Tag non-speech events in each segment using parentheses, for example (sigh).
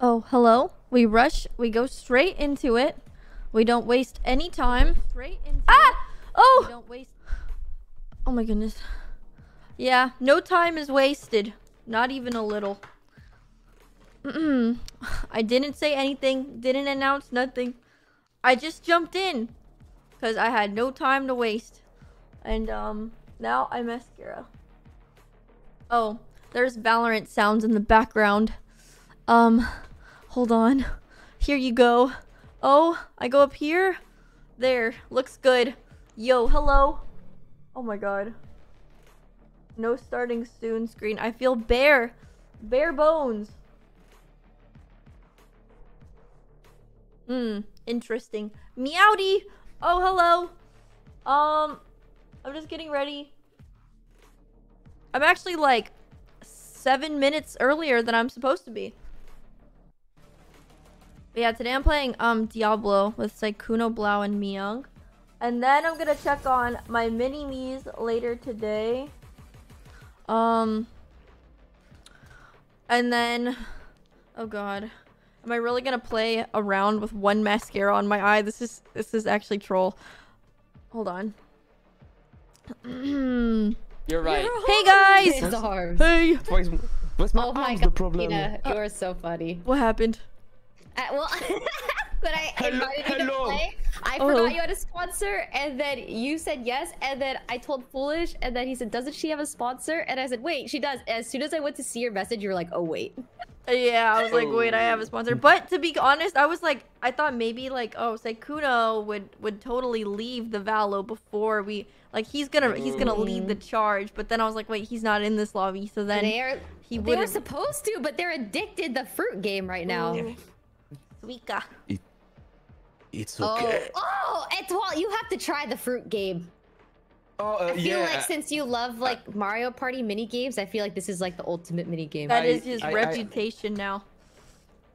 Oh, hello. We rush. We go straight into it. We don't waste any time. Straight into ah! Oh! We don't waste. Oh my goodness. Yeah, no time is wasted. Not even a little. I didn't say anything. Didn't announce nothing. I just jumped in. Because I had no time to waste. And, um, now I mascara. Oh, there's Valorant sounds in the background. Um, hold on. Here you go. Oh, I go up here. There, looks good. Yo, hello. Oh my god. No starting soon screen. I feel bare. Bare bones. Hmm, interesting. Meowdy! Oh, hello. Um, I'm just getting ready. I'm actually like seven minutes earlier than I'm supposed to be. But yeah, today I'm playing um Diablo with Sykkuno, Blau, and Miyoung. And then I'm gonna check on my mini-me's later today. Um... And then... Oh god. Am I really gonna play around with one mascara on my eye? This is this is actually troll. Hold on. (clears throat) You're right. Hey guys! Hey! What's my oh my arms god, the problem? Tina, you are so funny. What happened? Uh, well, (laughs) but I Hello- invited you hello. to play. I Oh. forgot you had a sponsor, and then you said yes, and then I told Foolish, and then he said, "Doesn't she have a sponsor?" And I said, "Wait, she does." As soon as I went to see your message, you were like, "Oh wait." Yeah, I was like, wait, I have a sponsor. But to be honest, I was like, I thought maybe like, oh, Sykkuno would would totally leave the Valo before we like he's gonna he's gonna lead the charge. But then I was like, wait, he's not in this lobby, so then they are. he they were supposed to, but they're addicted the fruit game right now. Ooh. Suika. It's Oh, okay. oh, it's well, you have to try the fruit game. Oh, uh, I feel yeah. like since you love like Mario Party mini games, I feel like this is like the ultimate mini game. That I- is his I- I- reputation now.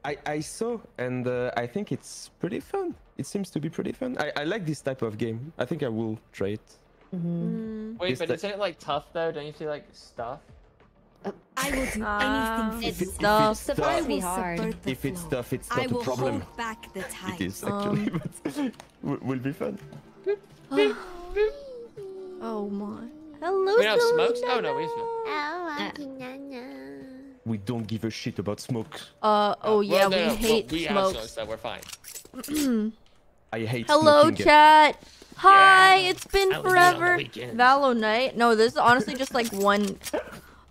I, I saw and uh, I think it's pretty fun. It seems to be pretty fun. I, I like this type of game. I think I will try it. Mm. Wait, Is but isn't it like tough though? Don't you see like stuff? I will do Ah, anything It's for If it- you. if it's supposed tough- to hard. If it's flow. tough, it's I not a problem. hold back the tide. (laughs) It is actually, Um. (laughs) but will, will be fun. (gasps) Oh my. Hello. We don't have smokes? Selena. Oh no, we have smoke. We don't give a shit about smoke. Uh oh yeah, well, no, we no, hate we have smokes. smokes, so we're fine. (clears throat) I hate Hello, smoking. chat. Hi, Yeah. it's been I only do it on the forever. weekends. Valo night. No, this is honestly just like one. (laughs)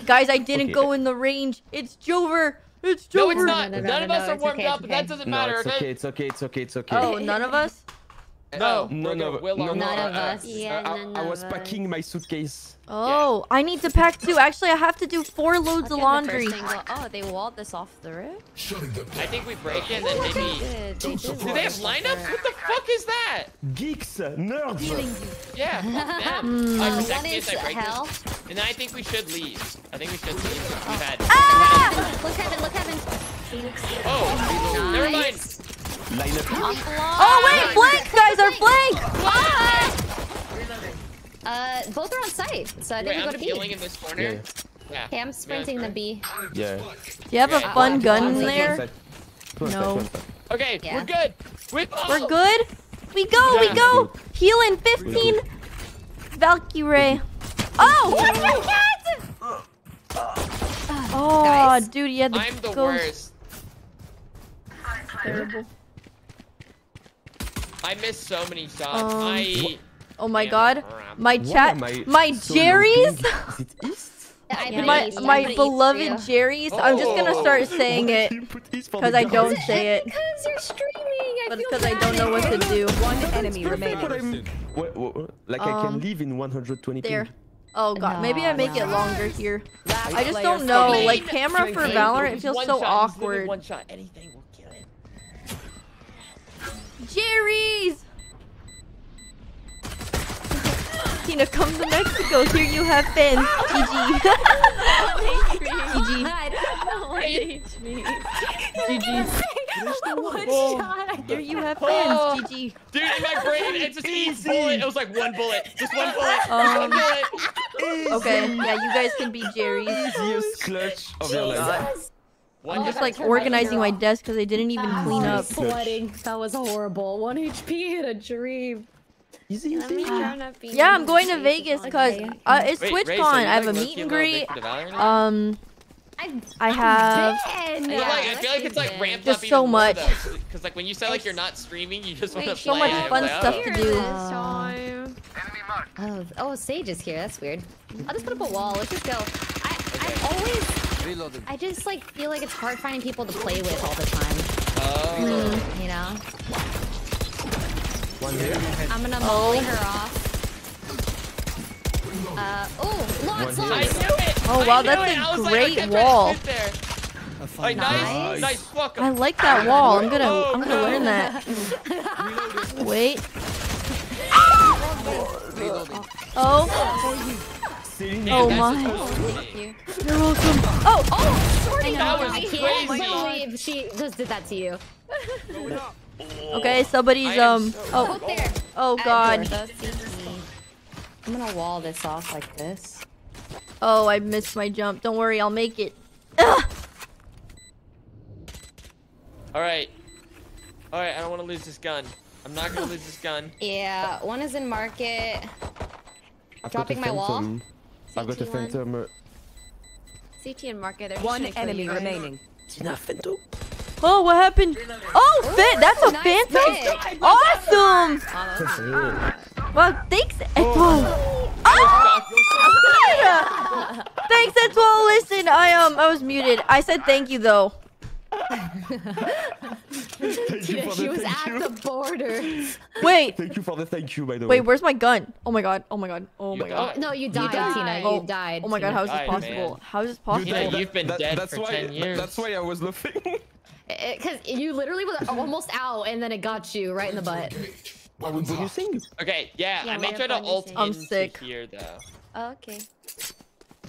Guys, I didn't Okay. go in the range. It's Jover. It's Jover. No, it's not. no, no, None no, of us no, are warmed okay, up, it's but that doesn't No, matter, it's okay? okay. It's okay. It's okay. It's okay. Oh, none of us. No, no, we're no, good. Will no, are- no. None uh, of uh, us. uh, Yeah, I, I was packing my suitcase. Oh, I need to pack two. Actually, I have to do four loads of Okay, the laundry. first oh, they walled this off the roof? I think we break in and maybe. Good, they did Do they have this lineups? What the fuck is that? Geeks, nerds. Yeah, fuck them. Hmm. I Uh, protect one is I break hell. this. And then I think we should leave. I think we should leave. We've had. Ah! Look heaven, look heaven. Oh, never mind. Line up. Oh wait, flank guys, our flank. Uh, both are on site, so I think Wait, we go I'm to B. healing in this corner. Yeah. Yeah. Okay, I'm sprinting the Yeah. B. Yeah. Do you have a Yeah. fun gun in there? Two on side, No. two on side. Okay, Yeah. we're good. We, oh, We're good. We go. We go. Healing 15. Valkyrie. Oh! (laughs) Oh, Guys. dude, you had the I'm the ghost. worst. Terrible. I missed so many shots. Um, I. Oh my god. My chat. am My so Jerry's. low ping? Is it East? I Yeah. My East, my put East beloved for you. Jerry's. I'm just gonna start saying it do you put East for because I don't say it, Because you're streaming. I but it's because I don't know what to do. One enemy But remaining. What, what, what? like I Um, can live in 120 There. ping. Oh god, maybe I make it longer here. Last I just don't know. Like camera for Flank, Valorant, it feels so shot, just literally awkward. One shot, anything will kill it. Jerry's. Tina, come to Mexico. Here you have fans. GG. GG. GG. One Oh. shot. Here you have Oh. fans. GG. Dude, in my brain, it's just each bullet. It was like one bullet. Just one bullet. Just Um, one bullet. Okay, yeah, you guys can be Jerry's. Easiest clutch of your life. One I'm Oh, just like organizing my desk because I didn't even Ah, clean up. Sweating. That was horrible. (laughs) One HP in a dream. Easy, Let me easy. try not Yeah, I'm going to Vegas because Okay. uh, it's Wait, TwitchCon. Ray, so I you, have a meet and greet. addicted to Valorant? Um, I, I have. been. But, like, I feel like it's like ramped Just up so even much. Because like when you said like you're not streaming, you just want to play. so much fun like, stuff oh. to do. this Uh, time. Oh, oh, Sage is here. That's weird. I'll just put up a wall. Let's just go. I, I always, Reloading. I just like feel like it's hard finding people to play with all the time. Oh. You know? One here. I'm gonna molly her off. Uh, oh, lots, One I lots. knew it. Oh, wow, I that's it. a I great like, I kept trying to wall. sit there. A Like, nice, Nice. nice, fuck. I like that wall. I'm gonna. Oh, I'm gonna no. learn that. (laughs) Wait. Reloading. Oh. Celine, Oh my. that's so you. You're welcome. Oh. Oh, shorty! That was I can't crazy. believe she just did that to you. (laughs) Okay. Somebody's um. so- Oh. There. Oh God. I'm gonna wall this off like this. Oh, I missed my jump. Don't worry, I'll make it. All right. All right. I don't want to lose this gun. I'm not gonna lose this gun. Yeah, one is in market. I've dropping my wall. phantom. I've got a CT1. phantom. CT and market. they're One enemy you guys. remaining. Tina Phantom. Oh, what happened? Oh, fit. That's a nice phantom. pick. Awesome. Oh, that's good. Well, thanks, Etoiles. Ah! thanks, Etoiles. Listen, I um, I was muted. I said thank you though. Thank you for She the was thank at you. the border. Wait, Thank you for the thank you, by the wait. way. Where's my gun? Oh my god. Oh my god. Oh You my god. No, you died, died. Tina. Oh, You died. Oh my god. How is this Died, possible? man. How is this possible? Yeah, you've been That- dead that's for why, 10 that- years. That's why I was laughing. Eh, eh, because you literally was almost out, and then it got you right in the butt. what would you sing? Okay. Yeah. Yeah, I may we're try to bonusing. ult I'm into sick. here though. Oh, okay.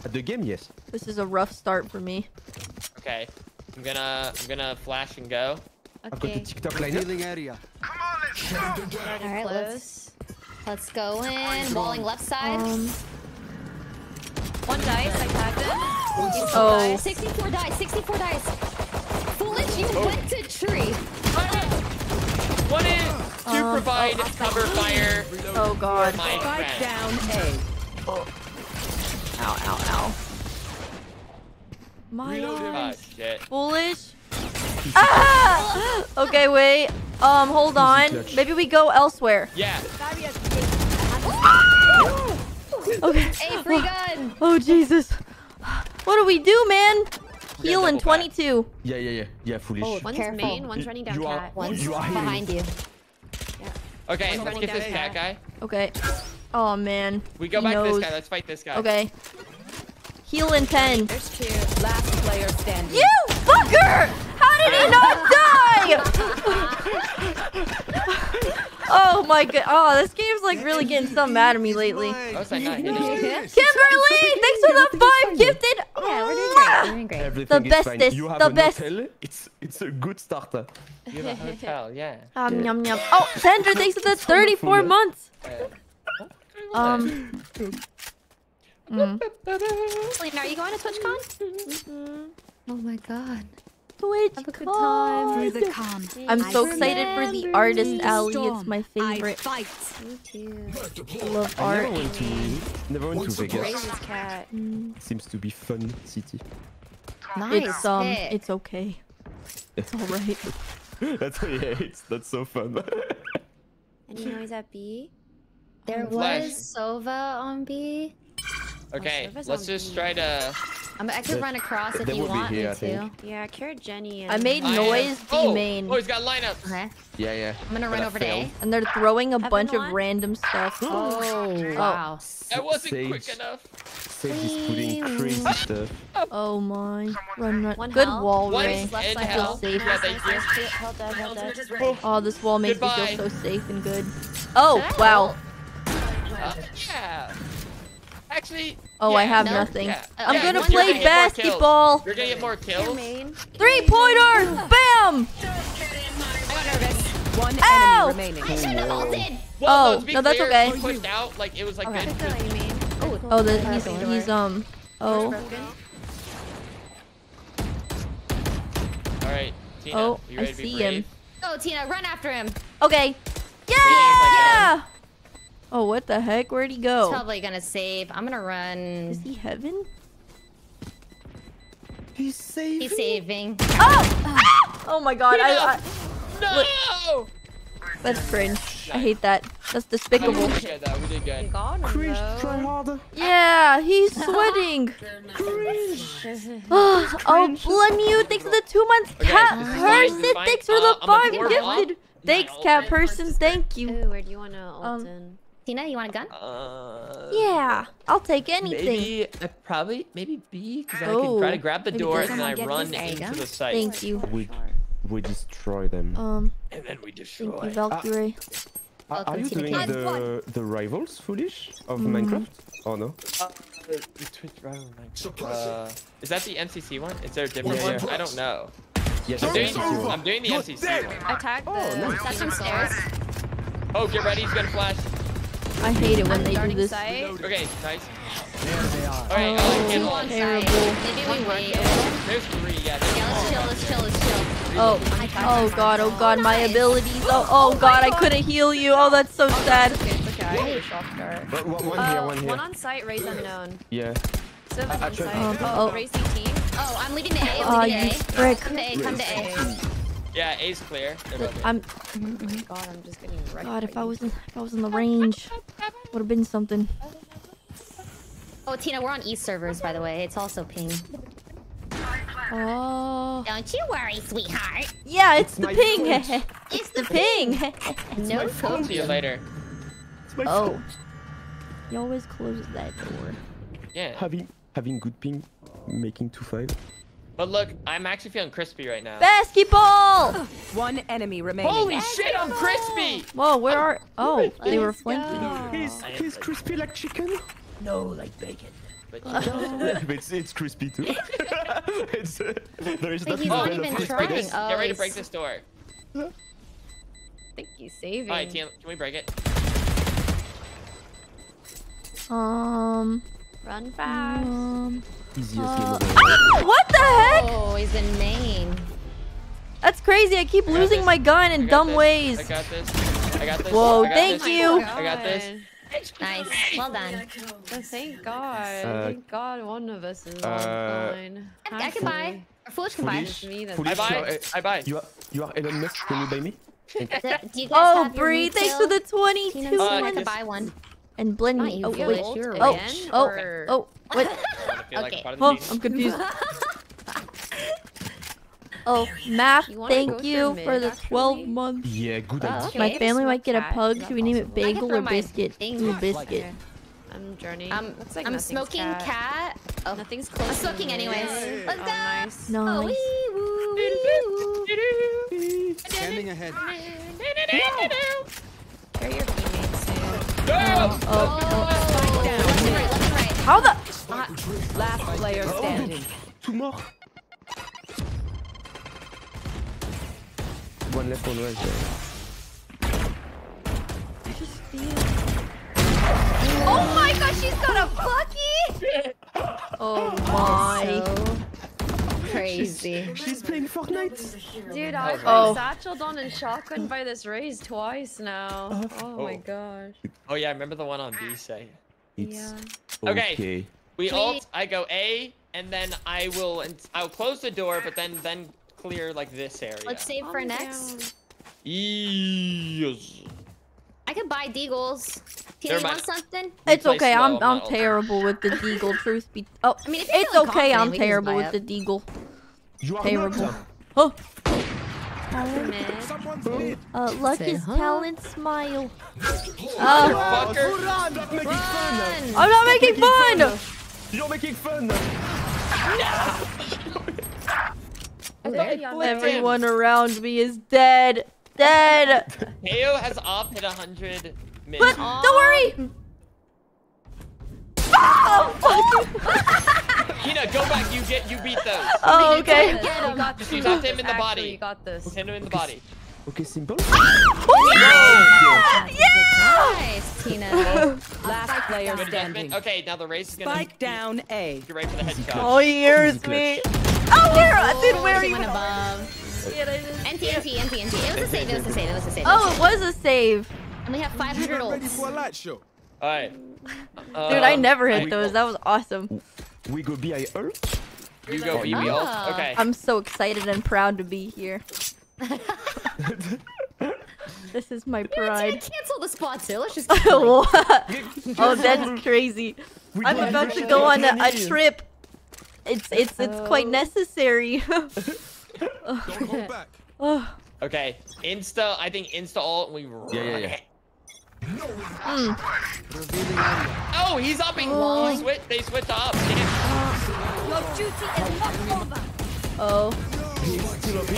At the game, yes. This is a rough start for me. Okay. I'm gonna I'm gonna flash and go. I've got Okay. the TikTok lineup. Healing area. All right, let's let's go in. Walling left side. Um. One dice. I tagged him. Oh. 64 dice. 64 dice. Foolish, you went to tree. One in to Uh, provide cover fire Oh god. for my Spike friend. down A. Ow, ow, ow. My Oh eyes. shit. Foolish. Ah! Okay, wait. Um, hold on. Maybe we go elsewhere. Yeah. Okay. Hey, free gun. Oh Jesus. What do we do, man? Heal in double back. 22. Yeah, yeah, yeah. Yeah, foolish. Oh, One's Careful. main. One's running down You are- One's You are behind you. Okay, One let's get this cat guy. Okay. Oh man. We go He back to this guy. Let's fight this guy. Okay. Heal in 10. There's two. Last player standing. You fucker! How did he (laughs) not die? (laughs) oh my god. Oh, this game's like really getting some mad at me lately. Oh, it's not. Kimberly, thanks for the five gifted. Yeah, we're doing great. We're doing great. Everything The is fine. bestest, You have the a best. hotel. It's it's a good starter. You have a hotel, yeah. Um, yum yum. Oh, Sandra, thanks for the 34 months. Uh, Um. (laughs) mm. Selena, are you going to TwitchCon? Oh my god. Twitch Have a good time. Through the card. calm. I'm I so excited for the artist alley. It's storm. my I favorite. fight. Me too. I love I art. never went to never went to Vegas. Cat. Mm. Seems to be fun city. Nice. It's um, pick. it's okay. It's all right. (laughs) that's yeah, it's that's so fun. Any noise at B? There Flash. was Sova on B. okay, Service let's just try to. I'm, I could They- run across if they you want here, me to. think. Yeah, carrot Jenny and I made I am- noise B oh, main, Oh, he's got lineups. Okay. yeah, yeah. I'm gonna But run I over to A. and they're throwing a Heaven bunch of random stuff. (gasps) Oh, wow. I wasn't Sage, quick enough. Sage is putting crazy stuff. (laughs) Oh my. Run, run. One Good health. wall, One Ray. is Left in side hell. health. safe. Yeah, thank. Hold dead, hold dead. Oh, this wall makes me feel so safe and good. Oh, That wow. Uh, yeah. Actually. Oh, I have no, nothing. yeah. I'm Yeah, gonna play get more kills. basketball. You're gonna get more kills. Three pointers. Bam. One Ow! enemy remaining. I should have ulted. Well, Oh, to no, that's clear, okay. He pushed out like it was like Okay. good. Pick the main. Oh, the, he's he's um. Oh. broken. Tina, Oh, you I to be see brave? him. Go, Tina, run after him. Okay. Radiant's like Yeah. Oh, what the heck? Where'd he He's go? probably gonna save. I'm gonna run. Is he heaven? He's saving. He's saving. Oh! Oh my god, I, I No! that's cringe. I hate that. That's despicable. did good. We did good. Got him, Cringe, try harder. Yeah, he's (laughs) sweating. (laughs) oh, Blemu, thanks for the two months. Okay, Cat this person, this is fine. thanks for Uh, the I'm five gifted. Thanks, cat person. Thank you. Ooh, where do you want to ult Um, in? Tina, you want a gun? Uh, Yeah, I'll take anything. Maybe, uh, probably, maybe B, because I can Oh, try to grab the maybe door and then I run into go. the site. Thank you. We we destroy them. Um, And then we destroy. thank destroy. you, Valkyrie. Are- Are you doing the the rivals foolish of Mm. Minecraft? Oh no. Uh, the Twitch rival match. Uh, is that the MCC one? Is there a different Yeah, one? yeah. I don't know. Yes, I'm doing. I'm doing the MCC one. I tagged the nice. Touch some stairs. Oh, get ready. He's gonna flash. I hate it when I'm they do darting this. site. Okay, nice. There they are. Okay, Oh, it Two all. terrible. Maybe we wait. There's three, yeah. there's Yeah, let's chill, let's chill, let's chill. Oh, oh god, oh god, my abilities. Oh, oh god, I couldn't heal you. Oh, that's so sad. Okay, it's okay. I have a shock dart. One, one- one here, Oh, one here. one on site, Raze unknown. Yeah. Civ I- I on site. Um, oh, oh. Raze CT. Oh, I'm leaving the A. Ah, I'm leading you the A. frick. Come to A, come to A. Yeah, A's clear. They're both there. I'm. God, I'm just getting wrecked. God, if I was in, if I was in the range, would have been something. Oh, Tina, we're on East servers, by the way. It's also ping. Oh. Don't you worry, sweetheart. Yeah, it's, It's the ping. (laughs) it's the ping. (laughs) No See you later. It's my oh. fault. He always closes that door. Yeah. Having having good ping, making two five. But look, I'm actually feeling crispy right now. Basketball! (gasps) One enemy remaining. Holy shit, I'm crispy! Whoa, where are? Oh, they were flanking. He's I he's crispy like chicken. No, like bacon. But (laughs) but it's, it's crispy too. (laughs) it's, uh, there is But not he's even not even crispy trying. taste. Oh, Get ready to break this door. I think he's saving. Alright, Tia, can we break it? Um. Run fast. Um. Easiest Uh, game of the ah, what the heck? Oh, he's in main. That's crazy. I keep I losing this. my gun in dumb this. ways. I got this. I got this. Whoa, got thank this. you. I got this. Nice. Well done. Oh, thank God. Uh, thank God one of us is uh, online. I can buy. Foolish can buy. Foolish, me I foolish. You are, buy. I buy. you are you are Elon Musk. Can you buy me? Do, do Oh, Bree, thanks still? for the 22 Uh, I can buy one. And blend me. Oh, wait. you're Oh, oh, oh, what? (laughs) I like Okay. part of the Oh. I'm confused. (laughs) Oh, math, You thank you mid, for the actually? 12 months. Yeah, good Oh, idea. okay. My family might get a pug. Should we name it possible? I can Bagel or Biscuit? Ooh. Biscuit. I'm journeying. Um, like I'm nothing's smoking cat. cat. Oh, Nothing's close. I'm smoking to me. anyways. Let's oh, go. Nice. Oh, Nice. wee, woo, wee, woo. Standing ahead. Where are your teammates, Sam? Oh, oh. Oh, left and right, left and right. How the? Last player standing. Two more. One left, one right. Oh my gosh, she's got a Bucky! (laughs) Oh my. So crazy. She's playing Fortnite. Dude, I've been Oh. oh. satcheled on and shotgun by this Raze twice now. Uh, oh, oh my Oh. gosh. Oh yeah, I remember the one on B ah. site. It's Yeah. Okay. okay. We Can we- ult. I go A, and then I will. and I'll close the door, but then then clear like this area. Let's save for Calm next. down. Yes. I could buy deagles. Tina, Never you mind. want something? It's okay. I'm I'm I'm terrible with the deagle. Truth be. Oh, I mean, if you're it's feeling okay. I'm we can just terrible with up. the deagle. You are Terrible. not. Oh, Mid. Someone's mid. uh, luck Say is huh? talent. Smile. Oh, Uh, Fucker. run! Stop making fun! I'm not making fun. You're making fun! Very on Everyone around me is dead. Dead. KO has op hit 100 mid. But don't worry. Oh, Tina, go back. You get. You beat those. oh okay. You got Just this. (laughs) you tap him in the Actually, body. You got this. Hit him in the body. Okay, simple. Oh Yeah! Yeah! Nice, Tina. (laughs) Last player standing. Okay, now the race is gonna. Spike down A. Get ready for the headshot. Oh, he hears me. Oh, where? I did where She he went above. can't, NT. NT, NT, NT. It was a save, it was a save, it was a save. Oh, it was a save. And we have 500 Ready for a light show. All right. Dude, I never I- hit those. That was awesome. We go B I ult. You go BB ult. Ah. Okay. I'm so excited and proud to be here. (laughs) this is my Yeah, pride. cancel the spot sponsor. Let's just. (laughs) what? Oh, that's (laughs) crazy. We I'm about to go on a trip. It's it's it's quite necessary. Don't hold back. oh, Okay. Insta. I think insta ult. We. Yeah, yeah, yeah. Mm. Oh, he's upping. Oh. He switch. They switch up. Damn. Your duty is not over. oh. He's still up.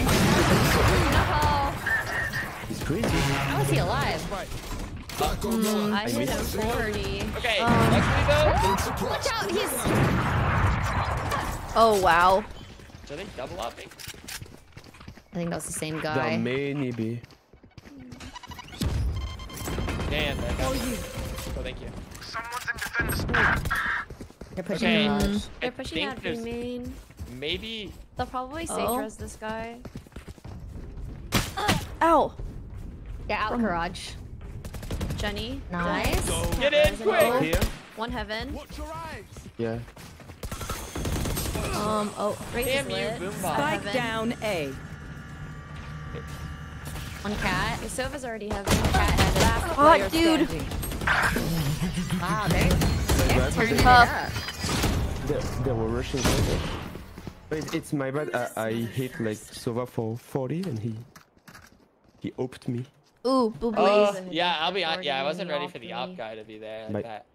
No. He's crazy. How is he alive? I hit missed him 40. Okay. Um, Luckily though. Watch out, he's. Oh wow. Are they double upping? I think that was the same There are guy. many B. Damn. That got. Oh, thank you. someone's They're pushing Okay. the Mm. They're pushing out B main. maybe. They'll probably sage Oh. res this guy. Ow. Yeah, out garage. Jenny. Nice. Get in quick. Here. One heaven. Watch your eyes. Yeah. Um. Oh. Race Damn is you, lit. Boomba. Spike Heaven. down A. One cat. Okay, Sova's already heaven. Cat heaven. Last Hot dude. standing. Wow, they're, they're turning it Tough. up. They, they were rushing. forward. But it, it's my bad. I, I hit like Sova for 40 and he he oped me. Ooh. Boo Uh, blaze. yeah, I'll be on. Yeah, I wasn't ready for the op guy to be there like My- that.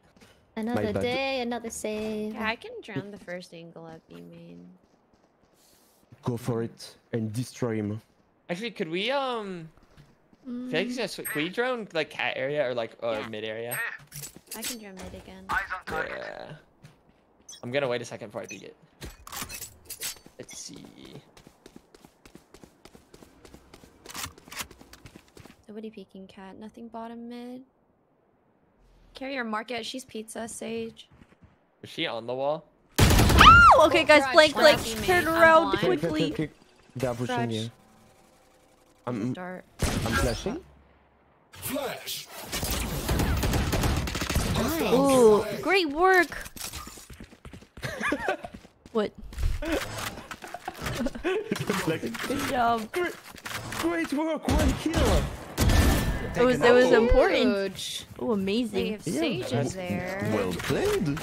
Another day, another save. Yeah, I can drown the first angle at B main. Go for it and destroy him. Actually, could we um? I feel like he's gonna sw- could we drone like cat area or like uh, Yeah. mid area? I can drone mid again. Yeah. I'm gonna wait a second before I peek it. Let's see. Nobody peeking cat. Nothing bottom mid. Carrier market. She's pizza. Sage. Is she on the wall? Oh, okay, guys. Crutch, Blank, blank. crutch, Turn mate. I'm around blind. Okay, okay, quickly. okay, okay. They are pushing Crutch. here. I'm Start. I'm flashing. Flash! Ooh. Great work. (laughs) what? Good job. Great, great work, one kill. It was it was important. Huge. Oh, They amazing. have Sage is there. Well played.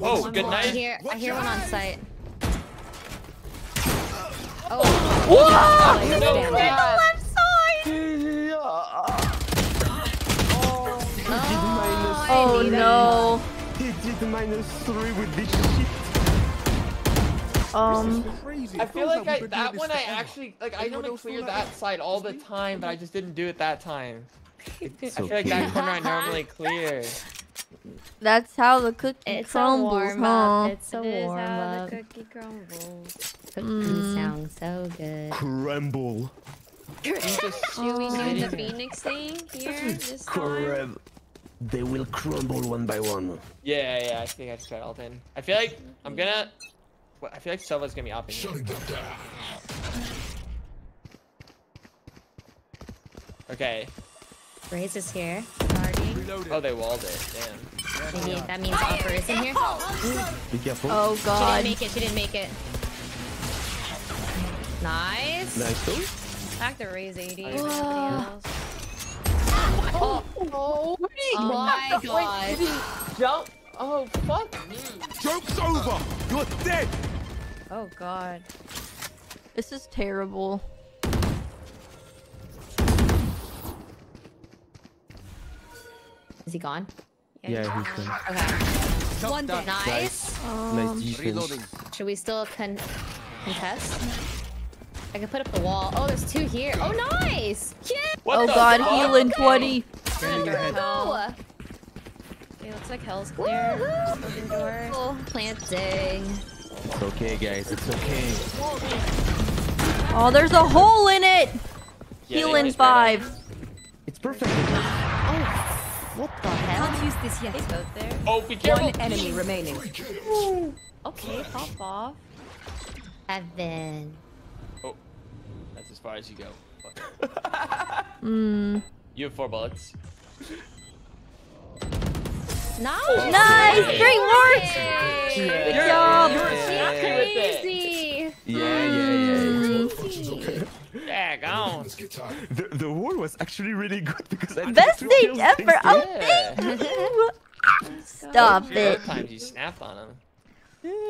Oh, good night. I night. hear, I hear one on site. Oh, Whoa! Player No standing. way. Left side. Oh no. He did minus three with this shit. Um. I feel like I, that one I actually like I Ain't no want to clear that side all the time, but I just didn't do it that time. (laughs) I feel like that corner I normally clear. (laughs) That's how the cookie it's a crumbles, warm huh? up. It's a It is warm how up. the cookie crumbles. Cookies Mm. sound so good. Crumble. Do we do the Oh. Phoenix thing here this time? Crumble. They will crumble one by one. Yeah, yeah, I think I just tried alt in. I feel like I'm gonna. what- I feel like Sova's gonna be upping. here. Okay. Raze is here. Starting. Reloading. Oh, they walled it. Damn. Maybe that means Opera is in here. Be careful. Oh God. She didn't make it. She didn't make it. Nice. Nice though. Back to Raze 80. I- Nobody else. Oh, oh my god. Jump! Oh, fuck me. Joke's over. You're dead. Oh god. This is terrible. Is he gone? Yeah, you he's can. gone. Okay. One dead. Nice. Nice Um, defense. Reloading. Should we still con contest? I can put up the wall. Oh, there's two here. Oh, nice. Yeah. What oh the god, fuck? healing 20. Open ahead. hell. Okay, looks like hell's clear. Woohoo. Open door. Oh, planting. It's okay, guys. It's okay. Oh, there's a hole in it. Yeah, healing 5. It's perfect. What the hell? Can't use this yet. They both there. Oh, be careful. One enemy remaining. Okay, pop off. Heaven. Oh, that's as far as you go. Fuck. (laughs) Hmm. You have four bullets. No. Nice! Great work! Good job! Crazy. Yeah, yeah, yeah. Crazy. Yeah, go. The, the wall was actually really good because I Best two stage kills ever! Oh, thank you! (laughs) Stop Few it. other times you snapped on him.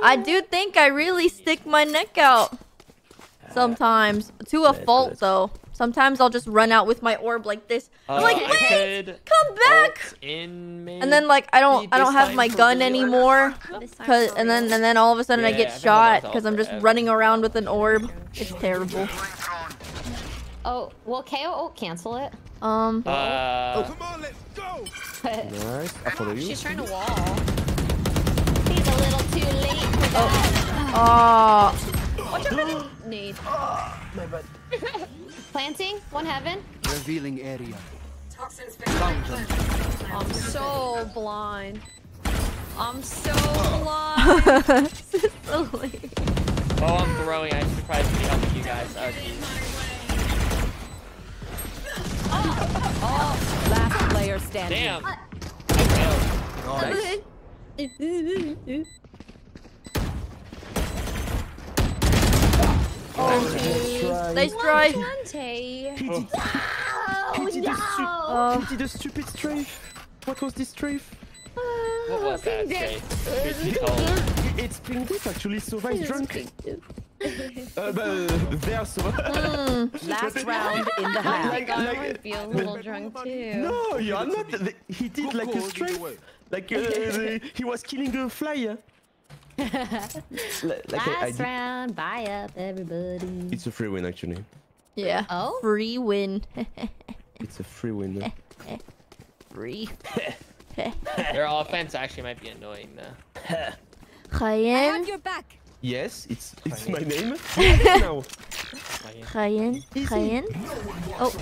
I do think I really stick my neck out. Sometimes. To a fault, though. Sometimes I'll just run out with my orb like this. I'm Uh, like, I wait! Come back! in. And then, like, I don't I don't have my gun anymore. Cause, and then and then all of a sudden I Yeah, get I've shot because I'm just forever. running around with an orb. It's terrible. Oh, well, KO ult cancel it. Um. Uh, Come on, let's go. (laughs) Nice. I follow you. She's trying to wall. He's a little too late for that. Oh. What you need. (gasps) (laughs) Planting, one heaven. Revealing area. I'm so blind. I'm so (laughs) blind. Silly. oh, I'm throwing. I'm surprised to be helping you guys. Oh, jeez. Last player standing. Damn. I failed. Nice. Oh, nice try. Dante. He did, he did a stu- Oh. he did a stupid strafe. What was this strafe? What was that? Jay? Truth be told. I- It's ping dip actually. Sova is drunk. Uh, but uh, they are Mm. (laughs) Last round in the Oh half. my god, I like- might be a little drunk too. No, you are not. the- He did Good like call a either strafe. way. Like uh, the- he was killing a flyer. (laughs) Li- like I, I Last did. round, buy up everybody. It's a free win actually. Yeah. Oh? Free win. (laughs) It's a free win. Free. Their offense actually might be annoying though. Cheyenne. your back. Yes, it's it's my name. (laughs) now, Cheyenne. Cheyenne. Oh.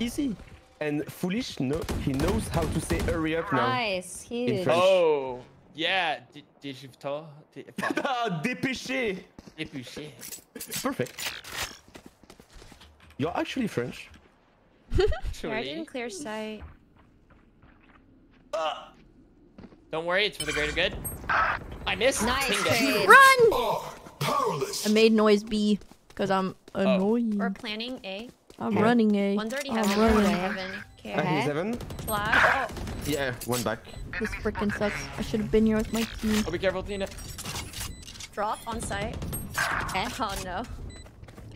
easy. And foolish, no, he knows how to say hurry up now. Nice, huge. French. Oh, yeah. Did, did you talk? Did, fuck. Ah, dépêché. Perfect. You're actually French. (laughs) Yeah, I Actually, didn't clear sight. Don't worry. It's for the greater good. I missed. Nice Pinged trade. Run! I made noise B. Because I'm annoying. We're planning A. I'm running A. One's already I'm heaven. running. One's heaven. Uh, Okay. he's seven. Flash. Yeah, one back. This freaking sucks. I should have been here with my team. Oh, be careful, Tina. Drop on site. Okay. Oh no.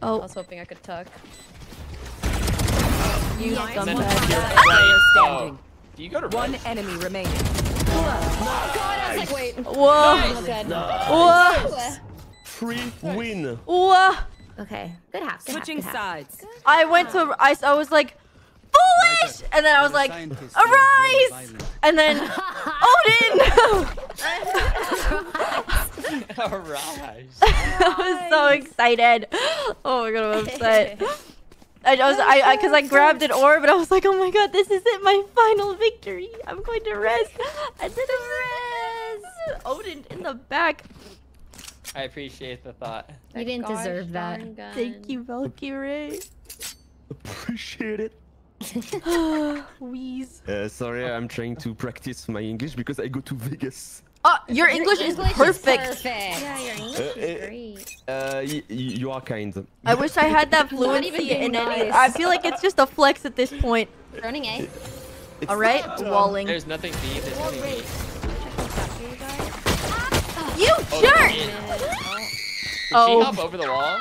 Oh. I Oh, was hoping I could tuck. you Nice. And then scumbag. you're player Oh. standing. Do you go to One red? enemy remaining. God, I was like, wait. Whoa! Good. Whoa! Free win. Whoa! Okay, good half. Good Switching half, good half. sides. I went to I, I was like foolish, and then I was like Scientists are very arise, and then (laughs) oh, Odin. (laughs) Arise. (laughs) I was so excited. Oh my god, I'm upset. I was I I because I grabbed an orb and I was like, oh my god, this is it, my final victory. I'm going to rest. I did a rest. Odin in the back. I appreciate the thought. You didn't Gosh deserve that. darn gun. Thank you, Valkyrie. Appreciate it. (sighs) Wheeze. Uh, sorry, I'm trying to practice my English because I go to Vegas. Oh, your English is perfect. perfect. Yeah, your English Uh, is uh, great. Uh, y- y- you are kind. I wish I had that (laughs) fluency being in any. nice. I feel like it's just a flex at this point. Running A. It's All right, uh, walling. There's nothing B. There's nothing B. You Oh, jerk! Did she Oh. hop over the wall?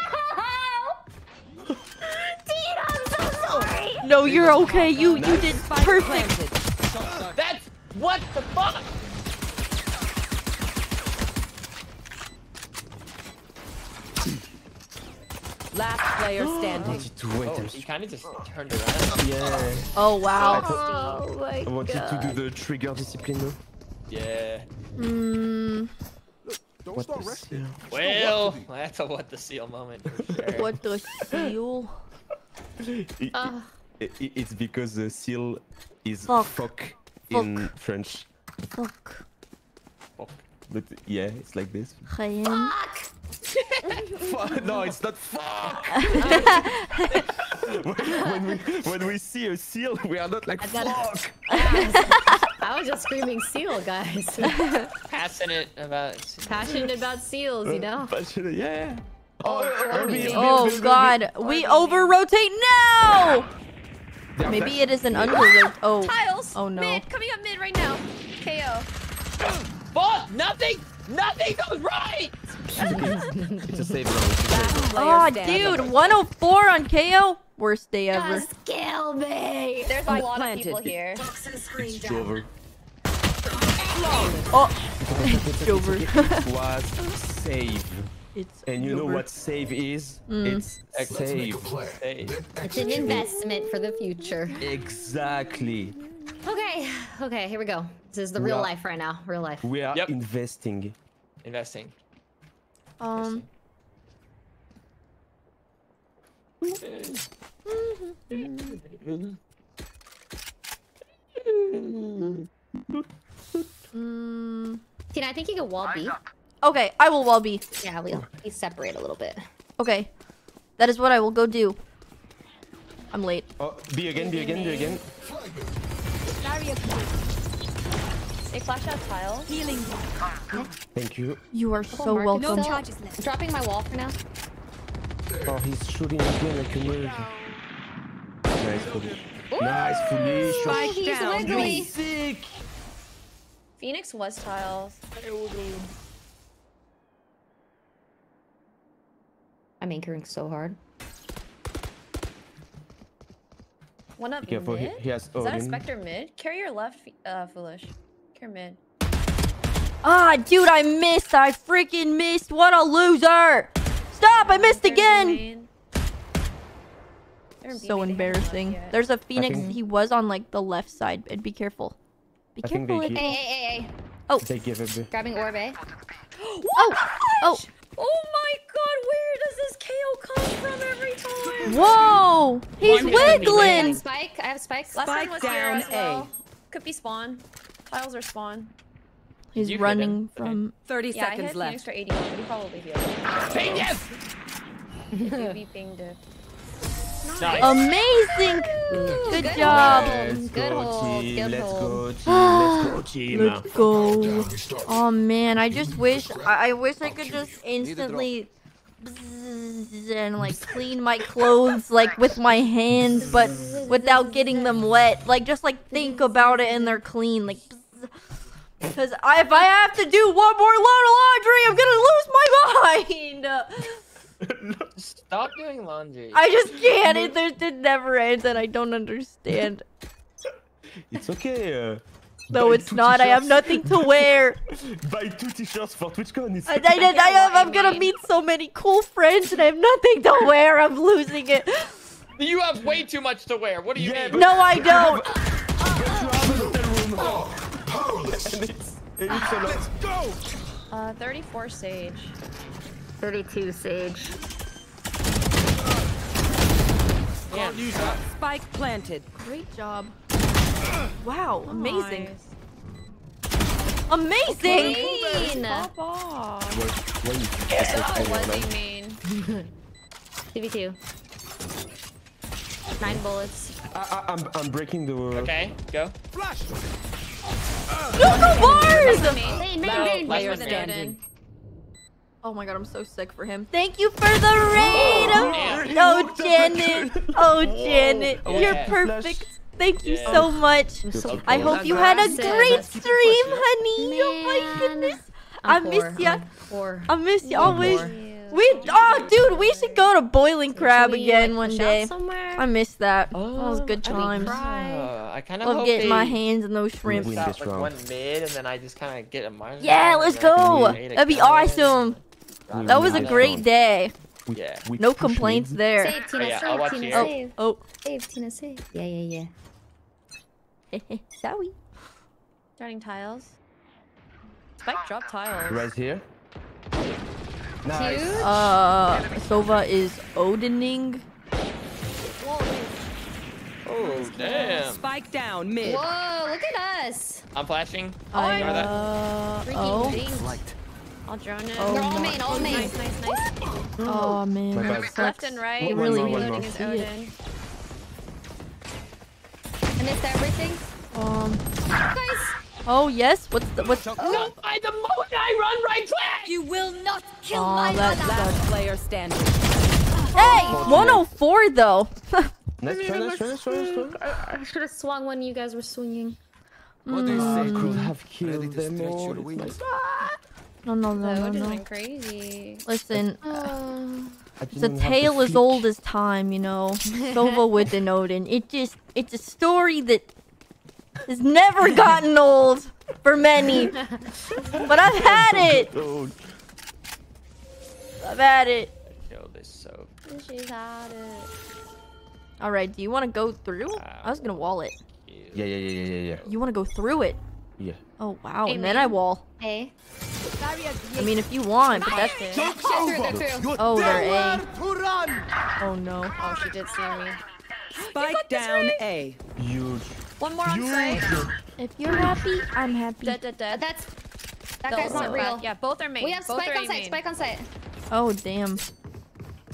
Dean, I'm so sorry. No, you're okay. You you did perfect. That's what the fuck? Last player (gasps) standing. need to wait. Oh, I'm he kind of just (gasps) turned around. Yeah. Oh wow. I Oh my I wanted to do the trigger discipline. Yeah. Hmm. Don't What start the resting. Well, (laughs) that's a what the seal moment for (laughs) sure. What the seal? It- it- Ugh. it- it- it's because the seal is Fuck. fuck, in French. Fuck. Fuck. But yeah, it's like this. Cheyenne. Fuck, no, it's not fuck. (laughs) when, we, when we see a seal, we are not like fuck. (laughs) I was just screaming seal, guys. (laughs) Passionate about. Passionate about seals, you know? Uh, passionate, yeah. Oh, oh, Oh god, we over rotate now! Bill. Maybe it is an under rotate. Oh. Tiles. Oh, no. Mid, coming up mid right now. KO. Fuck! Nothing! Nothing goes right! It's a save round. It's a save round. Oh, dude, 104 on KO? Worst day ever. Just kill me! There's a lot planted. of people here. It's over. Oh, it's (laughs) over. It was save. it's And you know what save is? Mm. It's save. Hey. It's an investment for the future. Exactly. Okay, okay, here we go. This is the real Yeah. life right now. Real life. We are Yep. investing. Investing. Um, mm, Tina, I think you can wall B. okay, I will wall B. Yeah, we'll we separate a little bit. Okay, that is what I will go do. I'm late. Oh, B again, B again, B again. They flash out tiles. Healing. Thank you. You are so Mark, welcome. No charges left. Dropping my wall for now. Oh, he's shooting again like a nerd. Nice foolish. Nice foolish. Oh, he's down, wiggly. Sick. Phoenix was tiles. I'm anchoring so hard. One up Be careful, he, mid? he has Is that a Spectre mid? Carry your left, uh, Foolish. Carry mid. Ah, dude, I missed. I freaking missed. What a loser. Stop, I missed There's again. They're in So main, they haven't left embarrassing. There's a Phoenix. think- He was on like the left side. And be careful. Be I careful. they keep- Hey, hey, hey, hey. Oh, They give a bit. Grabbing orb, eh? oh, (gasps) oh. Oh my god, where does this KO come from every time? (laughs) Whoa! He's One minute, I have wiggling! spike. I have spikes. Last Spike time was here down as well. A. Could be spawn. Tiles are spawn. He's You running him. Okay. from. 30 Yeah, I seconds hit left. Phoenix for 81, but he probably healed. Genius! If you pinged it. Nice. Amazing! Good job! Let's Good go, hold, team. good Let's hold. go, team. Let's go, ah, team. Let's go. Oh man, I just wish I, I wish I could just instantly and like clean my clothes like with my hands, but without getting them wet. Like just like think about it and they're clean. Like. Because if I have to do one more load of laundry, I'm gonna lose my mind. Stop doing laundry. I just can't. It, there- it never ends, and I don't understand. It's okay. Uh, No, buy it's not. I have nothing to wear. (laughs) Buy two t-shirts for TwitchCon. It's I, I, I, I have, I'm gonna meet so many cool friends, and I have nothing to wear. I'm losing it. You have way too much to wear. What do you Yeah, mean? No, I don't. But you have an hotel room. And it's, it's a lot. Go! Uh, 34 Sage. 32 Sage. Yeah. Spike planted. Great job. Wow, amazing, Nice. amazing. Clean. Pop off. Why- why you keep Oh, saying was that? he main? 2v2. Nine bullets. I, I, I'm, I'm breaking the. Okay, go. Flash! No, no bars. Main. Main, main, main. last Player one standing. Oh my god, I'm so sick for him. Thank you for the raid. Oh, man. Oh, (laughs) oh, Janet. Oh, Janet. Oh, You're yeah. perfect. Thank you Yeah. so much. I'm so I poor. hope you had a great stream, honey. Oh my goodness. I I'm miss poor. ya. I'm poor. I miss you I'm always. Poor. We oh dude, we should go to Boiling Crab we, again like, one day. Somewhere? I miss that. Oh, that was Oh, good times. Uh, I kind of Love hope getting my hands in those shrimp. win out, like one mid, and then I just kind of get a minus. Yeah, one, let's and then I can go. That'd be awesome. We That was a great round. day. We- Yeah. we No complaints mid. there. Save, Tina, yeah, save, I'll watch Tina, here. save. Oh, Save, Tina, save. Yeah, yeah, yeah. (laughs) sorry. Starting tiles. Spike drop tiles. Right here. Nice. Uh, Sova is Odining. Oh damn! Spike down mid. Whoa, look at us. I'm flashing. I, Ignore that. uh, oh. Flight. I'll drone it. Oh They're all main, all main. Nice, nice, nice. Oh man, My that bad. sucks. Left and right. You really one reloading more. is it. Odin. I missed everything. Um. Guys, Oh yes. What's the what's? No, I, oh. the moment I run right click. You will not kill Oh, my that mother. Last player standing. Hey, 104 though. Nice try, nice try, nice try, nice try. I should have swung when you guys were swinging. What they hmm. I say, could crew. have killed to them stretch all. your It's wings. like, No, no, no, The no, Odin no. went crazy. Listen, I the didn't have tale is feet. old as time, you know. Sova with an (laughs) Odin. It just, it's a story that has never gotten old for many. But I've had it. Oh, I've had it. Kill this so. She's had it. All right, do you want to go through? I was gonna wall it. yeah, yeah, yeah, yeah, yeah, You want to go through it? yeah. Oh wow, Hey, and then I wall. Hey. I mean, if you want, but that's Shit, through, they're through. Oh, they're A. to run! Oh no. Oh, she did see me. Spike down A. Huge. One more on site. If you're happy, I'm happy. Dead, dead, Uh, dead. That's that guy's not real. back- Yeah, both are main. We have both spike on A site. main. Spike on site. Oh damn.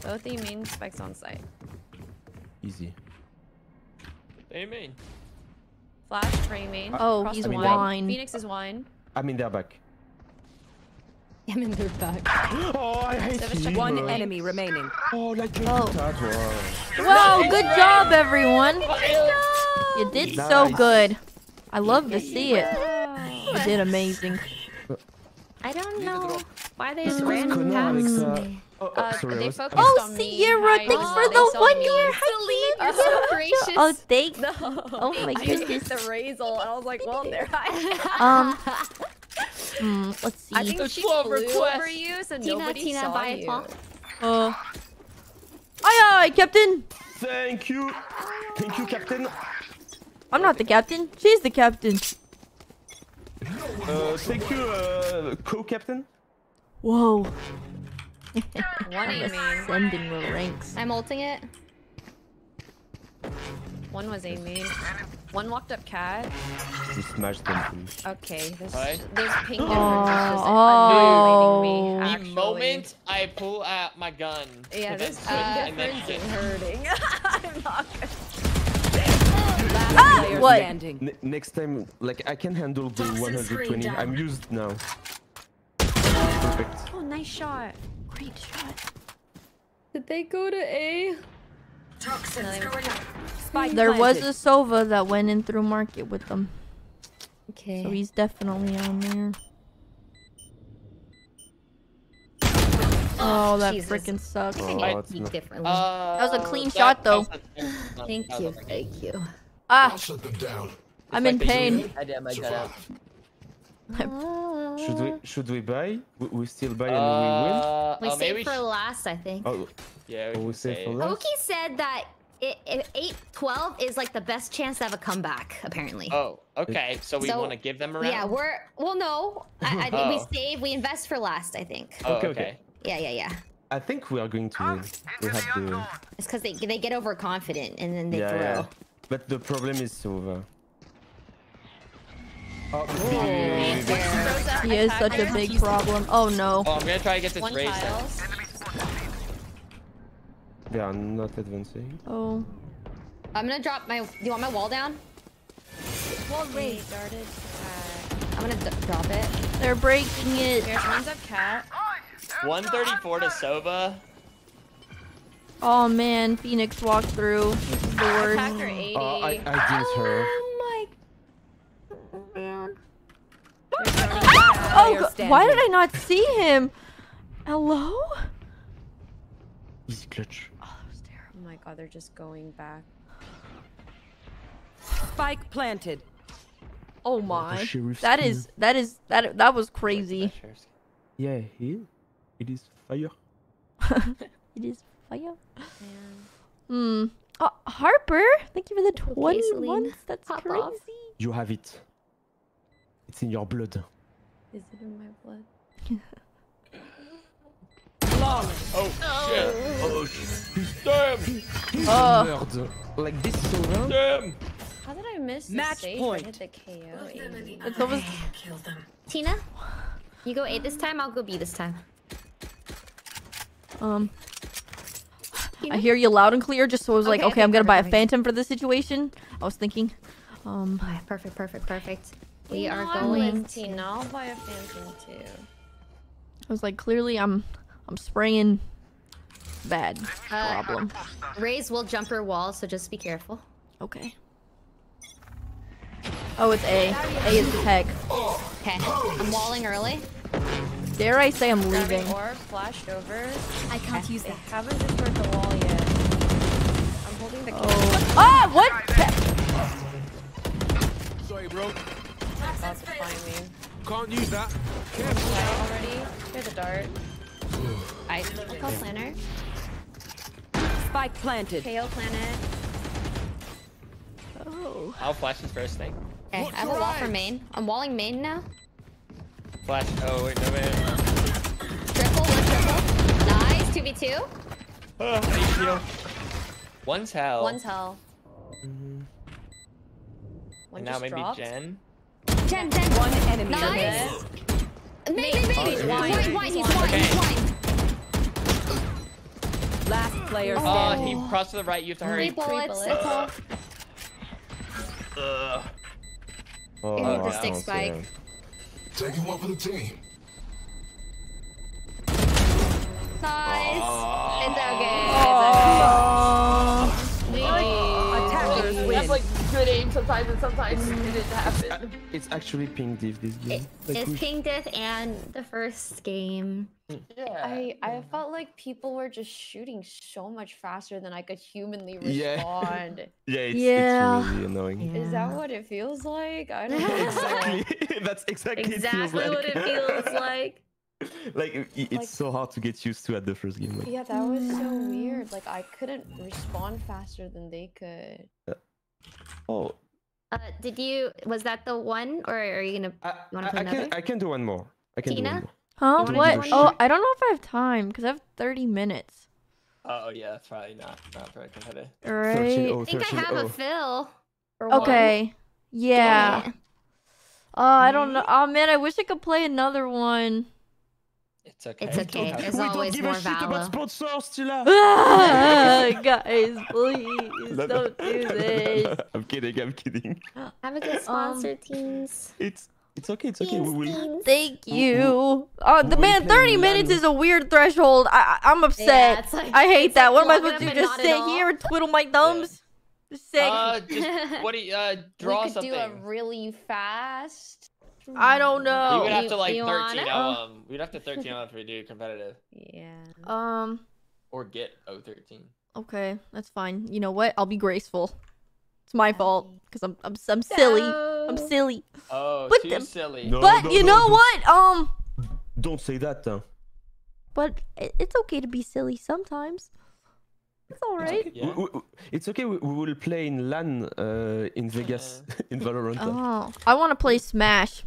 Both E main, spikes on site. Easy. They mean. Flash, Ray main. Oh, Cross he's the wine. Phoenix is wine. I mean, they're back. I'm in their back. (gasps) Oh, I hate Seven you. One Right. enemy remaining. Oh, like you Oh. did that. Wow. Wow, good job, everyone. You did so good. I love to see it. You did amazing. I don't know why they This just ran Connor, past me. Oh, oh, Uh, sorry. I they focused Oh, on. Sierra, Hi, thanks uh, for the one me. year You're so (laughs) gracious. Oh, thank. No. Oh my I goodness. the Razel and I was like, well, there I (laughs) Um. Hmm, let's see. I think It's she full flew requests. over you, so Tina, nobody Tina, saw buy a you. talk. Uh. Aye, aye, Captain. Thank you. Thank you, Captain. I'm not the captain. She's the captain. Uh, thank you, uh, co-captain. Whoa. (laughs) One A main. Ascending the ranks. I'm ulting it. One was A main. One walked up cat. We smashed them. please. Okay, this Hi. this ping Oh, is just oh. annihilating me. The Actually. moment I pull out my gun. Yeah, this then ping switch, and then difference is hurting. (laughs) I'm not good. Last player what? N- next time, like I can handle the 120. I'm used now. Perfect. Oh, nice shot. Great shot. Did they go to A? Spike There was a Sova that went in through market with them, Okay. so he's definitely on there. Oh, that freaking sucks. Oh, I it's speak not- differently. Uh, That was a clean shot, though. Thank you. Thank you. Ah, Shut them down. I'm in pain. I did my gun out. Should we should we buy? We, we still buy and we Uh, We oh, saved maybe for sh- last, I think. Oh, Yeah, we oh, we save for last. Oki said that it, it, 8 12 is like the best chance to have a comeback, apparently. Oh, okay. So we So, want to give them a round. yeah, we're. Well, no. I, I, Oh. We save, we invest for last, I think. Oh, Okay, okay. okay. Yeah, yeah, yeah. I think we are going to win. We have the It's because they, they get overconfident and then they yeah, throw. yeah. But the problem is Sova. Oh, There. He is such a big problem. Oh no. Oh, I'm gonna try to get this One race. then. tiles. they are not advancing. Oh. I'm gonna drop my. Do you want my wall down? Wait, darted. I'm gonna drop it. They're breaking it. Here's one's up cat. 134 to Sova. Oh man, Phoenix walked through. This is the worst. Attacker 80. Oh, I I didn't her. Oh There's my. Tony ah! Oh, Player go- why did standing. I not see him? Hello? Easy clutch. Oh that was terrible. Oh my god, they're just going back. Spike planted. Oh my. sheriff's That team. is that is that that was crazy. Yeah, he. It is fire. (laughs) It is fire. Hmm. Oh, Harper, thank you for the 20 Celine. months. That's Pop crazy. off. You have it. It's in your blood. Is it in my blood? Flawless. Oh, shit. Oh, shit! Damn! he's Oh. a nerd. Like this is Sova. Damn! How did I miss the Match save? point. I hit the KO. It's almost Tina? You go A this time, I'll go B this time. Um, You I hear you loud and clear. Just so I was like, Okay, okay, okay, I'm gonna buy a phantom for this situation. I was thinking, um, Okay, perfect, perfect, perfect. We You are going to. Tina. I'll buy a phantom too. I was like, clearly I'm, I'm spraying bad Uh, problem. Raze will jumper wall, so just be careful. Okay. Oh, it's A. A is the peg. Okay, I'm walling early. Dare I say I'm leaving? Orb, flashed over. I can't use They that. haven't destroyed the wall yet. I'm holding the Oh. Ah, what? Sorry, bro. about to find me. Can't use that. Light already. Here's a dart. (sighs) I I'll call planner. Spike planted. KO planet. Oh. I'll flash his first thing. Okay, I have a wall for main. I'm walling main now. Flash. Oh wait, no man. Triple, one triple. Nice, 2v2. Oh, thank you. One's hell. One's hell. Mm-hmm. and One now maybe dropped. Jen. Jen, Jen. One enemy Nice. remaining. Main, main, main. He's Wine, wine. wine, he's wine, he's Okay. wine. Last player Oh, standing. he crossed to the right. You have to hurry. Three bullets, bullets. that's all. Ugh. Oh, You need the stick okay. spike. Taking one for the team. Nice. It's okay. Attackers That's win. like good aim sometimes, and sometimes it didn't happen. It's actually ping diff this game. Like, It's we- King Death and the first game. Yeah. I I felt like people were just shooting so much faster than I could humanly (laughs) respond. (laughs) yeah, it's, Yeah. it's really annoying. Is that what it feels like? I don't (laughs) know. exactly. That's exactly, it feels like. what it feels like. like it's Like- so hard to get used to at the first game. Like, Yeah, that was so mm. weird. Like I couldn't respond faster than they could. Uh, oh, Uh, did you? Was that the one, or are you gonna? I, You wanna I, play I can another? I can do one more. I can do Tina? one more. Huh? What? one Oh, more? I don't know if I have time because I have 30 minutes. Oh yeah, that's probably not not very competitive. 13 Right? oh, I think I have oh. a fill. For one. Okay. Yeah. Oh, I don't know. Oh man, I wish I could play another one. It's okay. It's okay. Don't have There's to- we don't give a shit about sponsors, Tila. (laughs) Ah, guys, please don't do this. I'm kidding. I'm kidding. Have a good sponsor, teams. It's it's okay. It's okay. We will. Thank you. Oh, the man, 30 minutes is a weird threshold. I, I I'm upset. it's like- I hate that. like what am I supposed to do? Just sit all. here and twiddle my thumbs? Just say. Uh, just (laughs) what do you uh draw we could something? do a really fast. I don't know. you would have You- to like 13 wanna? oh um. We'd have to 13 oh if we do competitive Yeah. Um. or get 013. Okay, that's fine. You know what? I'll be graceful. It's my fault because I'm I'm I'm silly. I'm silly. Oh, But too the- silly. No, But no, you no, know don't- what? Um. Don't say that. though. But it's okay to be silly sometimes. It's all right. Yeah. We- we- it's okay. We, we will play in LAN uh, in (laughs) Vegas (laughs) in Valorant. Oh, I want to play Smash.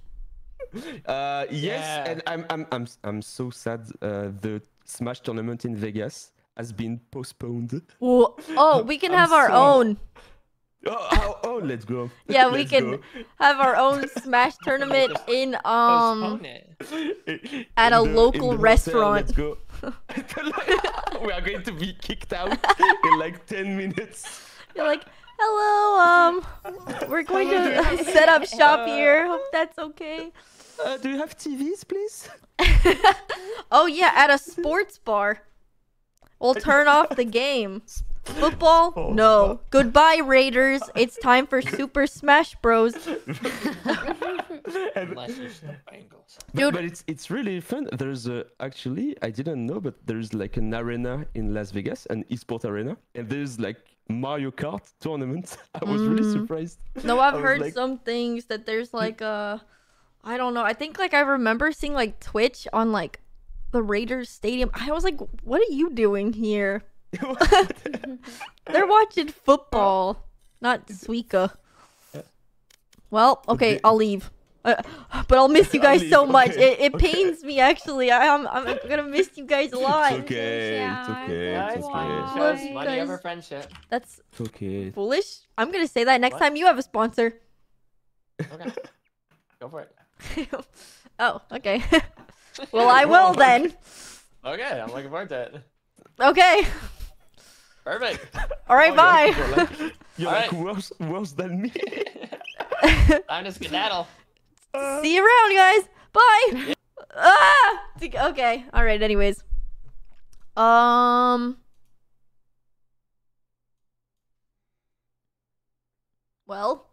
(laughs) Uh, yes, Yeah. and I'm I'm I'm I'm so sad. Uh, the Smash tournament in Vegas has been postponed. Whoa. Oh, we can (laughs) I'm have our so- own. Oh, oh, oh let's go. (laughs) Yeah, we Let's can go. have our own Smash tournament in um at In a the- in local the hotel, restaurant. Let's go. we are going to be kicked out in like 10 minutes. You're like, hello, um, we're going to set up shop here. Hope that's okay. Uh, do you have TVs, please? (laughs) Oh yeah, at a sports bar. We'll turn off the game. Football? Oh, No. Goodbye, Raiders. It's time for (laughs) Super Smash Bros. (laughs) And- Unless you snap angles. but, Dude. but it's it's really fun. There's a, actually I didn't know, but there's like an arena in Las Vegas, an esports arena, and there's like Mario Kart tournament. I was really Mm. surprised. No, I I've heard like- some things that there's like uh I don't know. I think like I remember seeing like Twitch on like the Raiders stadium. I was like, what are you doing here? (laughs) (laughs) They're watching football, not Suika. Well, okay, I'll leave. Uh, but I'll miss (laughs) you I'll guys so much. okay, It, it okay. pains me actually. I, I'm I'm gonna miss you guys a lot. It's okay. Yeah, It's okay. Yeah, It's it's okay. fine. Love Shows you money over friendship. That's It's okay. foolish. I'm gonna say that next What? time you have a sponsor. Okay. Go for it. (laughs) oh, okay. (laughs) well, I will then. Okay, I'm looking forward to it. Okay. Perfect. All right, Oh, bye. (laughs) You're like, you're like Alright. worse, worse than me. I'm to skedaddle. See you around, guys. Bye. Ah! Okay. All right. Anyways. Um. Well,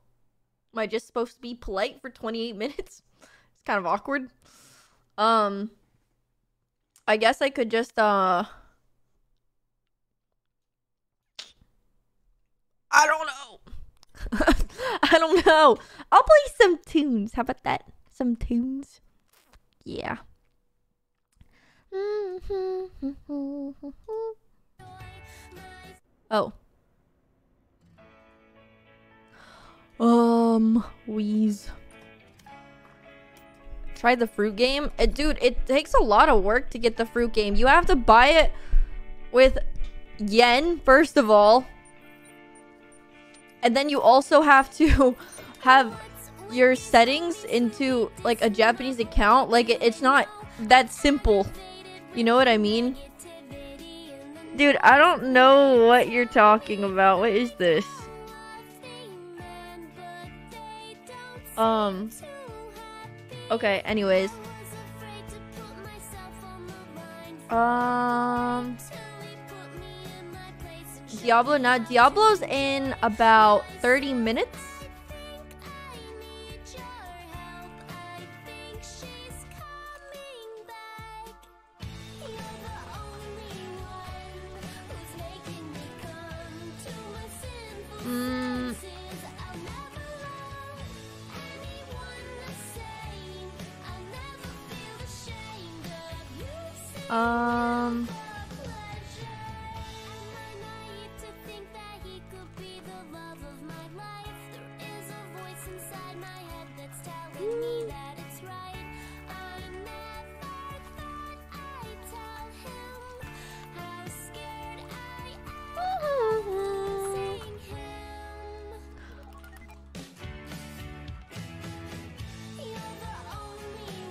am I just supposed to be polite for 28 (laughs) minutes? It's kind of awkward. Um. I guess I could just uh. I don't know. (laughs) I don't know. I'll play some tunes. How about that? Some tunes. Yeah. (laughs) Oh. Um, Wheeze. Try the fruit game? Uh, dude, it takes a lot of work to get the fruit game. You have to buy it with yen, first of all. And then you also have to (laughs) have your settings into like a Japanese account. Like it, it's not that simple. You know what I mean? Dude, I don't know what you're talking about. What is this? Um Okay, anyways. Um Diablo not Diablo's in about 30 minutes.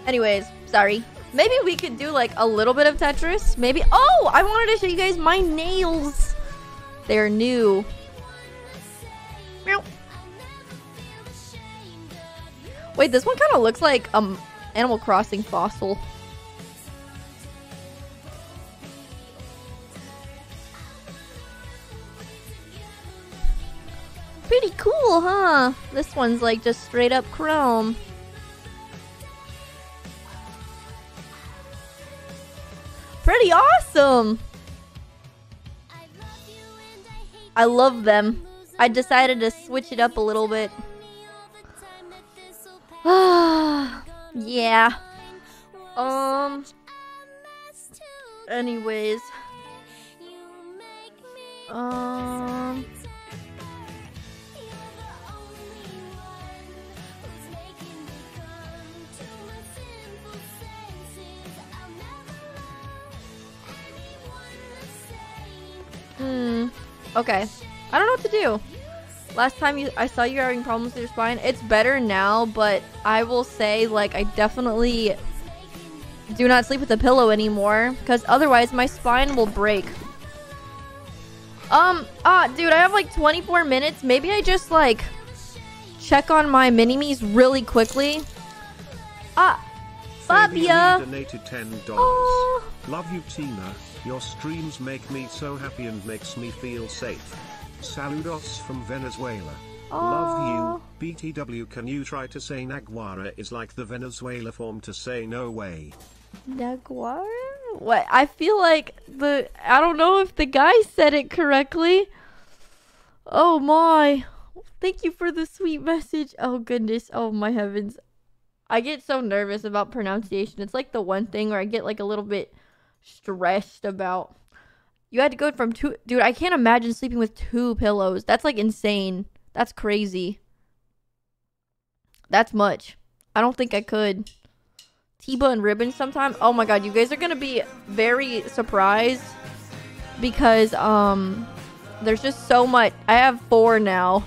Anyways, sorry. Maybe we could do like a little bit of Tetris. Maybe. Oh, I wanted to show you guys my nails. They're new. Meow. Wait, this one kind of looks like um Animal Crossing fossil. Pretty cool, huh? This one's like just straight up chrome. Awesome. I love them. I decided to switch it up a little bit. (sighs) yeah. Um. Anyways. Okay. I don't know what to do. Last time you, I saw you having problems with your spine. It's better now, but I will say, like, I definitely do not sleep with a pillow anymore, because otherwise my spine will break. Um, ah, dude, I have like 24 minutes. Maybe I just, like, check on my mini-me's really quickly. Ah, Fabia. donated ten dollars. Oh. Love you, Tina. Your streams make me so happy and makes me feel safe. Saludos from Venezuela. Love you, BTW. Can you try to say Naguara is like the Venezuela form to say no way? Naguara? What? I feel like the. I don't know if the guy said it correctly. Oh my. Thank you for the sweet message. Oh goodness. Oh my heavens. I get so nervous about pronunciation. It's like the one thing where I get like a little bit stressed about. You had to go from two. Dude, I can't imagine sleeping with two pillows. That's like insane. That's crazy. That's much. I don't think I could. Tiba and Ribbon sometime. Oh my god, you guys are gonna be very surprised because um there's just so much. I have four now.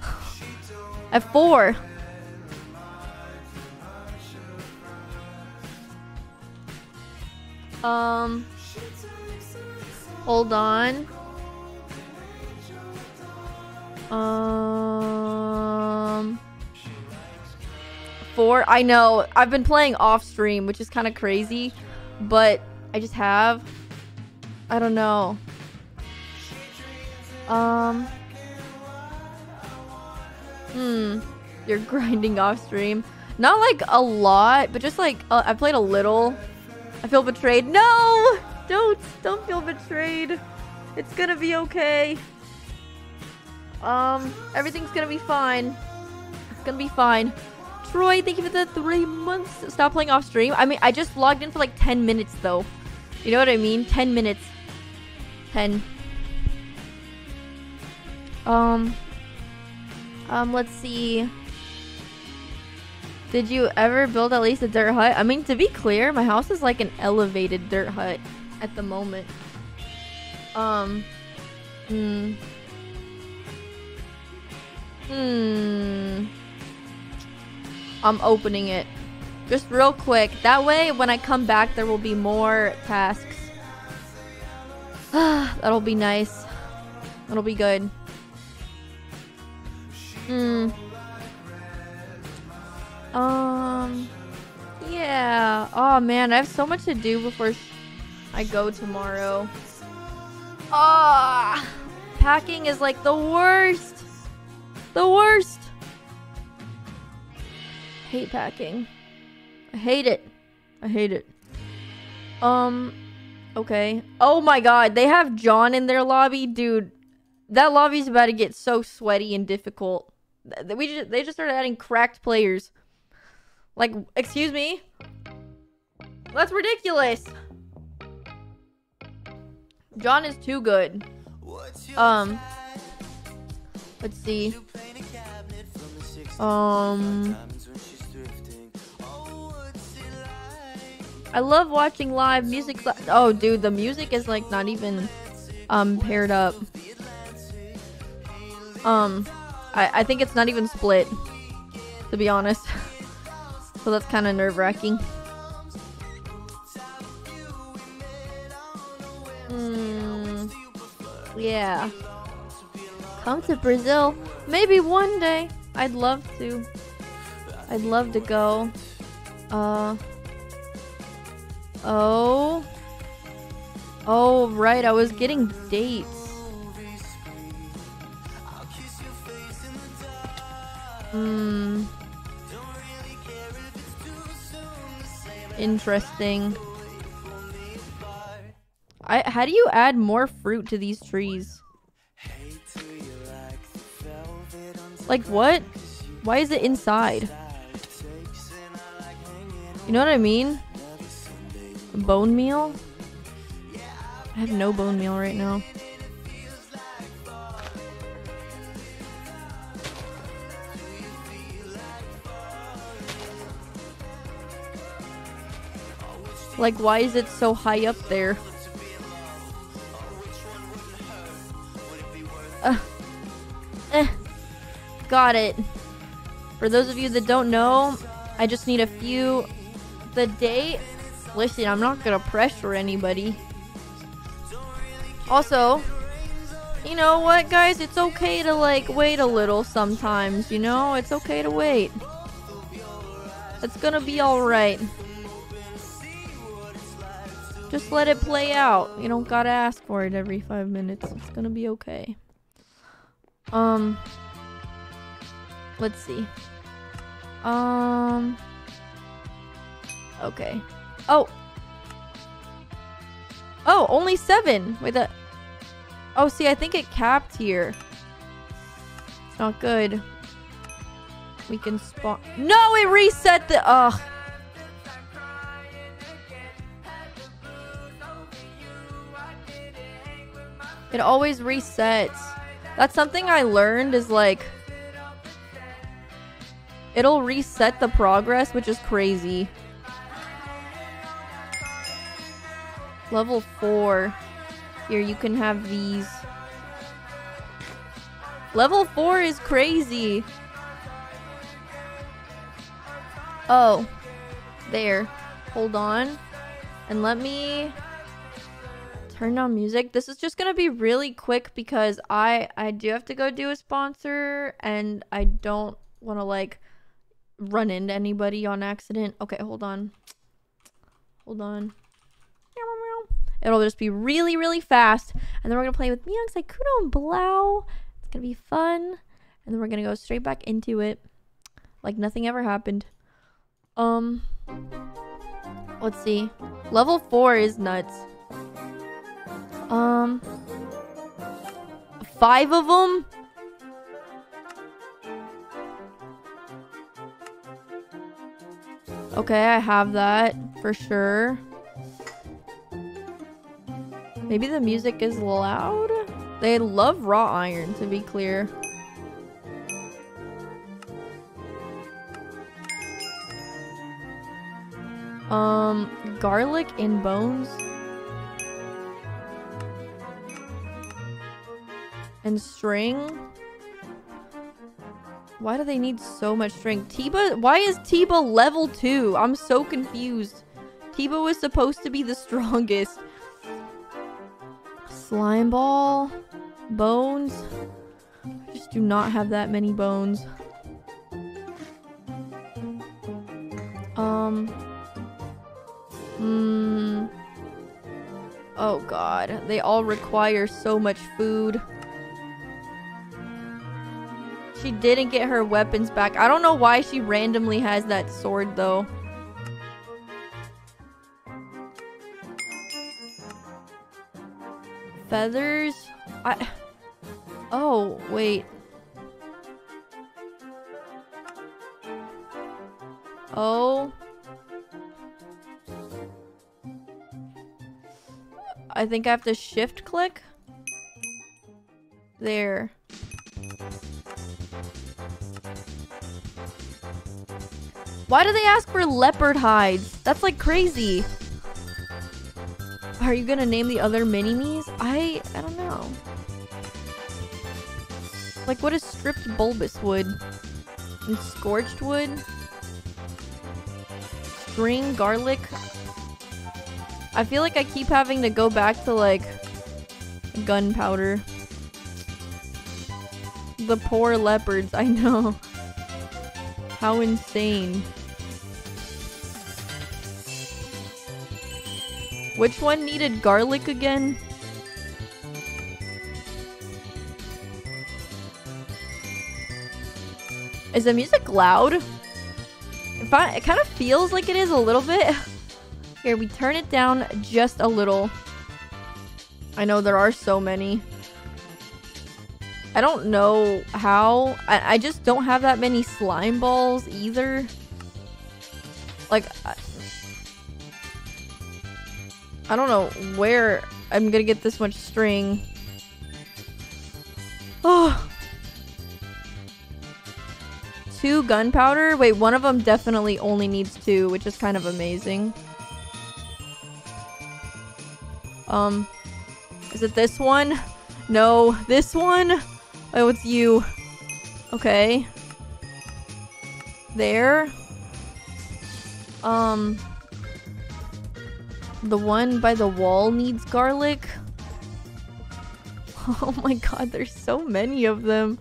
(sighs) I have four. Um. Hold on. Um. Four. I know. I've been playing off stream, which is kind of crazy, but I just have. I don't know. Um. Hmm. You're (laughs) grinding off stream. Not like a lot, but just like uh, I played a little. I feel betrayed. No! Don't! Don't feel betrayed. It's gonna be okay. Um, everything's gonna be fine. It's gonna be fine. Troy, thank you for the three months. Stop playing off stream. I mean, I just logged in for like 10 minutes though. You know what I mean? 10 minutes. 10. Um. Um, let's see. Did you ever build at least a dirt hut? I mean, to be clear, my house is like an elevated dirt hut at the moment. Um. Hmm. Hmm. I'm opening it. Just real quick. That way, when I come back, there will be more tasks. (sighs) That'll be nice. That'll be good. Hmm. Um. Yeah. Oh man, I have so much to do before I go tomorrow. Ah, packing is like the worst. The worst. Hate packing. I hate it. I hate it. Um. Okay. Oh my god, they have John in their lobby, dude. That lobby's about to get so sweaty and difficult. We just, they just started adding cracked players. Like, excuse me? That's ridiculous. John is too good. Um, let's see. Um, I love watching live music. Oh, dude, the music is like not even um paired up. Um, I I think it's not even split. To be honest, (laughs) so that's kind of nerve wracking. Hmm. Yeah. Come to Brazil. Maybe one day. I'd love to. I'd love to go. Uh. Oh. Oh, right. I was getting dates. Hmm. Interesting. I how do you add more fruit to these trees? Like what? Why is it inside? You know what I mean? Bone meal? I have no bone meal right now. Like, why is it so high up there? Uh, eh, got it. For those of you that don't know, I just need a few. The date. Listen, I'm not gonna pressure anybody. Also, you know what, guys? It's okay to like wait a little sometimes. You know, it's okay to wait. It's gonna be alright. Just let it play out. You don't gotta ask for it every five minutes. It's gonna be okay. Um. Let's see. Um. Okay. Oh. Oh, only seven. Wait, that. Oh, see, I think it capped here. It's not good. We can spawn. No, it reset the. Ugh. It always resets. That's something I learned is like it'll reset the progress, which is crazy. Level 4. Here, you can have these. Level 4 is crazy. Oh. There. Hold on. And let me turn on music. This is just gonna be really quick because I I do have to go do a sponsor and I don't want to like run into anybody on accident. Okay, hold on. Hold on. It'll just be really, really fast. And then we're to play with Myung, Saikudo, and Blau. It's to be fun. And then we're to go straight back into it. Like nothing ever happened. Um, let's see. Level 4 is nuts. Um, five of them? Okay, I have that for sure. Maybe the music is loud? They love raw iron, to be clear. Um, garlic in bones. And string. Why do they need so much string? Tiba, why is Tiba level 2? I'm so confused. Tiba was supposed to be the (laughs) strongest. Slime ball. Bones. I just do not have that many bones. Um. Hmm. Oh god. They all require so much food. She didn't get her weapons back. I don't know why she randomly has that sword though. Feathers? I... Oh, wait. Oh. I think I have to shift click. There. Why do they ask for leopard hides? That's like crazy. Are you gonna name the other mini-me's? I I don't know. Like what is stripped bulbous wood? And scorched wood? String garlic? I feel like I keep having to go back to like gunpowder. The poor leopards, I know. (laughs) How insane. Which one needed garlic again? Is the music loud? I, it kind of feels like it is a little bit. (laughs) Here, we turn it down just a little. I know there are so many. I don't know how. I, I just don't have that many slime balls either. Like, I, I don't know where I'm gonna get this much string. Oh. Two gunpowder? Wait, one of them definitely only needs two, which is kind of amazing. Um, is it this one? No, this one? Oh, it's you. Okay. There. Um, the one by the wall needs garlic. (laughs) Oh my god, there's so many of them.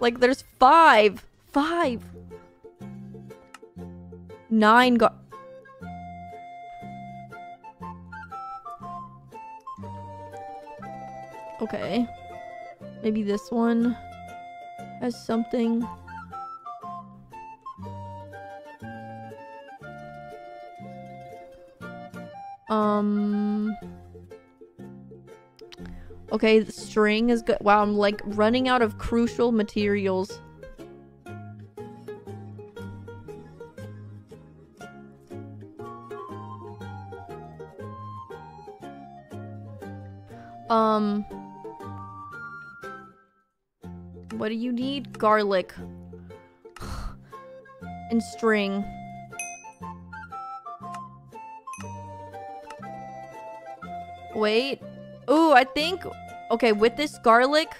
Like, there's five. Five. Nine gar- Okay. Maybe this one has something. Um. Okay, the string is good. Wow, I'm like running out of crucial materials. Um. What do you need? Garlic. and string. Wait. Ooh, I think... Okay, with this garlic...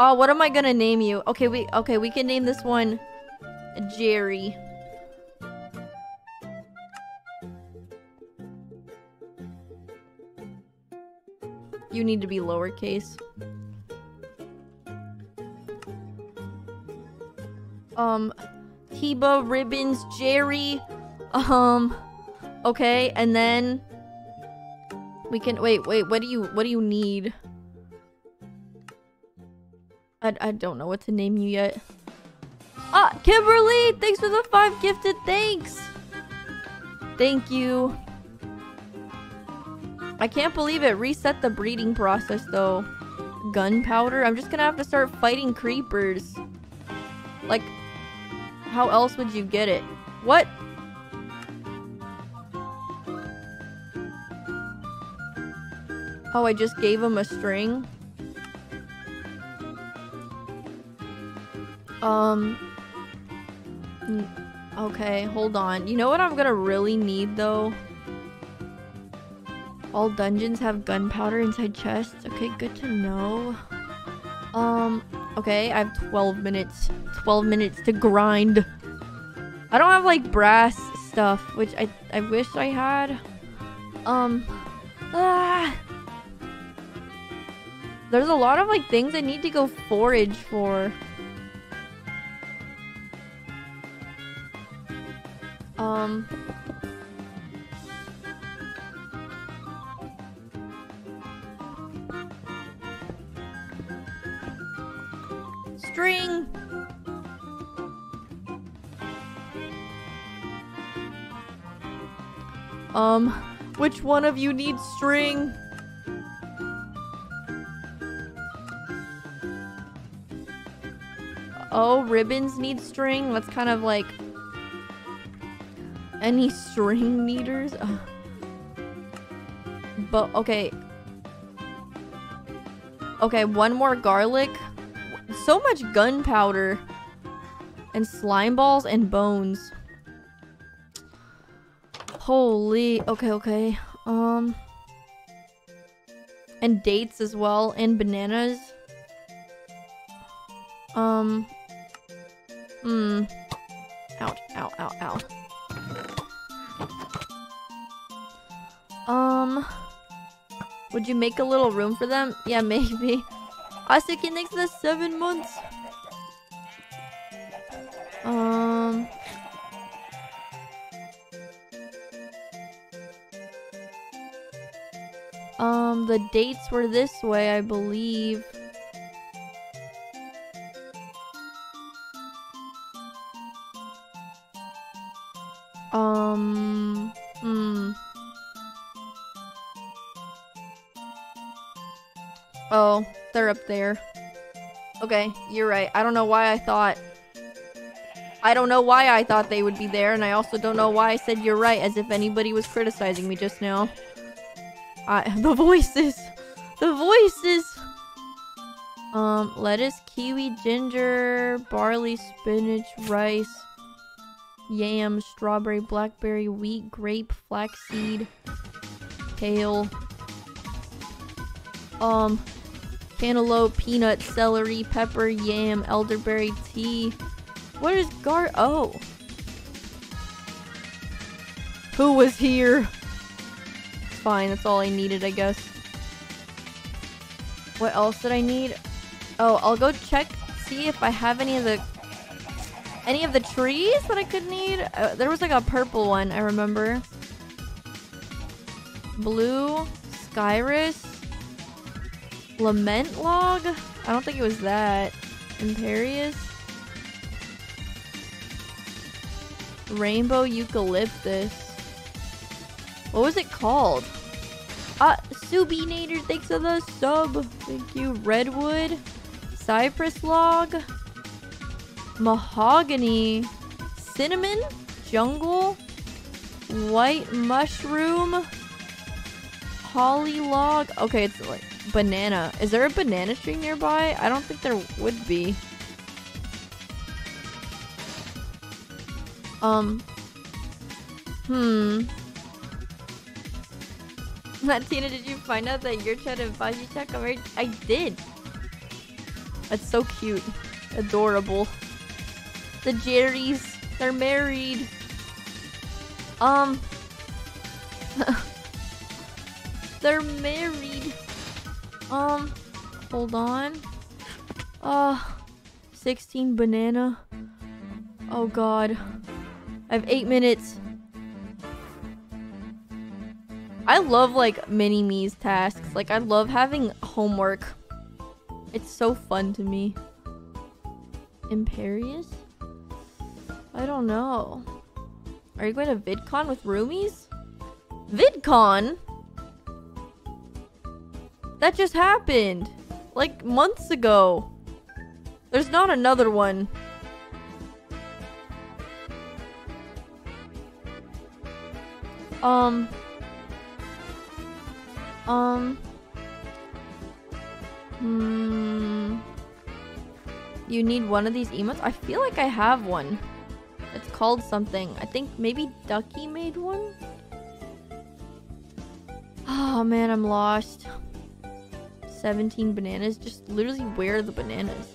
Oh, what am I gonna name you? Okay, we okay, we can name this one Jerry. You need to be lowercase. Um, Tiba, Ribbons, Jerry. Um, okay, and then we can wait. Wait, what do you what do you need? I I don't know what to name you yet. Ah, Kimberly, thanks for the five gifted. Thanks. Thank you. I can't believe it reset the breeding process though. Gunpowder? I'm just gonna have to start fighting creepers. Like, how else would you get it? What? Oh, I just gave him a string? Um... Okay, hold on. You know what I'm gonna really need though? All dungeons have gunpowder inside chests. Okay, good to know. Um, okay, I have 12 minutes. 12 minutes to grind. I don't have like brass stuff, which I I wish I had. Um, ah. There's a lot of like things I need to go forage for. Um, string. Um, which one of you needs string? Oh, ribbons need string? That's kind of like... Any string needers? But, okay. Okay, one more garlic. So much gunpowder. And slime balls and bones. Holy. Okay, okay. Um. And dates as well. And bananas. Um. Hmm. Out, out, out, ow. Um. Would you make a little room for them? Yeah, (laughs) maybe. Asuki next the seven months. Um. Um, the dates were this way, I believe. Um, hmm. Oh, they're up there. Okay, you're right. I don't know why I thought... I don't know why I thought they would be there, and I also don't know why I said you're right, as if anybody was criticizing me just now. I- (laughs) the voices! The voices! Um, lettuce, kiwi, ginger, barley, spinach, rice, yam, strawberry, blackberry, wheat, grape, flaxseed, kale, um, cantaloupe, peanut, celery, pepper, yam, elderberry, tea. What is gar- oh. Who was here? It's fine, that's all I needed, I guess. What else did I need? Oh, I'll go check, see if I have any of the any of the trees that I could need. Uh, there was like a purple one, I remember. Blue, Skyrus, Lament Log. I don't think it was that. Imperious. Rainbow Eucalyptus. What was it called? Uh, Subinator, thanks for the sub. Thank you. Redwood. Cypress log. Mahogany. Cinnamon. Jungle. White mushroom. Holly log. Okay, it's like banana. Is there a banana tree nearby? I don't think there would be. Um. Hmm. (laughs) Latina, did you find out that your chat and Faji chat got married? I did. That's so cute. Adorable. The Jerrys, they're married. Um. (laughs) they're married. Um, hold on. Uh, 16 banana. Oh god. I have 8 minutes. I love like mini me's tasks. Like I love having homework. It's so fun to me. Imperious? I don't know. Are you going to VidCon with roomies? VidCon? That just happened. Like months ago. There's not another one. Um. Um. Hmm. You need one of these emotes? I feel like I have one. It's called something. I think maybe Ducky made one? Oh man, I'm lost. 17 bananas. Just literally where are the bananas?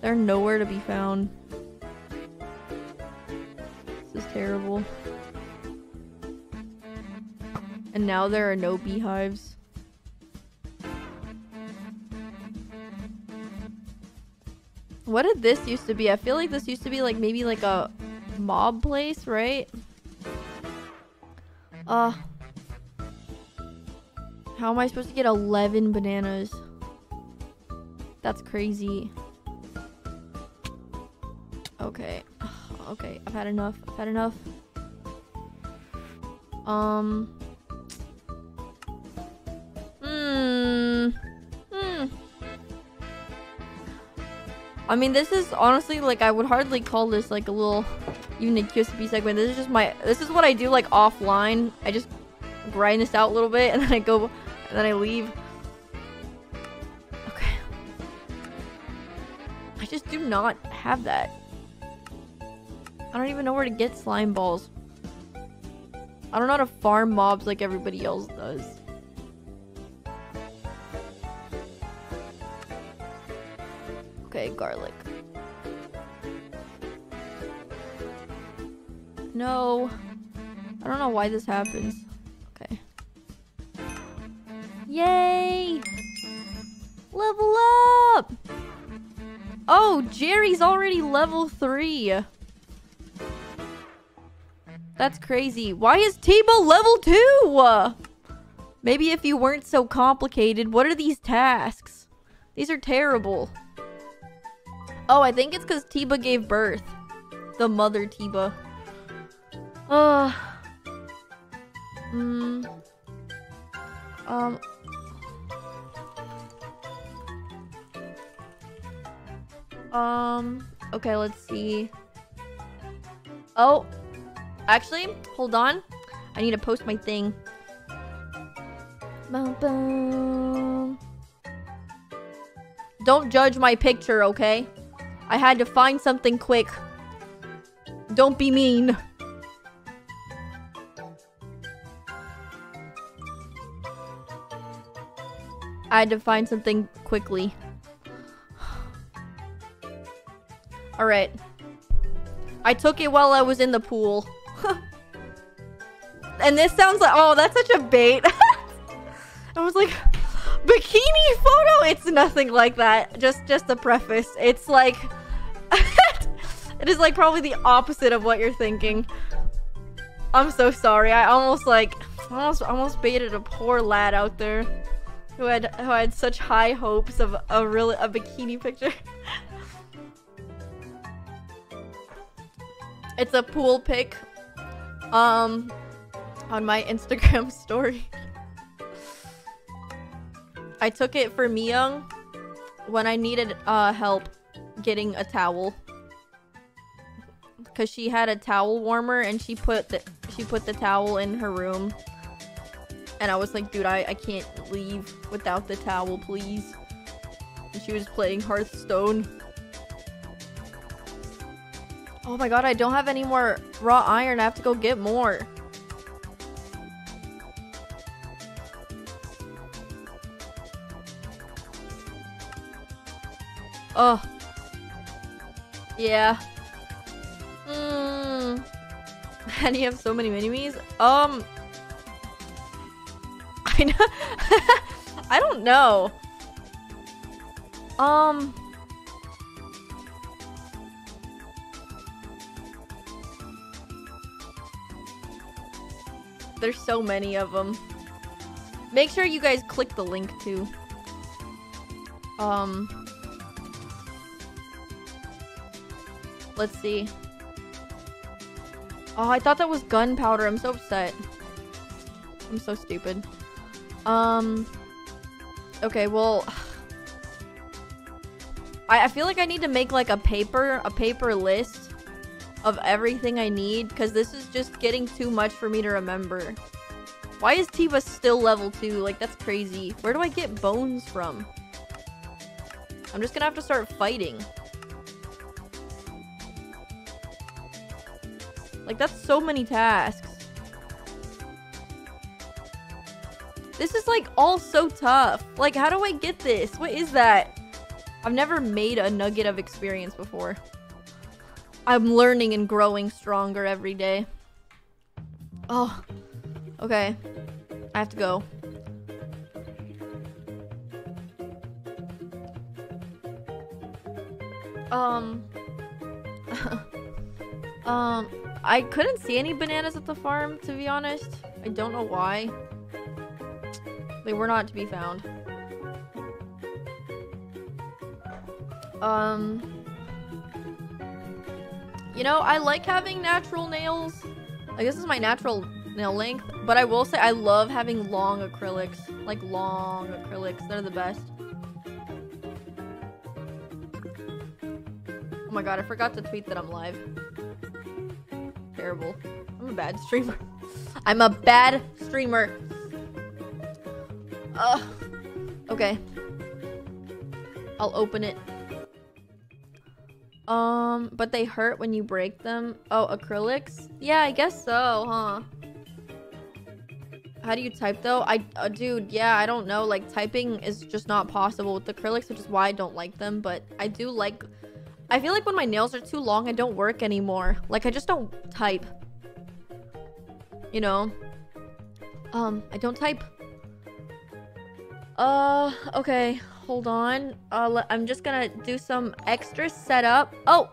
They're nowhere to be found. This is terrible. And now there are no beehives. What did this used to be? I feel like this used to be like maybe like a mob place, right? Uh How am I supposed to get 11 bananas? That's crazy. Okay. (sighs) Okay, I've had enough. I've had enough. Um Hmm. Hmm. I mean, this is honestly like I would hardly call this like a little even a QSMP segment. This is just my this is what I do like offline. I just grind this out a little bit (laughs) and then I go and then I leave. Okay. I just do not have that. I don't even know where to get slime balls. I don't know how to farm mobs like everybody else does. Okay, garlic. No. I don't know why this happens. Yay! Level up! Oh, Jerry's already level 3. That's crazy. Why is Tiba level 2? Maybe if you weren't so complicated, what are these tasks? These are terrible. Oh, I think it's because Tiba gave birth. The mother Tiba. Uh. Hmm. Um. Um. Okay, let's see. Oh. Actually, hold on. I need to post my thing. Bum, bum. Don't judge my picture, okay? I had to find something quick. Don't be mean. I had to find something quickly. Alright. I took it while I was in the pool. (laughs) and this sounds like- oh, that's such a bait. (laughs) I was like, bikini photo? It's nothing like that. Just, just a preface. It's like... (laughs) it is like probably the opposite of what you're thinking. I'm so sorry. I almost like... Almost, almost baited a poor lad out there who had who had such high hopes of a really a bikini picture. It's a pool pic, um, on my (laughs) Instagram story. I took it for Miyoung when I needed uh help getting a towel. Cause she had a towel warmer and she put the she put the towel in her room and I was like, dude, I, I can't leave without the towel, please. And she was playing Hearthstone. Oh my god, I don't have any more raw iron. I have to go get more. Oh. Yeah. Hmm. And you have so many mini-me's? Um, (laughs) I know. (laughs) I don't know. Um. There's so many of them. Make sure you guys click the link too. Um. Let's see. Oh, I thought that was gunpowder. I'm so upset. I'm so stupid. Um. Okay, well. (sighs) I, I feel like I need to make like a paper, a paper list of everything I need because this is just getting too much for me to remember. Why is Tiba still level 2? Like, that's crazy. Where do I get bones from? I'm just gonna have to start fighting. Like, that's so many tasks. This is, like, all so tough. Like, how do I get this? What is that? I've never made a nugget of experience before. I'm learning and growing stronger every day. Oh. Okay. I have to go. Um. (laughs) um. I couldn't see any bananas at the farm, to be honest. I don't know why. They were not to be found. Um. You know, I like having natural nails. I guess this is my natural nail length. But I will say I love having long acrylics. Like long acrylics. They're the best. Oh my god, I forgot to tweet that I'm live. Terrible. I'm a bad streamer. (laughs) I'm a bad streamer. Ugh. Okay. I'll open it. Um, but they hurt when you break them. Oh, acrylics? Yeah, I guess so, huh? How do you type though? I, uh, dude, yeah, I don't know. Like, typing is just not possible with acrylics, which is why I don't like them. But I do like... I feel like when my nails are too long, I don't work anymore. Like, I just don't type. You know? Um, I don't type. Uh, okay. Hold on. Uh, I'm just gonna do some extra setup. Oh!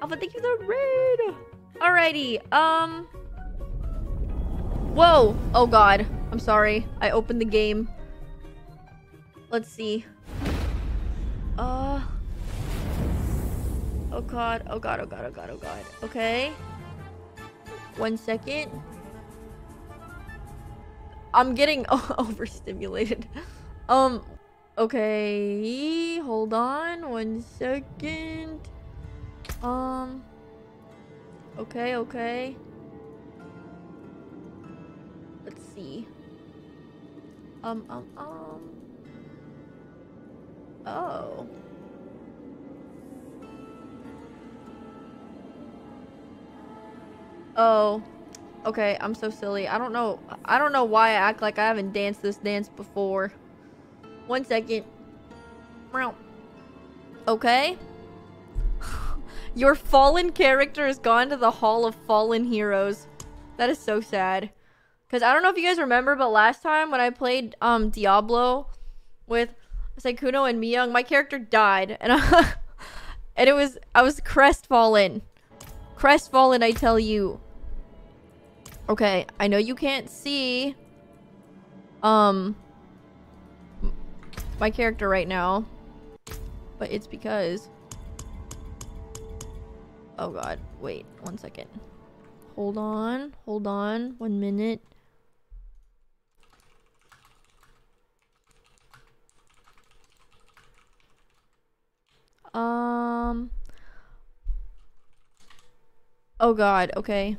Alpha, thank you for the raid! Alrighty, um... Whoa! Oh god. I'm sorry. I opened the game. Let's see. Uh... Oh god, oh god, oh god, oh god, oh god. Okay. One second. I'm getting (laughs) overstimulated. Um, okay. Hold on one second. Um. Okay, okay. Let's see. Um, um, um. Oh. Oh. Okay, I'm so silly. I don't know. I don't know why I act like I haven't danced this dance before. One second. Okay. (laughs) Your fallen character has gone to the Hall of Fallen Heroes. That is so sad. Because I don't know if you guys remember, but last time when I played um Diablo with Sykkuno and Miyoung, my character died. And, I, (laughs) and it was... I was crestfallen. Crestfallen, I tell you. Okay, I know you can't see um my character right now, but it's because Oh god, wait, one second. Hold on, hold on, one minute. Um Oh god, okay.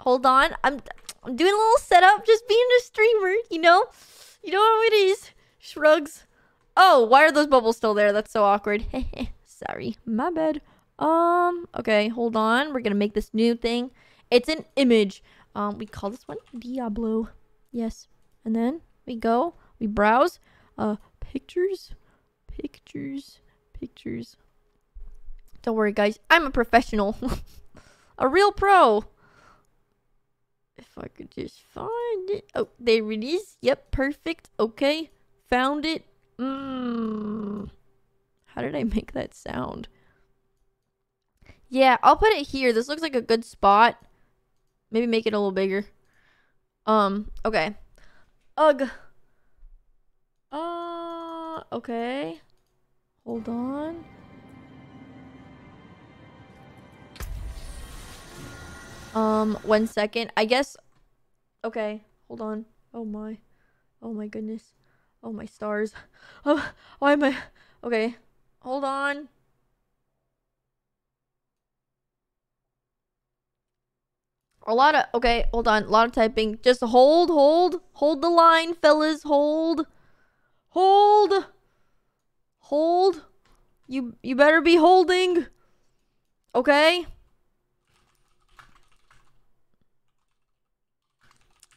Hold on. I'm I'm doing a little setup, just being a streamer, you know? You know how it is. Shrugs. Oh, why are those bubbles still there? That's so awkward. (laughs) Sorry. My bad. Um, okay, hold on. We're gonna make this new thing. It's an image. Um, we call this one Diablo. Yes. And then we go, we browse. Uh, pictures, pictures, pictures. Don't worry, guys. I'm a professional. (laughs) a real pro. If I could just find it. Oh, there it is. Yep, perfect. Okay, found it. Mmm. How did I make that sound? Yeah, I'll put it here. This looks like a good spot. Maybe make it a little bigger. Um, okay. Ugh. Uh, okay. Hold on. Um, one second. I guess. Okay, hold on. Oh my. Oh my goodness. Oh my stars. (laughs) Oh, why am I? Okay, hold on. A lot of okay, hold on. A lot of typing. Just hold, hold, hold the line, fellas. Hold, hold, hold. You you better be holding. Okay.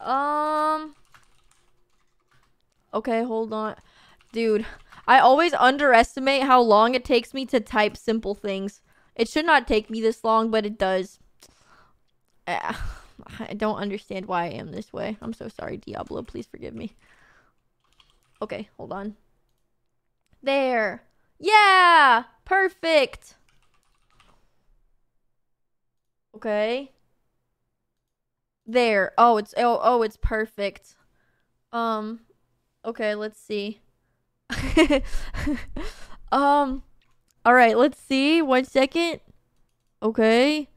Um. Okay, hold on. Dude, I always underestimate how long it takes me to type simple things. It should not take me this long, but it does. (sighs) I don't understand why I am this way. I'm so sorry, Diablo. Please forgive me. Okay, hold on. There. Yeah! Perfect! Okay. There. Oh, it's oh oh it's perfect. Um okay, let's see. (laughs) um all right, let's see. One second. Okay.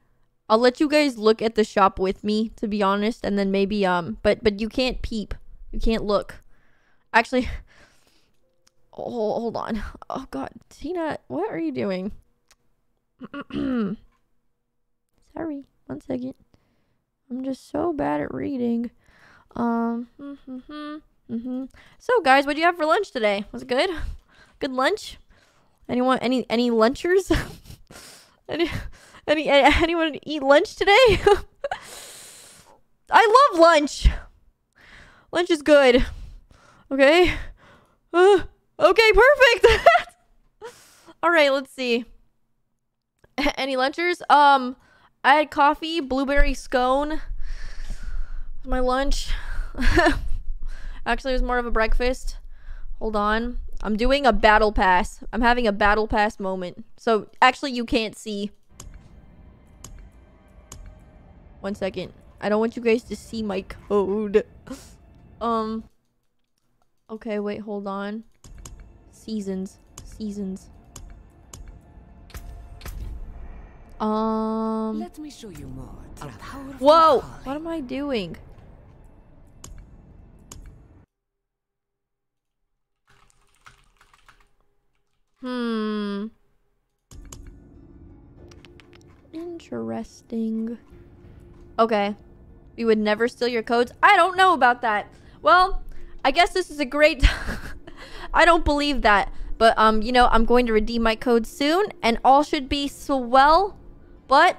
I'll let you guys look at the shop with me to be honest and then maybe um but but you can't peep. You can't look. Actually (laughs) oh, hold on. Oh god, Tina, what are you doing? (clears throat) Sorry. One second. I'm just so bad at reading. Um. Mm-hmm, mm-hmm. So, guys, what do you have for lunch today? Was it good? (laughs) Good lunch? Anyone? Any? Any lunchers? (laughs) any? Any? Anyone eat lunch today? (laughs) I love lunch. Lunch is good. Okay. Uh, okay. Perfect. All right. Let's see. Any lunchers? Um. I had coffee, blueberry scone. My lunch. (laughs) Actually, it was more of a breakfast. Hold on. I'm doing a battle pass. I'm having a battle pass moment. So, actually, you can't see. One second. I don't want you guys to see my code. (laughs) um. Okay, wait, hold on. Seasons. Seasons. Um. Let me show you more. Whoa! calling. What am I doing? Hmm. Interesting. Okay. We would never steal your codes. I don't know about that. Well, I guess this is a great (laughs) I don't believe that. But um, you know, I'm going to redeem my code soon and all should be so well. But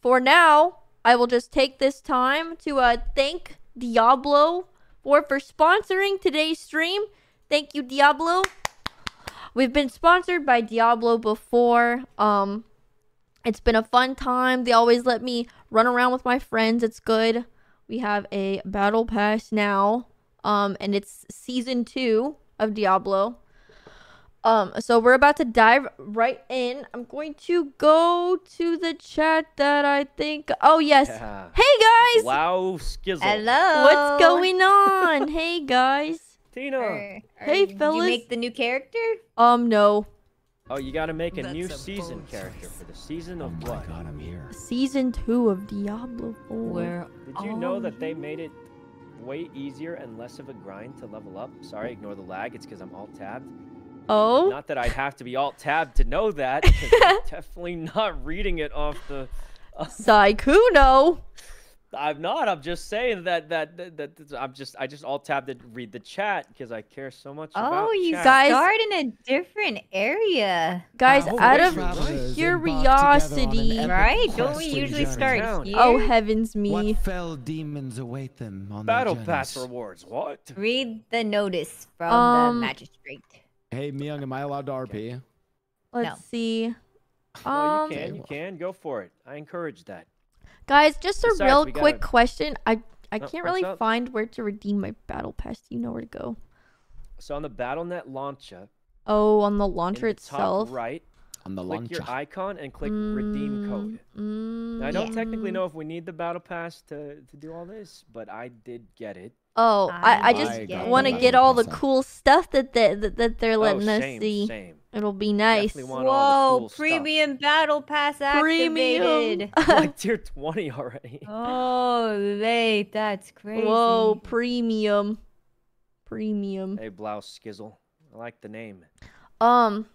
for now, I will just take this time to uh thank Diablo for for sponsoring today's stream. Thank you, Diablo. We've been sponsored by Diablo before. Um it's been a fun time. They always let me run around with my friends. It's good. We have a battle pass now. Um and it's season 2 of Diablo. Um, so we're about to dive right in. I'm going to go to the chat that I think. Oh yes. Yeah. Hey guys. Wow, skizzle. Hello. What's going on? (laughs) hey guys. Tina. Are- Hey, are- Did fellas. you make the new character? Um, no. Oh, you gotta make a That's new a season character choice. for the season of blood. I'm here. Season two of Diablo 4. Where Did you know that they made it way easier and less of a grind to level up? Sorry, ignore the lag. It's because I'm alt tabbed. Oh. Not that I'd have to be alt tabbed to know that. (laughs) Definitely not reading it off the. Sykkuno. I'm not. I'm just saying that that that, that I'm just I just alt tabbed to read the chat because I care so much about Oh, you chat. Guys- start in a different area. Guys, Oh, out of travelers curiosity. Right? Don't we usually start here? Oh heavens me. What fell demons await them on Battle their pass rewards. What? Read the notice from Um, the magistrate. Hey, Miyoung, am I allowed to RP? Let's No. see. No, Um, you can. You can go for it. I encourage that. Guys, just a Besides, real quick gotta- question. I I Oh, can't really up? find where to redeem my battle pass. Do you know where to go? So on the BattleNet launcher, Oh, on the in launcher the itself. top right, On the click your launcher. icon and click redeem code. Mm, Now, I don't technically mm. know if we need the battle pass to, to do all this, but I did get it. Oh, I, I I just want to get all the cool stuff that they, that, that they're letting oh, us see. same. It'll be nice. Definitely want all the Whoa, cool stuff. premium battle pass Premium. (laughs) activated. like tier 20 already. (laughs) oh, wait, that's crazy. Whoa, premium. Premium. Hey, Blouse Skizzle. I like the name. Um,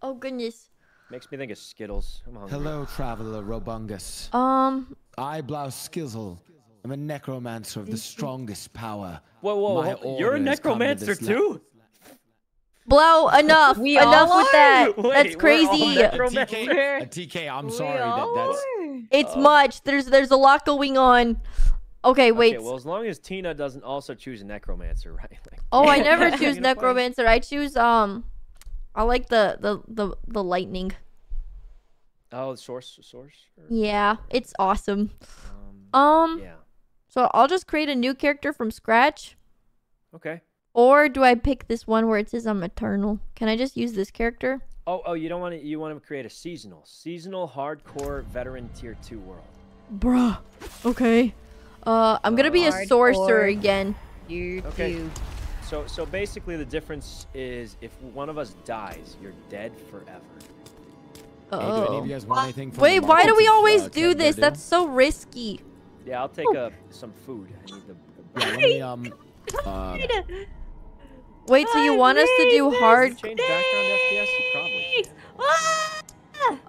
oh goodness. Makes me think of Skittles. I'm. Hello, traveler Robungus. Um, I, Blouse Skizzle, am a necromancer of the strongest power. Whoa, whoa, whoa. You're a orders to necromancer too? blow enough. We enough all with that. (laughs) Wait, That's crazy. A. TK, a TK, I'm sorry. That, that's It's much. There's there's a lot going on. Okay, wait. Okay, well, as long as Tina doesn't also choose a necromancer, (laughs) right? Like, oh, I (laughs) never choose gonna play? necromancer. I choose um, I like the the the the lightning. Oh, the source, source. or- Yeah, it's awesome. Um, Um, yeah. So I'll just create a new character from scratch, Okay. or do I pick this one where it says I'm eternal? Can I just use this character? Oh, oh, you don't want to. You want to create a seasonal, seasonal hardcore veteran tier two world. Bruh. Okay. Uh, I'm gonna be a sorcerer again. You Okay. too. So, so basically, the difference is if one of us dies, you're dead forever. Hey, do any of Oh. you guys want anything from Wait, why do we always uh, do this? Verdu? That's so risky. Yeah, I'll take uh, some food. I need the. Yeah, let me, um, (laughs) uh, Wait, so you want us to do hard? Change background FPS? You probably.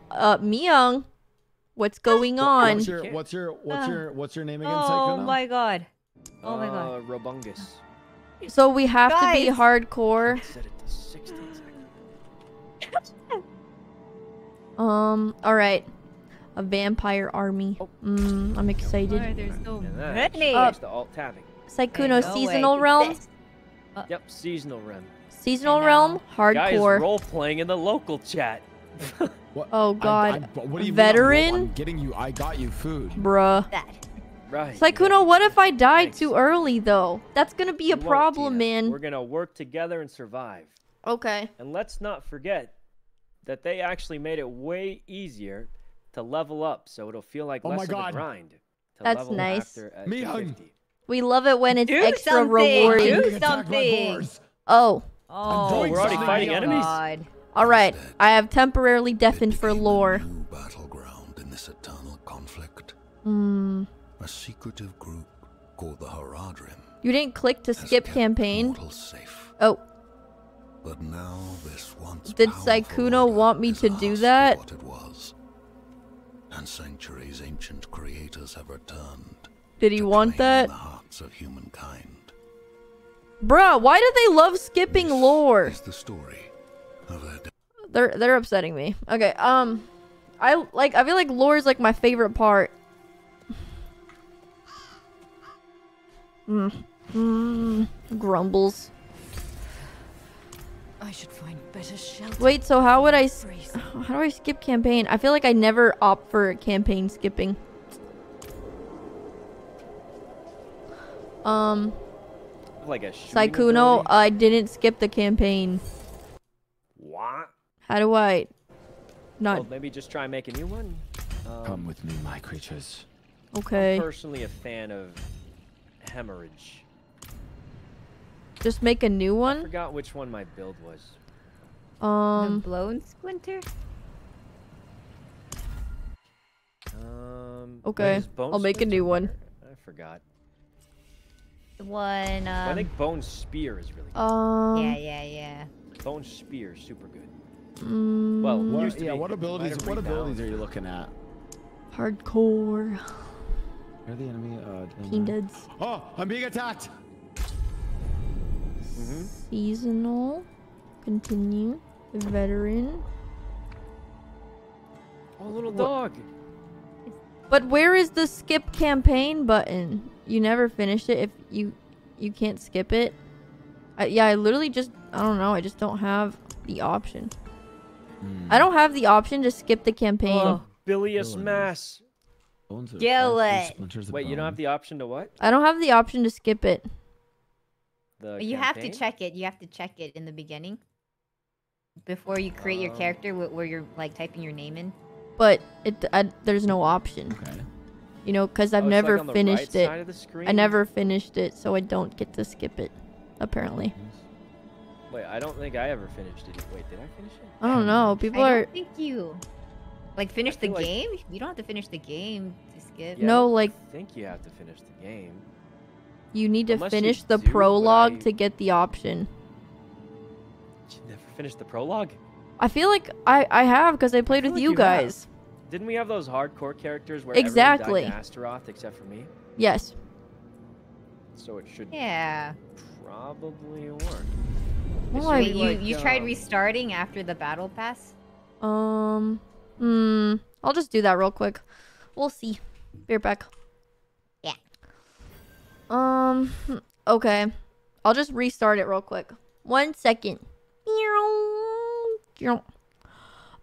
Uh, Miyoung, what's going on? What's your what's your what's your what's your name again? Oh Psycho my god. Oh my god. Uh, Robungus. So we have to be hardcore. (laughs) Set it to 60 seconds. Um, all right. A vampire army. Oh. Mm, I'm excited. Why there's so And that many. Uh, switch to alt tabbing. Sykkuno no seasonal realm. This- Yep, seasonal rem. Seasonal I know. realm. Guys, Hardcore. role playing in the local chat. (laughs) What? Oh I'm- god. I'm- what do you mean I'm- Veteran? I'm getting you. I got you food. Bruh. that. right. Sykkuno, what if I died Thanks. too early though? That's gonna be You a problem, Tina. man. We're gonna work together and survive. Okay. And let's not forget that they actually made it way easier to level up, so it'll feel like Oh less my of a grind. To That's level nice. After, at Mihun. 50. We love it when it's Do extra something, rewarding. do I'm being attacked by something. Oh, Oh, we're already something. fighting enemies. God. all right. I have temporarily deafened for Picking a lore. New battleground in this eternal conflict. Hmm. A secretive group called the Horadrim You didn't click to skip campaign. safe. Oh, But now this once Did Sykkuno want me to do that? What it was. And Sanctuary's ancient creators have returned. did he to want claim that? The hearts of humankind. Bruh, why do they love skipping This lore? is the story of their They're they're upsetting me. Okay, um I like I feel like lore is like my favorite part. Mm. Mm. Grumbles. I should find better shelter. Wait, so how would I s- Brace. (sighs) how do I skip campaign? I feel like I never opt for campaign skipping. Um Like a shooting Sykkuno. I didn't skip the campaign. What? How do I not Well, maybe just try and make a new one. Um, Come with me, my creatures. okay. I'm personally a fan of hemorrhage. Just make a new one? I one? forgot which one my build was. Um the Bone Splinter? Um, Okay, I'll make a new one. I forgot. The one, um... I think Bone Spear is really good. um yeah, yeah, yeah. Bone Spear is super good. mm, Well, What, used to yeah, be. what abilities? have What abilities are you looking at? hardcore are the enemy? Uh, down teen deads. Oh, I'm being attacked. Mm-hmm. Seasonal. Continue. Veteran. Oh, little What- dog. But where is the skip campaign button? You never finished it if you you can't skip it. I, yeah, I literally just I don't know. I just don't have the option. Hmm. I don't have the option to skip the campaign. Oh, bilious Really? mass. Kill it. Wait, you don't have the option to what? I don't have the option to skip it. The you have to check it. You have to check it in the beginning before you create your Um, character, wh- where you're like typing your name in. But it I, there's no option. Okay. You know, because I've Oh, it's, like, never finished right it. side of the I never finished it, so I don't get to skip it. Apparently. Wait, I don't think I ever finished it. Wait, did I finish it? I don't know. People I are don't think you like finish the feel like- game. You don't have to finish the game to skip. Yeah, No, don't like- think you have to finish the game. you need to Unless finish the do, prologue I- to get the option. Did you never finish the prologue? I feel like I I have because I played feel with like you you have. guys. Didn't we have those hardcore characters where Exactly. everyone died to Astaroth except for me? Yes. So it should Yeah. probably work. Well, Wait, really you like, you tried um, restarting after the battle pass? Um. Hmm. I'll just do that real quick. We'll see. Be right back. Yeah. Um. hmm, Okay. I'll just restart it real quick. One second.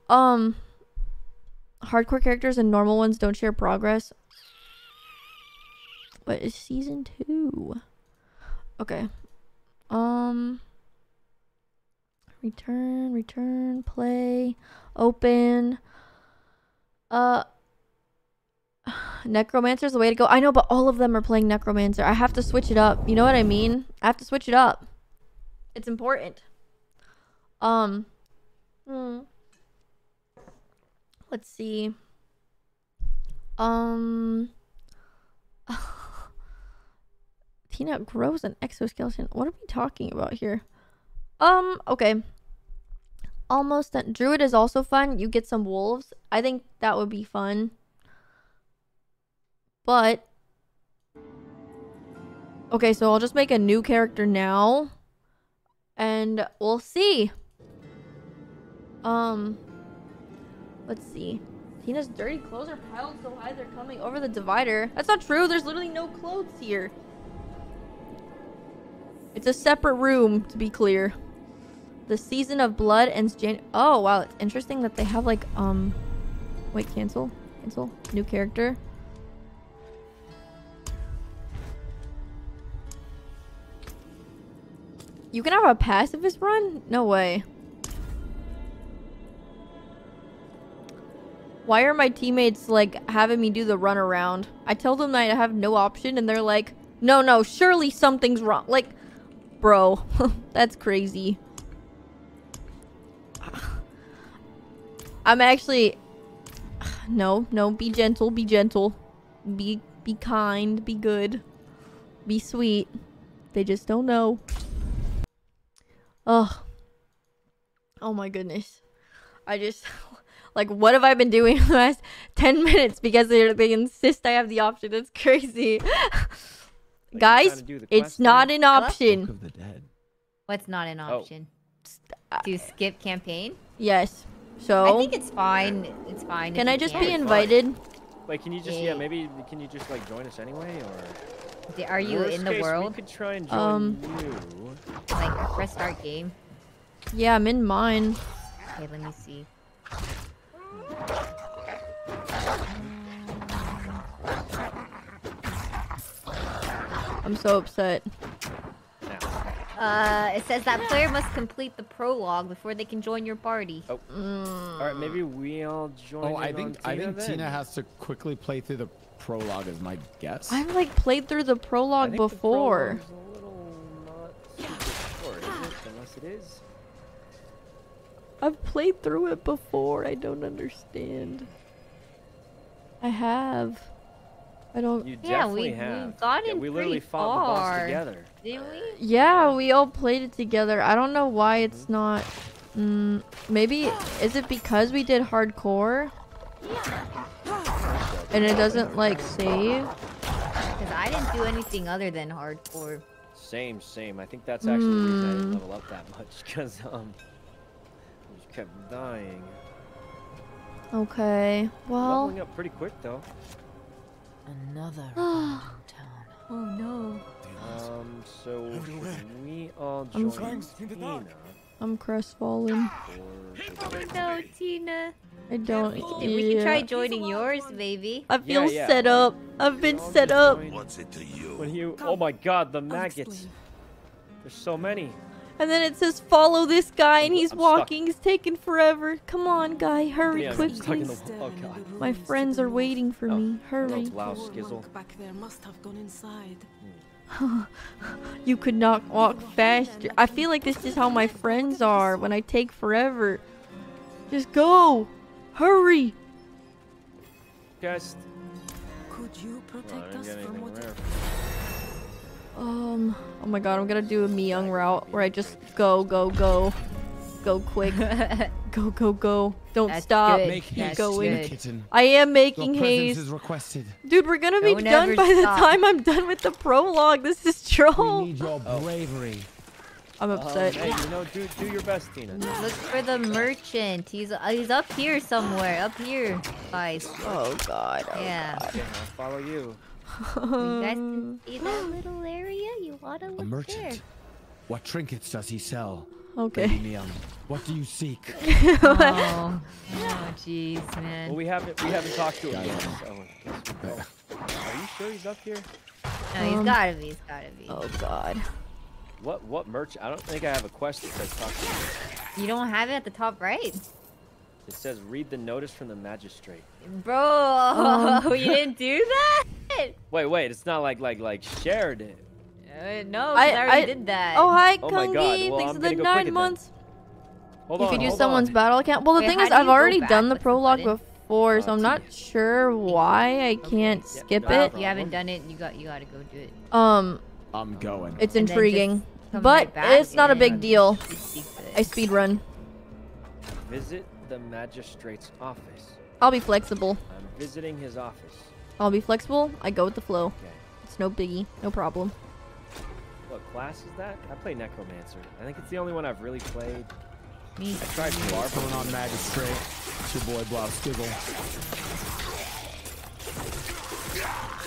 Um. Hardcore characters and normal ones don't share progress. What is season two? Okay. Um. Return, return, play, open. Uh. Necromancer's the way to go. I know, but all of them are playing Necromancer. I have to switch it up. You know what I mean? I have to switch it up. It's important. Um. Hmm. Let's see. Um. (laughs) Tina grows an exoskeleton. What are we talking about here? Um, okay. Almost done. Druid is also fun. You get some wolves. I think that would be fun. But Okay, so I'll just make a new character now. And we'll see. Um Let's see. Tina's dirty clothes are piled so high they're coming over the divider. That's not true. There's literally no clothes here. It's a separate room, to be clear. The season of blood ends Jan. Oh wow, it's interesting that they have like um. Wait, cancel, cancel. New character. You can have a pacifist run? No way. Why are my teammates like having me do the run around? I tell them that I have no option and they're like, no, no, surely something's wrong. Like, bro, (laughs) that's crazy. (sighs) I'm actually, (sighs) no, no, be gentle, be gentle. Be, be kind, be good. Be sweet. They just don't know. Ugh. Oh my goodness. I just (laughs) like what have I been doing in (laughs) the last 10 minutes because they they insist I have the option. It's crazy. Guys, it's not an option. Book of the Dead. What's not an Oh. option? To skip campaign? Yes. So I think it's fine. It's fine. can I just can't. be invited? Wait, can you just yeah, maybe can you just like join us anyway or Are you Worst in the case, world? We could try and join Um, you. Like press start game. Yeah, I'm in mine. Okay, let me see. I'm so upset. Uh, it says that player must complete the prologue before they can join your party. Oh. All right, maybe we all join. Oh, I think on I Tina think then. Tina has to quickly play through the prologue, is my guess. I've like played through the I prologue think the before. prologue's a little not super short, is it? Unless it is. I've played through it before. I don't understand. I have. I don't. You Yeah, definitely we- we've have. gotten yeah, we literally pretty fought the boss far. together. Didn't we? Yeah, we all played it together. I don't know why it's not. Mm, maybe is it because we did hardcore? Yeah. And it doesn't like save. Because I didn't do anything other than hardcore. Same, same. I think that's actually the reason I didn't Hmm. level up that (laughs) much because um, I just kept dying. Okay. Well. Leveling up pretty quick though. Another town. (sighs) Oh no. Um, so should we all I'm Tina? I'm crestfallen. Or should we- No, Tina. I don't. We can try joining yours, baby. I feel yeah. set up. I've been set up. What's it to you? When you, oh my God, the maggots. There's so many. And then it says follow this guy and he's I'm stuck. walking. He's taking forever. Come on, guy. Hurry Yeah, I'm stuck in quickly. Oh My friends are waiting for Oh, me. Hurry. No, loud skizzle. back there must have gone inside. (laughs) You could not walk faster. I feel like this is how my friends are when I take forever. Just go. Hurry. Guys, Could you protect didn't us from what? Rare. Um, oh my god, I'm gonna do a Miyoung route where I just go, go, go. Go quick. (laughs) go, go, go. Don't That's stop. good. Make Keep haste, going. good. kitten. I am making haste. is requested. Dude, we're gonna be Don't done ever by the time I'm done with the prologue. This is We troll. need your bravery. I'm Um, upset. hey, you know, do do your best, Tina. Look for the merchant. He's uh, he's up here somewhere. Up here, guys. Oh god. Oh Yeah. Okay, I'll follow you. You guys can see that (gasps) little area? You wanna look A merchant. there. What trinkets does he sell? Okay. Lady what do you seek? (laughs) Oh, oh, (laughs) jeez, man. Well, we haven't we haven't talked to him yet. So I guess we'll go. Are you sure he's up here? No, he's Um, gotta be. He's gotta be. Oh god. What what merch? I don't think I have a quest that says talk to him. You don't have it at the top right, It says read the notice from the magistrate. Bro. Um. (laughs) you didn't do that? Wait, wait, it's not like like like shared it. Uh, no, 'cause I- I, already I- did that. Oh hi, Oh my Kungi. God, well, Thanks I'm for the go nine months. Hold you on, could use someone's on. battle account. Well, the Wait, thing is, I've already done the prologue button? before, so I'm not (laughs) sure why I can't Yeah, skip no it. You haven't done it, you got you gotta go do it. Um, I'm going. it's And then just intriguing, but right it's not a big deal. you speak to I it. speed run. Visit the magistrate's office. I'll be flexible. I'm visiting his office. I'll be flexible. I go with the flow. Okay. It's no biggie, no problem. What class is that? I play Necromancer. I think it's the only one I've really played. Me. I tried Dwarf. Going on magistrate. It's your boy Blow Skiggle.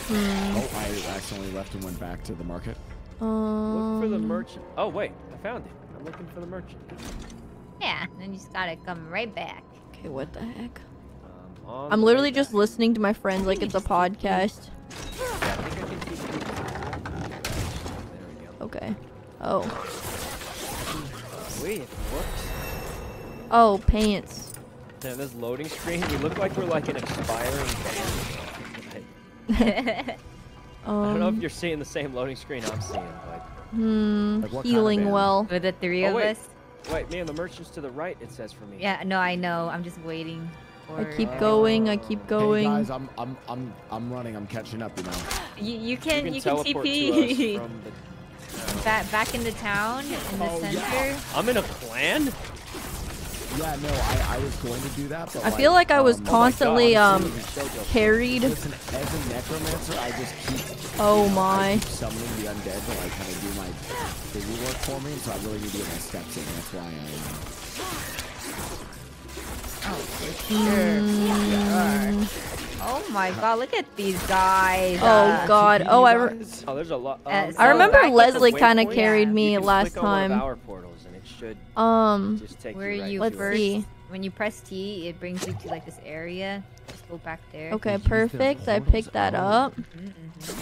Hmm. Oh, I accidentally left and went back to the market. Um, Look for the merchant. Oh wait, I found it. I'm looking for the merchant. Yeah, then you just gotta come right back. Okay, what the heck? Um, on I'm literally just back. listening to my friends like it's a podcast. Yeah, I think I can keep There we go. Okay. Oh. Wait, it works. Oh, pants. Damn, this loading screen, we look like we're like an expiring band. (laughs) I don't know if Um, you're seeing the same loading screen I'm seeing, but hmm, Like what kind of healing well. For the three Oh, of wait. us. wait, man, the merchant's to the right. It says for me. Yeah, no, I know. I'm just waiting for. I keep Oh. going, I keep Hey going. guys, I'm I'm I'm I'm running. I'm catching up. You know. You, you You can can you can teleport to TP us from (laughs) the. back back in the town in the Oh, center. yeah. I'm in a clan. Yeah, no, I I was going to do that, but I feel like I was um, constantly God, um I'm seeing JoJo. carried. Listen, as a necromancer, I just keep Oh I my. keep summoning the undead to like kind of do my busy work for me, so I really need to get my steps in. That's why I. Oh, for sure. Mm, Oh my god, look at these guys. Oh uh, god. Oh, I. Re- Oh, there's a lot. Uh, Um, so I remember back Leslie kind of carried yeah, me you can last click on one of time. our portals, and it should Um, just take Where you right you let's first, see. when you press T, it brings you to like this area. Just go back there. Okay, use the perfect. I picked that out. up.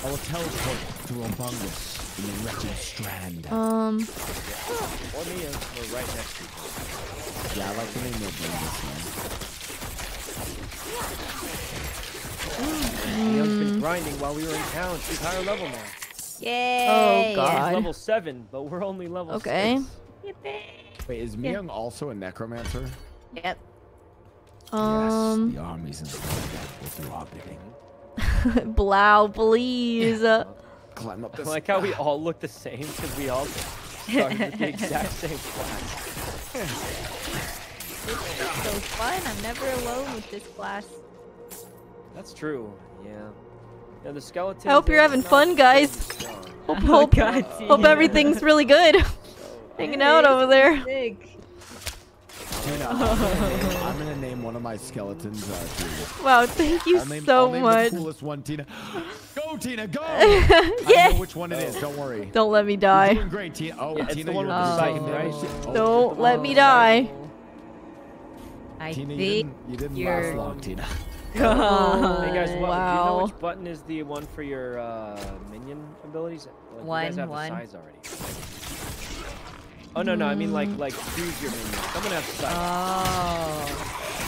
I will teleport through Umbungus in the wretched strand. Um, Or me, we're right next to each other. Yeah, I like the name of Umbungus. Neon's been grinding while we were in town. She's higher level now. Yay! Oh, She's God. level seven, but we're only level Okay. six. Wait, is Yeah. Also a necromancer? Yep. yes, um, the armies in Baghdad will do our bidding. (laughs) Blow, please. Uh, Climb up I like how we all look the same because we all (laughs) started with the exact same class. It's so fun. I'm never alone with this class. That's true. Yeah. Yeah, the skeleton. I hope you're having fun, guys. Hope, hope, (laughs) oh, God, hope everything's really good. (laughs) Hanging out over there. Sick. Tina, (laughs) I'm, gonna name, I'm gonna name one of my skeletons. Uh, Wow, thank you I'll name, so I'll name much. The coolest one, Tina. (gasps) Go, Tina, go! (laughs) I yeah. know which one it is. Don't worry. Don't let me You're die. doing great, Tina. Oh, Yeah, Tina, you're with the the sight, second right? Oh, Don't it's let me with the sight. die. I Tina, you think didn't, you didn't you're- last long, Tina. (laughs) hey guys, what, do you know which button is the one for your uh, minion abilities? Like, you guys One, have one. the size already. Oh no, no, I mean like like choose your minion. Someone has size. Oh.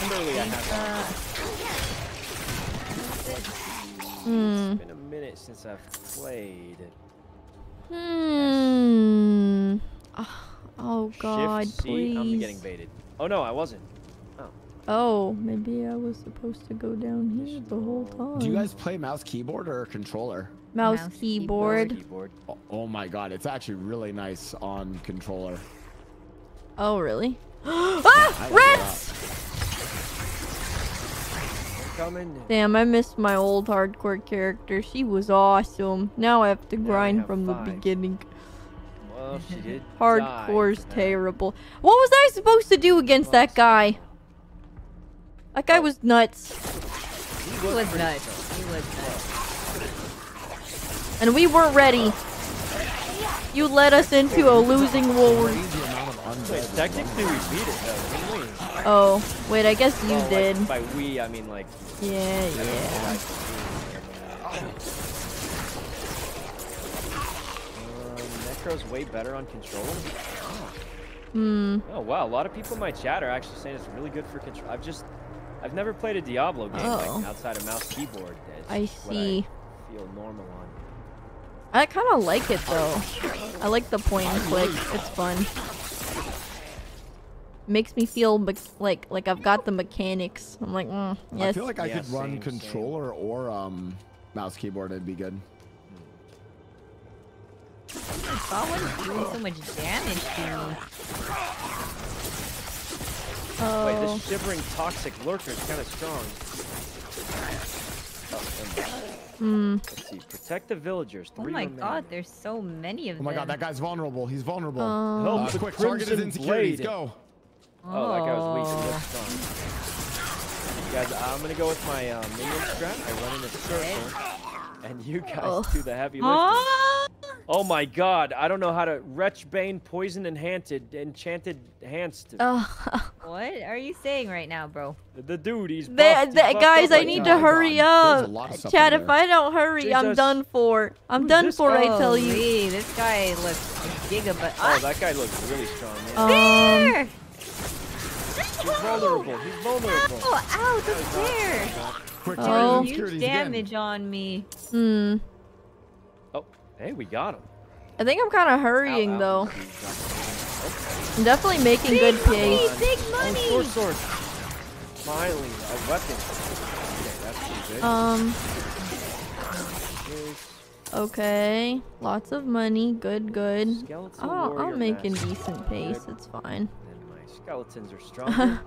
Surely I have that. Hmm. It's been a minute since I've played. Hmm. Ah, Oh God, Shift C. please. I'm getting baited. Oh no, I wasn't. Oh, maybe I was supposed to go down here the whole time. Do you guys play mouse keyboard or controller? Mouse, Mouse keyboard? Keyboard. Oh, oh my god, it's actually really nice on controller. Oh really? (gasps) Ah, like rats! Coming. Damn, I missed my old hardcore character. She was awesome. Now I have to grind have from the beginning. Well, she did. Hardcore's die. terrible. What was I supposed to do against that guy? That guy was nuts. He He was nuts. He was nuts. And we weren't ready. You led us into a losing war. Crazy amount of undead. Wait, technically we beat it though, didn't we? Oh, wait, I guess you like, did. by we, I mean like. Yeah, I don't know yeah. what I mean. Um, Necro's way better on controller. Hmm. Oh wow, a lot of people in my chat are actually saying it's really good for control. I've just, I've never played a Diablo game Oh. like outside of mouse keyboard. It's I see. I feel normal on. I kind of like it though. I like the point and click. It's fun. Makes me feel like like I've got the mechanics. I'm like, mm, yes. I feel like I Yeah, could run same, same. controller or um mouse keyboard. It'd be good. Saw wasn't doing so much damage to me. Wait, oh, this shivering toxic lurker is kind of strong. Oh, never mind. hmm. Let's see. Protect the villagers. Oh Three my remain. god, there's so many of them. Oh my them. god, that guy's vulnerable. He's vulnerable. Um, Help uh, the quick, target his Crimson insecurities. Go. Oh, that guy was weak. He Oh. looks. Guys, I'm gonna go with my uh, minion strat. I run in a circle, and you guys Oh. do the heavy lifting. Oh, Oh my god, I don't know how to Wretch Bane, Poison, Enchanted, Enchanted Hands. To, oh. what are you saying right now, bro? the dude, he's They, buffed, he's they, buffed guys, I need to my hurry God, up. lot of stuff Chat, in if. I don't hurry, I'm done for. I'm Who's done this for, I tell you. Holy, this guy looks giga, but Oh, that guy looks really strong, man. Um, there! he's vulnerable. He's vulnerable. Oh, ow, the bear! Quick, Oh. Huge insecurities again. damage on me. hmm. Oh, hey, we got him. I think I'm kind of hurrying Ow, ow. though. He's I'm definitely making good pace. Big money! Oh, sword, sword. Smiling, a weapon. Okay, that's pretty good. Um. Okay. Lots of money. Good. Good. Skeletal I'll, I'll make a decent pace. Good. It's fine. And my skeletons are (laughs) stronger.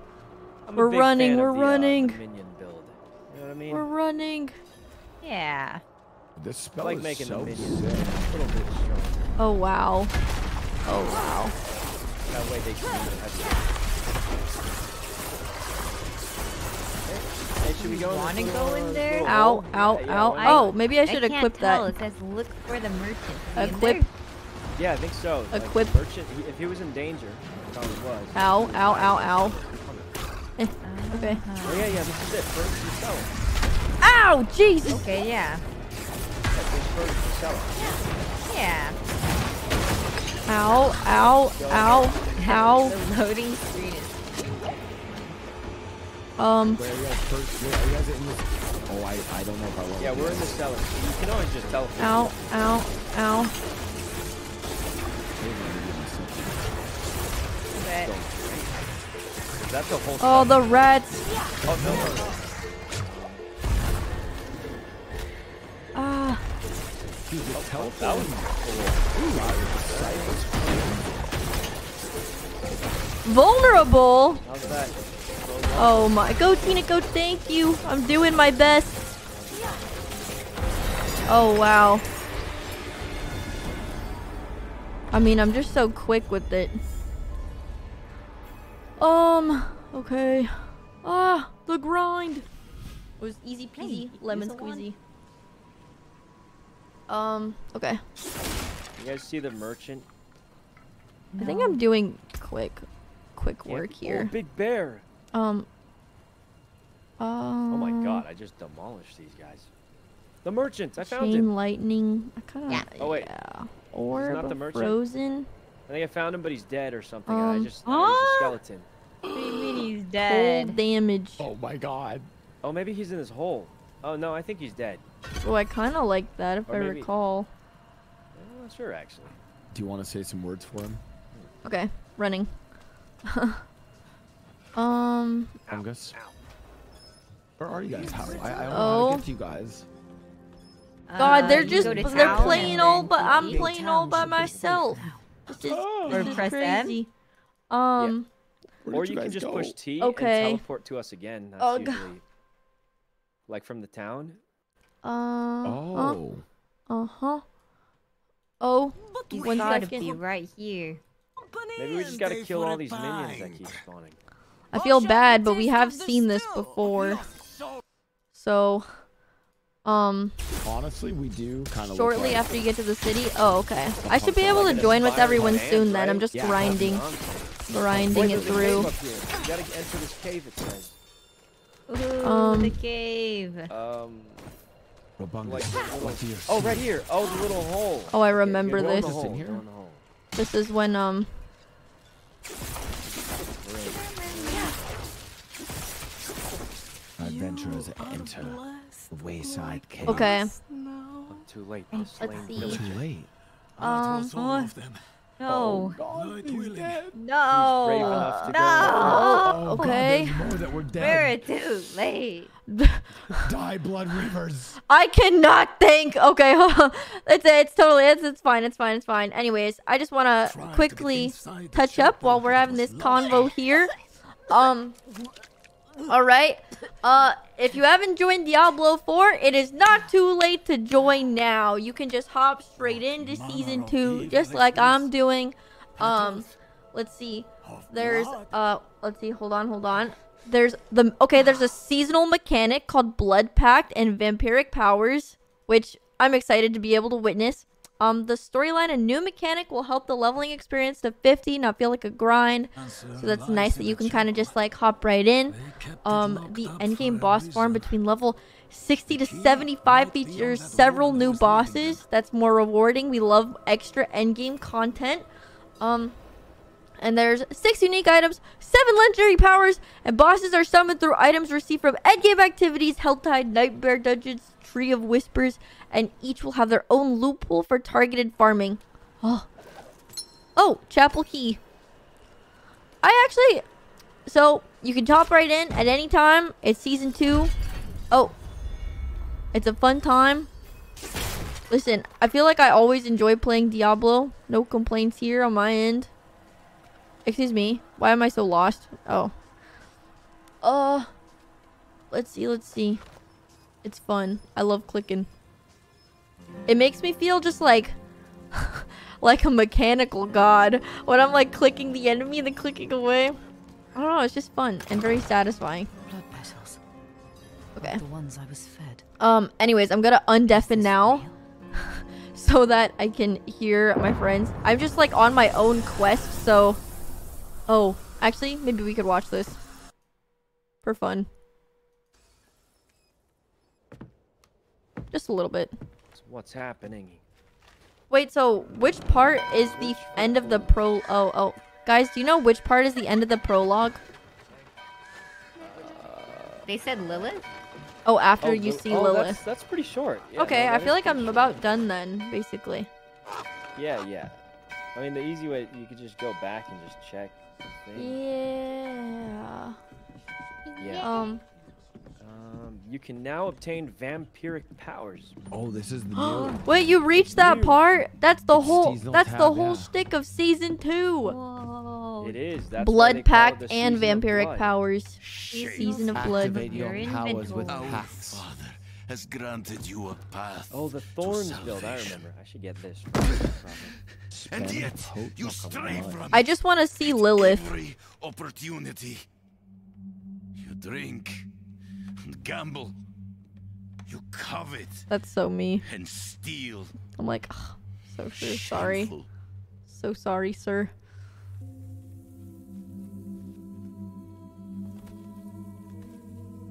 We're running, we're of the, uh, the mean? We're running. Yeah. This I spell like is making so the sick. a little bit. Oh wow. Oh wow. That way they can use it heavy. Okay. Hey, should we go in Wanna go in there? little Ow, hole? ow, Yeah, yeah, ow. why not? Oh, maybe I I should can't equip tell. that. It says look for the merchant. Is he in Equip. Yeah, I think so. Like, Equip. merchant, he, if he was in danger, he probably was. Ow, ow, ow, ow. Eh, (laughs) okay. Oh yeah, yeah, this is it. First you sell it. Ow, Jesus. Okay, yeah. Yeah, this first you sell it. Yeah. Ow, ow, ow, ow. the loading screen is. Um. Where are you guys first? Where are you guys in this? Oh, I, I don't know if I will. Yeah, we're in the cellar. So you can always just teleport. Ow, ow, ow. But That's the whole. Oh, the rats. Oh no, teleport. Vulnerable. Oh my. Go, Tina, go. Thank you. I'm doing my best. Oh, wow. I mean, I'm just so quick with it. Um, okay. Ah, the grind. It was easy peasy, Hey, lemon squeezy. Um, okay. You guys see the merchant? I think I'm doing quick, quick Yeah. work Oh, here. big bear. Um, Um, Oh my god, I just demolished these guys. The merchants, I found Chain him. lightning. I kind of. Yeah. Oh, wait. Yeah. He's not the merchant? frozen. I think I found him, but he's dead or something. Um, I just, uh, he's a skeleton. What do you mean he's Full dead? damage. Oh my god. Oh, maybe he's in his hole. Oh no, I think he's dead. Oh, I kind of like that if Or I maybe- recall. I'm not sure actually. Do you want to say some words for him? Okay, running. (laughs) um. Angus? Where are you guys? How? I, I don't know how Oh. to get to you guys. God, they're Uh, just go to they're playing all, but I'm playing all by myself. This is, Or (gasps) this is press M? crazy. Um. Where or you you can just go? push T Okay. and teleport to us again. That's Oh, God. like from the town. Uh. Oh. Uh huh. Oh. He's One gotta second. be right here. Maybe we just gotta kill all these minions that keep spawning. I feel bad, but we have seen this before. So, um, Honestly, we do kind of. shortly after you get to the city. Oh, okay. I should be able to join with everyone soon. Then I'm just grinding, grinding it there's a cave through. up here. You gotta enter this cave. It says. Ooh, Um, the cave. Um. Robungus, Like, the little- what do you oh, right here. Oh, the little hole. Oh, I remember go in the this. hole, in here? go in the hole. This is when um. Adventurers enter the Wayside Cave. Okay. I'm too late. The Let's slain see. villager. Too late. Um. No. God, he's dead. No. brave enough to go- Oh, okay. there's more that we're We're too late. (laughs) Die, blood rivers. I cannot think. Okay, (laughs) it's it's totally it's it's fine. It's fine. It's fine. Anyways, I just want to quickly touch up while we're having this convo here. Um. All right. Uh, if you haven't joined Diablo 4, it is not too late to join now. You can just hop straight into season 2 just like I'm doing. Um, let's see. There's uh let's see. Hold on, hold on. There's the okay, there's a seasonal mechanic called Blood Pact and Vampiric Powers, which I'm excited to be able to witness. Um, the storyline and new mechanic will help the leveling experience to 50 not feel like a grind. So that's nice that you can kind of just like hop right in. Um, the endgame boss farm between level 60 to 75 features several new bosses. That's more rewarding. We love extra endgame content. Um, and there's six unique items, seven legendary powers, and bosses are summoned through items received from endgame activities, Helltide, Nightmare Dungeons, Tree of Whispers, and each will have their own loophole for targeted farming. Oh, oh, Chapel Key. I actually, so you can top right in at any time. It's season two. Oh, it's a fun time. Listen, I feel like I always enjoy playing Diablo. No complaints here on my end. Excuse me. Why am I so lost? Oh. Uh. Let's see, let's see. It's fun. I love clicking. It makes me feel just like (laughs) like a mechanical god when I'm like clicking the enemy and then clicking away. I don't know, it's just fun and very satisfying. Blood. Okay. The ones I was fed. Um, anyways, I'm gonna undeafen now. (laughs) so that I can hear my friends. I'm just like on my own quest, so... Oh, actually, maybe we could watch this. For fun. Just a little bit. So what's happening? Wait, so which part is the end of the pro... Oh, oh. Guys, do you know which part is the end of the prologue? They said Lilith? Oh, after Oh, you see oh, Lilith. That's, that's pretty short. Yeah, okay, no, I feel like I'm about done then, basically. Yeah, yeah. I mean, the easy way you could just go back and just check. the. Yeah. Yeah. Um. You can now obtain vampiric powers. Oh, this is the (gasps) new. Wait, you reached that part? That's the whole. seasonal That's the whole yeah. shtick of season two. It is. That's blood call pact and vampiric blood. powers. Season of blood. Activate your Your powers with packs. Father has granted you a path. Oh, the thorns build. I remember. I should get this. (laughs) And yet, you stray blood. from I just want to see Lilith. every opportunity. You drink and gamble. You covet. That's so me. And steal. I'm like, oh, so. Sorry. So sorry, sir.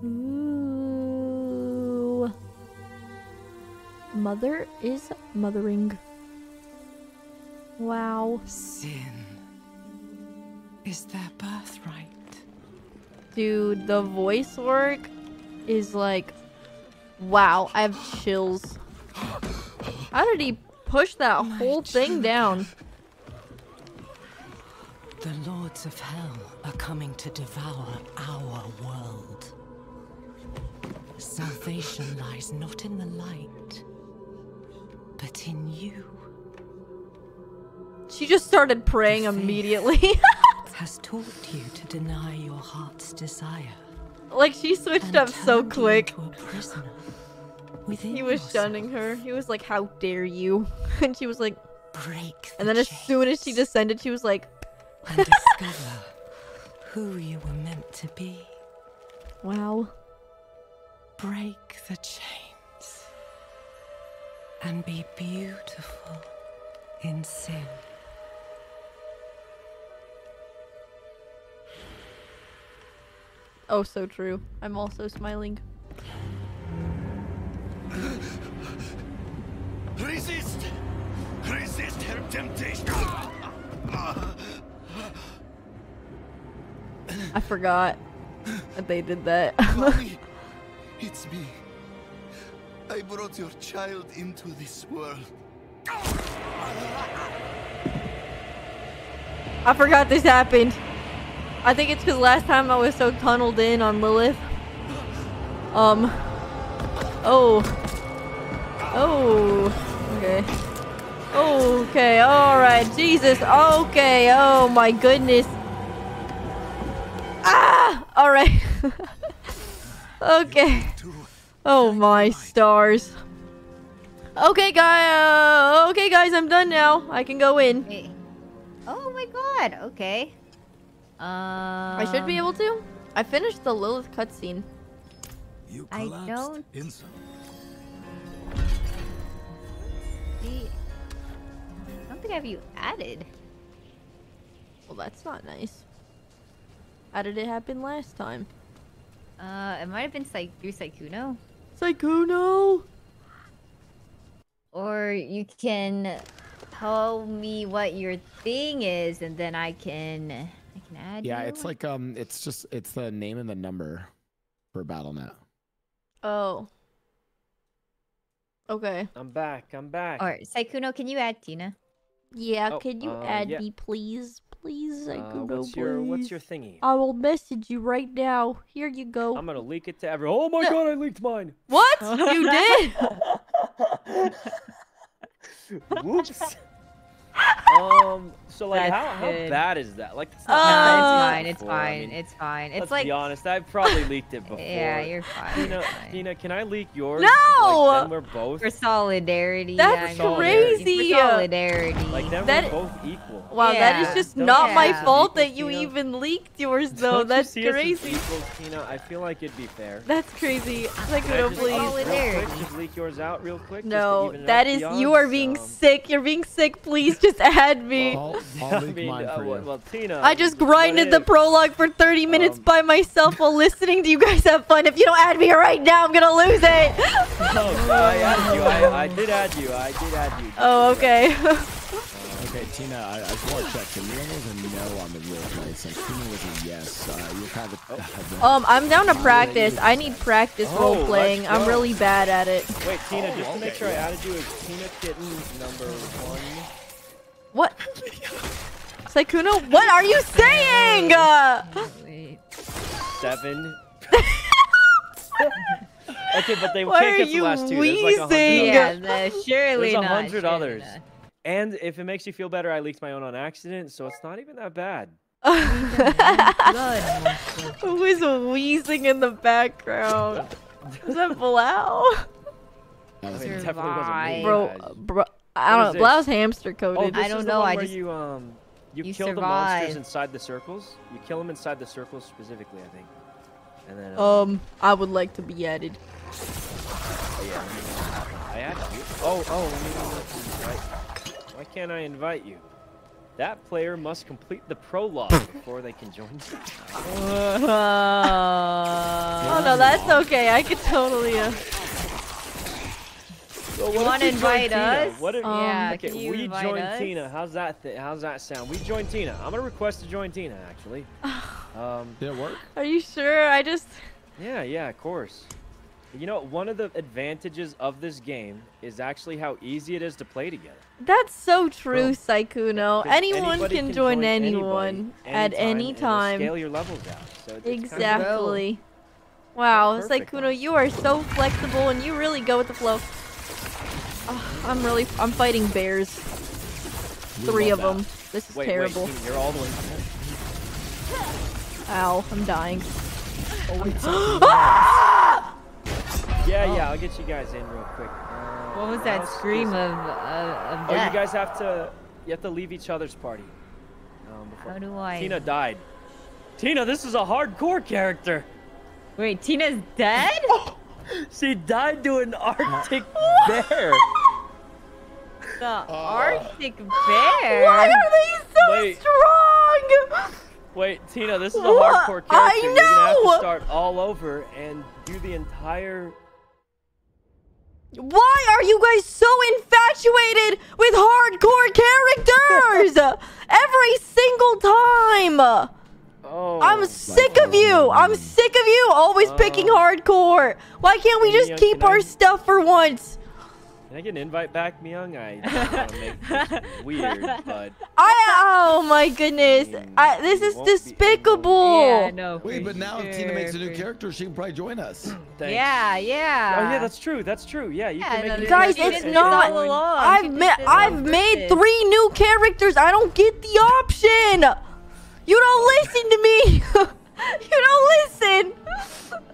Ooh. Mother is mothering. Wow. Sin. Is their birthright? Dude, the voice work is like, wow, I have chills. How did he push that whole thing down? The lords of hell are coming to devour our world. Salvation lies not in the light, but in you. She just started praying immediately. (laughs) Has taught you to deny your heart's desire. Like she switched up so quick. He was shunning her. He was like, "How dare you?" (laughs) And she was like, "Break." And then as soon as she descended, she was like, and discover who you were meant to be. "Wow." Break the chains and be beautiful in sin. Oh, so true. I'm also smiling. Resist! Resist her temptation! I forgot that they did that. (laughs) Mommy, it's me. I brought your child into this world. I forgot this happened. I think it's because last time I was so tunneled in on Lilith. Um. Oh. Oh. Okay. Okay. Alright. Jesus. Okay. Oh my goodness. Ah! Alright. (laughs) okay. Oh my stars. Okay, guy. Uh, okay, guys. I'm done now. I can go in. Oh my god. Okay. Um, I should be able to. I finished the Lilith cutscene. You I don't- instantly. see. I don't think I have you added. Well, that's not nice. How did it happen last time? Uh, it might have been Psy- through Sykkuno. Sykkuno! Or you can tell me what your thing is, and then I can add. Yeah, you. it's like um, it's just it's the name and the number for BattleNet. Oh. Okay. I'm back. I'm back. Or Sykkuno, can you add Tina? Yeah, Oh, can you uh, add yeah. me, please? Please, Uh, Sykkuno, what's your What's your thingy? I will message you right now. Here you go. I'm gonna leak it to everyone. Oh my god, I leaked mine. What? You (laughs) did? Whoops. Um. So like, how, how bad is that? Like, it's No, not it's bad fine. It's before, I fine. mean, It's fine. It's let's like be honest. I've probably leaked it (laughs) before. Yeah, you're fine, Tina, you're fine. Tina, can I leak yours? No! Like, then we're both. for solidarity. That's yeah, I mean, crazy. For solidarity. Like then That- we're both equal. Wow, that Yeah. is just Don't not you my fault that you Tina? even leaked yours, though. Don't you That's see crazy. equals, Tina? I feel like it'd be fair. That's crazy. Can I Sykkuno, just, please. real quick, Solidarity. just leak yours out real quick. No, that is it that out is the you are being um, sick. You're being sick. Please (laughs) just add me. I'll, (laughs) I I'll leak mean, uh, well, well, Tina. I just what grinded the prologue for 30 minutes Um, by myself while (laughs) listening to you guys have fun. If you don't add me right now, I'm gonna lose it. Oh, no, I added you. I, I did add you. I did add you. oh, okay. Okay, Tina, I, I just want to check. The Neil was a no on the role play, so Tina was a yes. Uh, you kind of. um, I'm down to practice. I need practice Oh, role playing. I'm really bad at it. Wait, Tina, Oh, just to make okay, sure I added you as Tina Kitten number one. What? Sykkuno, what are you saying? (laughs) Uh, Seven. (laughs) okay, but they Why can't are get the last two. There's like a hundred wheezing? others. Yeah, the, surely There's a hundred others. not. And if it makes you feel better, I leaked my own on accident, so it's not even that bad. (laughs) Who is wheezing in the background? Is that Blau? That was I mean, it definitely wasn't me, Bro, bro, I don't know. Blau's this? hamster Oh, coded. this I don't is the know, one I where just- you um you, you kill the monsters inside the circles. You kill them inside the circles specifically, I think. And then Um, I would like to be added. Oh, yeah. I added you. Oh, oh, let me know what to invite. Why can't I invite you? That player must complete the prologue (laughs) before they can join. oh no, that's okay. I could totally. Uh... So Well, You wanna if we join invite Tina? us? What if, Yeah, okay, can you we join us? Tina. How's that? Th- how's that sound? We join Tina. I'm gonna request to join Tina. Actually. (sighs) Um, Did it work? Are you sure? I just. yeah, yeah, of course. You know, one of the advantages of this game is actually how easy it is to play together. That's so true, Bro. Sykkuno. 'Cause Anyone can can join join anyone at any time. Scale your levels out. So it's- it's kinda good. Exactly. Wow, Perfect, Sykkuno, you are so flexible and you really go with the flow. Ah, I'm really, I'm fighting bears. Three of love them. This is Wait, terrible. Wait, you're all the way. Ow, I'm dying. Oh wait. (gasps) Yeah, yeah, I'll get you guys in real quick. Uh, What was that scream is- of, of, of Oh, you guys have to, you have to leave each other's party. Um, before... How do I? Tina died. Tina, this is a hardcore character. Wait, Tina's dead? (laughs) She died to an Arctic (laughs) bear. The Uh, Arctic bear. Why are they so Wait. strong? Wait, Tina, this is a What? hardcore character. I You're gonna have to start all over and do the entire. Why are you guys so infatuated with hardcore characters? (laughs) Every single time. Oh. I'm sick of you. I'm sick of you always picking oh. hardcore. Why can't we just keep can I- our stuff for once? Can I get an invite back, Miyoung? I don't want to make this weird, but I oh my goodness. I, this is won't be able- despicable. Yeah, no. Wait, but now if Tina makes a new character, she can probably join us. (clears throat) thanks. Yeah, yeah. Oh yeah, that's true. That's true. Yeah, you Yeah, can make no, a new Guys, it's not- join- all. I've She ma- just did it I've made three new characters. I don't get the option. You don't listen to me. (laughs) you don't listen. (laughs)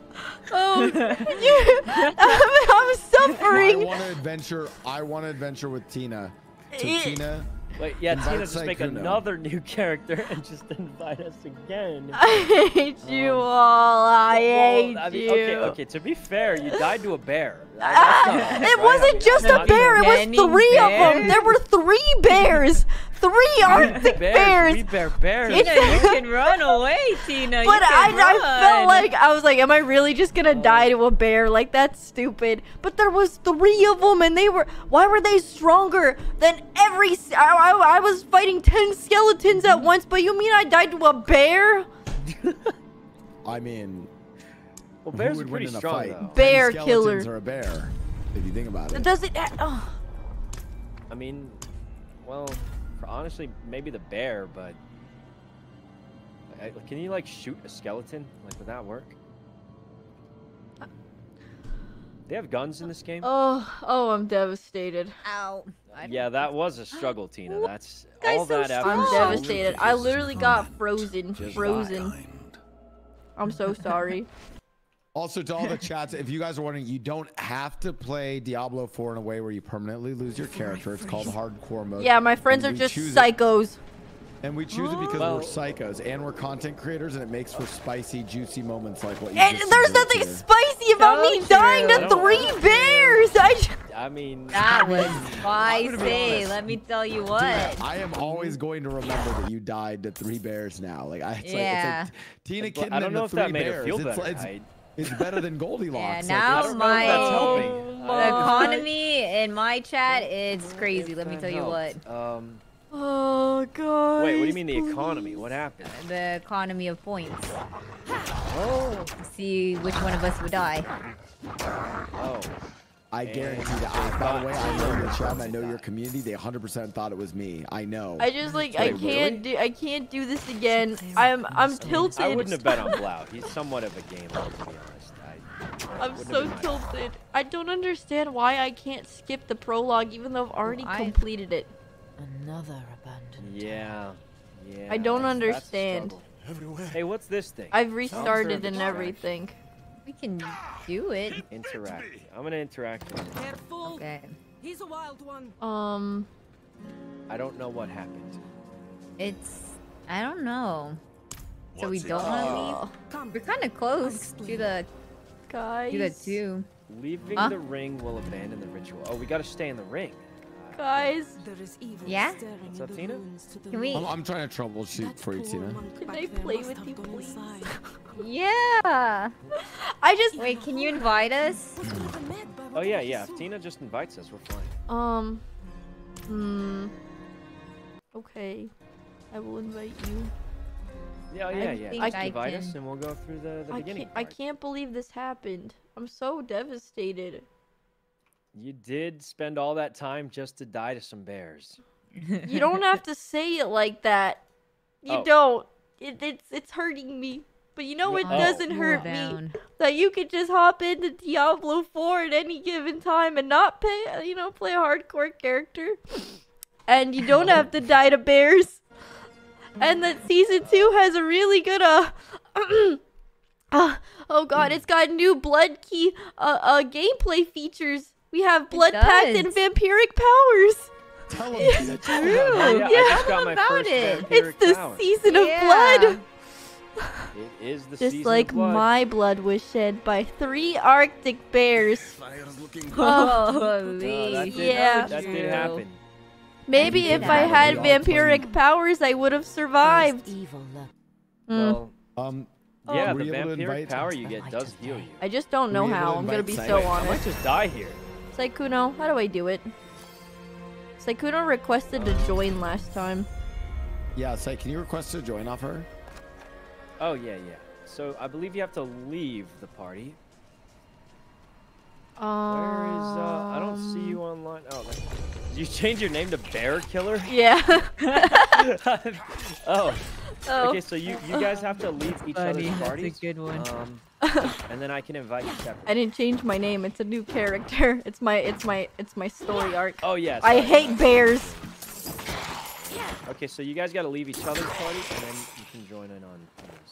Oh, (laughs) you, I'm, I'm I want to adventure. I want to adventure with Tina. So Eh. Tina, Wait, yeah, Tina, just make Sykkuno. another new character and just invite us again. (laughs) I hate you all. I hate Well, I mean, you. Okay, okay. To be fair, you died to a bear. (laughs) Ah, it right? Wasn't mean, just I'm a bear. It was Many three of them. There were three bears. Three Arctic bears. bears. We bear bears. Tina, you can (laughs) run away, Tina. But you I, can I felt run. like I was like, am I really just gonna oh. die to a bear? Like that's stupid. But there was three of them, and they were. Why were they stronger than every? s- I, I, I was fighting ten skeletons at once, but you mean I died to a bear? (laughs) I mean, Well, who bears are would win pretty in a strong fight? though. Bear Ten killer. skeletons Or a bear, if you think about it. Does it? Uh, oh. I mean, well, for honestly, maybe the bear, but I, can you like shoot a skeleton? Like, would that work? Uh, they have guns in this game. Oh, oh, I'm devastated. Ow. yeah, that was a struggle, Tina. That's Guy's all so that effort. I'm devastated. I literally got frozen. Frozen. I'm so sorry. Also, to all the chats, if you guys are wondering, you don't have to play Diablo 4 in a way where you permanently lose your character. It's called hardcore mode. Yeah, my friends And are just choose it- psychos. and we choose it because Well- we're psychos and we're content creators, and it makes for spicy, juicy moments like what you And just there's nothing here. spicy about me So dying to three bears. I. I mean, (laughs) That was spicy. Let me tell you Dude, what. I am always going to remember that you died to three bears now. Like I, it's Yeah. like, it's like Tina But I don't know if that three made her bears. feel it's, better. It's, I- it's better than Goldilocks. Yeah, Goldilocks. now I don't know if my that's helping. the economy in my chat it's crazy. Let me tell you what. Um, Oh god. wait, what do you mean the economy? What happened? The economy of points. Oh, See which one of us would die. oh. I guarantee that. I, by the way, I know your chat. and I know your community. They 100% thought it was me. I know. I just like I can't do I can't do this again. I'm I'm tilted. I wouldn't have bet on Blau. He's somewhat of a gamer, to be honest. I, I'm so have tilted. I don't understand why I can't skip the prologue even though I've already I- completed it. Another abandoned. Yeah. Yeah. I don't that's- that's understand. struggle. Everywhere. Hey, what's this thing? I've restarted and very everything. We can do it. Interact. I'm gonna interact with him. Careful. Okay. He's a wild one. Um I don't know what happened. It's I don't know. So we don't want to leave. We're kind of close to the guys to the two. Leaving Huh? the ring will abandon the ritual. Oh, we gotta stay in the ring. guys There is evil Yeah? What's up, Tina? ruins to the Can we- I'm, I'm trying to troubleshoot for you, Tina. Can I play with you, gone please? (laughs) inside. Yeah. I just Wait, can you invite us? Was never met by Oh yeah, yeah. If Tina just invites us, we're fine. Um. Hmm. Okay. I will invite you. Yeah, I yeah, yeah. think Just I invite us, can- and we'll go through the, the I beginning. can't, I can't believe this happened. I'm so devastated. You did spend all that time just to die to some bears. You don't have to say it like that. You Oh. don't. It, it's it's hurting me. But you know what Oh. doesn't hurt down. me that you could just hop into Diablo 4 at any given time and not pay, you know, play a hardcore character. And you don't have to die to bears. And that season 2 has a really good uh (clears throat) uh, oh god, it's got new blood key uh, uh gameplay features. We have blood pact and vampiric powers. Tell them, It's Tina, true. tell him. Yeah, (laughs) I Yeah. just got my about first it. It's the power. season of Yeah. blood. It is the Just season like of blood. my blood was shed by three Arctic bears. Fire's Oh, Uh, (laughs) that Yeah. that did happen. Maybe if I had vampiric powers, I would have survived. Evil. Mm. Well, Um, yeah, the you able to vampiric power you get does heal you. I just don't know Were you able how. I'm gonna be so Wait, I might honest. just die here. Sykkuno, how do I do it? Sykkuno requested to join last time. yeah, say, can you request to join off her? Oh yeah, yeah. So I believe you have to leave the party. Um, Where is uh? I don't see you online. Oh, there- did (laughs) you change your name to Bear Killer? (laughs) Yeah. (laughs) oh. Oh. Okay, so you you guys have to leave each Funny, other's that's a good one. Um, and then I can invite you separately. I didn't change my name. It's a new character. It's my it's my it's my story arc. Oh yes. I hate bears. Okay, so you guys got to leave each other's parties, and then you can join in on.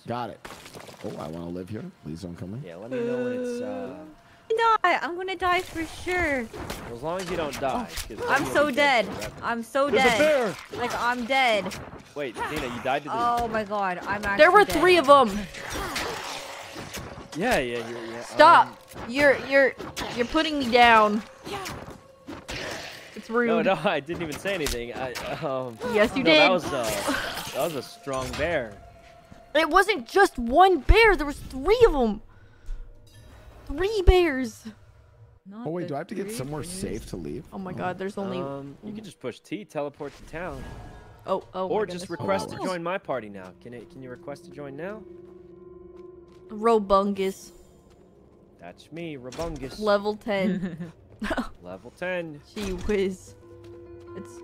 Tina's. Got it. Oh, I want to live here. Please don't kill me. Yeah, let me know when it's. Uh, Die. I'm gonna die for sure. as long as you don't die. I'm so dead dead. I'm so There's a dead. bear! Like I'm dead. Wait, Tina, you died to the. Oh my god, I'm actually There were dead. three of them. Yeah, yeah, yeah, yeah. Stop. um, You're you're you're putting me down. Yeah. It's rude. no, no, (laughs) I didn't even say anything. I, um, Yes, you no, did. That was uh, that was a strong bear. It wasn't just one bear. There was three of them. Three bears. Oh wait, do I have to get somewhere safe to leave? Oh my god, there's only. Um, you can just push T, teleport to town, oh oh. or just request Oh, to join my party now. Can it? Can you request to join now? Robungus. That's me, Robungus. Level ten. (laughs) Level 10. Gee whiz. It's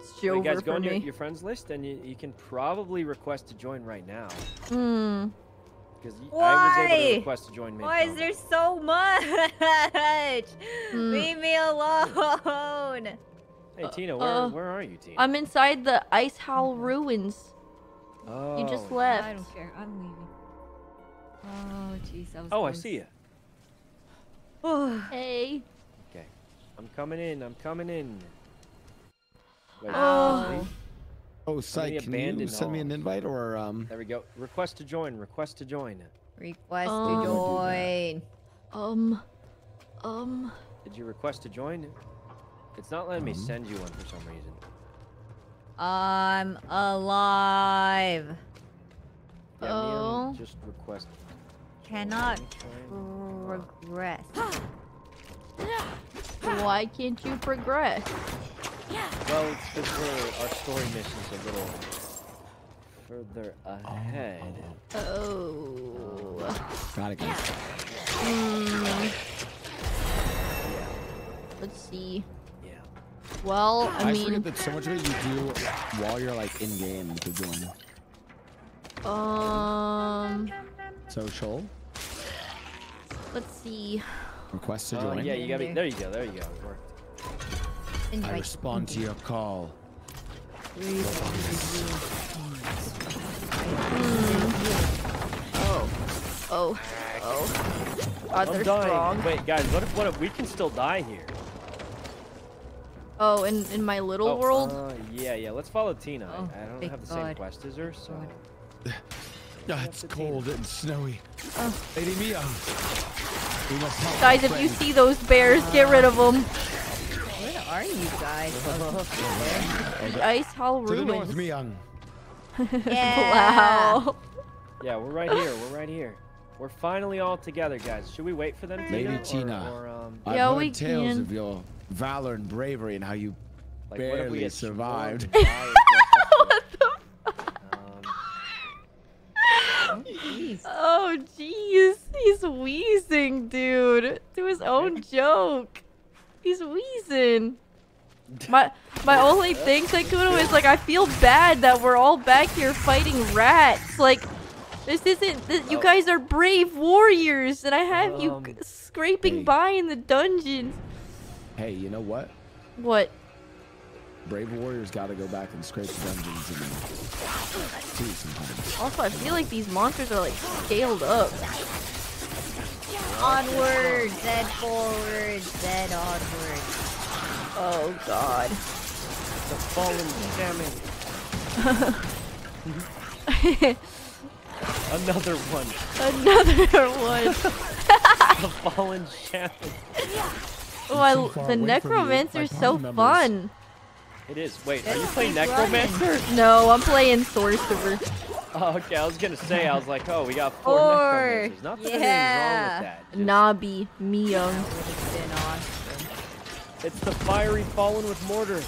it's So you guys go for on your, your friends list, and you, you can probably request to join right now. Hmm. Because I was able Why? to request to join. Why is there so much? Hmm. Leave me alone. Hey Tina, where uh, where are you, Tina? I'm inside the Ice Howl ruins. oh, You just left. I don't care. I'm leaving. Oh jeez, that was. Oh, I see you. (sighs) (sighs) Hey. Okay, I'm coming in. I'm coming in. Wait, Oh. Oh, the Psych, can you abandoned send me an invite or um? There we go. Request to join. Request to join. Request Um, to join. Um. Um. Did you request to join? It's not letting me Um. send you one for some reason. I'm alive. Yeah, um, Oh. just request. Cannot join. regress. (gasps) (gasps) Why can't you progress? Well, it's because our story mission's a little further ahead. Oh. Got it, guys. Hmm. Let's see. Yeah. Well, I, I, mean, forget that so much of it you do while you're like in game to join. um, Social let's see. Request to Oh, join. yeah, you gotta be. There you go. There you go. It worked. I respond to your call. Oh, oh, oh. God, I'm they're dying. strong. Wait, guys, what if what if we can still die here? Oh, in in my little Oh, world. Uh, yeah, yeah. Let's follow Tina. I- Oh, I don't have the same God. quest as her, so. (sighs) Ah, it's to cold and snowy. Oh. Lady Mia. We must help Guys, if you see those bears, get rid of them. Where are you guys? (laughs) Ice Hall to the north, ruins. (laughs) Yeah. wow. Yeah, we're right here. We're right here. We're finally all together, guys. Should we wait for them, Lady Tina? or- Tina, Or, um, I've Yeah, heard we tales can. of your valor and bravery and how you like, what if we barely get survived. swarmed by (laughs) Oh jeez, he's wheezing, dude. To his own joke. He's wheezing. (laughs) My my only thing, Sykkuno, is like I feel bad that we're all back here fighting rats. Like this isn't. This, you Oh. guys are brave warriors, and I have you Um, g- scraping hey. by in the dungeons. Hey, you know what? What? Brave warriors gotta go back and scrape the dungeons and too sometimes. Also, I feel like these monsters are like scaled up. Onward, then forward, then onward. Oh God. the fallen shaman. (laughs) Another one. Another one. (laughs) (laughs) the fallen shaman. Oh, I, the away from necromancer's my so party members. fun. It is. Wait, are you playing. Necromancer? No, I'm playing sorcerer. (laughs) Oh, okay, I was gonna say, I was like, oh, we got four Four. Necromancers. Not that Yeah. anything's wrong with that. just- Nabi, Miyoung. Would've been awesome. It's the fiery fallen with mortar.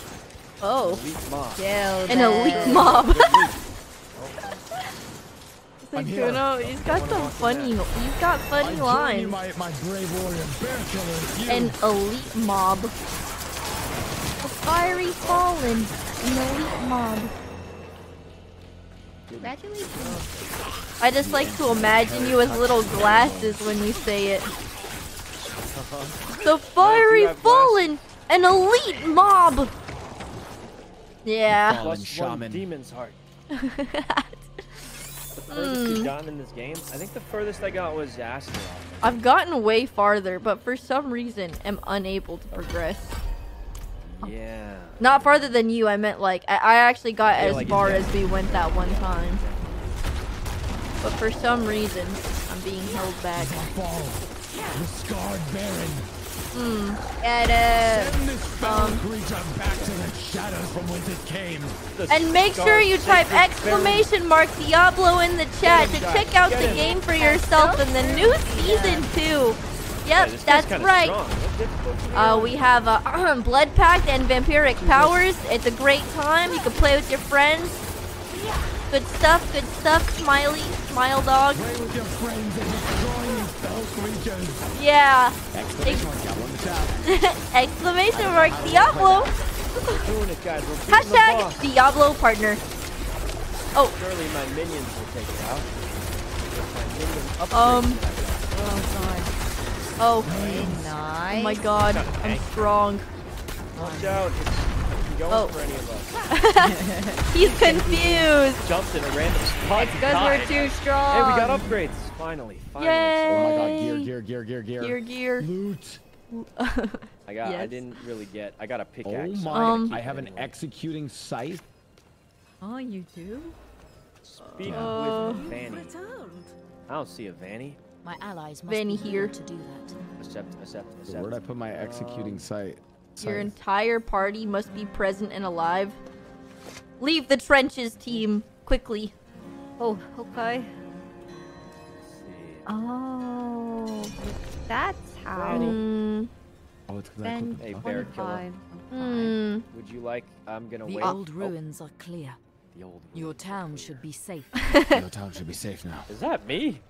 Oh, Elite mob. Kill oh, (laughs) an elite mob. I'm here. He's got some funny, he's got funny I join you, lines. my, my brave warrior, bear killer, you. An elite mob. A fiery fallen. An elite mob. Congratulations. I just like to imagine you with little glasses when you say it. The fiery fallen. An elite mob. Yeah. Fallen Plus one shaman. demon's heart. The furthest we've gotten in this game, I think the furthest I got was Astaroth. I've gotten way farther, but for some reason am unable to progress. Yeah. Not farther than you, I meant like, I, I actually got Yeah, as like far as we went that one time. But for some reason, I'm being held back. Fall, the scarred baron. Get it. Send this fellow Um, creature back to the shadows from whence it came. The And make sure you type Sacred exclamation mark Diablo in the chat to check out Get the him. game for yourself in the new season too. Yep, this that's right. strong. What difficulty Uh, we have uh, (clears throat) Blood Pact and Vampiric Powers. It's a great time. You can play with your friends. Good stuff, good stuff. Smiley, smile dog. Play with your friends and destroy these fell. Yeah. Exclamation mark, got one in the chat. Exclamation mark Diablo. We're doing it, guys. We're beating the Hashtag. Diablo partner. Oh, Surely my minions will take it out. My minion upgrades Um, that I got. Oh god. Oh, nice. oh my god. I'm strong. Watch out. It's it's going Oh. for any of us. (laughs) He's confused. Jumped in a random spot. It's because we're too strong. Hey, we got upgrades. Finally. Finally. Oh my god, gear, gear, gear, gear, gear. Gear, gear. Loot. (laughs) I got. I didn't really get. I got a Oh pickaxe. so my, I'm Um, I have an anyway. executing scythe. Oh, you do? Speak Uh, with Vanny. I don't see a Vanny. My allies must Vanny be here. to do that. Accept, accept, accept. where'd I put my executing Um, scythe? Your entire party must be present and alive. Leave the trenches, team, quickly. Oh, okay. Oh, that's how. Oh, it's because I Then clicked Hey, Bear 25. Hmm. Would you like? I'm gonna The wait. old Oh, ruins are clear. the old. Your ruins are town should be safe. Your town should be safe now. Is that me?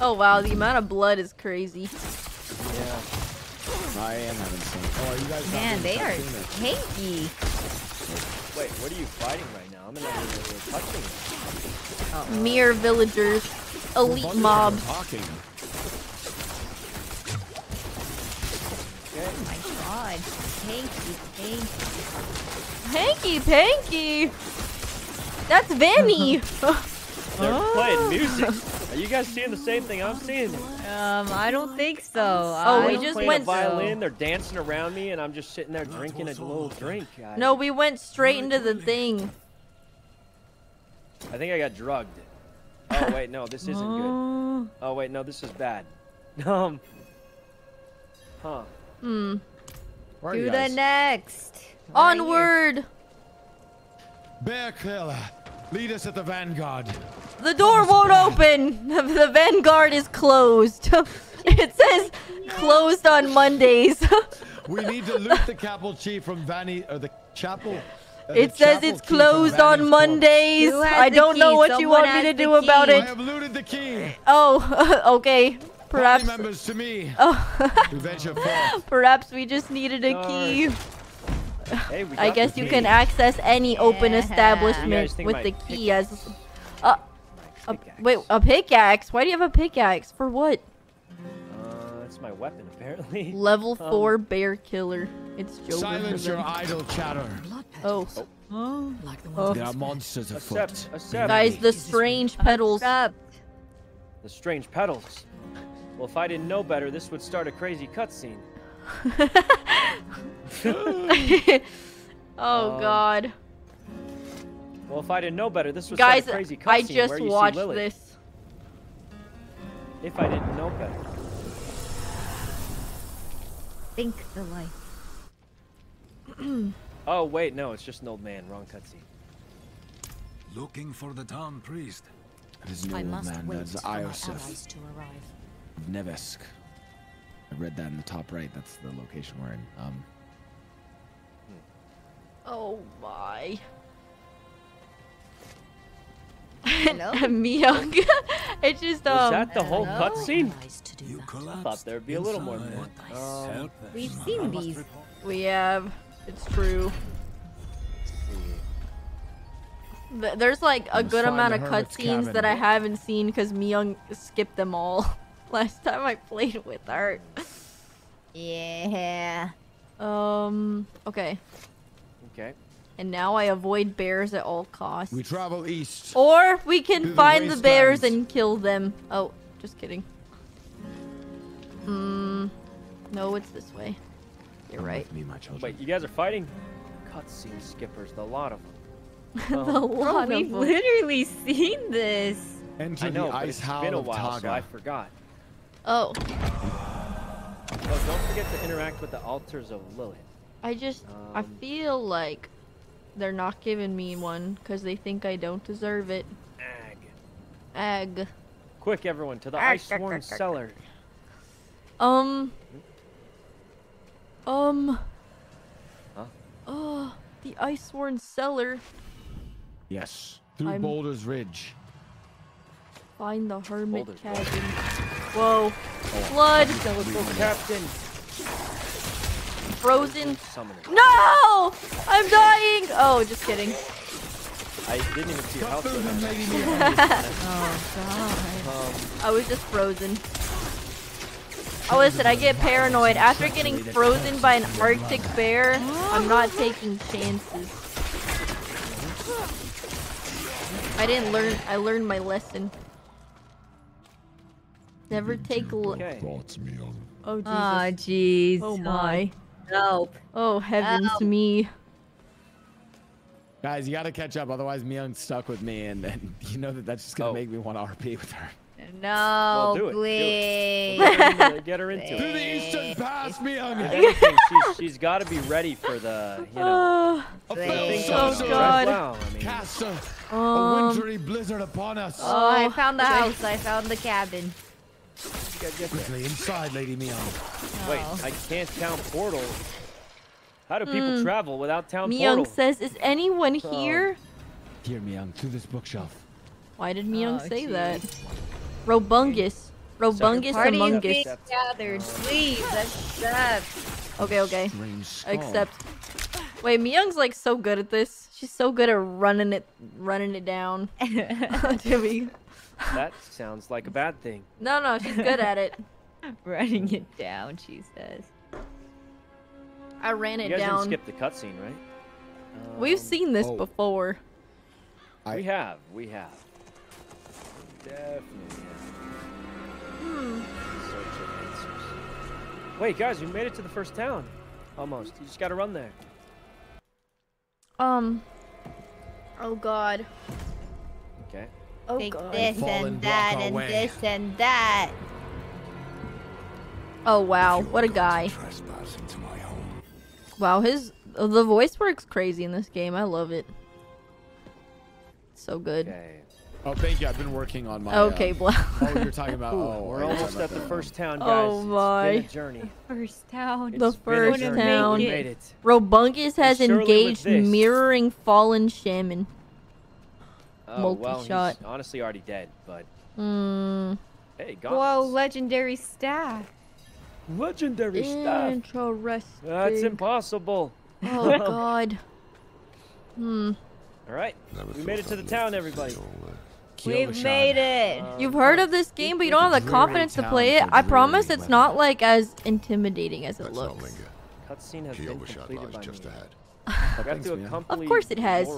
Oh wow, the amount of blood is crazy. Yeah. I am having some. Oh, are you guys? not Man, they are cutscene or- tanky. Wait, what are you fighting right now? I'm in a touching. Mere villagers, elite Bunch of mobs. Talking. Okay. Oh my god. Tanky, tanky. Hanky panky. That's Vanny. They're playing (laughs) music. Are you guys seeing the same thing I'm seeing? Um, I don't think so. Oh, I we don't just playing went- a violin. They're dancing around me, and I'm just sitting there drinking a little drink. I, no, we went straight into the thing. I think I got drugged. Oh wait, no, this isn't good. (laughs) Oh. Wait, no, this is bad. (laughs) Um. Huh. Hmm. Where are Do you the next. Right here. Onward. Bear killer, lead us at the vanguard. The door won't open. (laughs) The Vanguard is closed. (laughs) it says closed on Mondays. (laughs) We need to loot the Capel Chief from Vanny or the chapel. uh, the It says it's closed on Mondays. I don't know key? what you want me to the do about key. I it. have looted the key. Oh, okay. Perhaps Party members to me. Oh. We venture forth. Perhaps we just needed a key. (laughs) Hey, I guess you key. can access any open Yeah. You establishment think with the pick- key as uh, a, Pickaxe. wait, a pickaxe? Why do you have a pickaxe? For what? Uh, it's my weapon apparently. (laughs) Level Um, 4 bear killer. It's Joker. Silence for your idle chatter. Oh. Like the Oh. There are monsters afoot. Accept, accept. Guys, the strange petals. Up. The strange petals. Well, if I didn't know better, this would start a crazy cutscene. (laughs) oh Um, god. Well, if I didn't know better, this was Guys, start a crazy cutscene I where just you watched see Lily. this. If I didn't know better. Think the life. (clears throat) Oh wait, no, it's just an old man. Wrong cutscene. Looking for the town priest. It is no I old must man, wait that's for my allies to arrive. of Nevesk. I read that in the top right. That's the location we're in. Um, Oh my. Hello? (laughs) Miyoung. (laughs) it's just um. Was that the whole cutscene? Allies to do You that. I thought there'd be a little more than inside. that. Um, We've seen these. we have it's true. There's like a good amount of cutscenes that I haven't seen because Miyoung skipped them all (laughs) (laughs) last time I played with her. Yeah. Um okay. Okay. And now I avoid bears at all costs. We travel east. Or we can To the find the bears wastelands. and kill them. Oh, just kidding. Hmm. No, it's this way. You're come right. me, my children. Wait, you guys are fighting? Cutscene skippers, the lot of them. (laughs) the Oh. Bro, lot we've of them. literally seen this. Enter I know, the but ice it's howl been a of while, so I forgot. Oh, Oh, don't forget to interact with the altars of Lilith. I just I Um, feel like they're not giving me one because they think I don't deserve it. Ag. Ag. Quick, everyone, to the Arr, ice arr, sworn arr, arr, cellar. Um. Um. Huh? Oh, the ice sworn cellar. Yes. Through I'm- Boulder's Ridge. Find the hermit Boulder's cabin. Whoa. Flood. Teleport captain. Frozen. No! I'm dying! Oh, just kidding. I didn't even see your health. Food go and down. Lady Mia. Oh, Um, I was just frozen. Oh, listen, I get paranoid. After getting frozen by an Arctic bear, I'm not taking chances. I didn't learn. I learned my lesson. Never take a look. okay. Thoughts, Miyoung. Oh, Jesus. Oh, jeez. oh, my. Nope. Oh, heavens Ow. me. Guys, you gotta catch up, otherwise Miyoung's stuck with me, and then you know that that's just gonna Oh. make me want to RP with her. No, do it, do please. We'll get, her into, get her into Through it. the Eastern Pass, If Miyoung! anything, she's, she's got to be ready for the, you know, Oh, A Wait. fell things Oh, on God. Wow, I mean, Cast a, a um, wintry blizzard upon us. Oh, I Oh, found the house. I found the cabin. Quickly inside, Lady Miyoung. Wait, Oh. I can't count portals. How do people Hmm. travel without town Miyoung portals? says, "Is anyone Oh. here?" Here, Miyoung, to this bookshelf. Why did Miyoung Oh, say jeez. that? Robungus. Robungus Party among is being us. Accept. gathered. Please accept. Okay, okay. Strange. Accept. Wait, Miyoung's like so good at this. She's so good at running it, running it down. (laughs) (laughs) to me. That sounds like a bad thing. No, no, she's good at it. (laughs) Running it down, she says. I ran You it guys down. didn't skip the cutscene, right? We've Um, seen this oh. before. We have, we have. Definitely have. Hmm. Search of answers. Wait, guys, we made it to the first town. Almost. You just gotta run there. Um. Oh God. Okay. Oh Take God. this Fallen and that and way. this and that. Oh wow, what a guy. Trespass into my home. Wow, his the voice works crazy in this game. I love it. So good. Okay. Oh, thank you. I've been working on my. Okay, uh, Blau. Oh, you're talking about. (laughs) Oh, we're almost at the first town, guys. Oh my. It's been a journey. First town. The It's been a first town. We made it. Robungus has surely engaged mirroring fallen shaman. Oh, well, Multi-shot. he's honestly already dead, but Hmm. hey, Whoa, goblins. legendary staff. Legendary staff. Interesting. That's impossible. Oh (laughs) god. Hmm. All right, we made it to the town, everybody. We've made it. You've heard of this game, but you don't have the confidence to play it. I promise it's not like as intimidating as it looks. linger. Cutscene has been completed lies by just ahead. I got Thanks, to man. accompany course it has.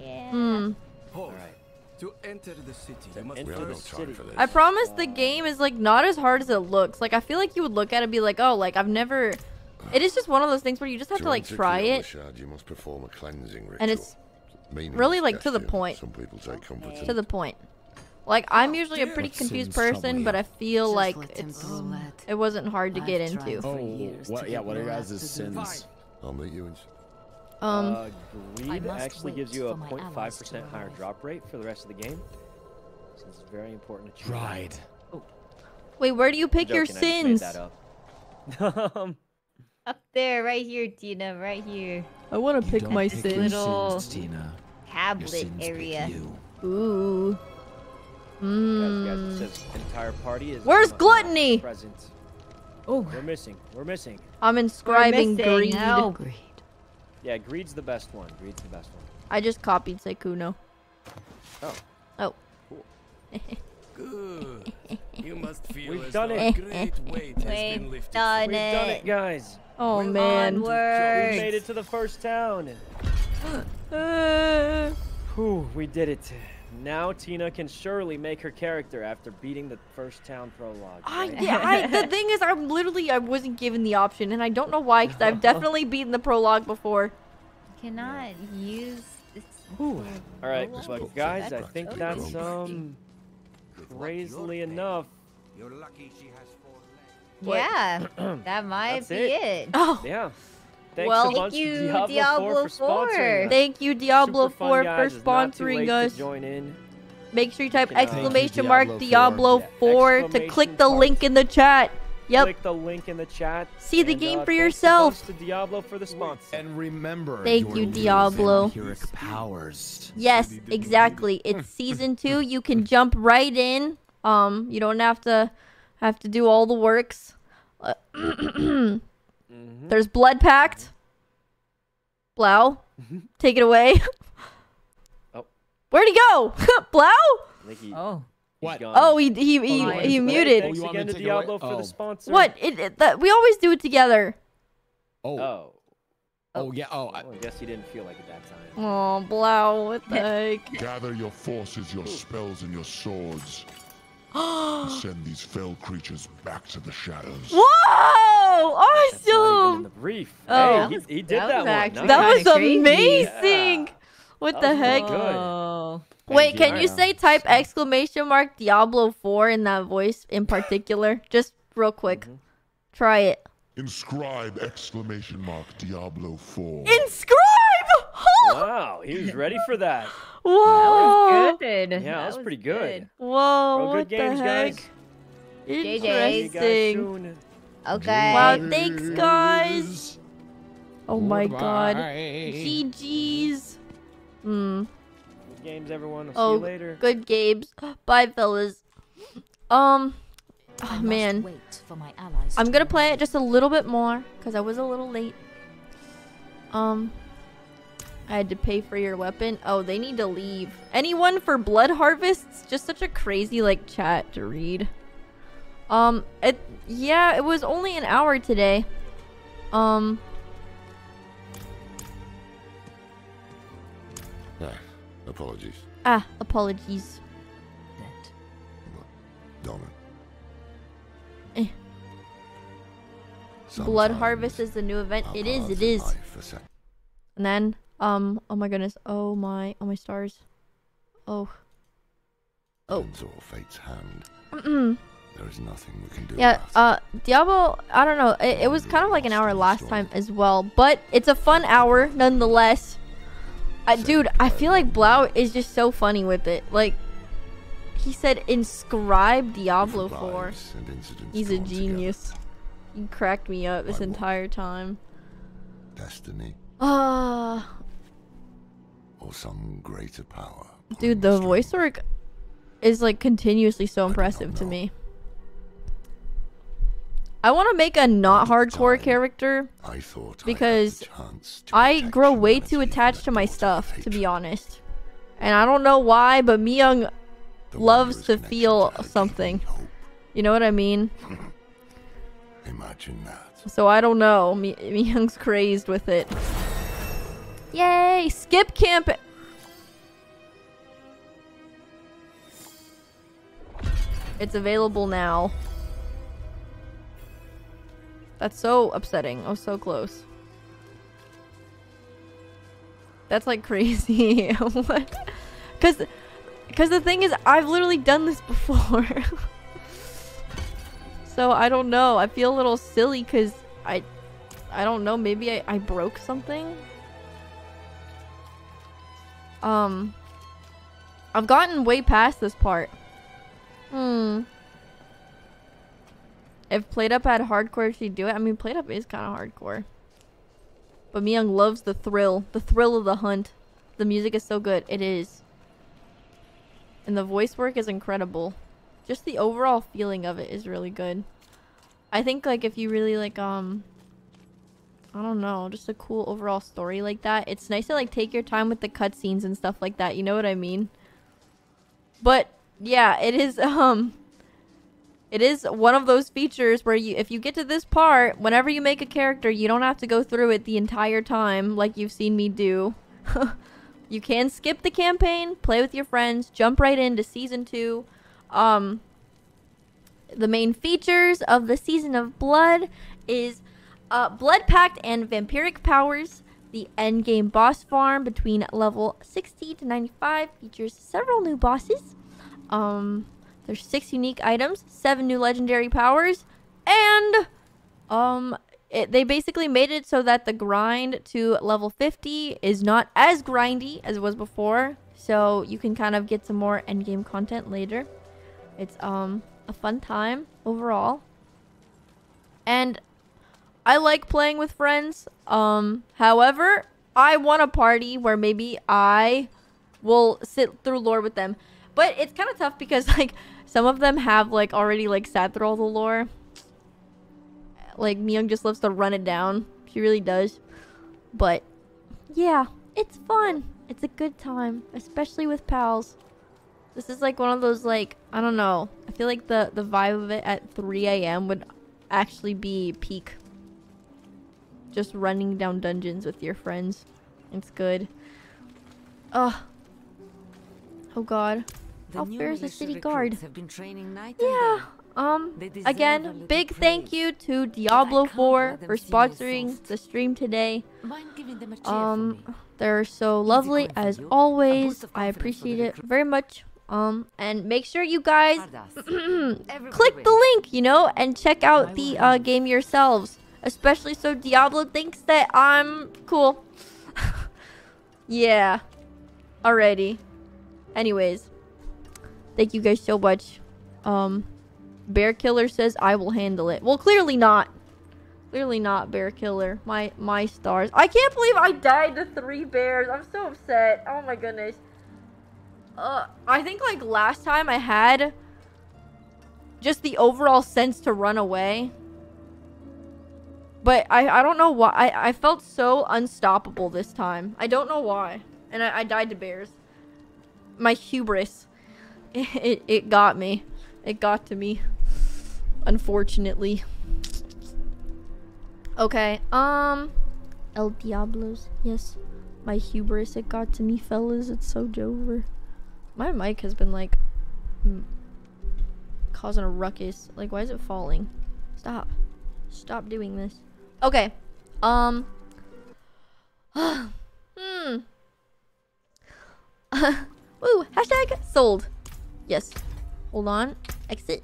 Lorathath or whatever. Yeah. Hmm. All right. To enter the city, you must enter We have no the city. for this. I promise the game is like not as hard as it looks. Like I feel like you would look at it and be like, oh, like I've never. (sighs) It is just one of those things where you just have to like try it, Kyovashad, You must perform a cleansing ritual. and it's Meaningless really like to the point. Some people take comfort in to the point. Like I'm usually a pretty What confused person, but I feel Just like it's it. it wasn't hard to get I've tried into. Oh, what? Yeah. What are Laura guys' sins? I'll meet you in. Um, uh, I greed actually gives you a for my 0.5 allies to percent higher drop rate for the rest of the game. So it's very important to choose. Pride. wait, where do you pick your Joking, I sins? up. (laughs) um, Up there, right here, Tina, right here. I want to pick my pick sins. Little sins, Tina. Your tablet sins area. you. Ooh. guys, guys, Mmm. entire party is. Where's not- not gluttony? Present. Oh, We're missing. We're missing. I'm inscribing missing. greed. Help. Agreed. Yeah, greed's the best one. Greed's the best one. I just copied Sykkuno. Oh. Oh. (laughs) Good. You must feel We've as done it. great weight has been We've lifted. done We've done it, it. guys. Oh Well, man. We made it to the first town. (gasps) Uh, Whew, we did it. Now Tina can surely make her character after beating the first town prologue. I, yeah, I, the (laughs) thing is, I'm literally I wasn't given the option, and I don't know why, because I've (laughs) definitely beaten the prologue before. You Cannot use this. All right, but guys, I think that's um crazily enough. You're lucky she has four legs. Yeah, (clears throat) that might That's be it. it. Oh, Yeah. Thanks Well- a Thank bunch you, Diablo, Diablo 4 4. us. thank you, Diablo Super 4, guys. for It's not too late sponsoring us. Join in. Make sure you type you, exclamation Diablo mark 4. Diablo Yeah, 4 to click the mark. link in the chat. Yep. Click the link in the chat. See the and, game uh, for yourself. bunch to Diablo for the sponsor. And remember, Thank you, Diablo. Powers. Yes, exactly. (laughs) It's season two. You can jump right in. Um, you don't have to have to do all the works. Uh, (clears throat) Mhm. There's Blood Pact. Blau, take it away. (laughs) Oh. Where'd he go? (laughs) Blau? He, Oh. What? Oh, he he he, Oh, he you muted. Thanks you want again to to take it away? Diablo for Oh. the sponsor. What? It, it, that, we always do it together. Oh. Oh. Oh yeah. Oh. I, Well, I guess he didn't feel like it that time. Oh, Blau, what the (laughs) heck? Gather your forces, your spells, and your swords. And (gasps) send these fell creatures back to the shadows. Whoa! Not in Awesome! the brief. Oh. hey, he, he did That that, was one. Nice. That was Kinda amazing! Yeah. What That the heck? good. Oh. Wait, can you Alright. say type exclamation mark Diablo 4 in that voice in particular? (laughs) Just real quick. Mm-hmm. Try it. Inscribe exclamation mark Diablo 4. Inscribe! Wow, he was ready for that. (laughs) Whoa! Good. Yeah, that was pretty good. Whoa, Well, what good games, the heck? guys. JJ. See you guys Interesting. Okay. Wow, thanks, guys. Oh my god. Goodbye. GG's. Hmm. Good games, everyone. I'll Oh, see you later. good games. Bye, fellas. Um. Oh, must man. wait for my allies I'm gonna play it just a little bit more because I was a little late. Um, I had to pay for your weapon. Oh, they need to leave. Anyone for blood harvests? Just such a crazy like chat to read. Um, it yeah, it was only an hour today. Um, Ah, apologies, ah, apologies. That Donna. Eh. Blood harvest is the new event. It is. It is. life are set. And then, um, oh my goodness. Oh my, oh my stars. Oh. Oh. All fate's hand. Mm-mm. There is nothing we can do. Yeah, uh, Diablo, I don't know. It, it was kind of like an hour last time as well, but it's a fun hour nonetheless. I, dude, I feel like Blau is just so funny with it. Like, he said, inscribe Diablo 4. Lives and incidents He's a genius. He cracked me up this entire time. Destiny Ah, or some greater power. dude, the voice work is like continuously so impressive to me. I want to make a not hardcore character I thought because I grow way too attached to my stuff, to be honest. And I don't know why, but Miyoung loves to feel something. You know what I mean? (laughs) Imagine that. So I don't know. Mi- Miyoung's crazed with it. Yay! Skip camp. It's available now. That's so upsetting. Oh, so close. That's like (laughs) crazy. what? Cause, cause the thing is, I've literally done this before. (laughs) so I don't know. I feel a little silly because I, I don't know. Maybe I, I broke something. Um, I've gotten way past this part. Hmm. If Played Up had hardcore, she'd do it. I mean, Played Up is kind of hardcore. But Miyoung loves the thrill. The thrill of the hunt. The music is so good. It is. And the voice work is incredible. Just the overall feeling of it is really good. I think, like, if you really, like, um... I don't know. Just a cool overall story like that. It's nice to, like, take your time with the cutscenes and stuff like that. You know what I mean? But, yeah, it is, (laughs) um... It is one of those features where you, if you get to this part, whenever you make a character, you don't have to go through it the entire time like you've seen me do. (laughs) you can skip the campaign, play with your friends, jump right into season two. Um, the main features of the season of Blood is uh, Blood Pact and Vampiric Powers. The endgame boss farm between level 60 to 95 features several new bosses. Um, there's six unique items, seven new legendary powers, and um, it, they basically made it so that the grind to level 50 is not as grindy as it was before. So you can kind of get some more endgame content later. It's um a fun time overall. And I like playing with friends. Um, however, I want a party where maybe I will sit through lore with them. But it's kind of tough because (laughs) like some of them have like already like sat through all the lore. Like Miyoung just loves to run it down. She really does. But yeah, it's fun. It's a good time, especially with pals. This is like one of those like I don't know. I feel like the the vibe of it at 3 a.m. would actually be peak. Just running down dungeons with your friends. It's good. Ugh. Oh god. How fair is the city guard? Have been training night Yeah. Um. Again, big thank you to Diablo 4 for sponsoring the stream today. Um, they're so lovely as always. I appreciate it very much. Um, and make sure you guys (clears throat) click the link, you know, and check out the uh, game yourselves. Especially so Diablo thinks that I'm cool. (laughs) yeah. Alrighty. Anyways, thank you guys so much. Um, Bear Killer says I will handle it. Well, clearly not. Clearly not, Bear Killer. My my stars. I can't believe I died to three bears. I'm so upset. Oh my goodness. Uh, I think like last time I had just the overall sense to run away. But I, I don't know why. I, I felt so unstoppable this time. I don't know why. And I, I died to bears. My hubris. It, (laughs) it, it got me. It got to me. Unfortunately. Okay, um... El Diablos. Yes. My hubris, it got to me, fellas. It's so Jover. My mic has been, like... causing a ruckus. Like, why is it falling? Stop. Stop doing this. Okay. Um... (sighs) hmm. (laughs) Woo! Hashtag sold. Yes. Hold on. Exit.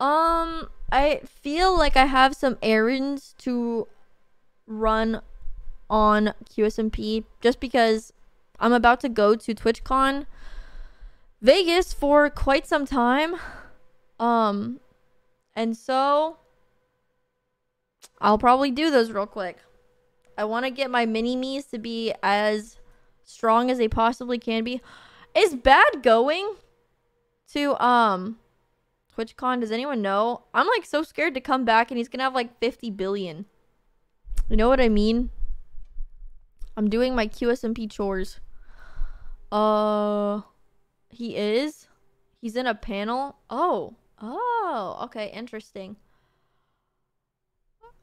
Um, I feel like I have some errands to run on QSMP just because I'm about to go to TwitchCon Vegas for quite some time. Um, and so I'll probably do those real quick. I want to get my mini me's to be as strong as they possibly can be. Is bad going to um TwitchCon? Does anyone know? I'm like so scared to come back and he's gonna have like 50 billion. You know what I mean? I'm doing my QSMP chores. Uh, he is. He's in a panel. Oh, oh, okay, interesting.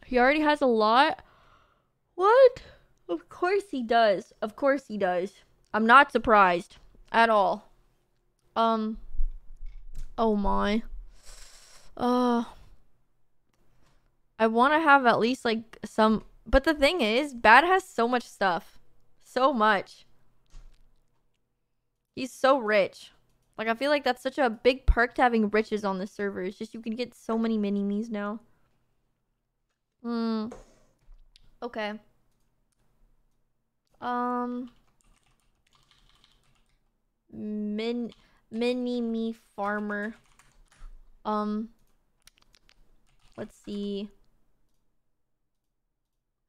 He already has a lot. What? Of course he does. Of course he does. I'm not surprised at all. Um. Oh my. Uh. I want to have at least like some. But the thing is, Bad has so much stuff. So much. He's so rich. Like, I feel like that's such a big perk to having riches on the server. It's just you can get so many mini-me's now. Hmm. Okay. Um. Min mini me farmer. Um. Let's see.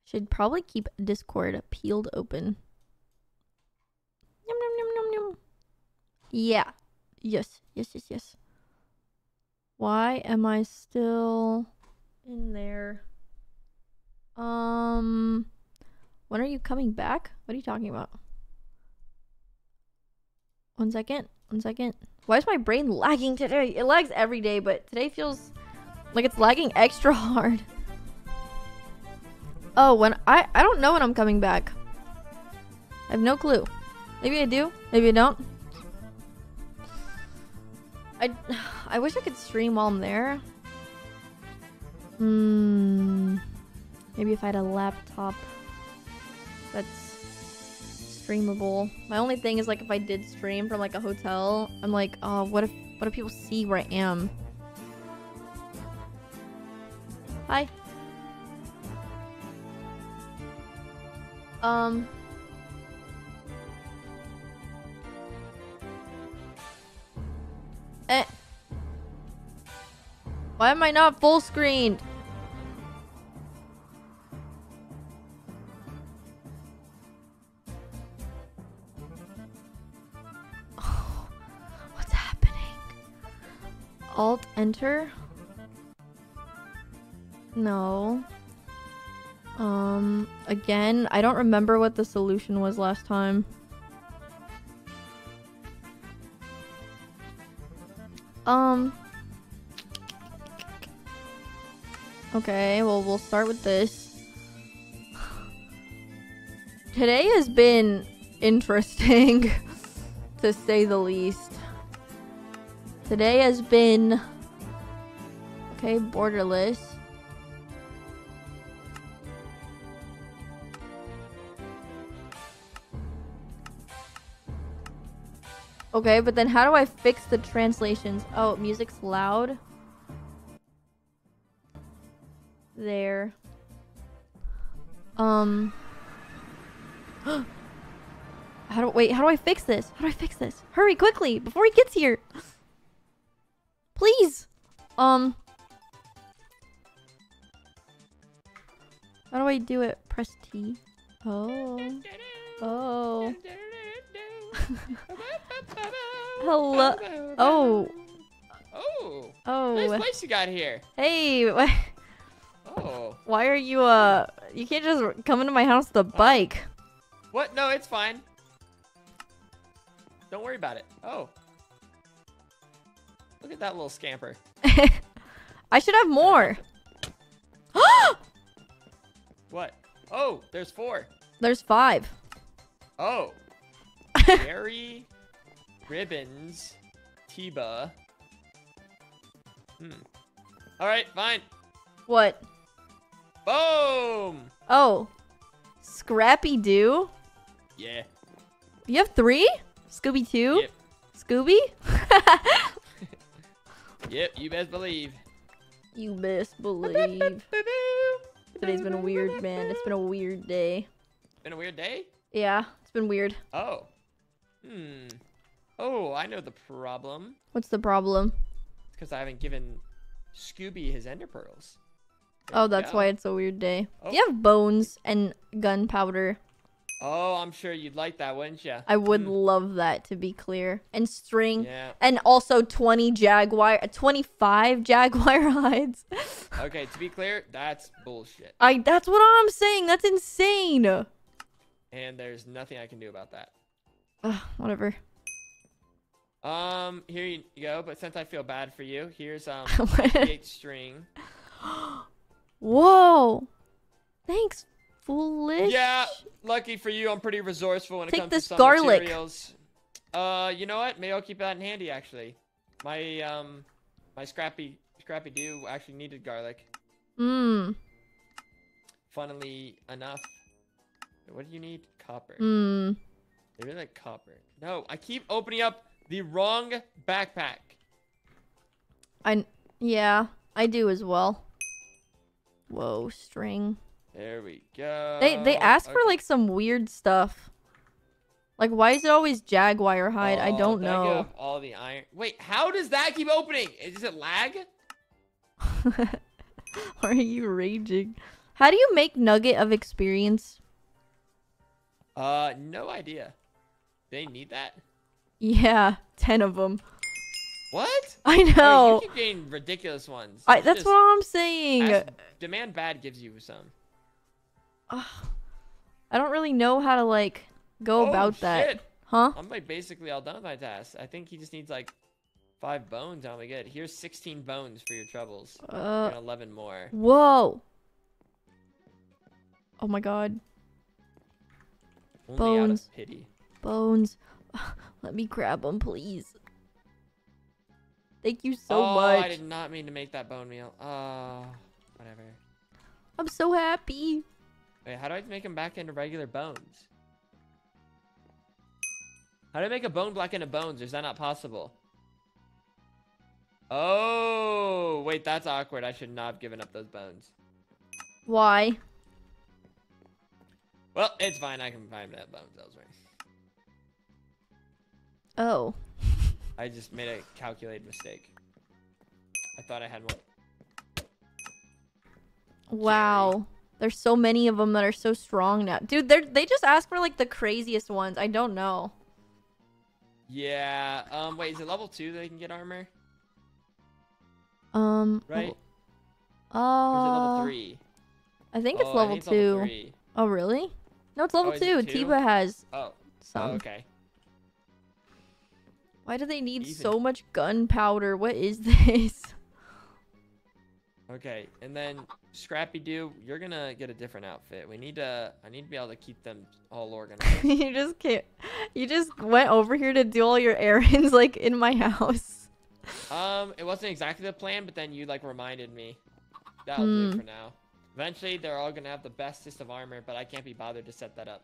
Should probably keep Discord peeled open. Yum, yum, yum, yum, yum. Yeah. Yes. Yes, yes, yes. Why am I still in there? Um, when are you coming back? What are you talking about? One second. One second. Why is my brain lagging today? It lags every day, but today feels like it's lagging (laughs) extra hard. Oh, when I I don't know when I'm coming back. I have no clue. Maybe I do. Maybe I don't. I (sighs) I wish I could stream while I'm there. Hmm. Maybe if I had a laptop that's streamable. My only thing is like if I did stream from like a hotel, I'm like, oh, what if what if people see where I am? Hi. Um. Eh. Why am I not full screened? Alt enter? No. Um, again, I don't remember what the solution was last time. Um. Okay, well, we'll start with this. (sighs) Today has been interesting, (laughs) to say the least. Today has been... Okay, borderless. Okay, but then how do I fix the translations? Oh, music's loud. There. Um. (gasps) how do wait? How do I fix this? How do I fix this? Hurry quickly before he gets here. (laughs) Please. Um. How do I do it? Press T. Oh. Oh. (laughs) Hello. Oh. Oh. Oh. Nice place you got here. Hey. (laughs) Why, Oh. why are you uh? You can't just come into my house with a bike. What? No, it's fine. Don't worry about it. Oh. Look at that little scamper. (laughs) I should have more. (gasps) What? Oh, there's four. There's five. Oh. (laughs) Berry, ribbons, Tiba. Hmm. All right, fine. What? Boom. Oh. Scrappy Doo? Yeah. You have three? Scooby Two? Yep. Scooby? (laughs) Yep. You best believe. You best believe. Today's been a weird, man. It's been a weird day. Been a weird day. Yeah, it's been weird. Oh. Hmm. Oh, I know the problem. What's the problem? Because I haven't given Scooby his ender pearls. Oh, that's go. why it's a weird day. Oh. You have bones and gunpowder? Oh, I'm sure you'd like that, wouldn't you? I would love that to be clear. And string. Yeah. And also 20 jaguar, 25 jaguar (laughs) hides. Okay, to be clear, that's bullshit. I. That's what I'm saying. That's insane. And there's nothing I can do about that. whatever. Um, here you go. But since I feel bad for you, here's (laughs) um eight string. (gasps) Whoa. Thanks, foolish. Yeah, lucky for you, I'm pretty resourceful when it comes this to some garlic. materials. Uh, you know what? Maybe I'll keep that in handy. Actually, my um, my scrappy scrappy do actually needed garlic. Mmm. Funnily enough, what do you need? Copper. Mmm. They really like copper. No, I keep opening up the wrong backpack. I. Yeah, I do as well. Whoa, string. There we go. They they ask for like some weird stuff. Like why is it always jaguar hide? I Oh, don't thank you, know. All the iron. Wait, how does that keep opening? Is it lag? (laughs) Are you raging? How do you make nugget of experience? Uh, no idea. They need that. Yeah, 10 of them. What? I know. you keep getting ridiculous ones. I, that's just- what I'm saying. demand bad gives you some. I don't really know how to like go Oh, about that. Huh? I'm like basically all done with my task. I think he just needs like five bones. I'll be good. Here's 16 bones for your troubles. Uh, and 11 more. Whoa. Oh my god. Only out bones. of pity. Bones. (sighs) Let me grab them, please. Thank you so oh, much. I did not mean to make that bone meal. Oh, whatever. I'm so happy. Wait, how do I make them back into regular bones? How do I make a bone black into bones? Is that not possible? Oh, wait, that's awkward. I should not have given up those bones. Why? Well, it's fine. I can find that bones elsewhere. Oh. (laughs) I just made a calculated mistake. I thought I had one. Wow. There's so many of them that are so strong now. Dude, they they just ask for like the craziest ones. I don't know. Yeah. Um. Wait. Is it level two that they can get armor? Um. Right. Uh, is it level three? I think it's Oh, level think it's level two. three. Oh, really? No, it's level Oh, it two. two? Tiba has Oh. some. Oh, okay. Why do they need Even- so much gunpowder? What is (laughs) this? Okay. And then Scrappy Doo, you're gonna get a different outfit. We need to. I need to be able to keep them all organized. (laughs) you just can't. You just went over here to do all your errands, (laughs) like in my house. um. It wasn't exactly the plan, but then you like reminded me. That'll do Hmm. for now. Eventually, they're all gonna have the bestest of armor, but I can't be bothered to set that up.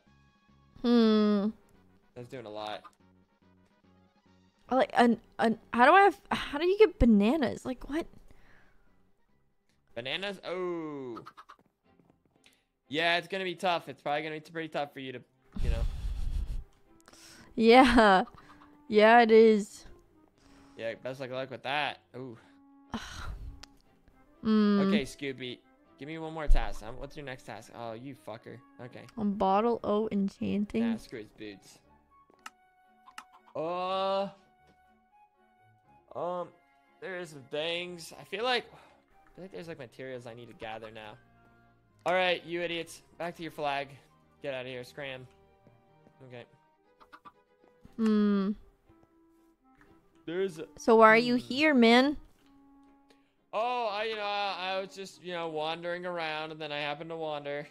Hmm. That's doing a lot. I Like, an, an, how do I have? How do you get bananas? Like, what? Bananas? Oh. Yeah, it's gonna be tough. It's probably gonna be pretty tough for you to, you know. Yeah. Yeah, it is. Yeah, best of luck with that. Ooh. Hmm. (sighs) Okay, Scooby. Give me one more task. Um, what's your next task? Oh, you fucker. Okay. On bottle O enchanting. Nah, screw his boots. Uh. Um, there is some things. I feel like, I feel like there's like materials I need to gather now. All right, you idiots, back to your flag. Get out of here, scram. Okay. Hmm. There's. A, So why are you here, man? oh, I you know I, I was just you know wandering around and then I happened to wander.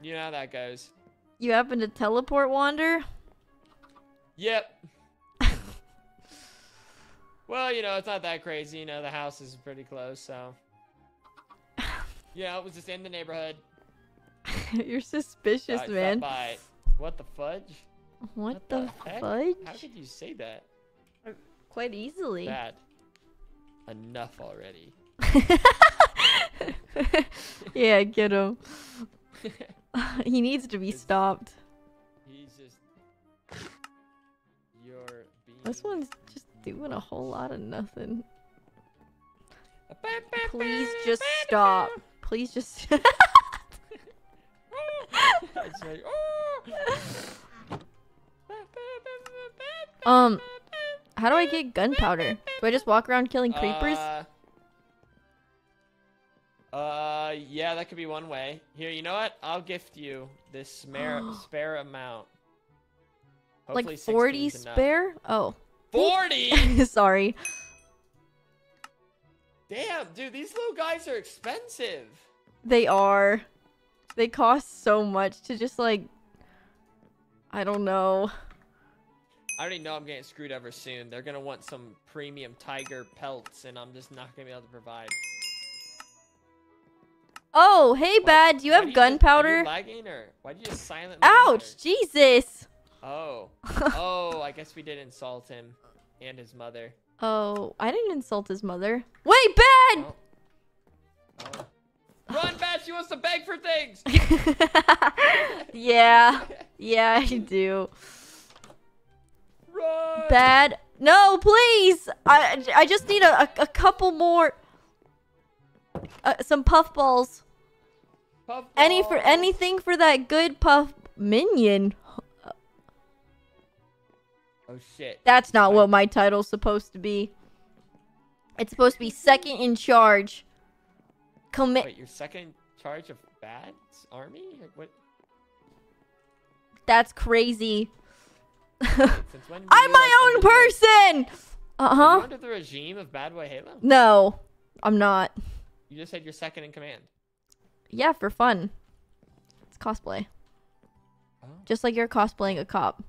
You know how that goes. You happen to teleport wander? Yep. Well, you know, it's not that crazy. You know, the house is pretty close, so. (laughs) Yeah, it was just in the neighborhood. (laughs) You're suspicious, I man. by. What the fudge? What, the, heck? fudge? How could you say that? Uh, quite easily. Bad. Enough already. (laughs) yeah, get him. he needs to be stopped. He's just. This one's just doing a whole lot of nothing. Please just stop. Please just. It's like, "Oh!" um, how do I get gunpowder? Do I just walk around killing creepers? Uh, uh, yeah, that could be one way. Here, you know what? I'll gift you this spare (gasps) spare amount. Hopefully like 40 16's enough. spare? Oh. 40? (laughs) Sorry. Damn, dude, these little guys are expensive. They are. They cost so much to just like. I don't know. I already know I'm getting screwed ever soon. They're gonna want some premium tiger pelts, and I'm just not gonna be able to provide. Oh, hey, Bad. Do you have do just- are you gunpowder? lagging, or why did you just silently? Ouch! Jesus! Oh, (laughs) oh, I guess we did insult him and his mother. Oh, I didn't insult his mother. Wait, Bad! Run, Bat! She wants to beg for things. (laughs) (laughs) Yeah. (laughs) Yeah, I do. Run! Bad. No, please! I, I just need a, a, a couple more. Uh, some puffballs. Puff Any for anything for that good puff minion. Oh shit. That's not what my title's supposed to be. It's supposed to be second in charge. Commit. Wait, you're second in charge of Bad's army? Like, what? That's crazy. (laughs) Were I'm my own person. Uh huh. under the regime of BadBoyHalo? No, I'm not. You just said you're second in command. Yeah, for fun. It's cosplay. Oh. Just like you're cosplaying a cop.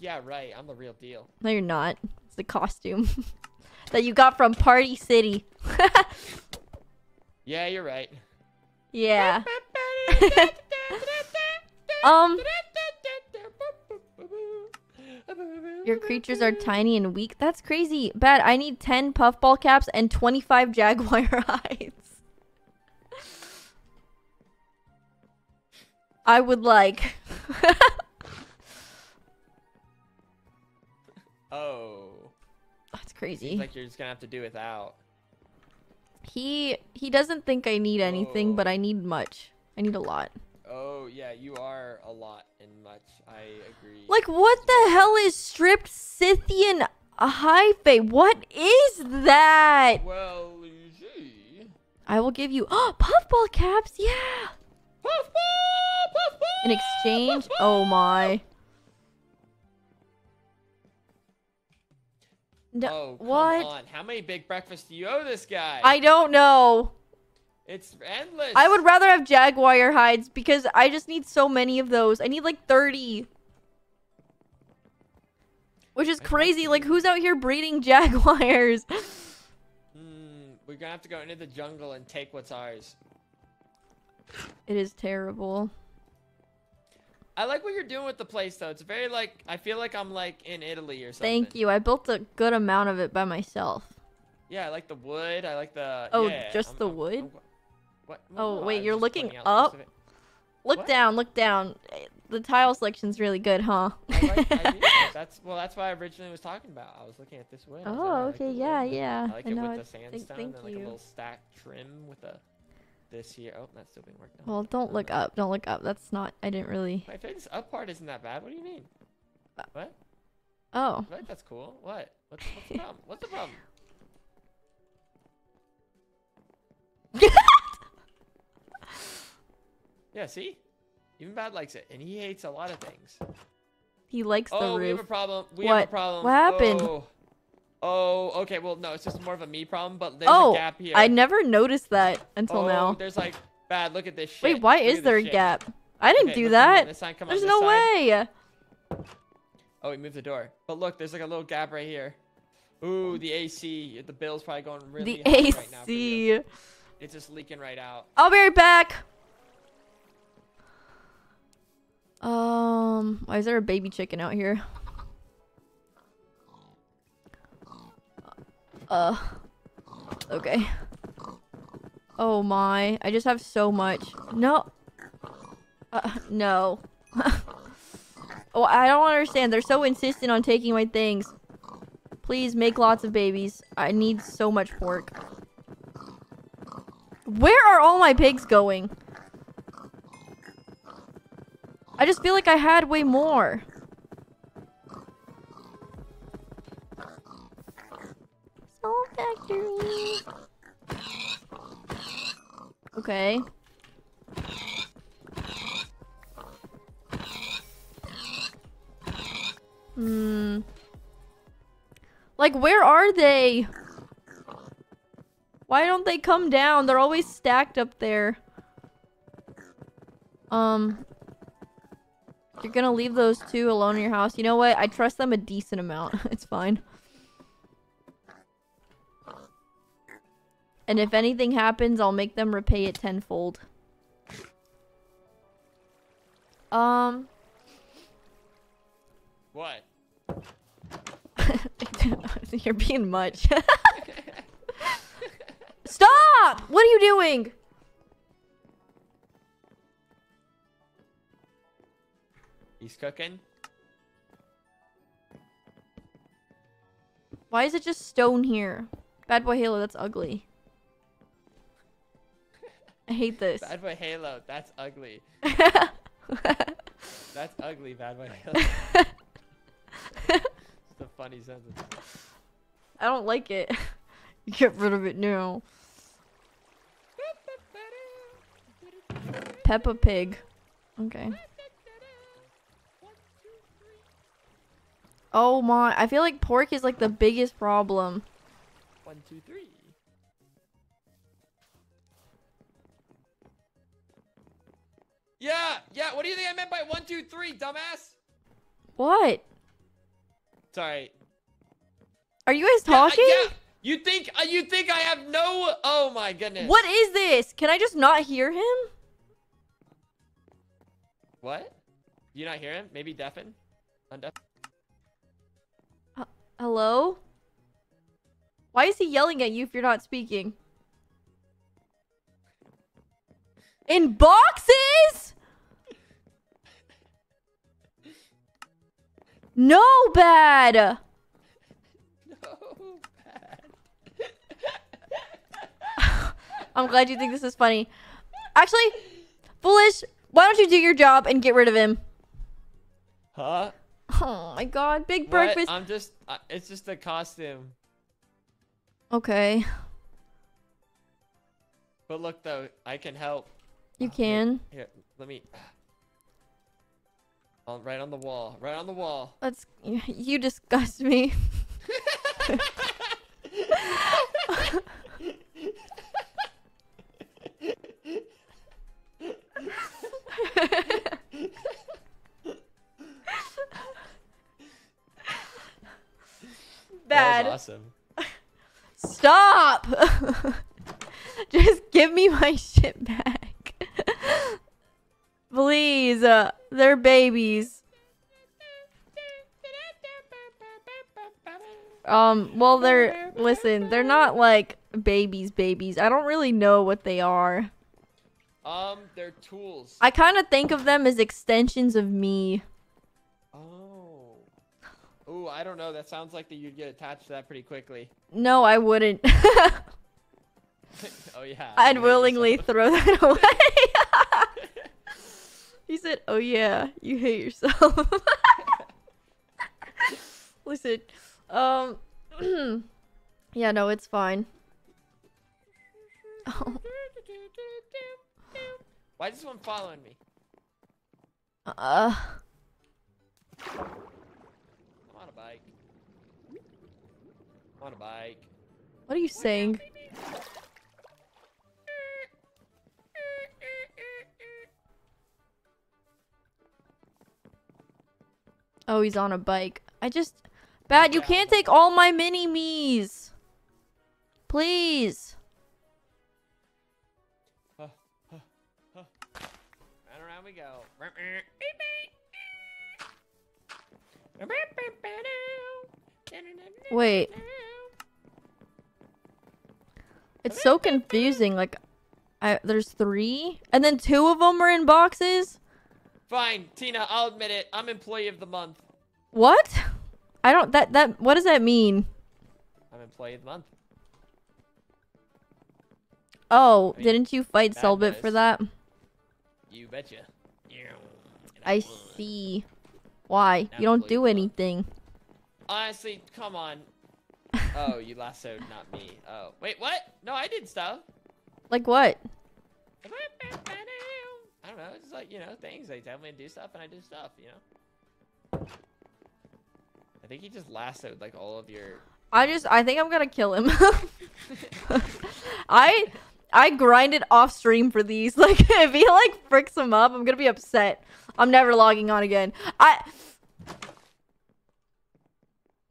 Yeah, right. I'm the real deal. No, you're not. It's the costume (laughs) that you got from Party City. (laughs) Yeah, you're right. Yeah. (laughs) um. Your creatures are tiny and weak. That's crazy. Bad. I need 10 puffball caps and 25 jaguar hides. I would like. Oh. That's crazy. Seems like you're just gonna have to do without. He he doesn't think I need anything, but I oh. need much. I need a lot. Oh yeah, you are a lot and much. I agree. Like what the hell is stripped Scythian hyphae? What is that? Well, you see. I will give you oh (gasps) puffball caps. Yeah. Puffball, puffball. In exchange, oh my. No, oh, come what? on. How many big breakfasts do you owe this guy? I don't know. It's endless. I would rather have jaguar hides because I just need so many of those. I need like 30. Which is crazy. Like, who's out here breeding (laughs) jaguars? Hmm, we're gonna have to go into the jungle and take what's ours. It is terrible. I like what you're doing with the place, though. It's very like I feel like I'm like in Italy or something. Thank you. I built a good amount of it by myself. Yeah, I like the wood. I like the. Oh, yeah, just I'm- the I'm- wood? I'm- what? Oh, No, wait, you're looking pointing out most up? Look What? down, look down. The tile selection's really good, huh? I like, I. (laughs) That's well. That's what I originally was talking about. I was looking at this wood. I was like, Oh, I like okay, wood. yeah, yeah. I like I it know with the Thank- sandstone thank and like you. a little stack trim with a this here. Oh, that's still being worked on. Well, don't look up. Don't look up. That's not. I didn't really. I feel like this up part isn't that bad. What do you mean? Uh, what? Oh. What? That's cool. What? What's, what's the problem? What's the problem? (laughs) yeah, see? Even Bad likes it, and he hates a lot of things. He likes the roof. oh, we have a problem. We what? have a problem. What happened? Oh. Oh, okay. Well, no, it's just more of a me problem, but there's oh, a gap here. I never noticed that until oh, now. There's like, bad, look at this shit. Wait, why Look is there a shit. gap? I didn't Okay, do look, come on that. this side, come on There's no side. way. Oh, we moved the door. But look, there's like a little gap right here. Ooh, the AC. The bill's probably going really The high AC. right now for you. It's just leaking right out. I'll be right back. Um, why is there a baby chicken out here? Uh, okay. Oh my, I just have so much. No. Uh, no. (laughs) Oh, I don't understand. They're so insistent on taking my things. Please make lots of babies. I need so much pork. Where are all my pigs going? I just feel like I had way more. Factory. Okay. Hmm. Like, where are they? Why don't they come down? They're always stacked up there. Um. You're gonna leave those two alone in your house. You know what? I trust them a decent amount. (laughs) it's fine. And if anything happens, I'll make them repay it tenfold. Um. What? (laughs) You're being much. (laughs) Stop! What are you doing? He's cooking. Why is it just stone here? BadBoyHalo, that's ugly. I hate this. Bad boy Halo, that's ugly. (laughs) that's ugly, bad boy Halo. (laughs) it's a funny sentence. I don't like it. (laughs) Get rid of it now. Peppa Pig. Okay. Oh my, I feel like pork is like the biggest problem. One, two, three. Yeah, yeah. What do you think I meant by one, two, three, dumbass? What? Sorry. Are you guys Yeah, uh, talking? yeah. You think uh, you think I have no? Oh my goodness. What is this? Can I just not hear him? What? You not hear him? Maybe deafen? Undeaf? Hello? Why is he yelling at you if you're not speaking? In boxes? No bad. No bad. I'm glad you think this is funny. Actually, foolish. Why don't you do your job and get rid of him? Huh? Oh my god, big What? breakfast. I'm just. Uh, it's just a costume. Okay, But look though, I can help. You ah, can. Here, let me. (sighs) On, right on the wall. Right on the wall. That's (laughs) you disgust me. (laughs) Bad. That was awesome. Stop! (laughs) Just give me my shit back. (laughs) Please. Uh, they're babies. Um, well, they're. Listen, they're not like babies, babies. I don't really know what they are. Um, they're tools. I kind of think of them as extensions of me. Oh. Ooh, I don't know. That sounds like that you'd get attached to that pretty quickly. No, I wouldn't. (laughs) (laughs) oh yeah. I'd willingly throw that away. He said, "Oh yeah, you hate yourself." (laughs) Listen, um, (clears throat) yeah, no, it's fine. Oh, (laughs) Why is this one following me? uh, I'm on a bike. I'm on a bike. what are you saying? Oh, he's on a bike. I just, bad. You can't take all my mini me's. Please. Round around we go. Wait. It's so confusing. Like, I there's three, and then two of them are in boxes. Fine, Tina, I'll admit it. I'm employee of the month. What? I don't. That that. What does that mean? I'm employee of the month. Oh, didn't you fight Selbit for that? You betcha. I see. Why? You don't do anything. Honestly, come on. (laughs) oh, you lassoed, not me. Oh, wait, what? No, I did stuff. Like what? I don't know. It's like you know things. They tell me to do stuff, and I do stuff. You know. I think he just lassoed like all of your. I just. I think I'm gonna kill him. (laughs) I. I grinded off stream for these. (laughs) Like, if he like fricks him up, I'm gonna be upset. I'm never logging on again. I.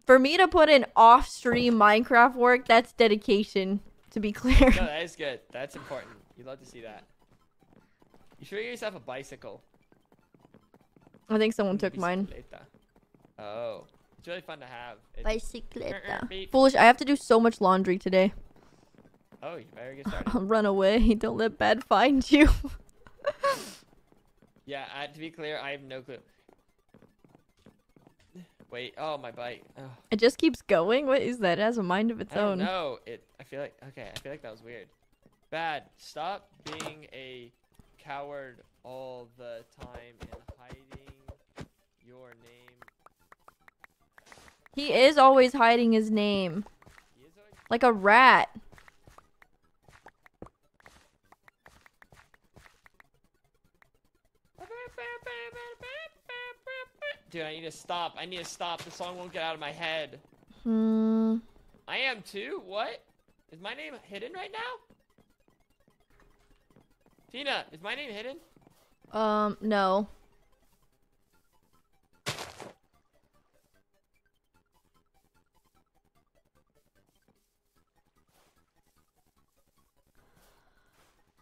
For me to put in off stream Minecraft work, that's dedication. To be clear. No, that is good. That's important. You'd love to see that. You should get yourself a bicycle. I think someone took mine. Oh, it's really fun to have. It's- Bicicleta. (laughs) Foolish. I have to do so much laundry today. Oh, you better get started. I'll (laughs) run away. (laughs) Don't let bad find you. Yeah, I, to be clear, I have no clue. Wait, oh my bike. Oh, it just keeps going. What is that? It has a mind of its I don't own. know. It. I feel like okay. I feel like that was weird. Bad. Stop being a coward all the time and hiding your name. He is always hiding his name. Like a rat. Dude, I need to stop. I need to stop. The song won't get out of my head. Hmm. I am too. What? Is my name hidden right now? Tina, is my name hidden? Um, no.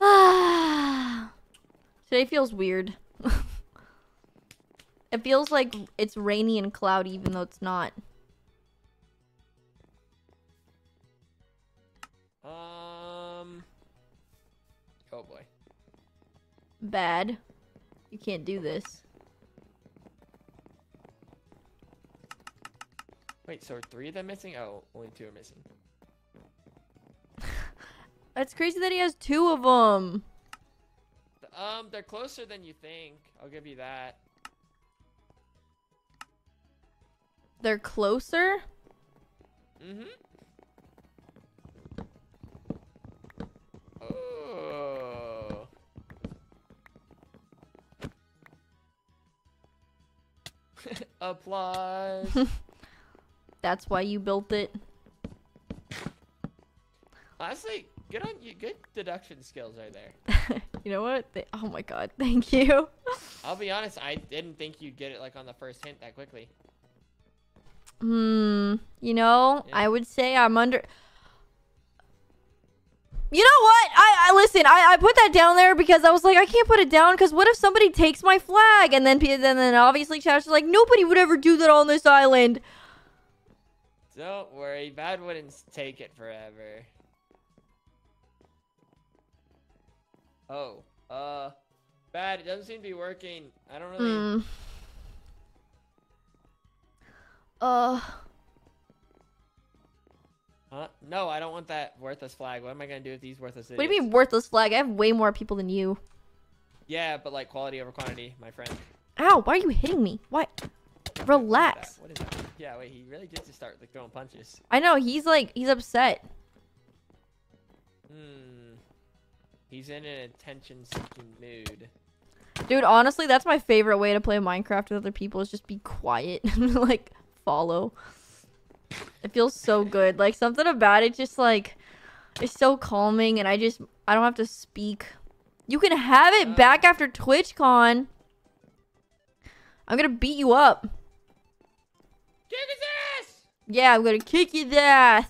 (sighs) Today feels weird. (laughs) it feels like it's rainy and cloudy even though it's not. Um. Oh boy. Bad. You can't do this. Wait, so are three of them missing? Oh, only two are missing. (laughs) It's crazy that he has two of them. Um, they're closer than you think. I'll give you that. They're closer? Mm-hmm. Oh. Applause. (laughs) That's why you built it. Honestly, good on you. Good deduction skills right there. (laughs) You know what? Th- oh my god, (laughs) thank you. I'll be honest. I didn't think you'd get it like on the first hint that quickly. Hmm. You know, I would say I'm under. You know what? I, I listen. I, I put that down there because I was like, I can't put it down because what if somebody takes my flag? And then then then obviously Chad's like, nobody would ever do that on this island. Don't worry, Bad wouldn't take it forever. Oh, uh, Bad, it doesn't seem to be working. I don't really. Hmm. (sighs) Uh. Huh? No, I don't want that worthless flag. What am I gonna do with these worthless What do you mean worthless flag? I have way more people than you. Yeah, but like quality over quantity, my friend. Ow! Why are you hitting me? What? Relax. What is that? Yeah, wait, he really did just start like throwing punches. I know he's like he's upset. Hmm. He's in an attention-seeking mood. Dude, honestly, that's my favorite way to play Minecraft with other people is just be quiet (laughs) and like follow. It feels so good. Like something about it just like it's so calming and I just I don't have to speak. You can have it back after TwitchCon. I'm gonna beat you up. Kick his ass! Yeah, I'm gonna kick your ass.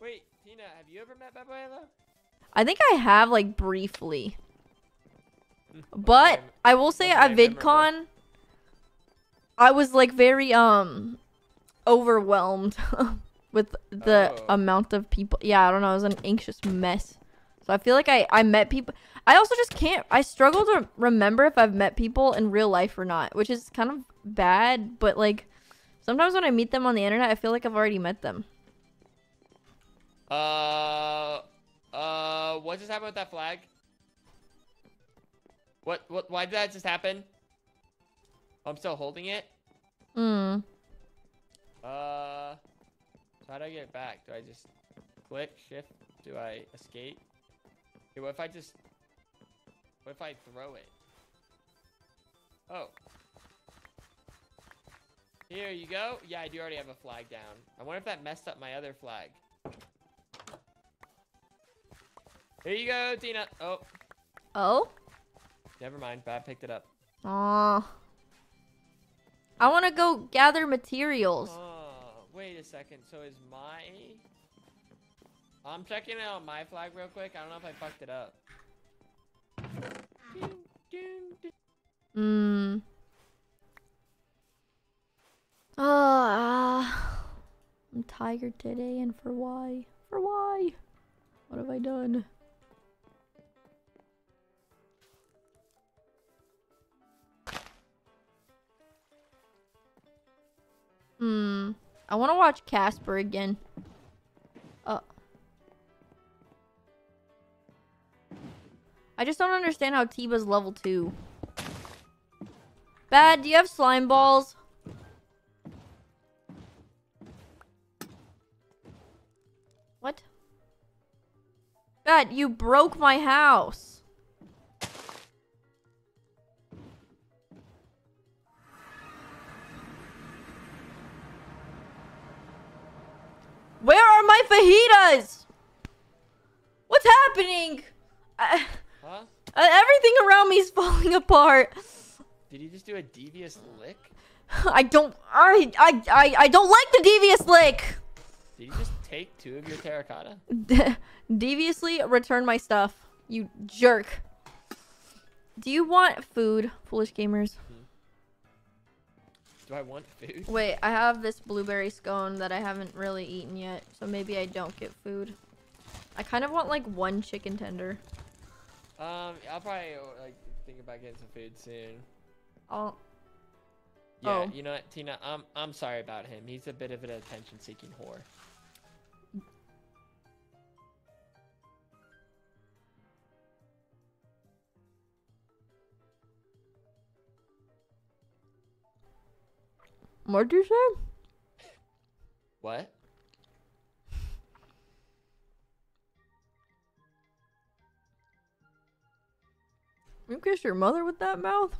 Wait, Tina, have you ever met Babuela? I think I have like briefly. But I will say at VidCon I was like very um overwhelmed (laughs) with the Oh. amount of people. Yeah, I don't know, it was an anxious mess. So I feel like I I met people. I also just can't. I struggle to remember if I've met people in real life or not, which is kind of bad. But like, sometimes when I meet them on the internet, I feel like I've already met them. Uh, uh, what just happened with that flag? What, what, why did that just happen? I'm still holding it? Hmm. Uh, so how do I get back? Do I just click, shift? Do I escape? Okay, what if I just, what if I throw it? Oh. Here you go. Yeah, I do already have a flag down. I wonder if that messed up my other flag. Here you go, Tina. Oh, Oh. never mind. Bad picked it up. Aw. I want to go gather materials. Oh, wait a second. So is my... I'm checking out my flag real quick. I don't know if I fucked it up. Hmm. Oh, ah. I'm tired today, and for why? For why? What have I done? Hmm. I want to watch Casper again. Uh. I just don't understand how Tiba's level 2. Bad, do you have slime balls? What? Bad, you broke my house. Where are my fajitas? What's happening? I, Huh? uh, everything around me is (laughs) falling apart. Did you just do a devious lick? I don't. I I I, I don't like the devious lick. Did you just take two of your terracotta? (laughs) Deviously return my stuff. You jerk. Do you want food, foolish gamers? Do I want food? (laughs) Wait, I have this blueberry scone that I haven't really eaten yet, so maybe I don't get food. I kind of want like one chicken tender. Um, I'll probably like think about getting some food soon. I'll. Yeah, Oh. you know what, Tina? I'm I'm sorry about him. He's a bit of an attention-seeking whore. What'd you say? What? You kiss your mother with that mouth?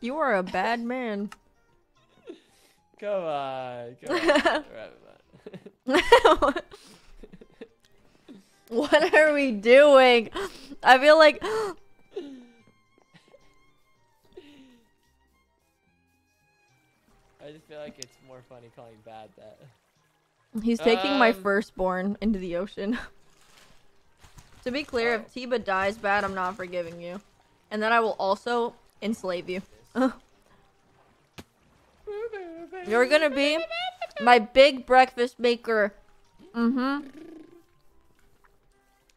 you are a bad man. Come on, come on. (laughs) (laughs) What are we doing? I feel like I just feel like it's more funny calling bad that. he's taking my Um, firstborn into the ocean. (laughs) to be clear, if Tiba dies bad, I'm not forgiving you. And then I will also enslave you. (laughs) You're gonna be my big breakfast maker. Mm-hmm.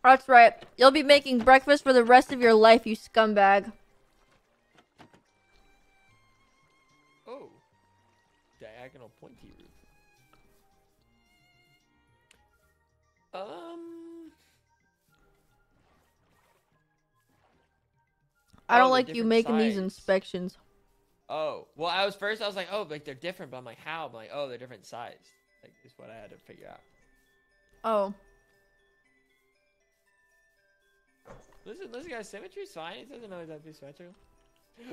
That's right. You'll be making breakfast for the rest of your life, you scumbag. Oh. Diagonal pointy roof. Um. I don't Oh, like you making these inspections. Oh, well, I was first. I was like, oh, like they're different, but I'm like, how? I'm like, oh, they're different size. Like, is what I had to figure out. Oh. Listen, listen, guys, symmetry's fine. It doesn't always have to be symmetrical. (gasps)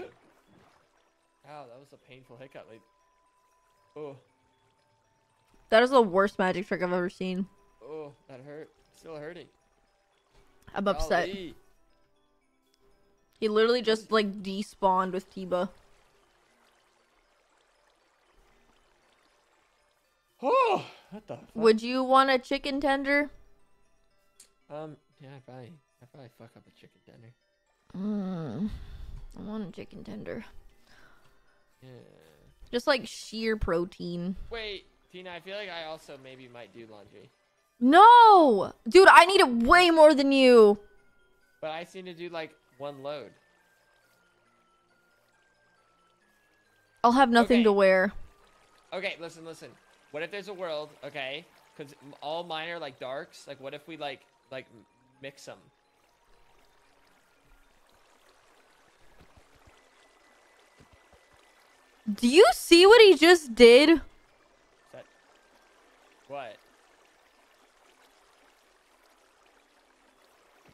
Ow, that was a painful hiccup. Like, oh, That is the worst magic trick I've ever seen. oh, that hurt. Still hurting. I'm upset. Golly. He literally just like despawned with Tiba. (sighs) Oh, what the? Fuck? Would you want a chicken tender? Um, yeah, probably, probably fuck up a chicken tender. Mm, I want a chicken tender. Yeah. Just like sheer protein. Wait, Tina, I feel like I also maybe might do laundry. No! Dude, I need it way more than you. But I seem to do like one load. I'll have nothing Okay. to wear. Okay, listen, listen. What if there's a world, okay? Because all mine are like darks. Like, what if we like like mix them? Do you see what he just did? That what?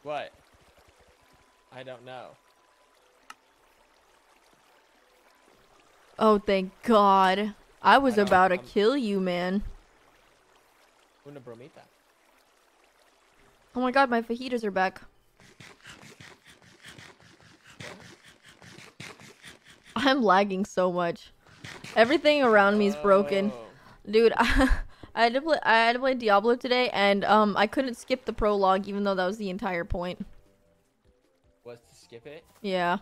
What? I don't know. Oh, thank God. I was I about to I'm- kill you, man. Una bromita. Oh my God, my fajitas are back. (laughs) I'm lagging so much. Everything around me is broken. Dude, (laughs) I, had to play I had to play Diablo today and um I couldn't skip the prologue even though that was the entire point. Was to skip it. Yeah.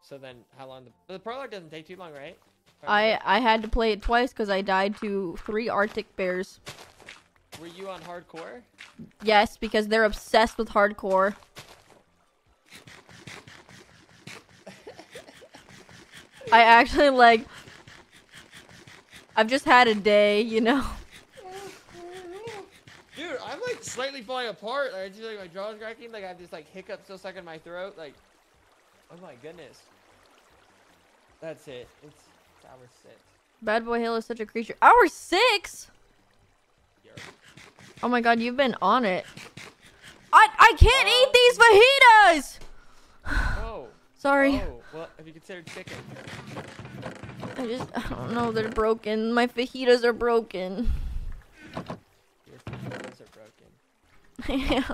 So then, how long? The, the prologue doesn't take too long, right? I I had to play it twice cuz I died to 3 arctic bears. Were you on hardcore? Yes, because they're obsessed with hardcore. I actually like I've just had a day, you know. Dude, I'm like slightly falling apart. Like, I just like my jaw's cracking. Like I have this like hiccup still stuck in my throat. Like, oh my goodness. That's it. It's, it's hour six. BadBoyHalo is such a creature. Hour 6. Oh my god, you've been on it. I I can't eat these fajitas. Whoa. Sorry. Oh, well, have you considered chicken? I just I don't know, they're broken. My fajitas are broken. Your fajitas are broken. (laughs) yeah.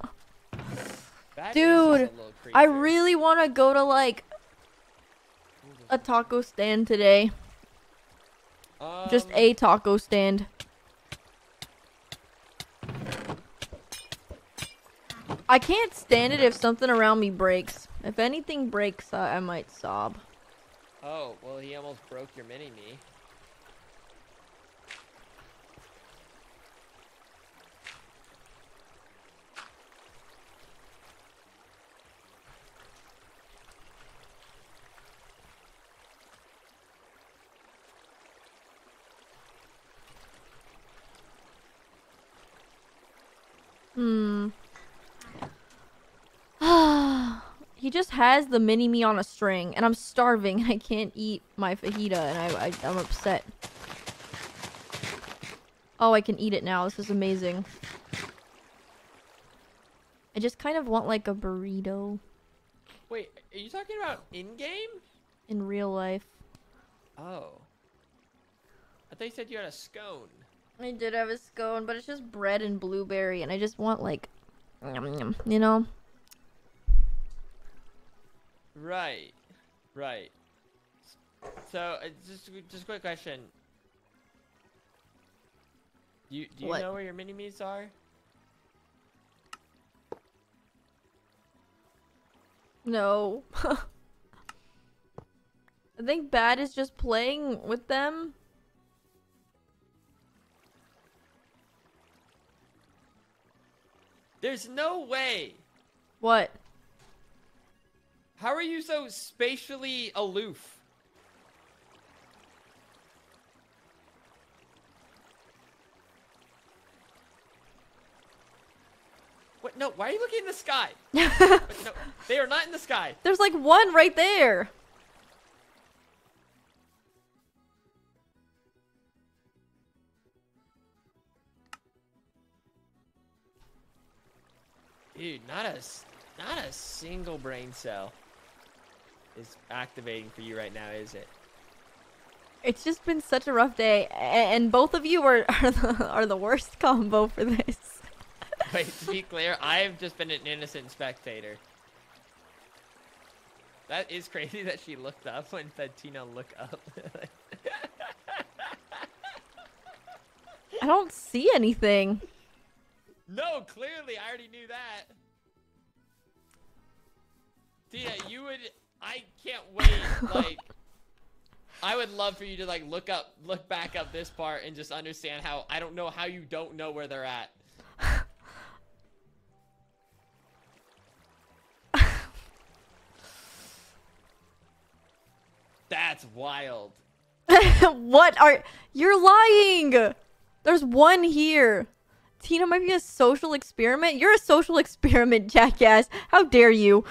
That Dude, I really want to go to like a taco stand today. Just Um, a taco stand. I can't stand it if something around me breaks. If anything breaks, I, I might sob. Oh, well, he almost broke your mini me. Hmm. (sighs) (sighs) (sighs) he just has the mini me on a string, and I'm starving, and I can't eat my fajita, and I, I I'm upset. Oh, I can eat it now. This is amazing. I just kind of want like a burrito Wait, are you talking about in-game? in real life. Oh. I thought you said you had a scone. I did have a scone, but it's just bread and blueberry, and I just want like, you know. Right. Right. So, uh, just just a quick question. You do you What? know where your mini me's are? No. (laughs) I think Bad is just playing with them. There's no way. What? How are you so spatially aloof? What? No, why are you looking in the sky? (laughs) No, they are not in the sky. There's like one right there. Dude, not a not a single brain cell is activating for you right now, is it? It's just been such a rough day, and both of you are (laughs) are the, are the worst combo for this. (laughs) Wait, to be clear, I've just been an innocent spectator. That is crazy (laughs) that she looked up when said Tina look up. I don't see anything. no, clearly I already knew that. Tina, you would I can't wait (laughs) like I would love for you to like look up, look back up this part and just understand how I don't know how you don't know where they're at. (laughs) That's wild. (laughs) what are you're lying? There's one here. Tina might be a social experiment. You're a social experiment, jackass. How dare you?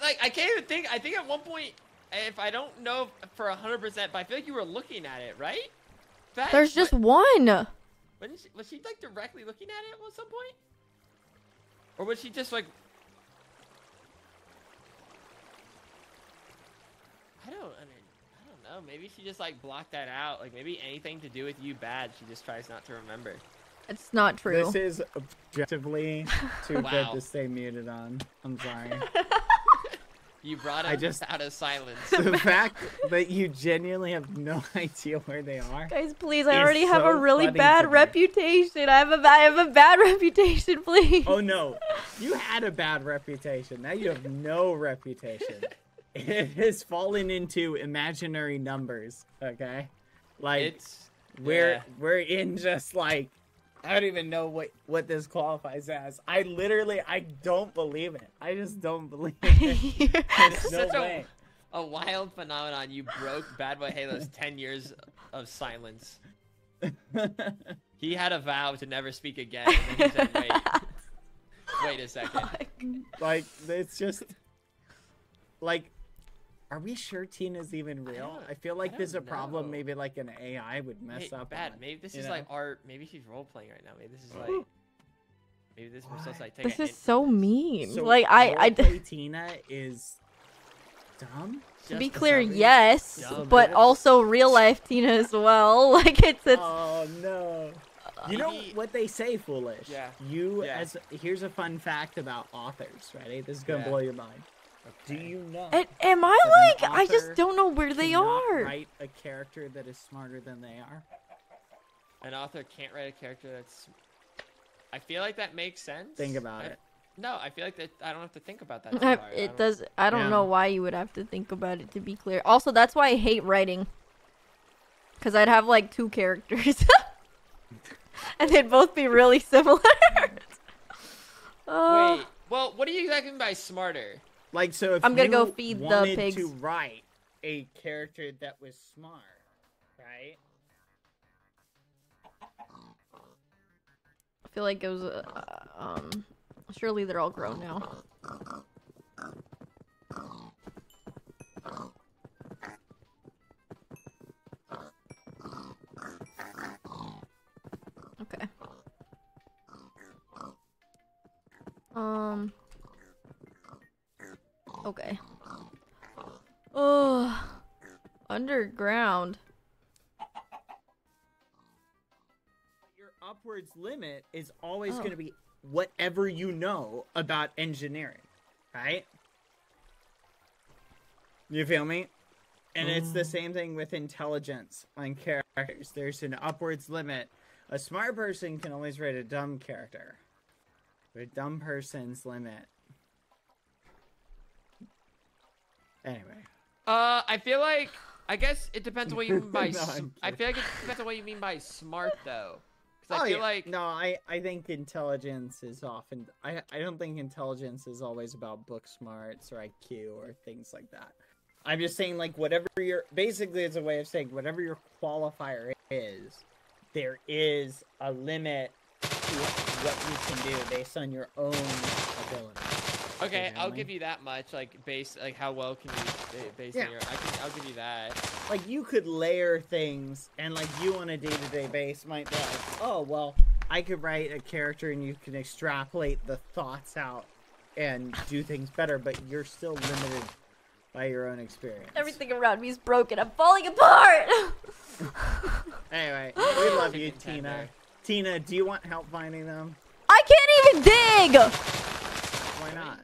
Like I can't even think. I think at one point, if I don't know for hundred percent, but I feel like you were looking at it, right? That- There's just what- one. wasn't she, was she like directly looking at it at some point, or was she just like? I don't. I mean, I don't know. Maybe she just like blocked that out. Like maybe anything to do with you bad, she just tries not to remember. It's not true. This is objectively (laughs) too Wow. good to stay muted on. I'm sorry. (laughs) You brought I just- out of silence. (laughs) the (laughs) fact that you genuinely have no (laughs) idea where they are. Guys, please, I already have a really bad reputation. I have a bad, have a bad reputation, please. Oh no, you had a bad reputation. Now you have no reputation. It has fallen into imaginary numbers. Okay, like It's we're yeah. we're in just like I don't even know what what this qualifies as. I literally I don't believe it. I just don't believe it. (laughs) There's no such a, way. a wild phenomenon. You broke BadBoyHalo's 10 years of silence. (laughs) he had a vow to never speak again. And then he said, wait. (laughs) Wait a second. like it's just like are we sure Tina's even real? I, feel like there's a problem maybe like an AI would mess May- up. Bad. on, Maybe this is know? like art. Maybe she's role playing right now. Maybe this is like. Maybe this we're like This is hint. so mean. So like I, I. roleplay Tina is dumb. To be clear, dumb? yes, Dumb. but also real life Tina as well. (laughs) Like it's it's. Oh no. You know what they say, foolish. Yeah. You Yeah. as here's a fun fact about authors. Ready? This is gonna Yeah. blow your mind. Do you know? A- am I that like? I just don't know where they are. Write a character that is smarter than they are. An author can't write a character that's. I feel like that makes sense. Think about I- it. No, I feel like that I don't have to think about that. Too I- hard. I it don't- does. I don't Yeah. know why you would have to think about it to be clear. Also, that's why I hate writing. Cause I'd have like two characters, (laughs) and they'd both be really (laughs) similar. Uh, Wait. Well, what do you exactly mean by smarter? Like so if I'm gonna go feed the pigs. to write a character that was smart, right? I feel like it was. Uh, um, surely they're all grown now. Okay. Um. Okay. Oh, underground. Your upwards limit is always Oh. going to be whatever you know about engineering, right? You feel me? And it's the mm. same thing with intelligence on characters. There's an upwards limit. A smart person can always write a dumb character. But a dumb person's limit. Anyway. Uh, I feel like I guess it depends on what you mean by. (laughs) No, I feel like it depends on what you mean by smart, though. Because Oh, I feel yeah. like no, I I think intelligence is often I I don't think intelligence is always about book smarts or IQ or things like that. I'm just saying like whatever your basically it's a way of saying whatever your qualifier is, there is a limit to what you can do based on your own ability. Okay, I'll family. give you that much. Like base, like how well can you ba- base Yeah. your? I can, I'll give you that. Like you could layer things and like you on a day-to-day base might be like, oh well, I could write a character and you can extrapolate the thoughts out and do things better, but you're still limited by your own experience. Everything around me is broken. I'm falling apart. (laughs) Anyway, we love you, Tina. Tina, do you want help finding them? I can't even dig. Why not?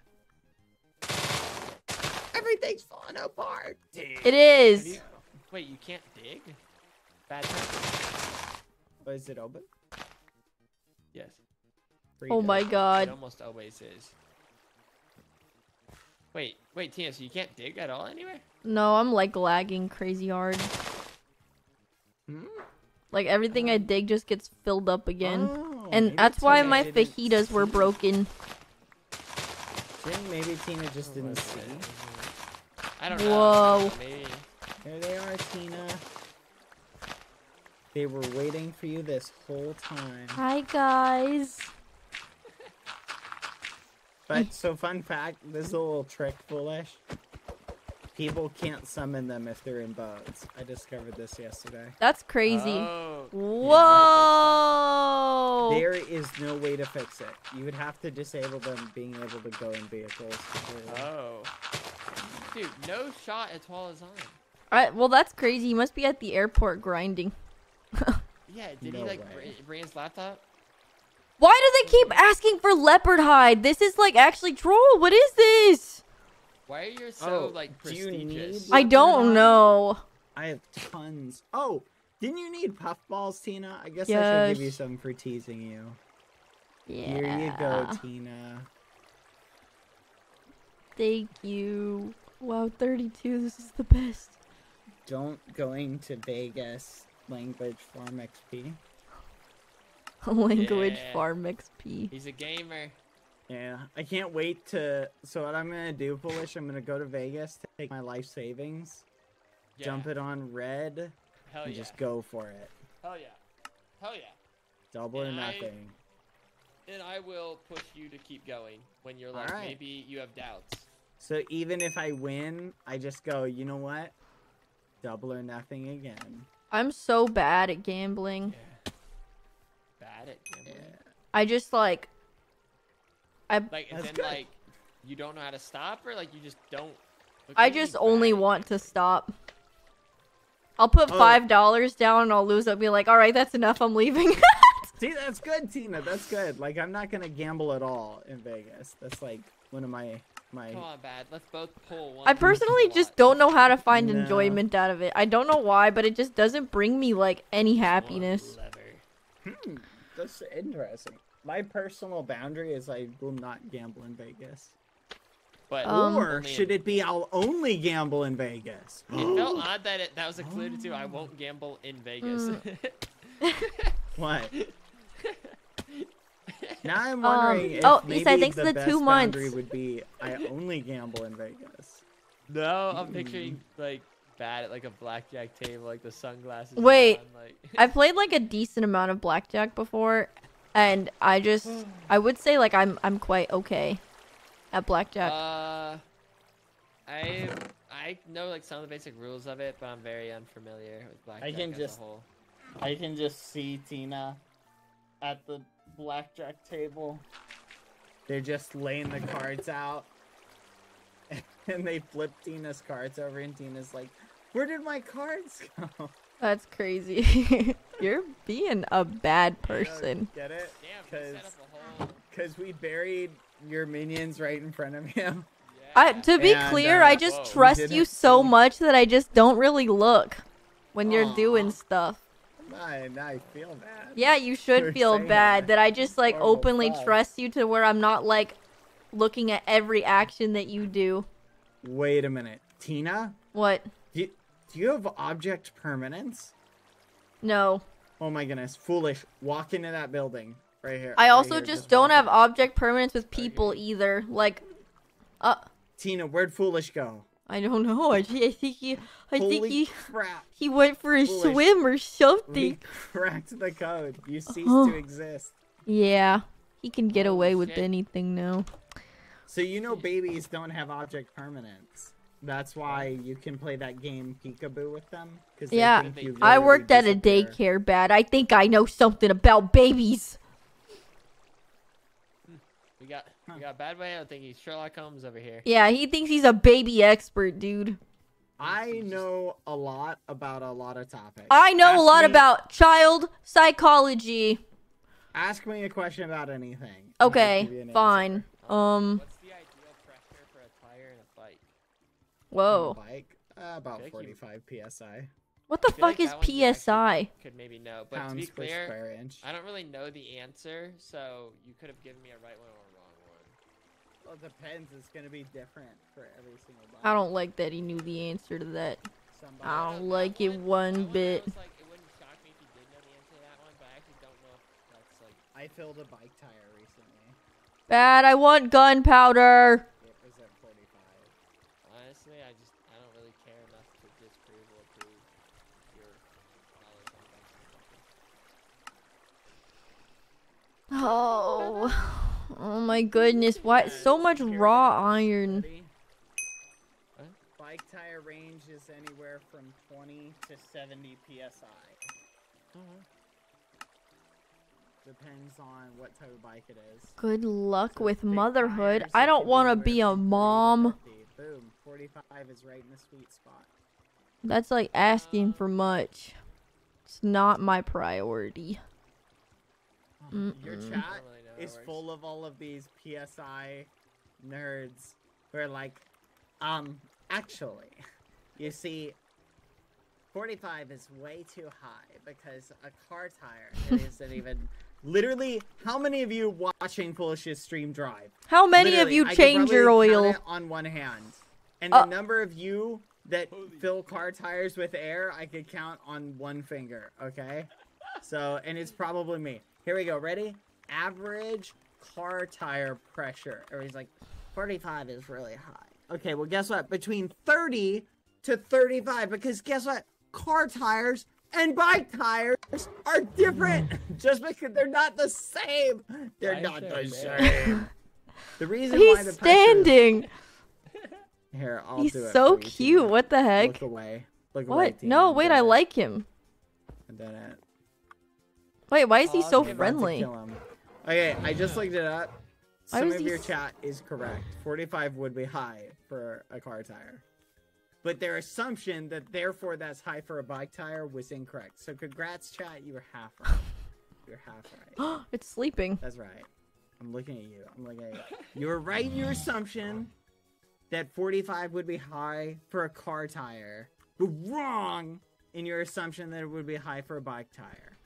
Everything's falling apart. It Have is. you- Wait, you can't dig? Bad time. Oh, is it open? Yes. Free Oh dig. my It god. almost always is. Wait, wait, Tina, so you can't dig at all anywhere? No, I'm like lagging crazy hard. Hmm? Like everything I dig just gets filled up again. Oh, and that's why Tina my didn't fajitas were broken. Think maybe Tina just didn't see. I don't Whoa. know. Maybe. There they are, Tina. They were waiting for you this whole time. Hi guys. (laughs) But so fun fact, this is a little trick foolish. People can't summon them if they're in boats. I discovered this yesterday. That's crazy. Oh. Whoa. There is no way to fix it. You would have to disable them being able to go in vehicles. completely. Oh. Dude, no shot at Twalazan. Alright, well that's crazy. He must be at the airport grinding. (laughs) Yeah, did No he like way. bring, bring his laptop? Why do they keep asking for leopard hide? This is like actually troll. What is this? Why are you so Oh, like do you need prestigious? I don't hide? know. I have tons. Oh, didn't you need puffballs, Tina? I guess I should give you some for teasing you. Yeah. Here you go, Tina. Thank you. Wow, 32. This is the best. Don't going to Vegas language farm XP. (laughs) Language Yeah. farm XP. He's a gamer. Yeah, I can't wait to. So what I'm gonna do, foolish? I'm gonna go to Vegas, take my life savings, Yeah. dump it on red, Hell and yeah. just go for it. Hell yeah. Hell yeah. Double or And I- nothing. And I will push you to keep going when you're like Alright. maybe you have doubts. So even if I win, I just go. You know what? Double or nothing again. I'm so bad at gambling. Bad at gambling. I just like. I Like and That's then good. like you don't know how to stop or like you just don't I just only bad- want to stop. I'll put Oh. five dollars down and I'll lose. I'll be like, all right, that's enough. I'm leaving. (laughs) See, that's good, Tina. That's good. Like I'm not gonna gamble at all in Vegas. That's like one of my my. Come on, bad. Let's both pull one. I personally just don't know how to find No. enjoyment out of it. I don't know why, but it just doesn't bring me like any happiness. Hmm, that's interesting. My personal boundary is I will not gamble in Vegas. But Um, or should it be I'll only gamble in Vegas? (gasps) It felt odd that it that was included too. I won't gamble in Vegas. (laughs) What? (laughs) (laughs) Now I'm Um, wondering if oh, maybe Isai, thanks the for the best two boundary months. would be I only gamble in Vegas. no, I'm picturing like bad at like a blackjack table, like the sunglasses. on, Wait, like (laughs) I played like a decent amount of blackjack before, and I just I would say like I'm I'm quite okay at blackjack. Uh, I I know like some of the basic rules of it, but I'm very unfamiliar with blackjack can as just- a whole. I can just see Tina at the blackjack table. They're just laying the cards out. (laughs) And they flip Tina's cards over, and Tina's like, Where did my cards go? (laughs) That's crazy. (laughs) You're being a bad person. Get it? Damn, you set up a whole. Because we buried your minions right in front of you. I, to be And, clear, uh, I just whoa, trust you so much that I just don't really look when you're Aw. doing stuff. I, I feel bad. Yeah, you (laughs) should feel bad that I just like openly trust you to where I'm not like looking at every action that you do. Wait a minute. Tina? What? Do you, do you have object permanence? No. Oh my goodness. Foolish. Walk into that building. Right here. I right also here, just don't have object permanence with people either. Like, uh, Tina, where'd Foolish go? I don't know. I, I think he, I think he, crap. he went for a Foolish. swim or We something. cracked the code. You cease Oh. to exist. Yeah, he can get away with anything now. So you know babies don't have object permanence. That's why you can play that game Peekaboo with them. 'cause they Yeah, think you I literally worked at a daycare, bad. I think I know something about babies. (laughs) We got we got bad boy. I think he's Sherlock Holmes over here. Yeah, he thinks he's a baby expert, dude. I know a lot about a lot of topics. I know a lot me- about child psychology. Ask me a question about anything. Okay, give you an answer. fine. Um, What's the ideal pressure for a tire and a bike? whoa. Bike, uh, about feel like you- 45 psi. What the I feel like fuck is that one you actually PSI? Could maybe know, but to Pounds be per clear, square inch. I don't really know the answer, so you could have given me a right one or a wrong one. Well, it depends. It's gonna be different for every single bike. I don't like that he knew the answer to that. Somebody- I don't like it one bit. Like it wouldn't shock me if you did know the answer to that one, but I actually don't know if that's like. I filled a bike tire recently. Bad. I want gunpowder. It was at 45. Honestly, I just I don't really care enough to disprove or prove your knowledge on Oh. Oh my goodness. Why so much raw iron? Bike tire range is anywhere from 20 to 70 psi. Mm-hmm. Depends on what type of bike it is. Good luck with motherhood. I don't want to be a mom. Boom, 45 is right in the sweet spot. That's like asking for much. It's not my priority. Your Mm-mm. chat is full of all of these PSI nerds who are like, um, actually, (laughs) you see, 45 is way too high because a car tire (laughs) isn't even. Literally, how many of you watching Foolish's stream drive? How many of you I change your oil? on one hand, and Uh, the number of you that fill car tires with air, I could count on one finger. Okay, so and it's probably me. Here we go. Ready? Average car tire pressure. Everybody's like, 45 is really high. Okay, well, guess what? Between 30 to 35, because guess what? Car tires and bike tires are different. (laughs) Just because they're not the same. They're Why not the there same. (laughs) The reason why He's the pressure is- standing. (laughs) Here, I'll He's do it. so for you, cute. Tina. What the heck? Look away. Look away. What? Tina. No, wait. I like him. I'm doing it. Wait, why is he Oh, so I'm about to friendly? Okay, I just looked it up. Some of your chat is correct. 45 would be high for a car tire. But their assumption that therefore that's high for a bike tire was incorrect. So congrats, chat. You were half right. (gasps) You're half right. (gasps) it's sleeping. That's right. I'm looking at you. I'm looking at you. You were right in your assumption that 45 would be high for a car tire, but wrong in your assumption that it would be high for a bike tire.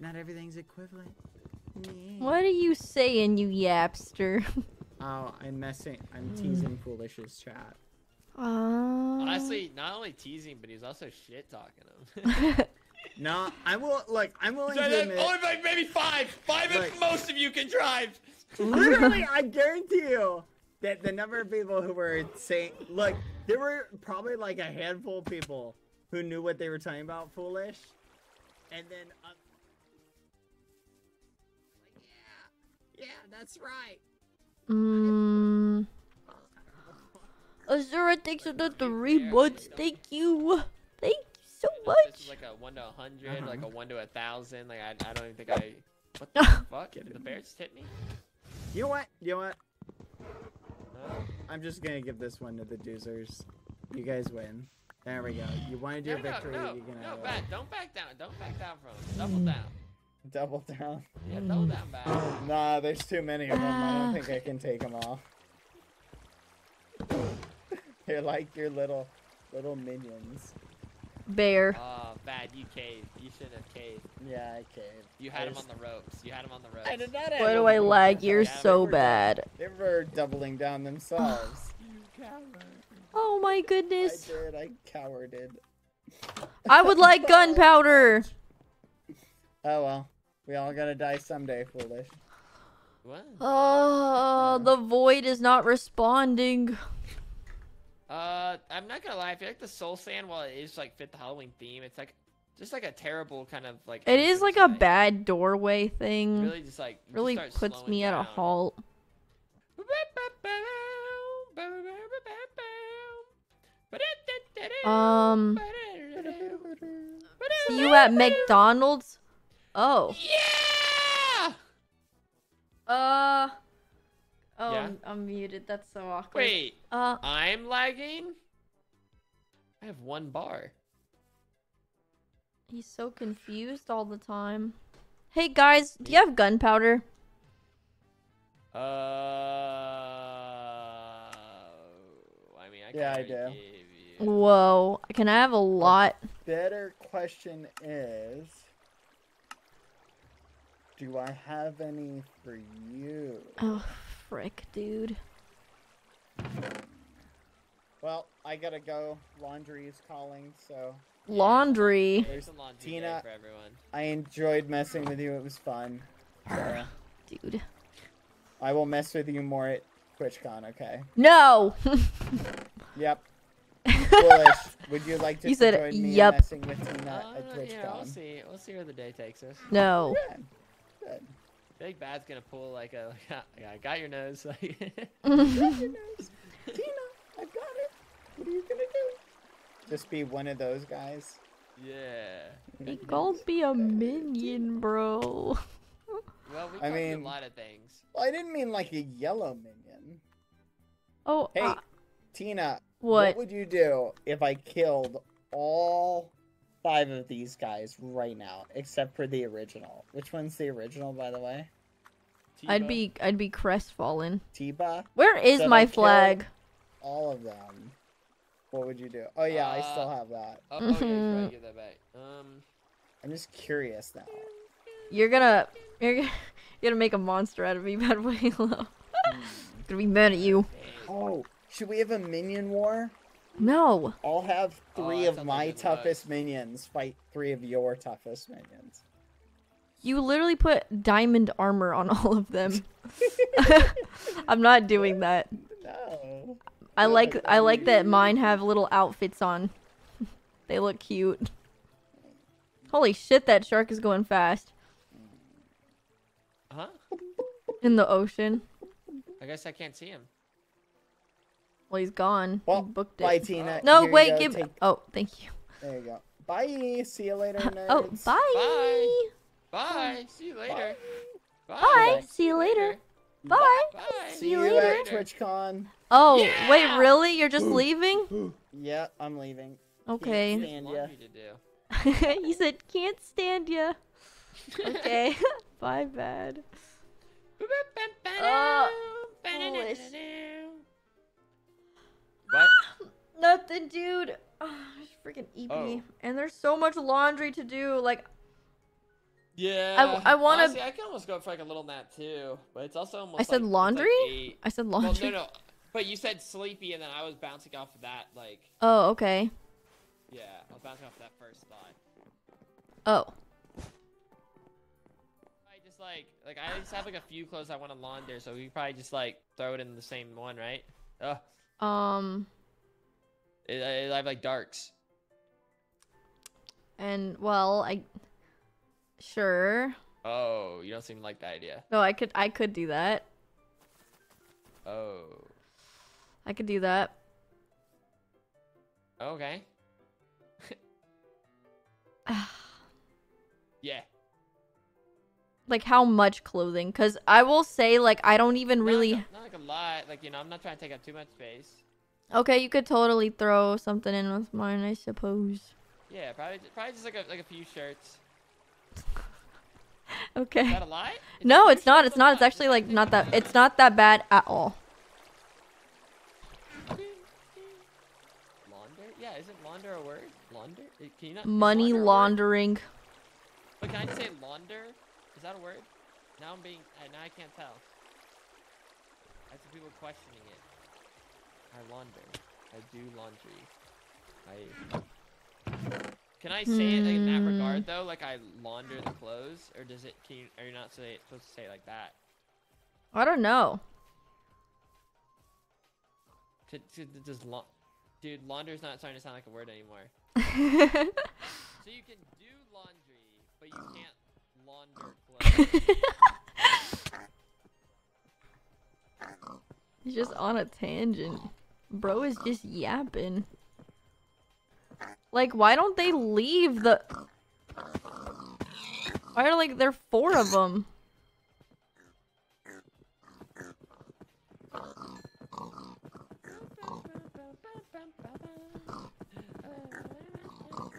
Not everything's equivalent. What are you saying, you yapster? (laughs) Oh, I'm messing. I'm teasing Foolish's chat. Uh... Honestly, not only teasing, but he's also shit talking him. (laughs) (laughs) No, I will. Like, I'm willing So to admit. only like maybe five. Five Like- if most of you can drive. Literally, I guarantee you that the number of people who were saying, look, there were probably like a handful of people who knew what they were talking about, foolish, and then, uh, yeah, yeah, that's right. Mm. Azura, thanks for the three months. Thank you. Thank you so much. This is like a one to a 100 Uh-huh. like a one to a thousand. Like I, I don't even think I. What the (laughs) fuck? Did the bear just hit me? You know what? You know what? I'm just gonna give this one to the doozers. You guys win. There we go. You wanted your No, no, victory. no, you can no, have it. back. Don't back down. Don't back down from him. Double down. (laughs) Double down. Yeah, double down back. (laughs) Nah, there's too many of them. I don't think I can take them all. (laughs) They're like your little, little minions. Bear. Oh, bad. You caved. You shouldn't have caved. Yeah, I caved. You I had him just- on the ropes. You had him on the ropes. I did not Why do. I lag? You're Yeah, so they were bad. They were doubling down themselves. Oh my I goodness. did. I cowarded. I would like gunpowder. Oh well. We all gotta die someday, foolish. What? Oh, the void is not responding. Uh, I'm not gonna lie. I feel like the soul sand, while it is like fit the Halloween theme, it's like just like a terrible kind of like. It is like a bad doorway thing. Really just like really start puts slowing me at a halt. Um, see you at McDonald's. Oh. Yeah. Uh. Oh, Yeah? I'm, I'm muted. That's so awkward. Wait. Uh. I'm lagging. I have one bar. He's so confused all the time. Hey guys, do you have gunpowder? Uh, I mean, I Yeah, I do. give you. Whoa. Can I have a lot? Better question is, do I have any for you? Oh, frick, dude. Well, I gotta go. Laundry is calling, so. Laundry. There's a laundry day Tina. for everyone. I enjoyed messing with you. It was fun. So, Dude. I will mess with you more at TwitchCon. Okay. No. (laughs) Yep. Foolish. (laughs) Would you like to You said, join me "Yup." in messing with Tina Uh, at TwitchCon? yeah, we'll see. We'll see where the day takes us. no. Good. Big Bad's gonna pull like a, (laughs) like, yeah, I got your nose. Like, (laughs) Got (laughs) your nose. Tina, I got it. What are you gonna do? Just be one of those guys. yeah. He called me a minion, bro. Well, we I call you a lot of things. Well, I didn't mean like a yellow minion. Oh, Hey, uh, Tina. what? would you do if I killed all five of these guys right now, except for the original? Which one's the original, by the way? I'd be I'd be crestfallen. Tiba. Where is So if I my flag? All of them. What would you do? Oh yeah, I still have that. Oh, oh yeah, you Mhm. give that back. Um, I'm just curious now. You're gonna you're gonna, (laughs) you're gonna make a monster out of me, (laughs) bad way low. gonna be mad at you. Oh, should we have a minion war? No. I'll have three oh, of my like it toughest minions fight three of your toughest minions. You literally put diamond armor on all of them. (laughs) (laughs) I'm not doing that. No. I like I like that mine have little outfits on. (laughs) they look cute. Holy shit, that shark is going fast huh? in the ocean. I guess I can't see him. Well, he's gone. Well, he booked bye, it. Tina. No, Here wait, go, give. take- Oh, thank you. There you go. Bye. See you later, (laughs) nerds. Oh, bye. Bye. Bye. See you later. Bye. Bye. See you later. Bye. Bye. See you at TwitchCon. Oh, Yeah. wait, really? You're just leaving? Yeah, I'm leaving. Okay. Can't stand ya. Laundry (laughs) he said, "Can't stand ya." Okay. (laughs) bye, bad. Uh, foolish. What? (gasps) Nothing, dude. (sighs) Oh, freaking EP. Oh. And there's so much laundry to do. Like, Yeah. I I wanna- Honestly, I can almost go for like a little nap too, but it's also almost. I said like, it's, like, laundry? I said Well, laundry. no, no. But you said sleepy, and then I was bouncing off of that. Like, Oh, okay. yeah, I was bouncing off of that first thought. Oh. I just like, like I just have like a few clothes I want to launder, so we probably just like throw it in the same one, right? Uh, Um. it, I, I have like darks. And well, I. Sure. Oh, you don't seem to like the idea. No, I could. I could do that. Oh, I could do that. okay. (laughs) (sighs) yeah. Like how much clothing? Cause I will say, like, I don't even really. Not, not like a lot. Like you know, I'm not trying to take up too much space. Okay, you could totally throw something in with mine, I suppose. Yeah, probably probably just like a like a few shirts. (laughs) Okay. Is that a lie? Is No, it's not. It's not. It's actually like not that. It's not that bad at all. Launder? Yeah, isn't launder a word? Launder? Can you not? Money launder laundering. But can I just say launder? Is that a word? Now I'm being. Uh, now I can't tell. I see people questioning it. I launder. I do laundry. I. Can I say it like, in that Hmm. regard though? Like I launder the clothes, or does it? Can you? Are you not say, supposed to say it like that? I don't know. Could, could, does la- Dude, launder's not starting to sound like a word anymore. (laughs) so you can do laundry, but you can't launder. He's just on a tangent. Bro is just yapping. Like, why don't they leave the... Why are, like, there four of them?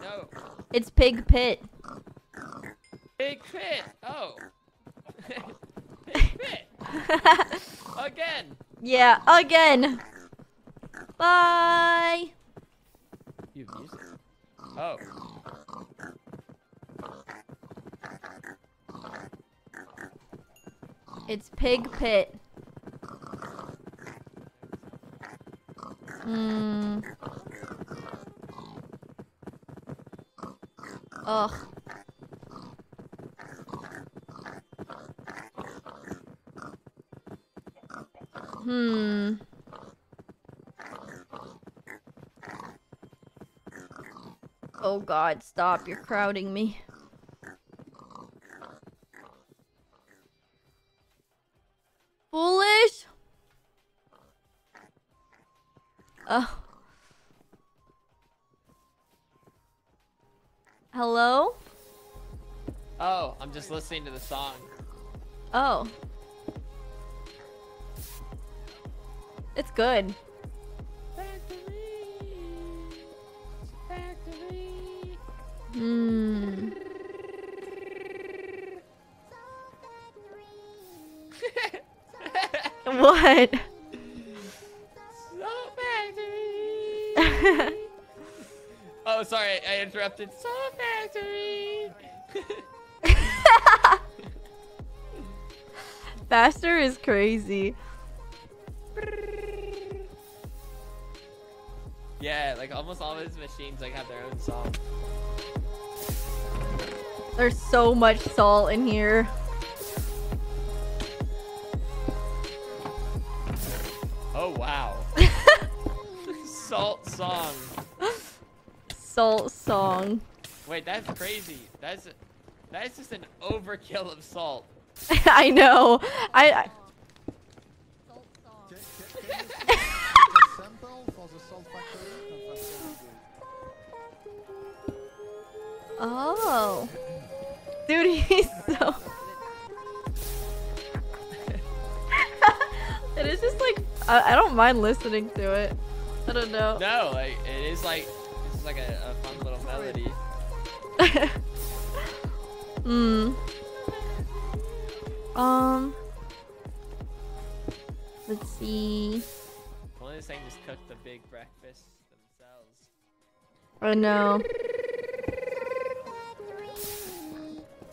no. It's Pig Pit. Big fit. Oh. (laughs) Big fit. Again. Yeah, again. Bye. You have music. Oh. It's Pig Pit. Hmm. Ugh. Hmm. Oh god, stop. You're crowding me. Foolish? Oh. Hello? Oh, I'm just listening to the song. Oh. It's good. Hmm. (laughs) what? (laughs) Oh, sorry, I interrupted. Soul Factory. (laughs) Faster is crazy. Yeah, like almost all his machines like have their own song. There's so much salt in here. Oh wow. (laughs) Salt song. Salt song. Wait, that's crazy. That's that's just an overkill of salt. (laughs) I know. I, I Oh. (laughs) Dude, he's so (laughs) It is just like I, I don't mind listening to it. I don't know. No, like it is like this is like a, a fun little melody. (laughs) Hmm. Um. Let's see. Only this thing just cook the big breakfast themselves. I know.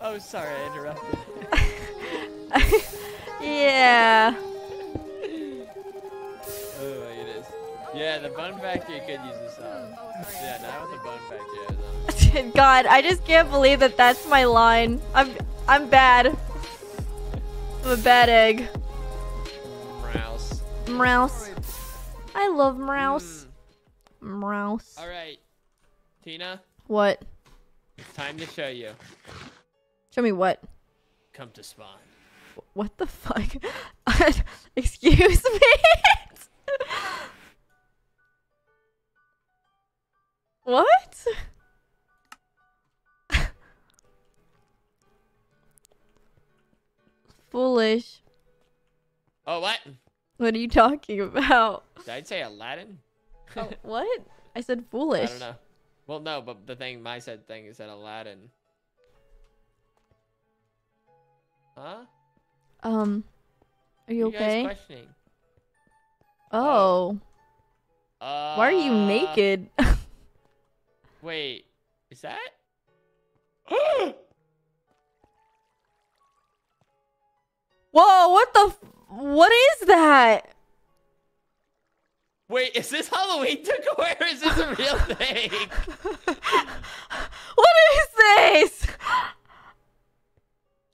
Oh, sorry, I interrupted. (laughs) Yeah. (laughs) Oh my goodness. Yeah, the Bone Factory could use this song. Yeah, now with the Bone Factory. has (laughs) God, I just can't believe that that's my line. I'm I'm bad. I'm a bad egg. Mouse. Mouse. I love mouse. Mouse. Hmm. All right, Tina, What? It's time to show you. Show me what? Come to spawn. What the fuck? (laughs) Excuse me? (laughs) what? (laughs) Foolish. Oh, what? What are you talking about? Did I say Aladdin? Oh, (laughs) what? I said foolish. I don't know. Well, no, but the thing, my said thing is that Aladdin. Huh? Um, are you, are okay? Questioning? oh. Uh, Why are you naked? (laughs) Wait, is that? (gasps) Whoa, what the? What is that? Wait, is this Halloween decor or is this a real (laughs) thing? What is this?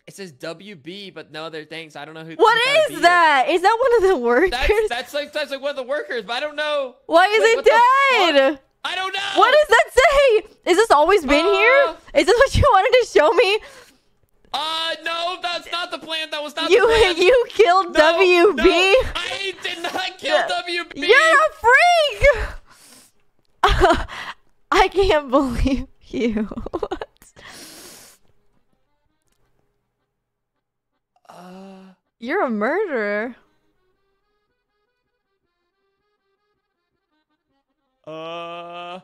It says WB, but no other things. I don't know who. What is that? That? Is that one of the workers? That's, that's like that's like one of the workers, but I don't know. Why is Wait, it dead? I don't know. What does that say? Is this always been uh, here? Is this what you wanted to show me? Uh, no, that's not the plan. That was not You the plan. (laughs) you killed No, WB? no, I did not kill WB. You're a freak! (laughs) I can't believe you. (laughs) what? Uh, You're a murderer. uh.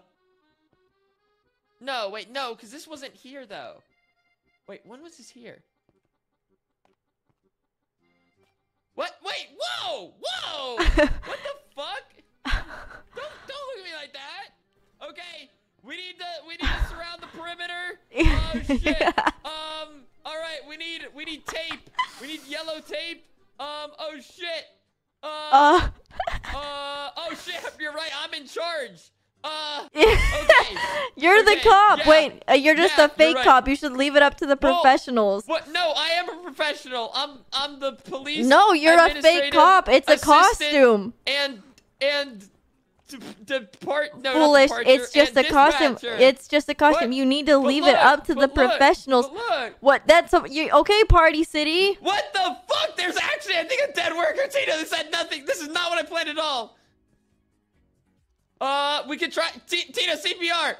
No, wait, no, because this wasn't here though. Wait, when was this here? What? Wait, whoa, whoa! (laughs) what the fuck? Don't don't look at me like that. Okay, we need to we need to surround the perimeter. (laughs) Oh shit. Um. All right, we need we need tape. We need yellow tape. Um. Oh shit. Uh. Uh. Uh. Oh shit. You're right. I'm Uh, (laughs) You're the cop. yeah, Wait, uh, you're just yeah, a fake right. cop. You should leave it up to the professionals. What? No, I am a professional. I'm I'm the police. No, you're a fake cop. It's a costume. And and depart. No, Foolish. It's just a costume. It's just a costume. What? You need to But leave it up to the look, professionals. look. What? That's a, you okay, Party City? What the fuck? There's actually, I think, a dead worker, Tina. This had nothing. This is not what I planned at all. Uh, we could try. T- Tina, CPR.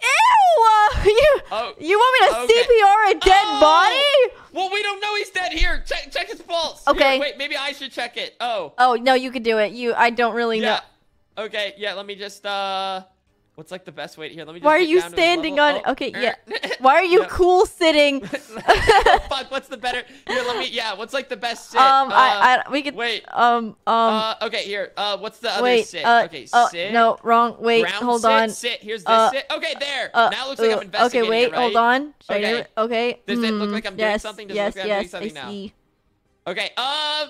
Ew! (laughs) You, Oh, you want me to okay. CPR a dead Oh! body? Well, we don't know he's dead. Here, check check his pulse. Here, Okay. wait, maybe I should check it. Oh. Oh no, you could do it. You, I don't really Yeah. know. Okay. Yeah. Let me just. Uh, what's like the best way to here? Let me. Just Why are you standing on? Oh, Okay, er, yeah. (laughs) Why are you Yeah. cool sitting? (laughs) Fuck. What's the better? Here, let me. Yeah. What's like the best sit? Um, Uh, I, I, we could. Wait. Um, um. uh. Okay. Here. Uh. What's the other wait. sit? Uh, okay. uh, sit. no, wrong. Wait, Ground hold sit, on. Sit. Here's this Uh, sit. Okay. There. Uh, now it looks like I'm uh, investigating. Okay, wait, it, right? hold on. Should Okay. it? Okay. Does it look like I'm doing something? Does it yes, look like I'm doing yes, something I now? see. Okay. Um.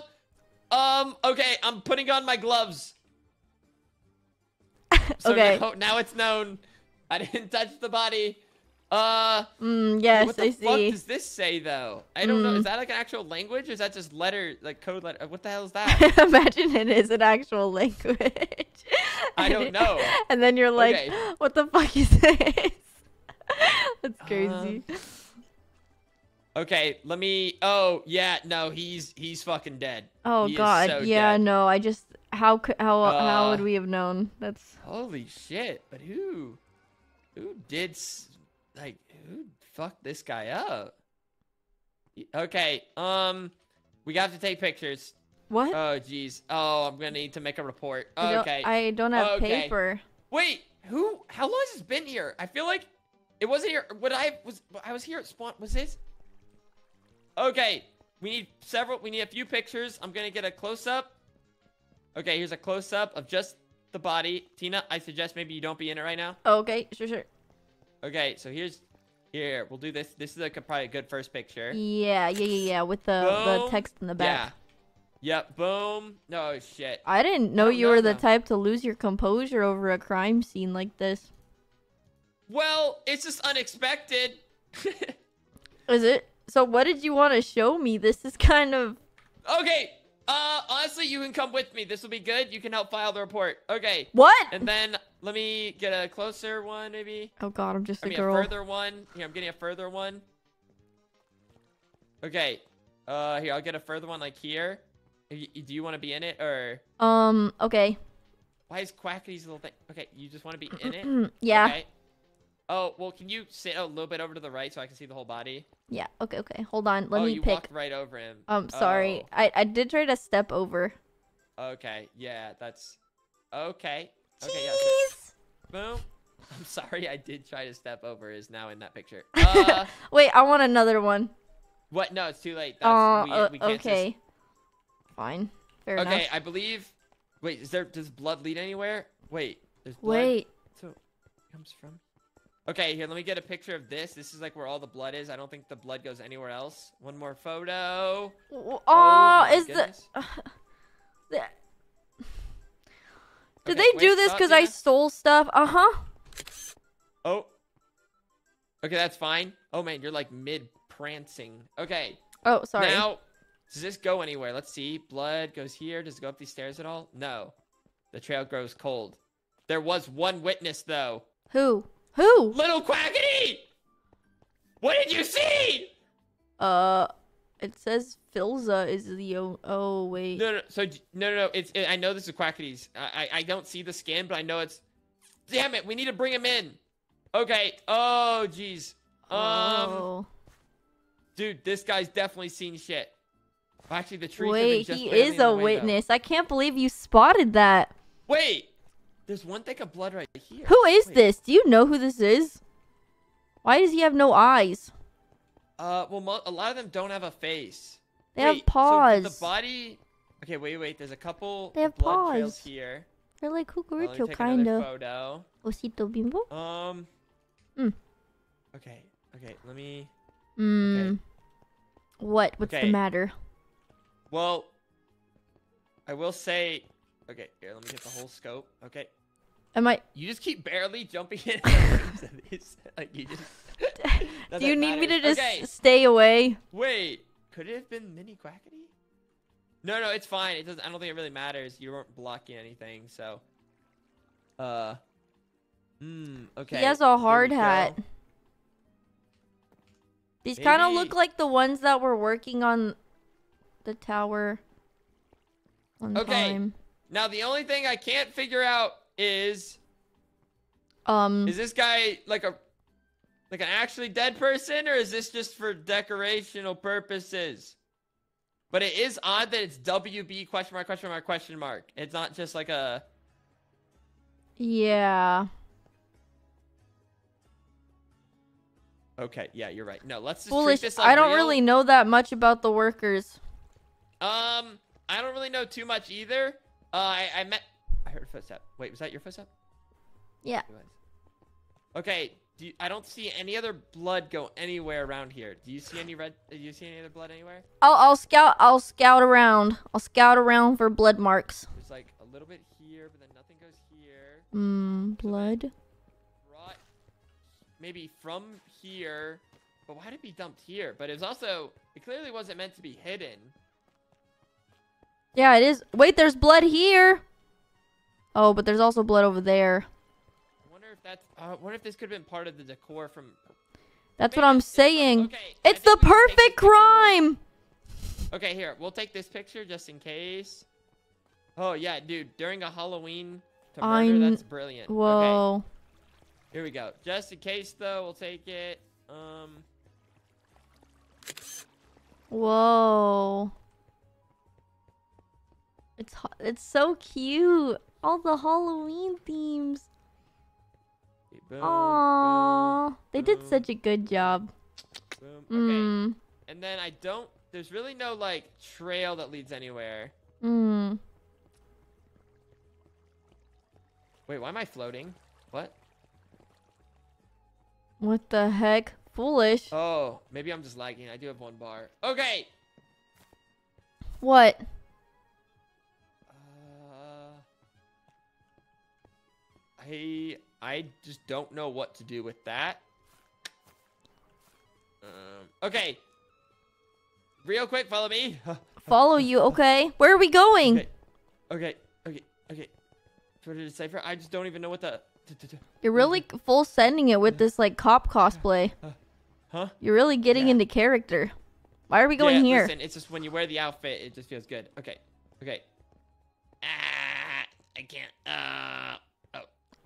Um. Okay. I'm putting on my gloves. (laughs) So Okay. Now, now it's known. I didn't touch the body. Uh. Mm, yes, what the I fuck see. does this say though? I don't know. Mm. Is that like an actual language? Or is that just letter, like code letter? What the hell is (laughs) that? Imagine it is an actual language. (laughs) I don't know. And then you're like, Okay. (gasps) what the fuck is this? That's crazy. Um, Okay, let me. Oh yeah, no, he's he's fucking dead. oh He god. so yeah, dead. no, I just how could how how Uh, would we have known? That's Holy shit! But who, who did like who fucked this guy up? Okay, um, we have to take pictures. What? Oh jeez. Oh, I'm gonna need to make a report. I don't- okay. I don't have Okay. paper. Wait, who? How long has this been here? I feel like it wasn't here. What I was, I was here at spawn. Was this? Okay, we need several. We need a few pictures. I'm gonna get a close up. Okay, here's a close up of just the body. Tina, I suggest maybe you don't be in it right now. Okay, sure, sure. Okay, so here's here. We'll do this. This is like a, probably a good first picture. Yeah, yeah, yeah, yeah. With the the text in the back. Yeah. Yep. Boom. No shit. I didn't know No, you no, were the type to lose your composure over a crime scene like this. Well, it's just unexpected. (laughs) Is it? So what did you want to show me? This is kind of Okay. Uh, honestly, you can come with me. This will be good. You can help file the report. Okay. What? And then let me get a closer one, maybe. Oh god, I'm just I a mean, girl. a further one. Here, I'm getting a further one. Okay. Uh, here, I'll get a further one, like here. Do you want to be in it, or Um, okay. why is Quackity's little thing? Okay, you just want to be in it? (clears throat) Yeah. Okay. Oh, well, can you sit a little bit over to the right so I can see the whole body? Yeah, okay, okay. Hold on. Let oh, me you pick. right over him. Um, sorry. Oh. I I did try to step over. Okay, yeah, that's okay. Okay, yeah. Boom. (laughs) I'm sorry, I did try to step over. Is now in that picture. (laughs) Uh, Wait, I want another one. what? No, it's too late. That's, Uh, we, uh, we just- okay. Fine. Fair okay, enough. I believe. Wait, is there does blood lead anywhere? Wait, there's blood. Wait. So it comes from. Okay, here. Let me get a picture of this. This is like where all the blood is. I don't think the blood goes anywhere else. One more photo. Oh, my is goodness. the, (laughs) the Did Okay, they do wait, this because I stole stuff? Uh huh. Oh. Okay, that's fine. Oh man, you're like mid prancing. Okay. Oh, sorry. Now, does this go anywhere? Let's see. Blood goes here. Does it go up these stairs at all? No. The trail grows cold. There was one witness though. Who? Who? Little Quackity! What did you see? Uh, it says Philza is the o- oh wait. No, no. So no, no, no. It's. It, I know this is Quackity's. I, I, I don't see the skin, but I know it's. Damn it! We need to bring him in. Okay. Oh, jeez. Um, Oh. dude, this guy's definitely seen shit. Actually, the been Wait, he is a though. witness. I can't believe you spotted that. Wait, there's one thing of blood right here. Who is Wait. this? Do you know who this is? Why does he have no eyes? Uh, well, mo- a lot of them don't have a face. They have Wait, So paws. did the body. Okay, wait, wait. There's a couple They have blood trails paws. here. They're like Uh, let me Cucurito, take kind of. Photo. Osito bimbo? Um. Hmm. Okay. Okay. Let me. Hmm. What? What's Okay. the matter? Well, I will say. Okay. Here, let me get the whole scope. Okay. Am I? You just keep barely jumping in the frames of these. Like you just. (laughs) Do you need me to just Okay. stay away? Wait, could it have been Mini Quackity? No, no, it's fine. It doesn't. I don't think it really matters. You weren't blocking anything, so. Uh. Hmm. Okay. he has a hard go. hat. These kind of look like the ones that were working on the tower one Okay. time. Now the only thing I can't figure out is Um, is this guy like a like an actually dead person or is this just for decorational purposes? But it is odd that it's WB question mark question mark question mark. It's not just like a yeah. Okay, yeah, you're right. No, let's just Foolish. this I don't unreal. really know that much about the workers. Um, I don't really know too much either. Uh, I, I met. I heard a footstep. Wait, was that your footstep? Yeah. It was. Okay. Do you, I don't see any other blood go anywhere around here. Do you see any red? Do you see any other blood anywhere? I'll I'll scout I'll scout around. I'll scout around for blood marks. There's like a little bit here, but then nothing goes here. Hmm, blood. Right. Maybe from here. But why did it be dumped here? But it was also. It clearly wasn't meant to be hidden. Yeah, it is. Wait, there's blood here. Oh, but there's also blood over there. I wonder if that's. Uh, wonder if this could have been part of the decor from. That's what I'm saying. It's the perfect crime. Okay, here. We'll take this picture just in case. Oh, yeah, dude. During a Halloween to murder, I'm. that's brilliant. Okay, Whoa. here we go. Just in case, though, we'll take it. Um, Whoa. It's it's so cute. All the Halloween themes. Aww, they did such a good job. boom. Mm. Okay. And then I don't. There's really no, like, trail that leads anywhere. Mm. Wait, why am I floating? What? What the heck? Foolish. Oh, maybe I'm just lagging. I do have one bar. Okay. What? I I just don't know what to do with that. Um, okay. Real quick, follow me. (laughs) Follow you, okay? Where are we going? Okay. Okay. Okay. Okay. To decipher. I just don't even know what the. You're really full sending it with this like cop cosplay. Huh? You're really getting into character. Why are we going yeah, here? Listen, it's just when you wear the outfit, it just feels good. Okay. Okay. Ah, I can't. Uh.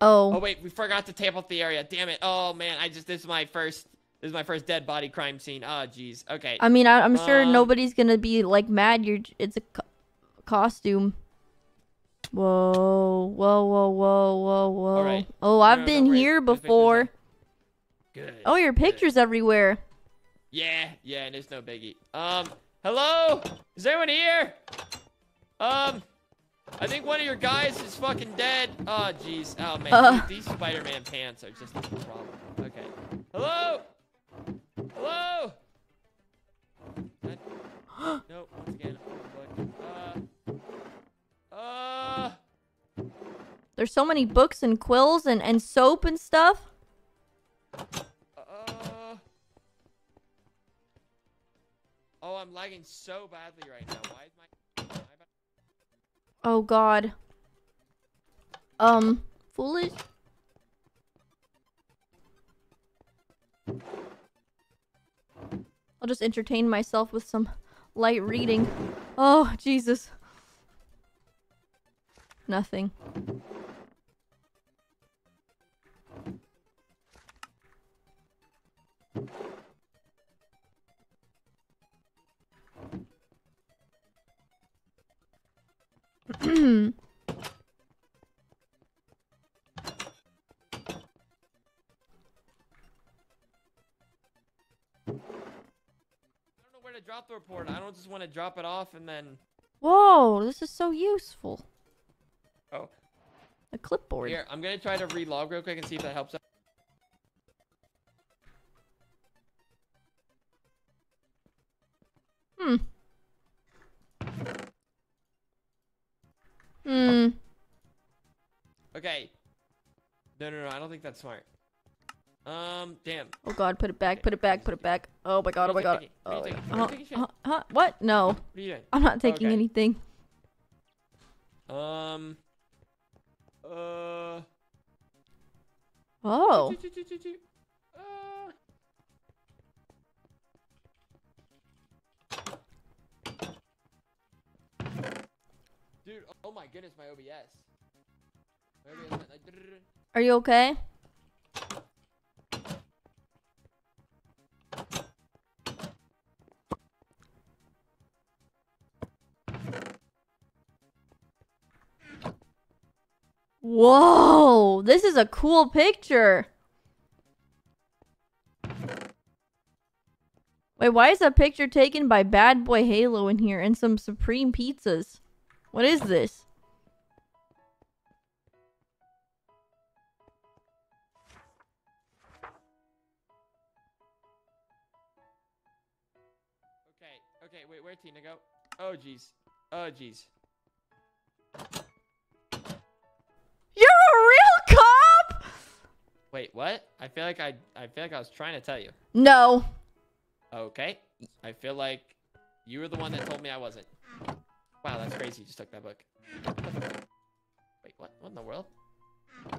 Oh. Oh. Wait, we forgot to tape up the area. Damn it. Oh man, I just this is my first this is my first dead body crime scene. Oh jeez. Okay. I mean, I, I'm sure Um, nobody's gonna be like mad. You're it's a co- costume. Whoa, whoa, whoa, whoa, whoa, whoa. Alright. Oh, I've No, been don't here before. Good. Oh, your pictures everywhere. Yeah, yeah, and it's no biggie. Um, hello? Is anyone here? Um, I think one of your guys is fucking dead. Oh, jeez. Oh, man. Uh. These Spider-Man pants are just a problem. Okay. Hello? Hello? Uh, (gasps) no, once again. Uh, uh, There's so many books and quills and, and soap and stuff. uh. Oh, I'm lagging so badly right now. Why. Oh God. Um, foolish. I'll just entertain myself with some light reading. Oh, Jesus. Nothing. Drop the report. I don't just want to drop it off and then. Whoa, this is so useful. Oh. A clipboard. Here, I'm gonna try to relog real quick and see if that helps. out. Okay. No, no, no. I don't think that's smart. Um, damn. Oh god, put it back, put it back, put it back. Oh my god, oh my god. What Oh, my god. What are you Huh, taking? Huh, huh, what? No. What are you doing? I'm not taking Okay. anything. Um. Uh. Oh. Uh, Dude, oh my goodness, my OBS. Are you okay? Whoa, this is a cool picture. Wait, why is a picture taken by BadBoyHalo in here and some Supreme pizzas? What is this? 15 to go. Oh, jeez. Oh, jeez. You're a real cop? Wait, what? I feel like I, I feel like I was trying to tell you. No. Okay. I feel like you were the one that told me I wasn't. Wow, that's crazy. You just took that book. Wait, what? What in the world?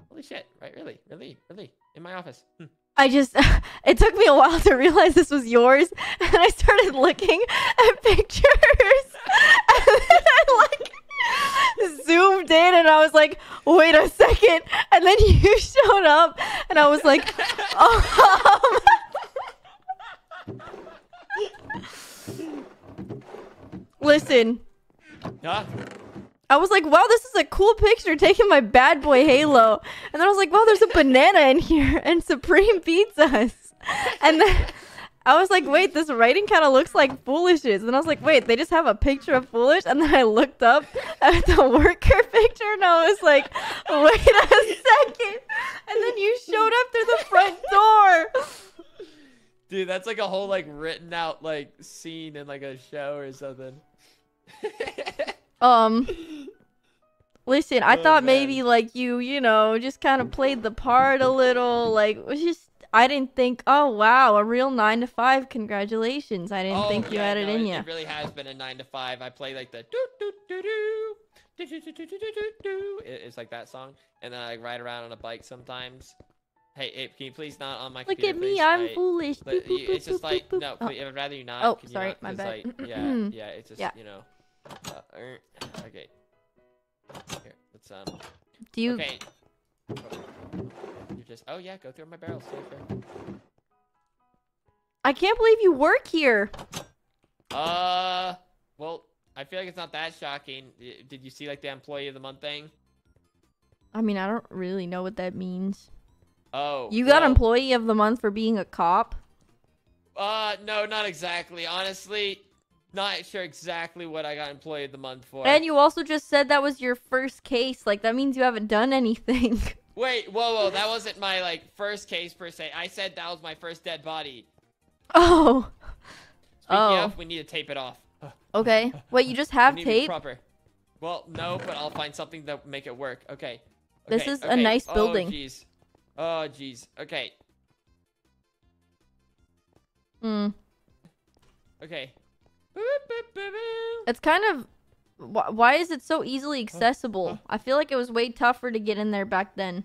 Holy shit. Right? Really? Really? Really? In my office. Hmm. I just, (laughs) it took me a while to realize this was yours, (laughs) and I started looking at (laughs) pictures, and then I like zoomed in, and I was like, wait a second, and then you showed up, and I was like, um, listen, Huh? I was like, wow, this is a cool picture taking my BadBoyHalo. And then I was like, wow, there's a banana in here (laughs) and Supreme pizzas. And then I was like, wait, this writing kind of looks like Foolishes. And I was like, wait, they just have a picture of Foolish. And then I looked up at the worker (laughs) picture and I was like, wait a second. And then you showed up through the front door. Dude, that's like a whole like written out like scene in like a show or something. (laughs) Um, listen, I Oh, thought man. maybe like you, you know, just kind of played the part a little. Like, was just I didn't think, oh wow, a real nine to five. Congratulations! I didn't oh, think you yeah, had it in it, you. It really has been a nine to five. I play like the doo doo doo doo. doo, doo, doo, doo, doo, doo, doo. It- It's like that song, and then I ride around on a bike sometimes. Hey, hey, can you please not on my Look computer, at me, please? I'm I- foolish. but Boop, boop, you- it's boop, just like no, please, I'd rather you not. Oh, Can you sorry, not? my bad. Like, yeah, yeah, it's just Yeah. you know. Uh, er, okay. Here, let's um. Do you- Okay. Oh, you just. Oh yeah, go through my barrels. I can't believe you work here. Uh, well, I feel like it's not that shocking. Did you see like the employee of the month thing? I mean, I don't really know what that means. Oh, You got well, employee of the month for being a cop. Uh, no, not exactly. Honestly, not sure exactly what I got employee of the month for. And you also just said that was your first case. Like that means you haven't done anything. (laughs) Wait, whoa, whoa, that wasn't my like first case per se. I said that was my first dead body. oh. Speaking Oh. of, we need to tape it off. (sighs) Okay. Wait, you just have tape? Proper. Well, no, but I'll find something to make it work. Okay. This Okay, is a okay. nice Oh, building. jeez. Oh, jeez. Okay. Hmm. Okay. It's kind of. Why is it so easily accessible? I feel like it was way tougher to get in there back then.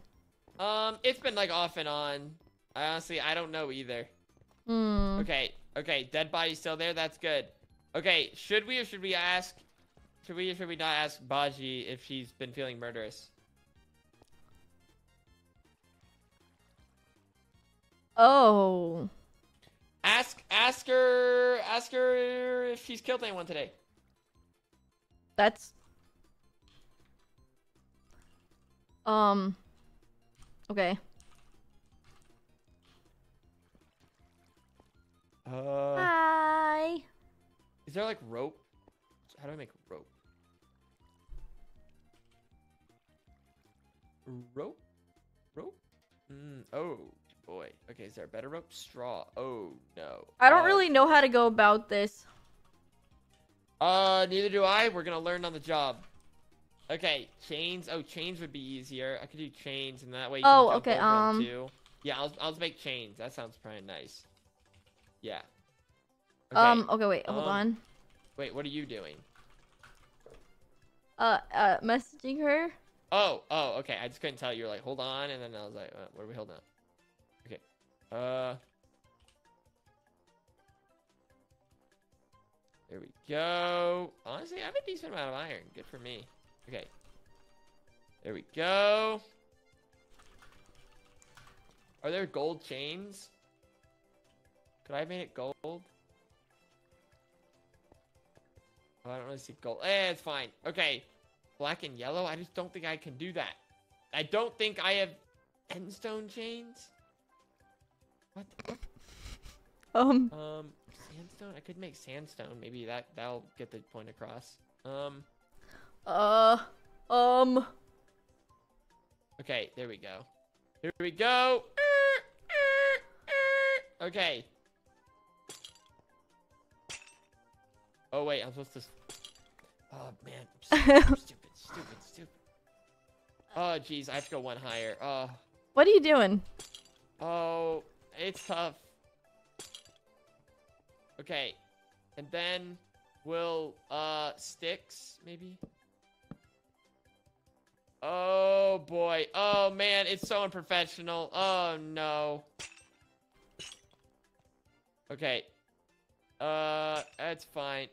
Um, it's been like off and on. I honestly, I don't know either. Hmm. Okay, okay, dead body still there. That's good. Okay, should we or should we ask? Should we or should we not ask Bagi if she's been feeling murderous? Oh. Ask, ask her, ask her if she's killed anyone today. That's. Um. Okay. Uh, Hi. is there like rope? How do I make rope? Rope? Rope? Mm, oh boy. Okay, is there a better rope? Straw. Oh no. I don't Uh, really know how to go about this. Uh, neither do I. We're gonna learn on the job. Okay, chains. Oh, chains would be easier. I could do chains, and that way you Oh, okay, um. Yeah, I'll I'll just make chains. That sounds pretty nice. Yeah. Um, okay, wait, hold um, on. Wait, what are you doing? Uh, uh, messaging her. Oh, oh, okay. I just couldn't tell. You were like, hold on, and then I was like, uh, what are we holding up? Uh. There we go. Honestly, I have a decent amount of iron. Good for me. Okay. There we go. Are there gold chains? Could I have made it gold? Oh, I don't really see gold. Eh, it's fine. Okay. Black and yellow? I just don't think I can do that. I don't think I have endstone chains. What? the- Um. Um, sandstone? I could make sandstone. Maybe that, that'll get the point across. Um, Uh. Um. okay, there we go. Here we go. Okay. Oh, wait, I'm supposed to... Oh, man. Stupid, (laughs) stupid, stupid, stupid. Oh, jeez, I have to go one higher. Oh, What are you doing? oh, it's tough. Okay, and then we'll, uh, sticks, maybe? Oh, boy. Oh, man, it's so unprofessional. Oh, no. Okay. Uh, that's fine.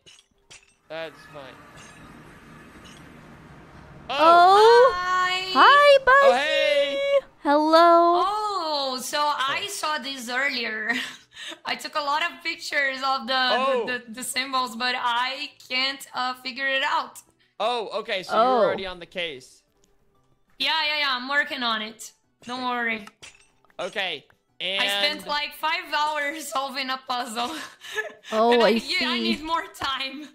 That's fine. Oh. Hi. Hi, Buzzy. Oh, hey. Hello. Oh, so I saw this earlier. (laughs) I took a lot of pictures of the, Oh. the, the, the symbols, but I can't uh, figure it out. Oh, okay, so Oh. you're already on the case. Yeah, yeah, yeah. I'm working on it. Don't worry. Okay, and... I spent like five hours (laughs) solving a puzzle. (laughs) Oh, and I yeah, I need more time.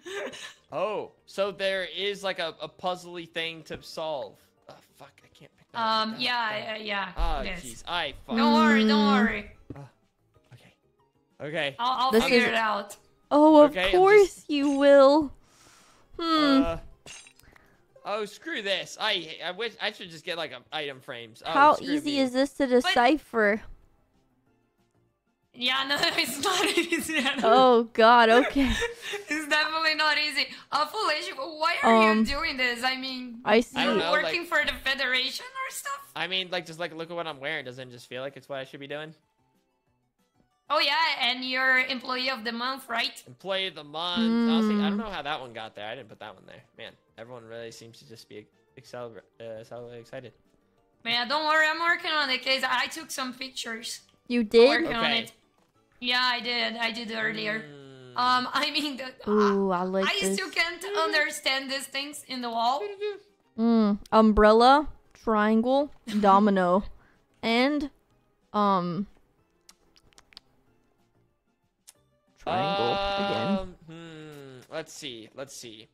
Oh, so there is like a, a puzzly thing to solve. Oh, fuck, I can't pick that Um, up. yeah, yeah, yeah. Oh, yes. jeez, I fuck. Don't worry, don't worry. Okay. I'll, I'll This figure is- it out. Oh, of Okay, I'm course you will. Hmm. Uh, oh, screw this. I I wish I should just get like a item frames. Oh, How easy me. is this to decipher? Yeah, no, (laughs) it's not (laughs) easy. Oh God. Okay. (laughs) It's definitely not easy. Uh, Foolish, why are Um, you doing this? I mean, I see. I don't know, working like- for the Federation or stuff? I mean, like, just like look at what I'm wearing. Doesn't it just feel like it's what I should be doing? Oh yeah, and you're employee of the month, right? Employee of the month. Honestly, I Hmm. don't know how that one got there. I didn't put that one there. Man, everyone really seems to just be excel uh, so excited. Man, don't worry, I'm working on it, case I took some pictures. You did? working on Okay. it. Yeah, I did. I did earlier. Mm. Um, (laughs) I mean, the, Ooh, I like I this. still can't understand these things in the wall. Mm, umbrella, triangle, (laughs) domino, and um triangle again. Um, Hmm. Let's see. Let's see.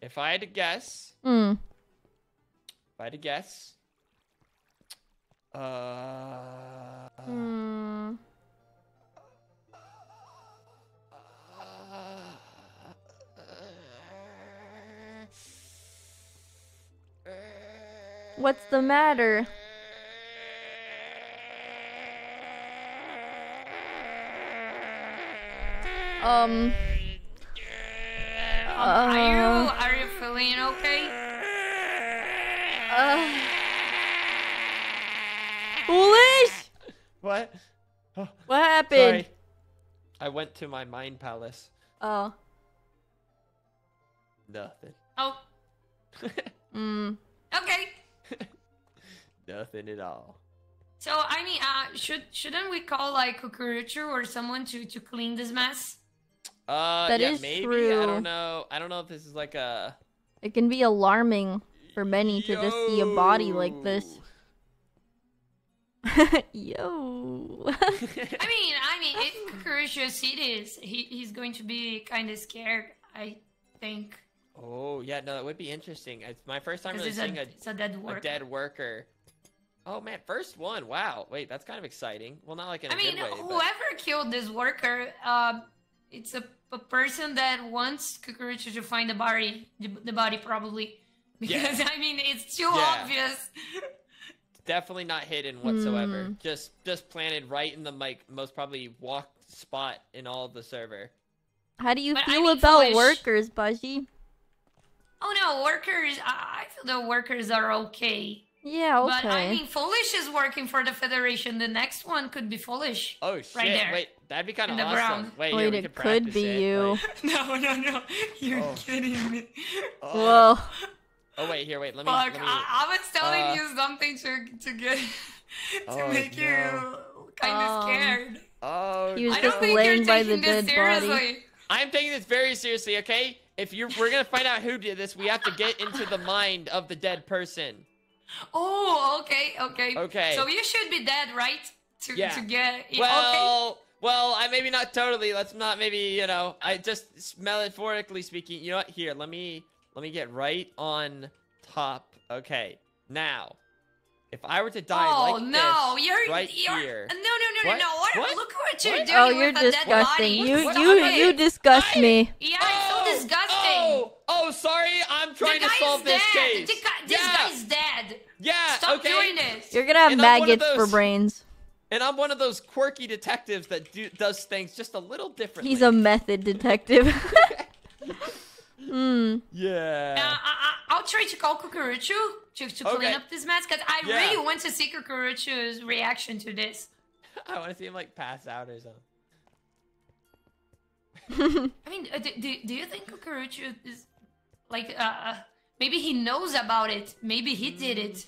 If I had to guess, Hmm. if I had to guess, uh, Hmm. What's the matter? Um. Um, are you Uh, are you feeling okay? uh, foolish. what? What happened? Sorry. I went to my mind palace. Oh. Nothing. Oh, Hmm. (laughs) okay. (laughs) Nothing at all. So I mean, uh, should shouldn't we call like Cucurucho or someone to to clean this mess? Uh, That yeah, is maybe. I don't know. I don't know if this is like a. It can be alarming for many to just see a body like this. (laughs) Yo. I mean, I mean, if Cucurucho sees this, he he's going to be kind of scared. I think. Oh yeah, no, that would be interesting. It's my first time really it's a- seeing a, a dead worker. dead worker. Oh man, first one. Wow. Wait, that's kind of exciting. Well, not like in a I mean, good way. but- whoever killed this worker, um, it's a, a person that wants Cucurucho to find the body, the, the body probably. (laughs) Because I mean, it's too Yeah. obvious. (laughs) Definitely not hidden whatsoever. Hmm. Just just planted right in the like most probably walked spot in all of the server. How do you But I feel mean, about Foolish- workers, Bagi? Oh no, workers. I, I feel the workers are okay. Yeah, okay. But I mean, Foolish is working for the Federation. The next one could be Foolish. Oh shit! Right there. Wait, that'd be kind of the awesome. ground. Wait, Wait, here, we it could could be it, you. like- (laughs) no, no, no. You're Oh. kidding me. Whoa. Oh wait, here, wait. Let me. Fuck, let me I, I was telling uh, you something to to get (laughs) to Oh, make no. you kind of Um, scared. Oh, He was I don't just think you're laying by the taking this dead body. seriously. I'm taking this very seriously, okay? If you're, we're gonna find out who did this. We have to get into the mind of the dead person. Oh, okay, okay. Okay. So you should be dead, right? To Yeah. to get yeah, okay. Well, well, I maybe not totally. Let's not maybe you know. I just metaphorically speaking. You know what? Here, let me let me get right on top. Okay, now, if I were to die oh like no, this, you're right you're here. no no no no What? no. What? What? Look what you're What? doing Oh, you're with a dead disgusting. body. You Stop you it. you disgust me. Yeah, it's so oh, disgusting. Oh, oh, sorry. I'm trying to solve this dead. case. The guy, this yeah, guy's dead. yeah. Stop okay. doing this. You're gonna have And I'm one of maggots for brains. And I'm one of those quirky detectives that do, does things just a little differently. He's a method detective. (laughs) (laughs) Hmm. Yeah. Uh, I, I, I'll try to call Cucurucho to, to clean up this mess because I Yeah. really want to see Cucurucho's reaction to this. (laughs) I want to see him like pass out or something. (laughs) I mean, uh, do, do, do you think Cucurucho is like uh, uh maybe he knows about it? Maybe he did it.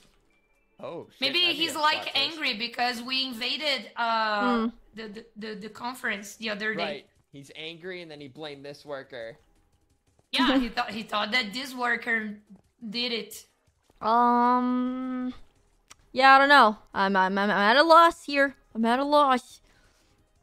Oh, shit, Maybe that'd he's like twist. angry because we invaded uh Hmm. the, the, the the conference the other day. Right. He's angry and then he blamed this worker. Yeah, he (laughs) thought he thought that this worker did it. Um. Yeah, I don't know. I'm I'm I'm at a loss here. I'm at a loss.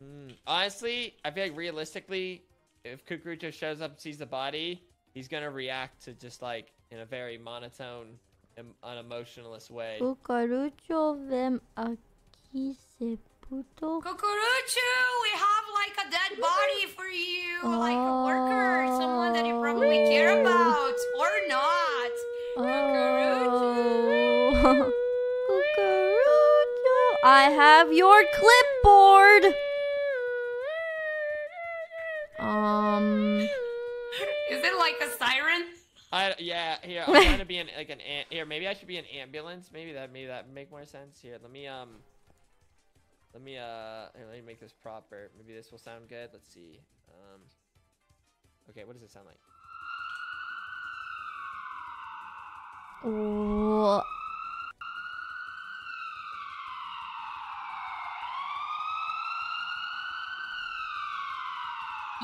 Mm, honestly, I feel like realistically, if Cucurucho shows up and sees the body, he's gonna react to just like in a very monotone, and unemotionalist way. Cucurucho, ven aquí, se puto. Cucurucho, we have like a dead body for you, like a worker, someone that you probably care about or not. Oh. (laughs) Cucurucho. I have your clipboard. Um. Is it like a siren? I yeah here I'm (laughs) trying to be an like an an- here maybe I should be an ambulance maybe that maybe that make more sense here let me um let me uh let me make this proper maybe this will sound good let's see um okay what does it sound like Oh.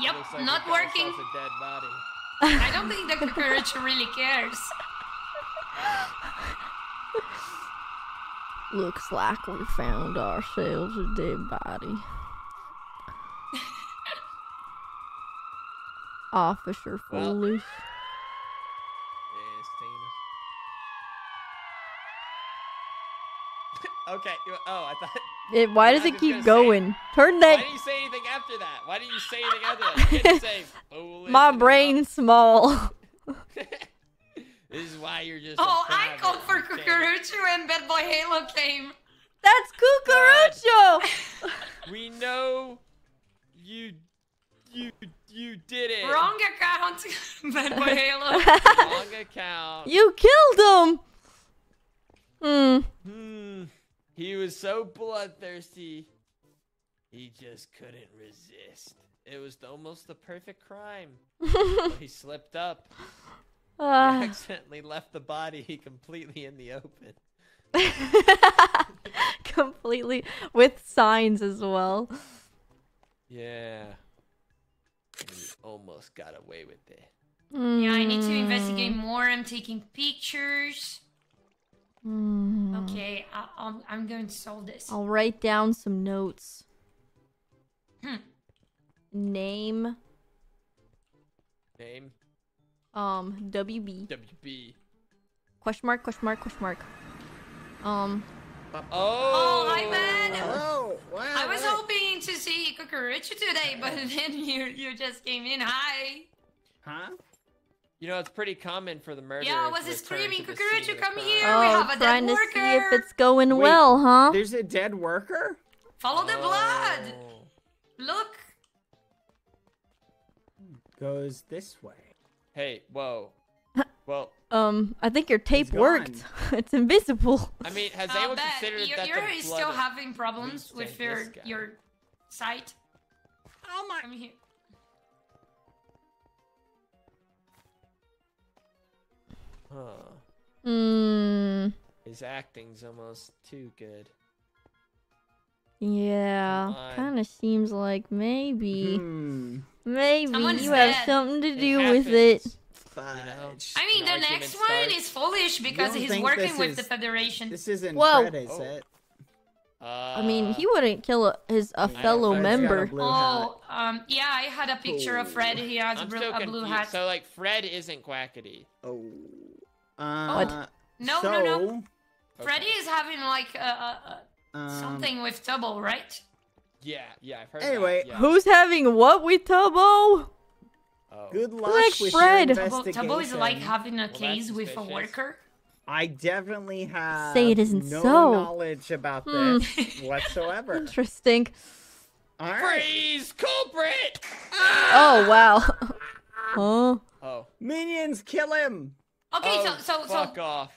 Yep, like not working. a dead body I don't think the Cucurucho really cares. (laughs) Looks like we found ourselves a dead body. (laughs) Officer Well- Foolish. yes Tina (laughs) okay oh I thought It, why does it keep gonna say- going? Turn why that. didn't you say anything after that why didn't you say anything after that say (laughs) My brain's small. This is why you're just Oh, a I private called for lieutenant. Cucurucho and BadBoyHalo came. That's Cucurucho! (laughs) We know you you you did it. Wrong account. (laughs) Bad Boy (laughs) Halo. Wrong account. you killed him! Hmm. Hmm. He was so bloodthirsty. He just couldn't resist. It was almost the perfect crime. He slipped up. Ah. He accidentally left the body (laughs) completely in the open. (laughs) Completely. With signs as well. Yeah. And he almost got away with it. Yeah, I need to investigate more. I'm taking pictures. Hmm. Okay, I, I'm, I'm going to solve this. I'll write down some notes. Hmm. Name. Name Um. WB. WB. Question mark, question mark, question mark. Um. Oh, Oh, hi, man. Oh, wow. I was what? hoping to see Cucurucho today, but (laughs) then you you just came in. Hi. Huh? You know, it's pretty common for the murderer. Yeah, I was screaming, to the Cucurucho, scene of the come crime. here. we Oh, have a dead trying to worker. see if it's going Wait, well, huh? There's a dead worker? Follow the blood. Oh. Look. Goes this way. Hey, whoa. Well, Um, I think your tape gone. worked. (laughs) it's invisible. I mean, has Uh, anyone Bet, considered you're, that you're still blood having problems with your this guy? your sight. Oh my! I'm here. Huh. Hmm. His acting's almost too good. Yeah. Kind of seems like maybe, Hmm. Maybe Someone's you have dead. something to It do with it. happens, You know? I mean, An the argument next one starts. is foolish because he's working this with the Federation. This isn't Whoa. Fred, is Oh. it? Uh, I mean, he wouldn't kill a, his a fellow Fred's a member. Oh, um, yeah, I had a picture of Fred. He has a I'm blue, still a blue hat. So, like, Fred isn't Quackity. Oh. Uh, No, so, no, no. Freddy is having like a, a, a Um, something with double, right? Yeah, yeah, I've heard Anyway, that. Yeah. Who's having what with Tubbo? Oh. Good luck Like with Fred. your Double, double is like having a that's case with a suspicious. worker. I definitely have Say it isn't no so. knowledge about Hmm. this (laughs) whatsoever. Interesting. All right. Freeze! Culprit! Oh wow. (laughs) huh? Oh. Minions, kill him! Okay, oh, so so so fuck off.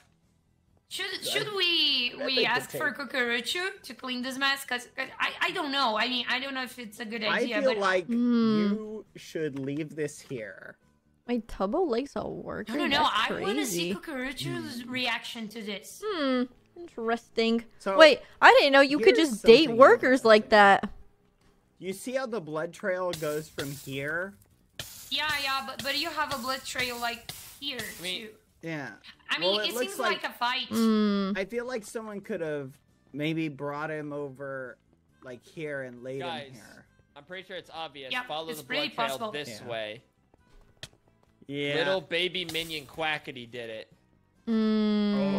Should should we I we ask for tape- Cucurucho to clean this mess? Because I I don't know. I mean I don't know if it's a good idea. I idea, feel but like Hmm. you should leave this here. My Tubbo likes a worker. I don't know. That's I want to see crazy. Cucurucho's reaction to this. Hmm. Interesting. So, Wait, I didn't know you could just date workers like that. You see how the blood trail goes from here? Yeah, yeah, but but you have a blood trail like here mean- too. Yeah. I mean, Well, it, it seems like, like- a fight. Hmm. I feel like someone could have maybe brought him over like here and laid Guys, him here. I'm pretty sure it's obvious. Yeah, Follow it's the blood pretty trail possible. this Yeah. way. Yeah. Little baby minion Quackity did it. Hmm.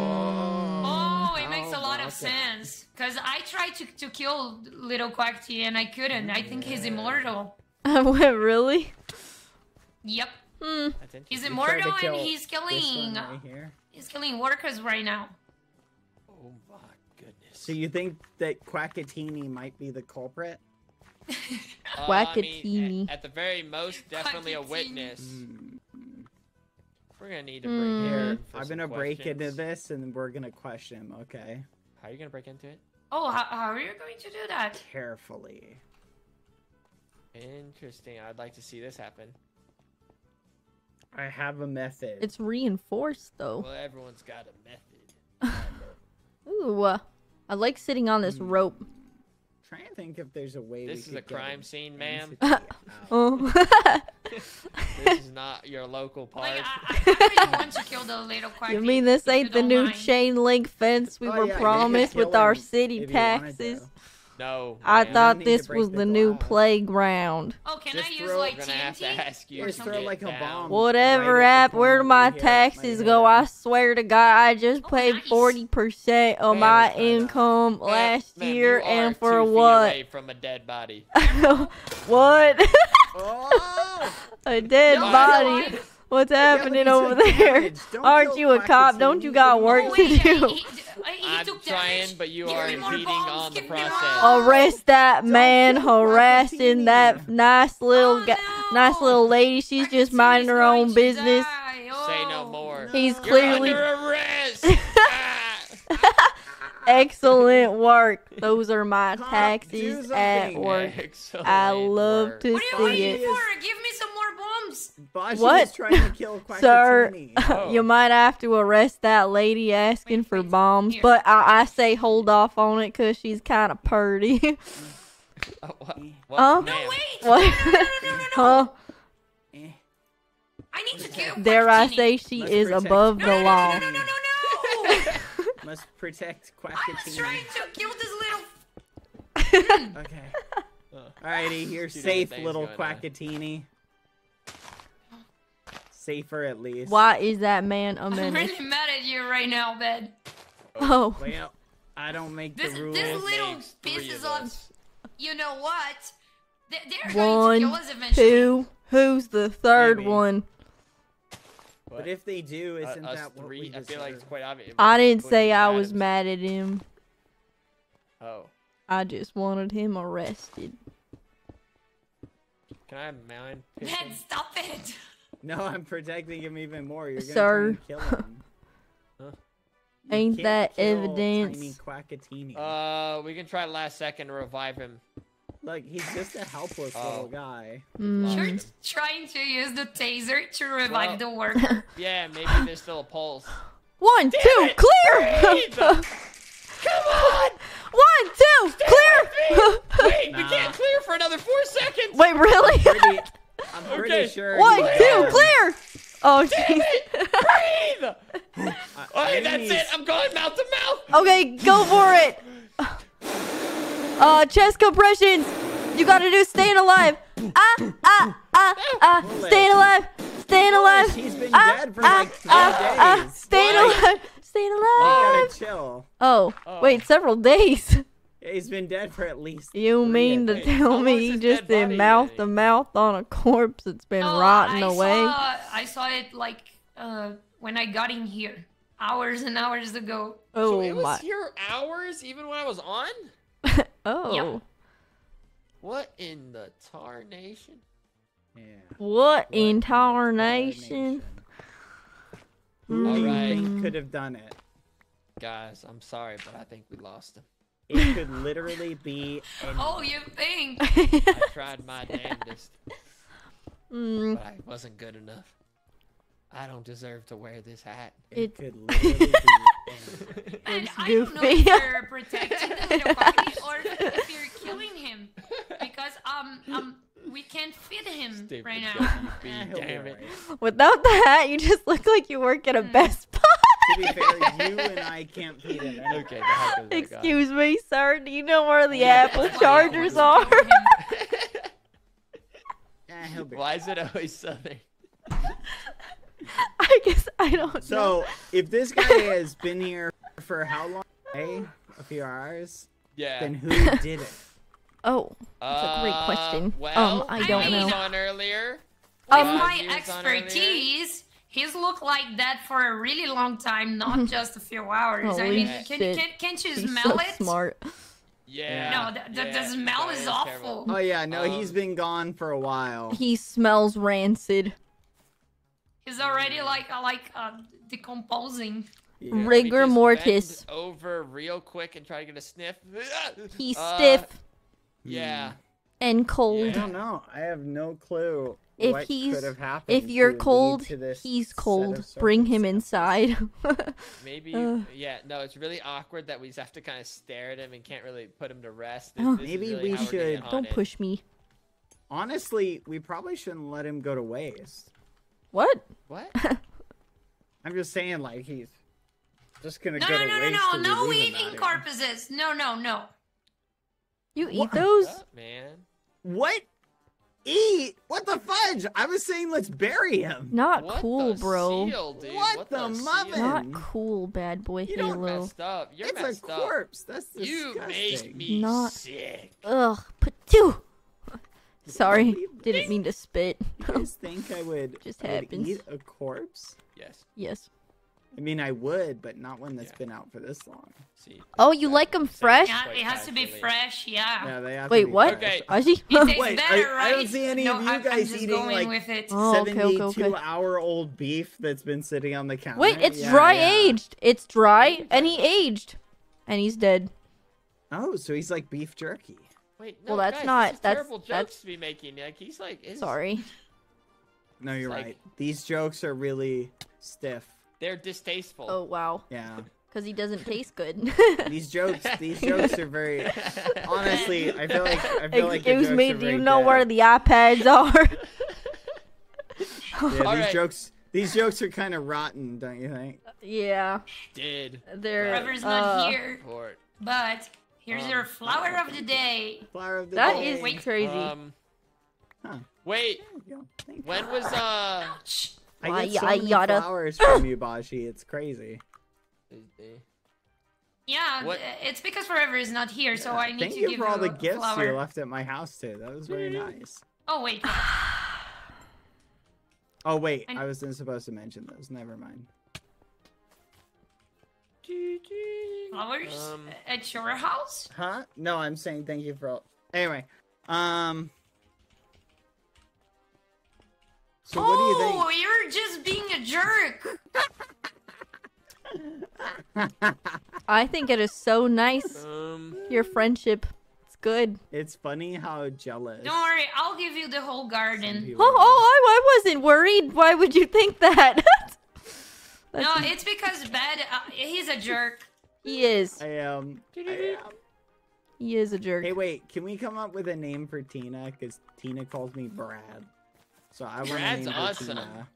Oh, it makes a how lot of sense. Cause I tried to, to kill little Quackity and I couldn't. I think he's immortal. (laughs) What really? Yep, Hmm. That's interesting. he's You tried to immortal and he's This killing. one right here. He's killing workers right now. Oh my goodness. So you think that Quackatini might be the culprit? (laughs) Uh, I mean, at, at the very most, definitely a witness. Hmm. We're gonna need to bring him Hmm. Here, for I'm gonna break into this and we're gonna question him, okay? How are you gonna break into it? Oh, how, how are you going to do that? Carefully. Interesting. I'd like to see this happen. I have a method. It's reinforced though. Well, everyone's got a method. (laughs) Ooh. uh, I like sitting on this rope. trying to think if there's a way This we is could a crime scene, ma'am. entity. (laughs) Oh. (laughs) this is not your local park. Like, I, I, I really want to kill the little Quacky. you mean this ain't the don't new mind. chain link fence we Oh, were yeah, promised with our city if you taxes? No. I ma'am. thought need this was the the new playground. Oh, can Just I use like We're gonna TNT? ask you or throw like a get bomb. Whatever right app, where do my taxes go? I swear to God, I just Oh, paid nice. forty percent of Ma'am, my income Ma'am, last ma'am, year, you and for two feet what? away from a dead body. (laughs) what? (laughs) (laughs) Oh! a dead No, body. It's fine. What's happening he over there? (laughs) Aren't you a cop? Don't you got Oh, work Oh, to wait, do? (laughs) he, he, he I'm took trying, damage. but you Give are me impeding on the give me more process. Arrest that Don't man kill harassing that nice little Oh, ga- nice little lady. She's just minding her own business. die. Say no Oh. more. He's You're clearly under arrest. (laughs) Ah! Excellent work. (laughs) Those are my Cop, do at work. Excellent I love work. to What are you see waiting it. for? Give me some more bombs. Bagi What? is trying to kill (laughs) Sir, Quackatini. (laughs) Oh. you might have to arrest that lady asking Wait, for wait, bombs, here. but I, I say hold off on it because she's kind of purty. Oh, what? What? Huh? Ma'am. Wait. what? No, no, no, no, no. huh? Eh. I need to kill Dare I say she Let's is protect- above No, the no, no, law? no, no, no, no, no. Must protect (laughs) I was Quackatini. trying to kill this little. Uh, (laughs) (laughs) Alrighty, you're Two safe, little going. Quackatini. Safer at least. Why is that man a menace? I'm menace? really mad at you right now, Ben. Oh, Well, I don't make This the rules. this little Makes three pieces of of, us. you know what? They, they're going to one, kill us eventually. two. Who's the third Maybe. one? But if they do, Uh, isn't us that what three? we I feel like it's quite obvious. I didn't say I Adams. was mad at him. Oh, I just wanted him arrested. can I have mine? Man, stop it! (laughs) No, I'm protecting him even more. You're gonna Sir. kill him. (laughs) Huh? Ain't can't that kill evidence? Tiny Quackatini. Uh, we can try last second to revive him. Look, he's just a helpless Oh. little guy. Mm. You're trying to use the taser to revive the worker. (laughs) Yeah, maybe there's still a pulse. One, two, clear! (laughs) Come on! One, two, clear! Wait, we can't clear for another four seconds. Wait, really? Pretty, I'm (laughs) pretty Okay. sure. One, he two, does. clear! Oh, jeez. Breathe! Uh, Okay, that's it. I'm going mouth to mouth. Okay, go for it. Uh, chest compressions. You gotta do staying alive. Ah, ah, ah, ah. Staying alive. Staying alive. He's been Ah, dead for ah, like three ah, ah. days. Staying Why? alive. Staying You gotta chill. Oh, Oh. wait, several days. He's been dead for at least. (laughs) You three, mean to think. Tell me he just dead did mouth to mouth on a corpse that's been Oh, rotting I away? Saw, I saw it like uh, when I got in here, hours and hours ago. Oh so it was my. here hours even when I was on. (laughs) Oh. What in the tar nation? Yeah. What in Coordination. tarnation? Who Alright. could have done it? Guys, I'm sorry, but I think we lost him. It could literally be. (laughs) Oh, you think? (laughs) I tried my damnedest, Mm, but I wasn't good enough. I don't deserve to wear this hat. It It's- could literally be. (laughs) And It's I don't know goofy. if you're protecting the (laughs) little or if you're killing him. Because um um we can't feed him Stupid right now. WB, (laughs) he'll be damn it. alright. Without the hat, you just look like you work at a Best Buy. To be fair, you and I can't feed him. anyway. Okay, the heck is that guy? Excuse me, sir. Do you know where the Yeah, Apple that's why I chargers are? kill him. He'll be Why is it always southern? (laughs) I guess I don't know. So, if this guy has been here for how long? Eh? A few hours? Yeah. Then who (laughs) did it? Oh, that's a great Uh, question. Well, um, I I don't mean, know. was on earlier. With Um, my he was on earlier. expertise, he's looked like that for a really long time, not (laughs) just a few hours. I mean, can, shit. can, can't you He's smell so it? smart. Yeah. No, the, the, yeah, the smell no, is awful. terrible. Oh yeah, no, Um, he's been gone for a while. He smells rancid. He's already like uh, like uh, decomposing. Yeah. Rigor mortis. bend over real quick and try to get a sniff. (laughs) He's Uh, stiff Yeah. and cold. I don't know. I have no clue If what he's could have happened. if you're to cold, to this he's cold. Bring him inside. (laughs) Maybe. (laughs) Uh. yeah. No, it's really awkward that we just have to kind of stare at him and can't really put him to rest. This, Oh. this Maybe really we how we're gonna should- don't push me. Honestly, we probably shouldn't let him go to waste. What? What? (laughs) I'm just saying, like he's just gonna No, go no, to no, no, waste. no, if we no eating corpses. No, no, no. You eat What? those? Up, man. What? Eat? What the fudge? I was saying let's bury him. Not What cool, the bro. Seal, dude? What the seal? muffin? Not cool, bad boy You don't Halo. Messed up. You're it's a messed up. corpse. That's You disgusting. make me Not- sick. Ugh, put two. Sorry, (laughs) didn't mean to spit. You (laughs) guys think I would, Just I would happens. eat a corpse? Yes. yes. I mean, I would, but not one that's Yeah. been out for this long. See. Oh, you like them fresh? Yeah, it has to be fresh. Yeah. Yeah, they have to Wait, be what? fresh. Okay. Ashi? (laughs) It tastes Wait, better, I- right? I don't see any no, of you I'm, guys I'm just eating, going like, with it. Oh, okay, okay, 72 okay. hour old beef that's been sitting on the counter. Wait, it's Yeah, dry yeah. aged. It's dry, and he aged, and he's dead. Oh, so he's like beef jerky. Wait, no, Well, that's guys, not- that's- terrible jokes that's- to be making. Like he's like. his- Sorry. No, you're like- right. These jokes are really stiff. They're distasteful. Oh wow, Yeah. because he doesn't (laughs) taste good. These jokes, these jokes are very. (laughs) Honestly, I feel like I feel like your Excuse me, are do you know dead. where the iPads are? Yeah, (laughs) these Alright. jokes, these jokes are kind of rotten, don't you think? yeah, Did. they're. Forever's not uh, here, Port. but here's Um, your flower of the day. Flower of the That day. is Wait. crazy. Um. Huh. Wait. There you go. Thank When was uh? I get so Why, many yada. flowers from you, Bagi. It's crazy. (laughs) Yeah, What- uh, it's because Forever is not here, so I need Thank to you give for all the gifts flower. you left at my house too. That was very nice. Oh wait, (sighs) Oh wait, And- I wasn't supposed to mention those. Never mind. Flowers Um, at your house? Huh? No, I'm saying thank you for all. Anyway, um. So what do you think? oh, you're just being a jerk. (laughs) I think it is so nice. Um, Your friendship. It's good. It's funny how jealous. Don't worry, I'll give you the whole garden. Oh, oh I, I wasn't worried. Why would you think that? (laughs) No, it's because Bed, uh, he's a jerk. he is. I am. I am. He is a jerk. Hey, wait. Can we come up with a name for Tina? Because Tina calls me Brad. So I want Brad's to name awesome. Tina.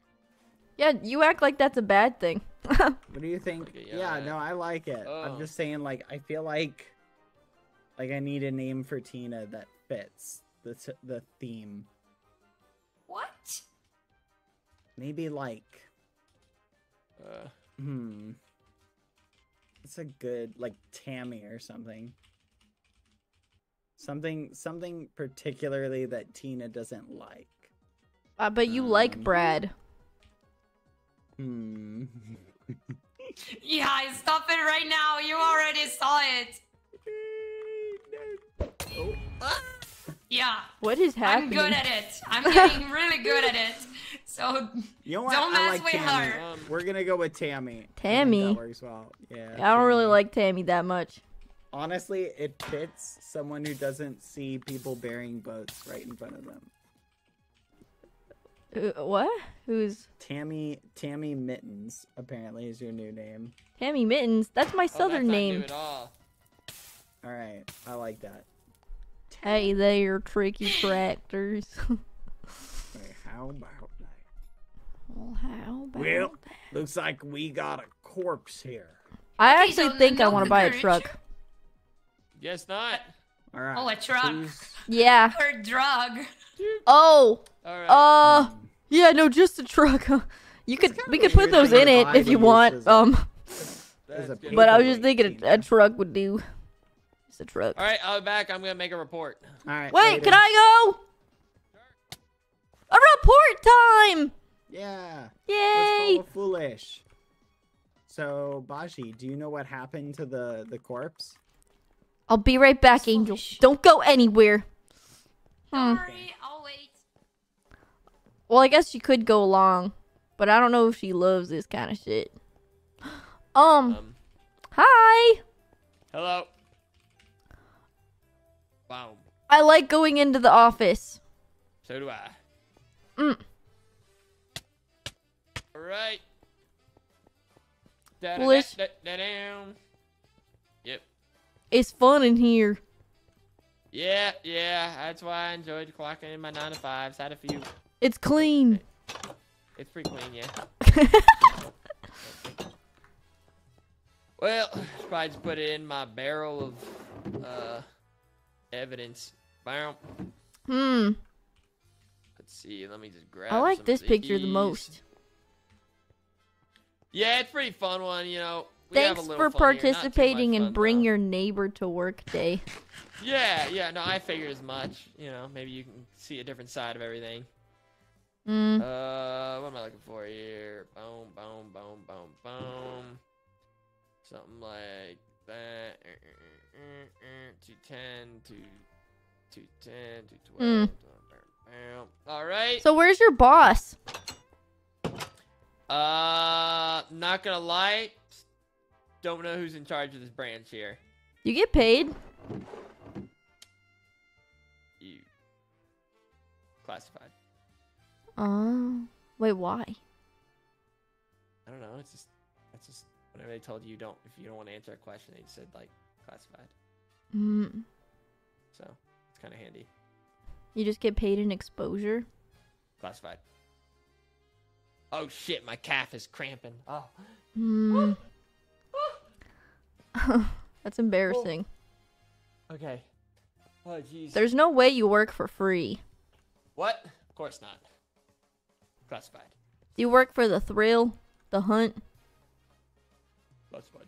Yeah, you act like that's a bad thing. (laughs) What do you think? Okay, yeah, yeah. no, I like it. I'm Oh. just saying, like, I feel like, like I need a name for Tina that fits the t- the theme. What? Maybe like, uh, hmm, it's a good like Tammy or something. Something something particularly that Tina doesn't like. Uh, but you like bread. Hmm. (laughs) Yeah, stop it right now. You already saw it. (laughs) Yeah. What is happening? I'm good at it. I'm getting really good at it. So You know what? don't mess like with Tammy. her. We're gonna go with Tammy. Tammy? That works well. Yeah. I don't really like Tammy that much. Honestly, it fits someone who doesn't see people bearing boats right in front of them. Uh, what? Who's Tammy Tammy Mittens apparently is your new name. Tammy Mittens? That's my oh, southern that's name. New at all. All right, I like that. Hey there, tricky tractors. (laughs) Wait, how about that? well, how about Well, looks like we got a corpse here. I Okay, actually so think I want to buy a truck. Guess not. All right. Oh, a truck. who's- Yeah. (laughs) Or drug. Oh. All right. Uh. Yeah. No, just a truck. (laughs) You could. We could put those in it if you want. this is a- Um. But I was just thinking a, a truck would do. Just a truck. All right, I'll be back. I'm gonna make a report. All right. Wait, later. can I go? A report time! Yeah. Yay! Let's follow foolish. So, Bagi, do you know what happened to the the corpse? I'll be right back, Angel. Don't go anywhere. Hmm. Sorry, I'll wait. Well, I guess she could go along, but I don't know if she loves this kind of shit. (gasps) Um. Um, Hi. hello. I like going into the office. So do I. Mm. All right. Foolish. Da-da-da-da-da-dam. Yep. It's fun in here. Yeah, yeah. That's why I enjoyed clocking in my nine to fives. Had a few. It's clean. It's pretty clean, yeah. (laughs) well, probably just put it in my barrel of uh evidence. Bow. Hmm. Let's see. Let me just grab. I like this picture the most. Yeah, it's a pretty fun one. You know. we have a Thanks for fun here, not too much participating in fun, Bring though. Your Neighbor to Work Day. (laughs) (laughs) Yeah, yeah. No, I figured as much. You know, maybe you can see a different side of everything. Mm. Uh, what am I looking for here? Boom, boom, boom, boom, boom. Something like that. Two ten, two, two ten, two twelve. All right. So where's your boss? Uh, not gonna lie. Don't know who's in charge of this branch here. You get paid. You classified. Oh. Wait, why? I don't know. It's just, it's just whenever they told you you don't, if you don't want to answer a question, they said like classified. Mm. So it's kind of handy. You just get paid in exposure. Classified. Oh shit, my calf is cramping. Oh. Hmm. (laughs) That's embarrassing. Okay. Oh jeez. There's no way you work for free. What? Of course not. Classified. Do You work for the thrill, the hunt. Classified.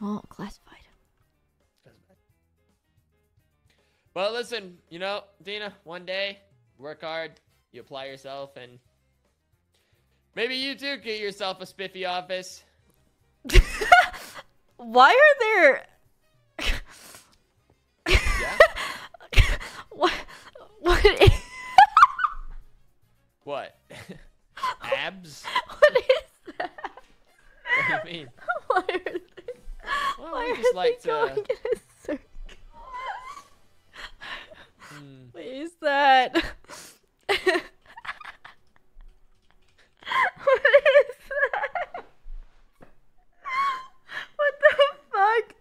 Oh. Classified. Well, listen, you know, Tina, one day, work hard, you apply yourself, and Maybe you too get yourself a spiffy office. (laughs) Why are there? Yeah. (laughs) What? What? Is... What? (laughs) Abs? what is that? What do you mean? Why are they? Well, Why we are just like they going to. in a Hmm. What is that? (laughs) what is that? What the fuck?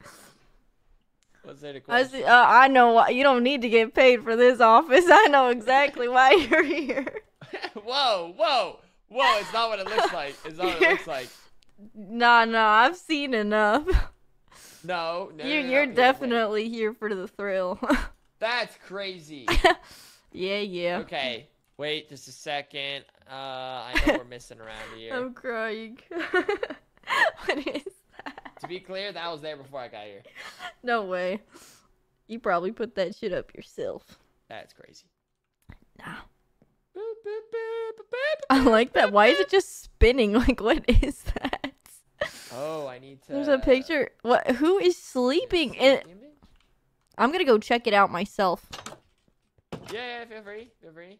What's to I see. Uh, I know why you don't need to get paid for this office. I know exactly why (laughs) you're here. (laughs) whoa, whoa, whoa! It's not what it looks like. It's not what it looks like. Nah, nah. I've seen enough. No, no. you, no, no, you're no, definitely here for the thrill. That's crazy. (laughs) yeah, yeah. Okay, wait just a second. Uh, I know we're messing around (laughs) here. I'm crying. (laughs) what is? That? To be clear, that was there before I got here. No way. You probably put that shit up yourself. That's crazy. I like that. Why is it just spinning? Like, what is that? Oh, I need to. There's a picture. What? Who is sleeping? In... I'm gonna go check it out myself. Yeah, yeah, feel free, feel free.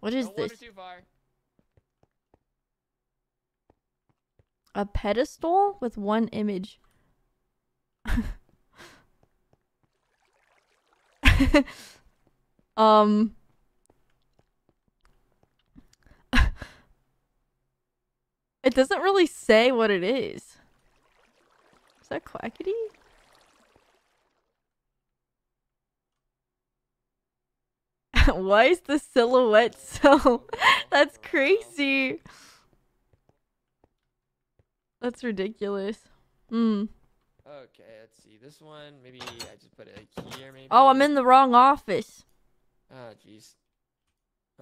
What is Don't this? too far. A pedestal with one image. (laughs) um. (laughs) it doesn't really say what it is. Is that Quackity? (laughs) Why is the silhouette so? (laughs) That's crazy. That's ridiculous. Hmm. Okay, let's see. This one, maybe I just put it like here, maybe. Oh, I'm in the wrong office. Oh, jeez.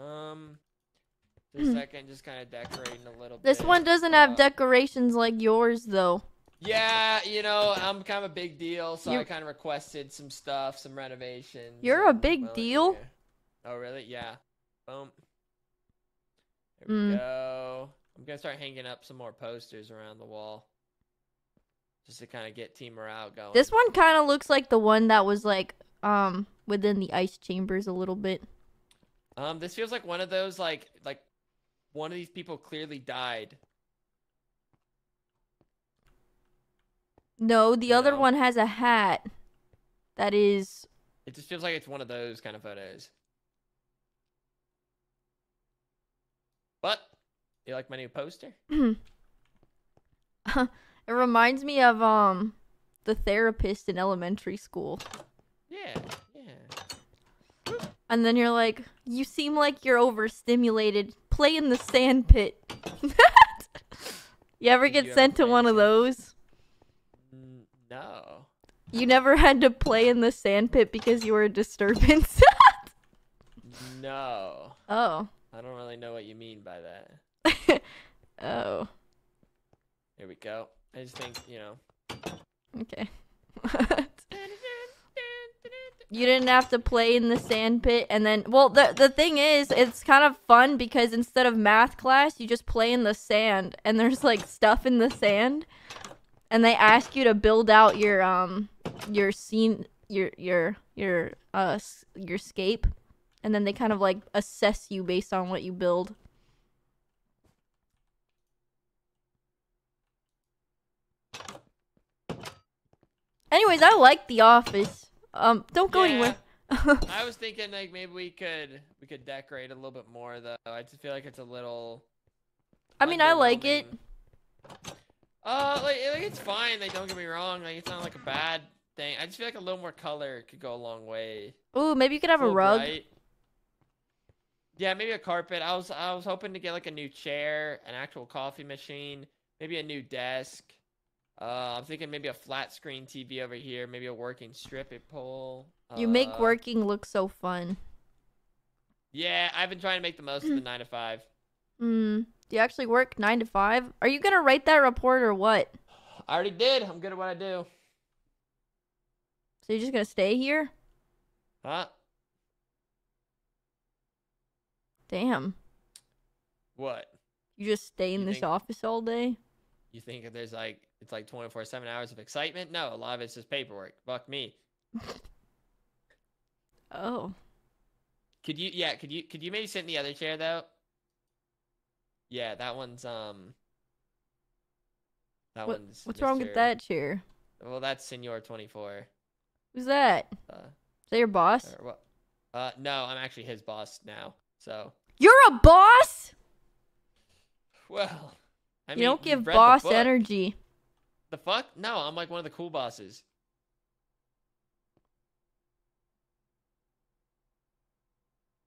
Um, The second, just kind of decorating a little Hmm. This bit. one doesn't have Uh, decorations like yours, though. Yeah, you know, I'm kind of a big deal, so I You're- kind of requested some stuff, some renovations. You're a big deal. yeah. Oh, really? Yeah. Boom. There we Mm. go. I'm gonna start hanging up some more posters around the wall, just to kind of get team morale going. This one kind of looks like the one that was like um within the ice chambers a little bit. Um, this feels like one of those like like one of these people clearly died. No, the other one has a hat. That is It just feels like it's one of those kind of photos. But you like my new poster? (clears throat) it reminds me of um the therapist in elementary school. Yeah, yeah. And then you're like, you seem like you're overstimulated. Play in the sand pit. (laughs) you ever get you ever sent to one of those? No. You never had to play in the sand pit because you were a disturbance. (laughs) No. oh. I don't really know what you mean by that. (laughs) Oh. Here we go. I just think, you know. Okay. (laughs) you didn't have to play in the sand pit and then well the the thing is it's kind of fun because instead of math class you just play in the sand and there's like stuff in the sand and they ask you to build out your um your scene your your your uh your scape and then they kind of like assess you based on what you build anyways i like the office um don't go anywhere (laughs) I was thinking like maybe we could we could decorate a little bit more though. I just feel like it's a little i mean i like it Uh, like, like it's fine. Like, don't get me wrong. Like, it's not like a bad thing. I just feel like a little more color could go a long way. Ooh, maybe you could have a little rug. bright. Yeah, maybe a carpet. I was I was hoping to get like a new chair, an actual coffee machine, maybe a new desk. Uh, I'm thinking maybe a flat screen TV over here, maybe a working strip it pole. You make Uh, working look so fun. Yeah, I've been trying to make the most of the nine to five. (clears throat) Hmm. Do you actually work nine to five? Are you gonna write that report or what? I already did. I'm good at what I do. So you're just gonna stay here? Huh? Damn. What? You just stay in You this think- office all day? You think there's like it's like 24 seven hours of excitement? No, a lot of it's just paperwork. Fuck me. (laughs) Oh. Could you? Yeah. Could you? Could you maybe sit in the other chair though? Yeah, that one's um. That What, one's. what's wrong with that chair? Well, that's Senor 24. Who's that? Uh, Is that your boss? or what? Uh, no, I'm actually his boss now. So, You're a boss? well, I you mean, don't give boss energy. The fuck? No, I'm like one of the cool bosses.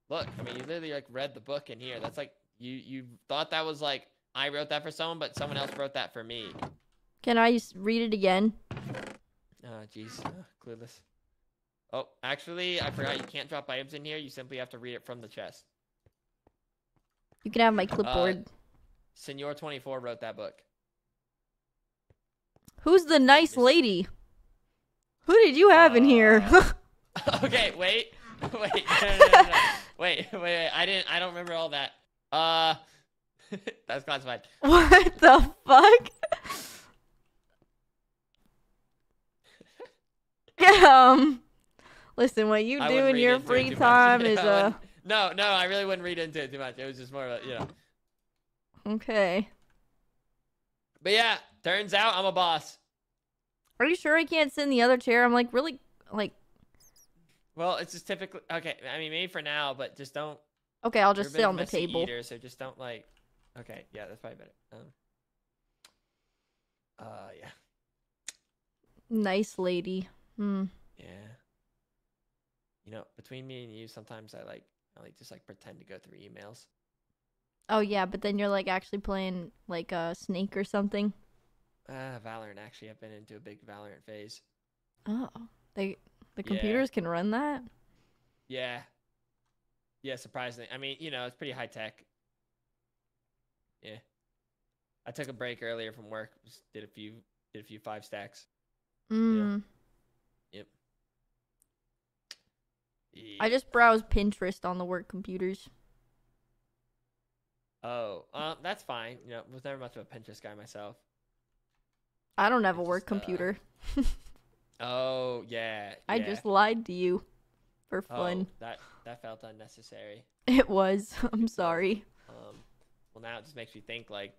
Look, I mean, you literally like read the book in here. That's like you you thought that was like I wrote that for someone, but someone else wrote that for me. Can I read it again? Oh, jeez, uh, clueless. Oh, actually, I forgot you can't drop items in here. You simply have to read it from the chest. You can have my Uh, clipboard. Senor 24 wrote that book. Who's the nice lady? Who did you have in here? (laughs) okay, wait, (laughs) wait, no, no, no, (laughs) wait, wait, wait. I didn't. I don't remember all that. Uh, that's classified. what the fuck? um, listen, what you I do in your free time is uh No, no, I really wouldn't read into it too much. It was just more of a, you know. okay. But yeah, turns out I'm a boss. Are you sure I can't sit in the other chair? I'm like really like Well, it's just typically okay. I mean, maybe for now, but just don't. okay. I'll just sit on the table. Eater, so just don't like. Okay, yeah, that's probably better. Um. Uh, yeah, Nice lady. Hmm. yeah. You know, between me and you, sometimes I like, I like just like pretend to go through emails. Oh yeah, but then you're like actually playing like a snake or something. Uh, Valorant actually, I've been into a big Valorant phase. Oh, they the Yeah. computers can run that. Yeah. Yeah, surprisingly. I mean, you know, it's pretty high tech. Yeah. I took a break earlier from work. Did a few did a few five stacks. Mm. Yep. I just browse Pinterest on the work computers. Oh, uh, that's fine. You know, was never much of a Pinterest guy myself. I don't have a work just, uh, computer. (laughs) Oh yeah. I just lied to you for Oh, fun. that that felt unnecessary. It was. (laughs) I'm sorry. Um, well now it just makes me think like,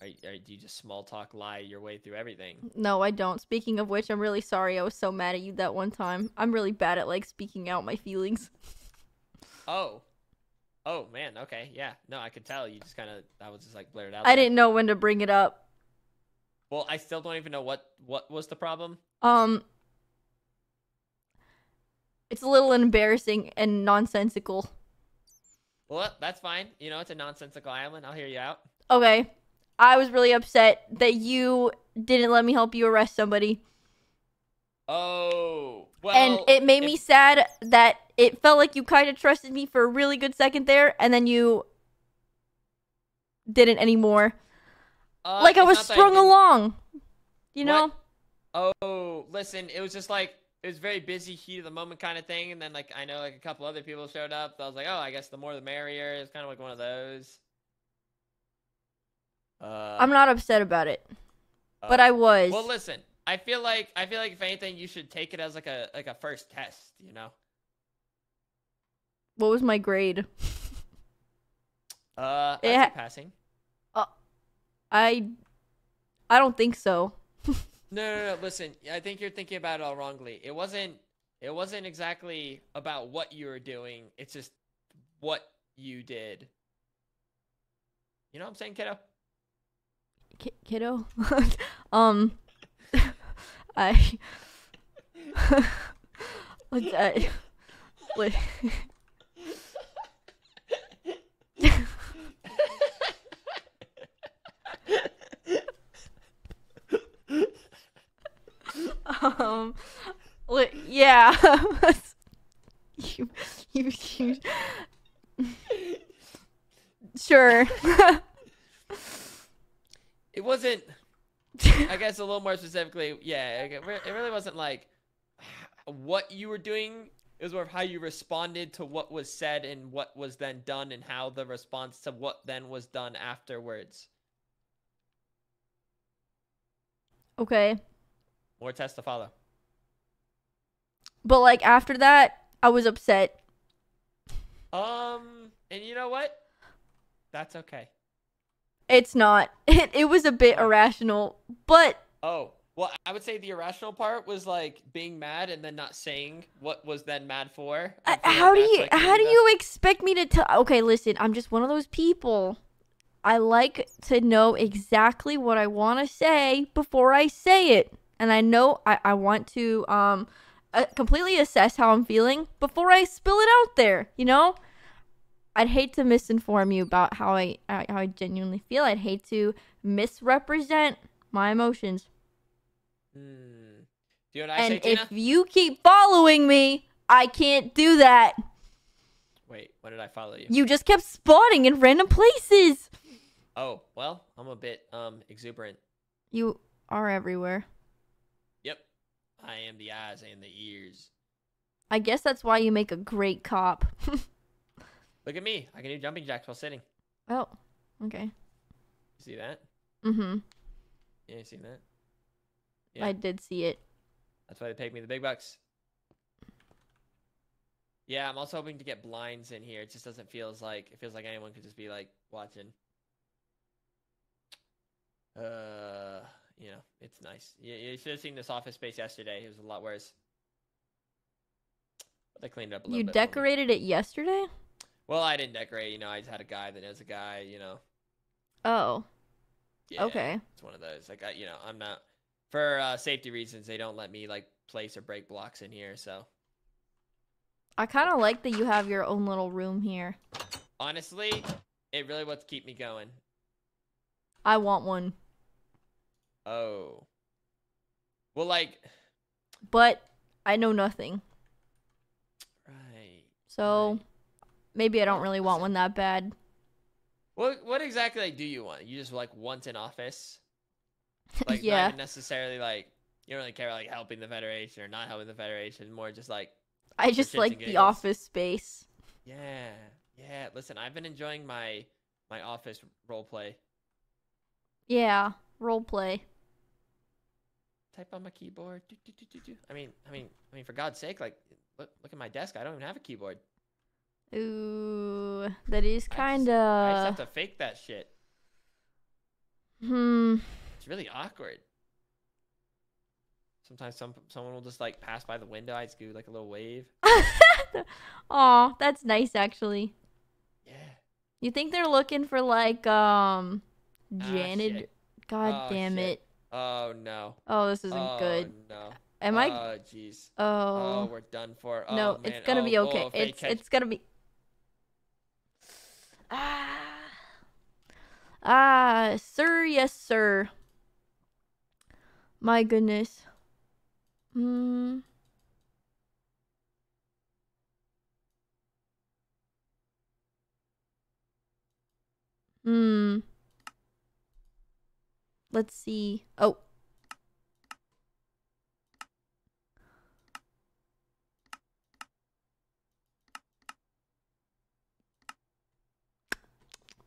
are, are do you just small talk lie your way through everything? No, I don't. Speaking of which, I'm really sorry. I was so mad at you that one time. I'm really bad at like speaking out my feelings. (laughs) Oh. Oh man. Okay. Yeah. No, I could tell. You just kind of that was just like blurred out. I there. didn't know when to bring it up. Well, I still don't even know what what was the problem. Um It's a little embarrassing and nonsensical. Well, that's fine. You know, it's a nonsensical island. I'll hear you out. Okay. I was really upset that you didn't let me help you arrest somebody. Oh. Well. and it made me sad that it felt like you kind of trusted me for a really good second there and then you didn't anymore. Uh, like I was that I strung along. You know? Oh, listen, it was just like it was very busy, heat of the moment kind of thing, and then like I know like a couple other people showed up. So I was like, oh, I guess the more the merrier. It's kind of like one of those. Uh, I'm not upset about it. but uh, I was. Well, listen, I feel like I feel like if anything, you should take it as like a like a first test. You know. what was my grade? Uh, It ha- passing. I I don't think so. (laughs) No, no, no. Listen, I think you're thinking about it all wrongly. It wasn't. It wasn't exactly about what you were doing. It's just what you did. You know what I'm saying, kiddo? Ki- kiddo. (laughs) um (laughs) I Look I like um yeah (laughs) you, you, you sure (laughs) It wasn't. I guess a little more specifically, yeah. It it really wasn't like what you were doing. It was more of how you responded to what was said and what was then done, and how the response to what then was done afterwards. Okay. More tests to follow. But like after that, I was upset. Um, and you know what? That's okay. It's not. It, (laughs) it was a bit irrational, but Oh, well, I would say the irrational part was like being mad and then not saying what was then mad for. I how do you like, how do you expect me to tell okay listen i'm just one of those people i like to know exactly what i want to say before i say it and i know i, I want to um uh, completely assess how i'm feeling before i spill it out there you know i'd hate to misinform you about how i uh, how i genuinely feel i'd hate to misrepresent my emotions Hmm. Do you know what I say, and Tina? if you keep following me i can't do that Wait, what did I follow you? You just kept spawning in random places. Oh, well, I'm a bit um exuberant. You are everywhere. I am the eyes and the ears. I guess that's why you make a great cop. (laughs) Look at me. I can do jumping jacks while sitting. oh, okay. You see that? Mm-hmm. Yeah, you seen that? I did see it. That's why they paid me the big bucks. Yeah, I'm also hoping to get blinds in here. It just doesn't feel as like it feels like anyone could just be like watching. Uh, you know, it's nice. You, you should have seen this office space yesterday. It was a lot worse. But they cleaned it up a little You bit. decorated it yesterday? Well, I didn't decorate. You know, I just had a guy that knows a guy. You know. Oh. Yeah, Okay. It's one of those. Like, I, you know, I'm not for uh, safety reasons. They don't let me like place or break blocks in here. So I kind of like that you have your own little room here. honestly, it really would keep me going. I want one, Oh. Well, like, but I know nothing. right. So maybe I don't really want one that bad. What what exactly like, do you want? You just like want an office? (laughs) Like, Yeah. Not necessarily like you don't really care about like helping the Federation or not helping the Federation. More just like. I just like the office space. Yeah, yeah. Listen, I've been enjoying my my office role play. Yeah, role play. Type on my keyboard. Do, do, do, do, do. I mean, I mean, I mean, for God's sake, like, look, look at my desk. I don't even have a keyboard. Ooh, that is kind of. I just have to fake that shit. Hmm. It's really awkward. Sometimes some someone will just like pass by the window. I just do like a little wave. (laughs) Aw, that's nice actually. Yeah. You think they're looking for like um Ah, Janet? God Oh, damn shit. it. Oh no. Oh, this isn't oh, good. No. Am I- Oh jeez. Oh. Oh, we're done for. no, oh, man. it's gonna be Oh, okay. oh, it's catch- it's gonna be. Ah. Ah, sir, yes, sir. My goodness. Hmm. Hmm. Let's see. Oh.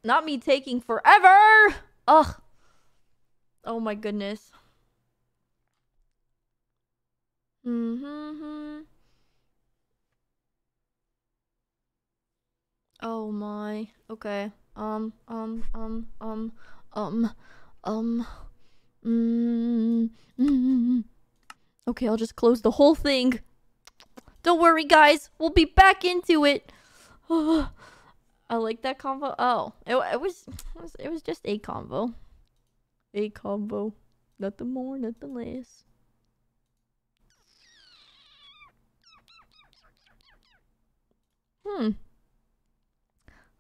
Not me taking forever. Ugh. Oh my goodness. Mm-hmm. Oh my. Okay. Um, um, um, um, um, um. Mm, mm. Okay, I'll just close the whole thing. Don't worry, guys. We'll be back into it. (sighs) I like that combo. Oh, it, it was it was it was just a combo. A combo. Nothing more, nothing less. Hmm.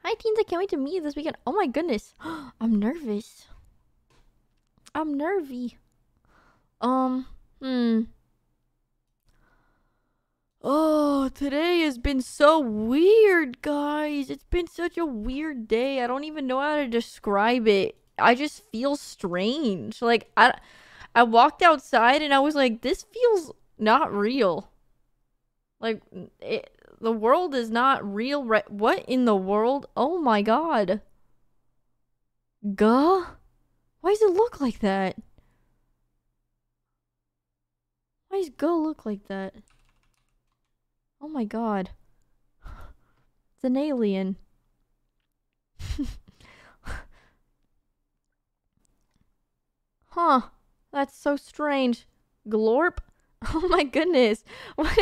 Hi, teens. I can't wait to meet you this weekend. Oh my goodness. (gasps) I'm nervous. I'm nervy. Um, hmm. Oh, today has been so weird, guys. It's been such a weird day. I don't even know how to describe it. I just feel strange. Like I I walked outside and I was like this feels not real. Like it, the world is not real. Right? What in the world? Oh my god. Guh. Why does it look like that? Why does Go look like that? Oh my god. It's an alien. (laughs) huh. That's so strange. Glorp? (laughs) Oh my goodness. (laughs) What?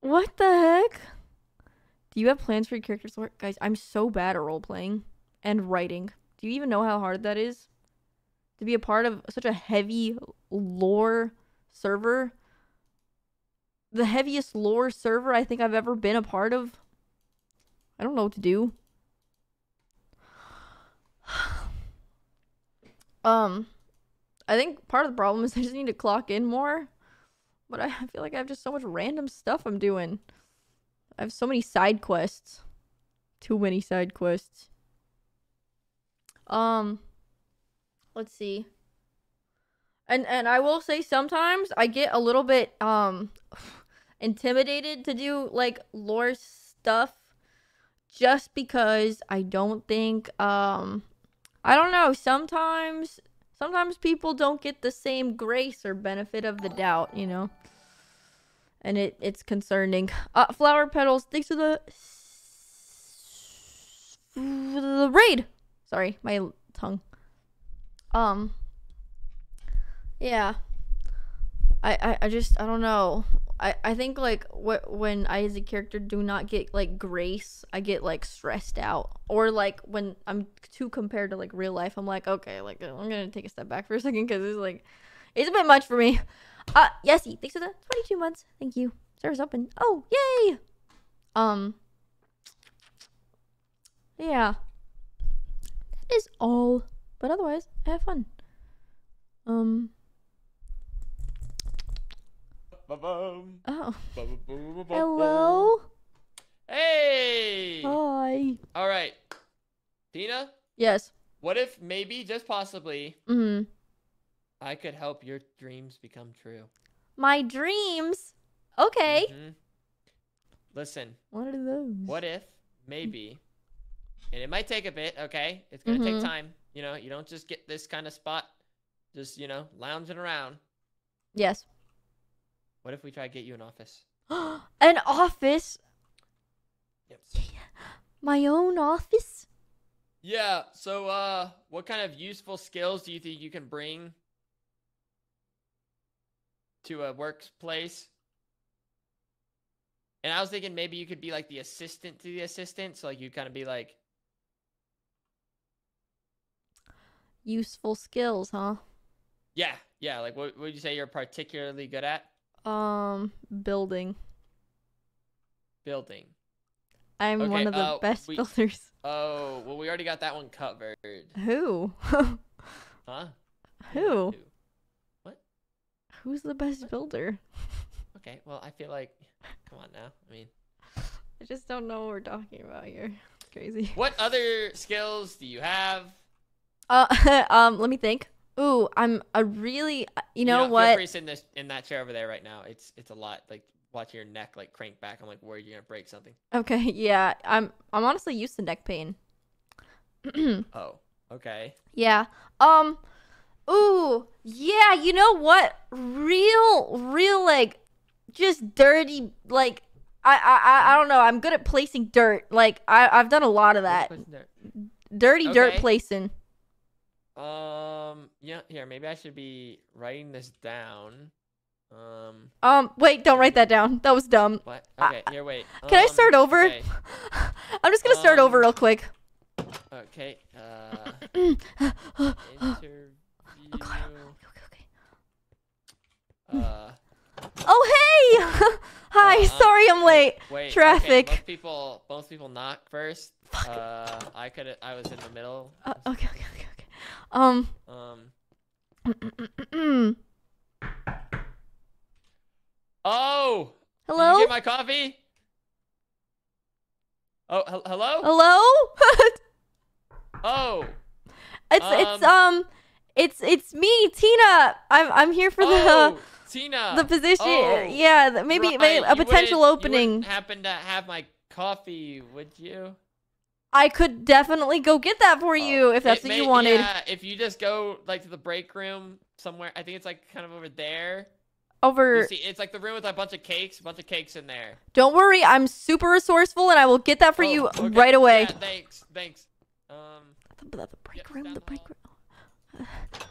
what the heck? Do you have plans for your character's work? Guys, I'm so bad at role playing and writing. Do you even know how hard that is? To be a part of such a heavy lore server? The heaviest lore server I think I've ever been a part of. I don't know what to do. (sighs) Um, I think part of the problem is (laughs) I just need to clock in more. But I feel like I have just so much random stuff I'm doing. I have so many side quests. Too many side quests. Um, let's see. And and I will say sometimes I get a little bit um (sighs) intimidated to do like lore stuff just because I don't think um I don't know, sometimes sometimes people don't get the same grace or benefit of the doubt, you know. And it it's concerning. Uh flower petals, thanks for the the raid. Sorry, my tongue. Um yeah. I, I, I just I don't know. I, I think like what when I as a character do not get like grace, I get like stressed out. Or like when I'm too compared to like real life, I'm like okay, like I'm gonna take a step back for a second because it's like it's a bit much for me. Uh, Yesy, thanks for the 22 months. Thank you. Service open. Oh, yay! Um, yeah. Is all. But otherwise, I have fun. Um. Oh. Hello. Hey. Hi. All right, Tina. Yes. What if maybe, just possibly, Mm. I could help your dreams become true? My dreams. Okay. Mhm. Listen. What are those? What if maybe, and it might take a bit. Okay, it's gonna Mhm. take time. You know, you don't just get this kind of spot, just you know, lounging around. Yes. What if we try to get you an office? (gasps) An office. Yep. (gasps) My own office. Yeah. So, uh, what kind of useful skills do you think you can bring to a workplace? And I was thinking maybe you could be like the assistant to the assistant, so like you kind of be like, Useful skills, huh? yeah, yeah. Like, what would you say you're particularly good at? Um, building. Building. I'm one of the uh, best we- builders. (laughs) Oh, well, we already got that one covered. Who? (laughs) Huh? Who? What? Who's the best builder? (laughs) Okay. Well, I feel like, come on now. I mean, I just don't know what we're talking about here. It's crazy. what other skills do you have? Uh, (laughs) um, let me think. Ooh, I'm a really, you know Feel what? free to sit in this in that chair over there right now. It's it's a lot. Like watching your neck like crank back. I'm like worried you're gonna break something. Okay, (laughs) yeah, I'm I'm honestly used to neck pain. (clears throat) Oh, okay. yeah. Um. Ooh, yeah. You know what? Real, real, like, just dirty. Like, I, I, I- don't know. I'm good at placing dirt. Like, I, I've done a lot of that. Dirt? Dirty dirt placing. Um. Yeah. Here, maybe I should be writing this down. Um. Um. Wait, don't write that down. That was dumb. What? Okay. Here, wait. Can I Um, start over? okay. (laughs) I'm just gonna start over Um, real quick. Okay. Uh. (coughs) oh interview. Uh. Oh hey! (laughs) Hi. uh, sorry, I'm late. Wait. okay, Traffic. most people. Most people knock first. Fuck. Uh. I could. I was in the middle. Uh, okay, okay, okay, okay. Um. Um. (clears throat) Oh. Did Hello? you get my coffee? Oh, hel- hello. Hello? Oh. it's it's Um, um, it's it's me, Tina. I'm I'm here for the. Oh, Tina. the position. Oh, yeah, maybe, right, maybe a potential you opening. happen to have my coffee, would you? I could definitely go get that for you if that's It what you wanted. Yeah, if you just go like to the break room somewhere, I think it's like kind of over there. Over. You see, it's like the room with a bunch of cakes, a bunch of cakes in there. Don't worry, I'm super resourceful and I will get that for you Oh, okay. right away. Yeah, thanks, thanks. Um, the, the break room, the break room. (sighs)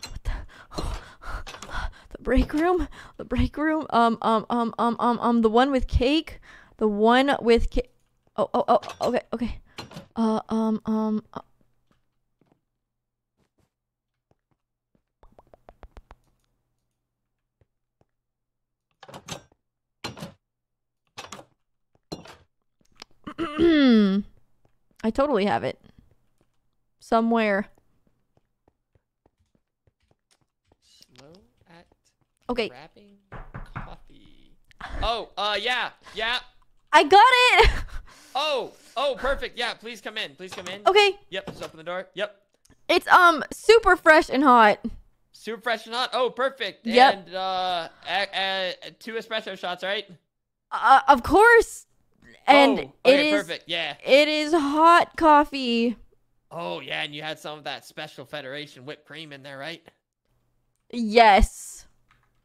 What the? (sighs) the break room, the break room. Um, um, um, um, um, um, the one with cake, the one with cake. Oh, oh, oh, okay, okay. Uh, um, um. uh- (clears throat) I totally have it. Somewhere. slow at Okay. grabbing coffee. Oh, uh, yeah, yeah. I got it. (laughs) Oh, oh, perfect. Yeah, please come in. Please come in. Okay. Yep, just open the door. Yep. It's um super fresh and hot. Super fresh and hot. Oh, perfect. Yep. And uh, a- a- two espresso shots, right? Uh, of course. And Oh, it okay, is perfect, yeah. It is hot coffee. Oh, yeah, and you had some of that special Federation whipped cream in there, right? Yes.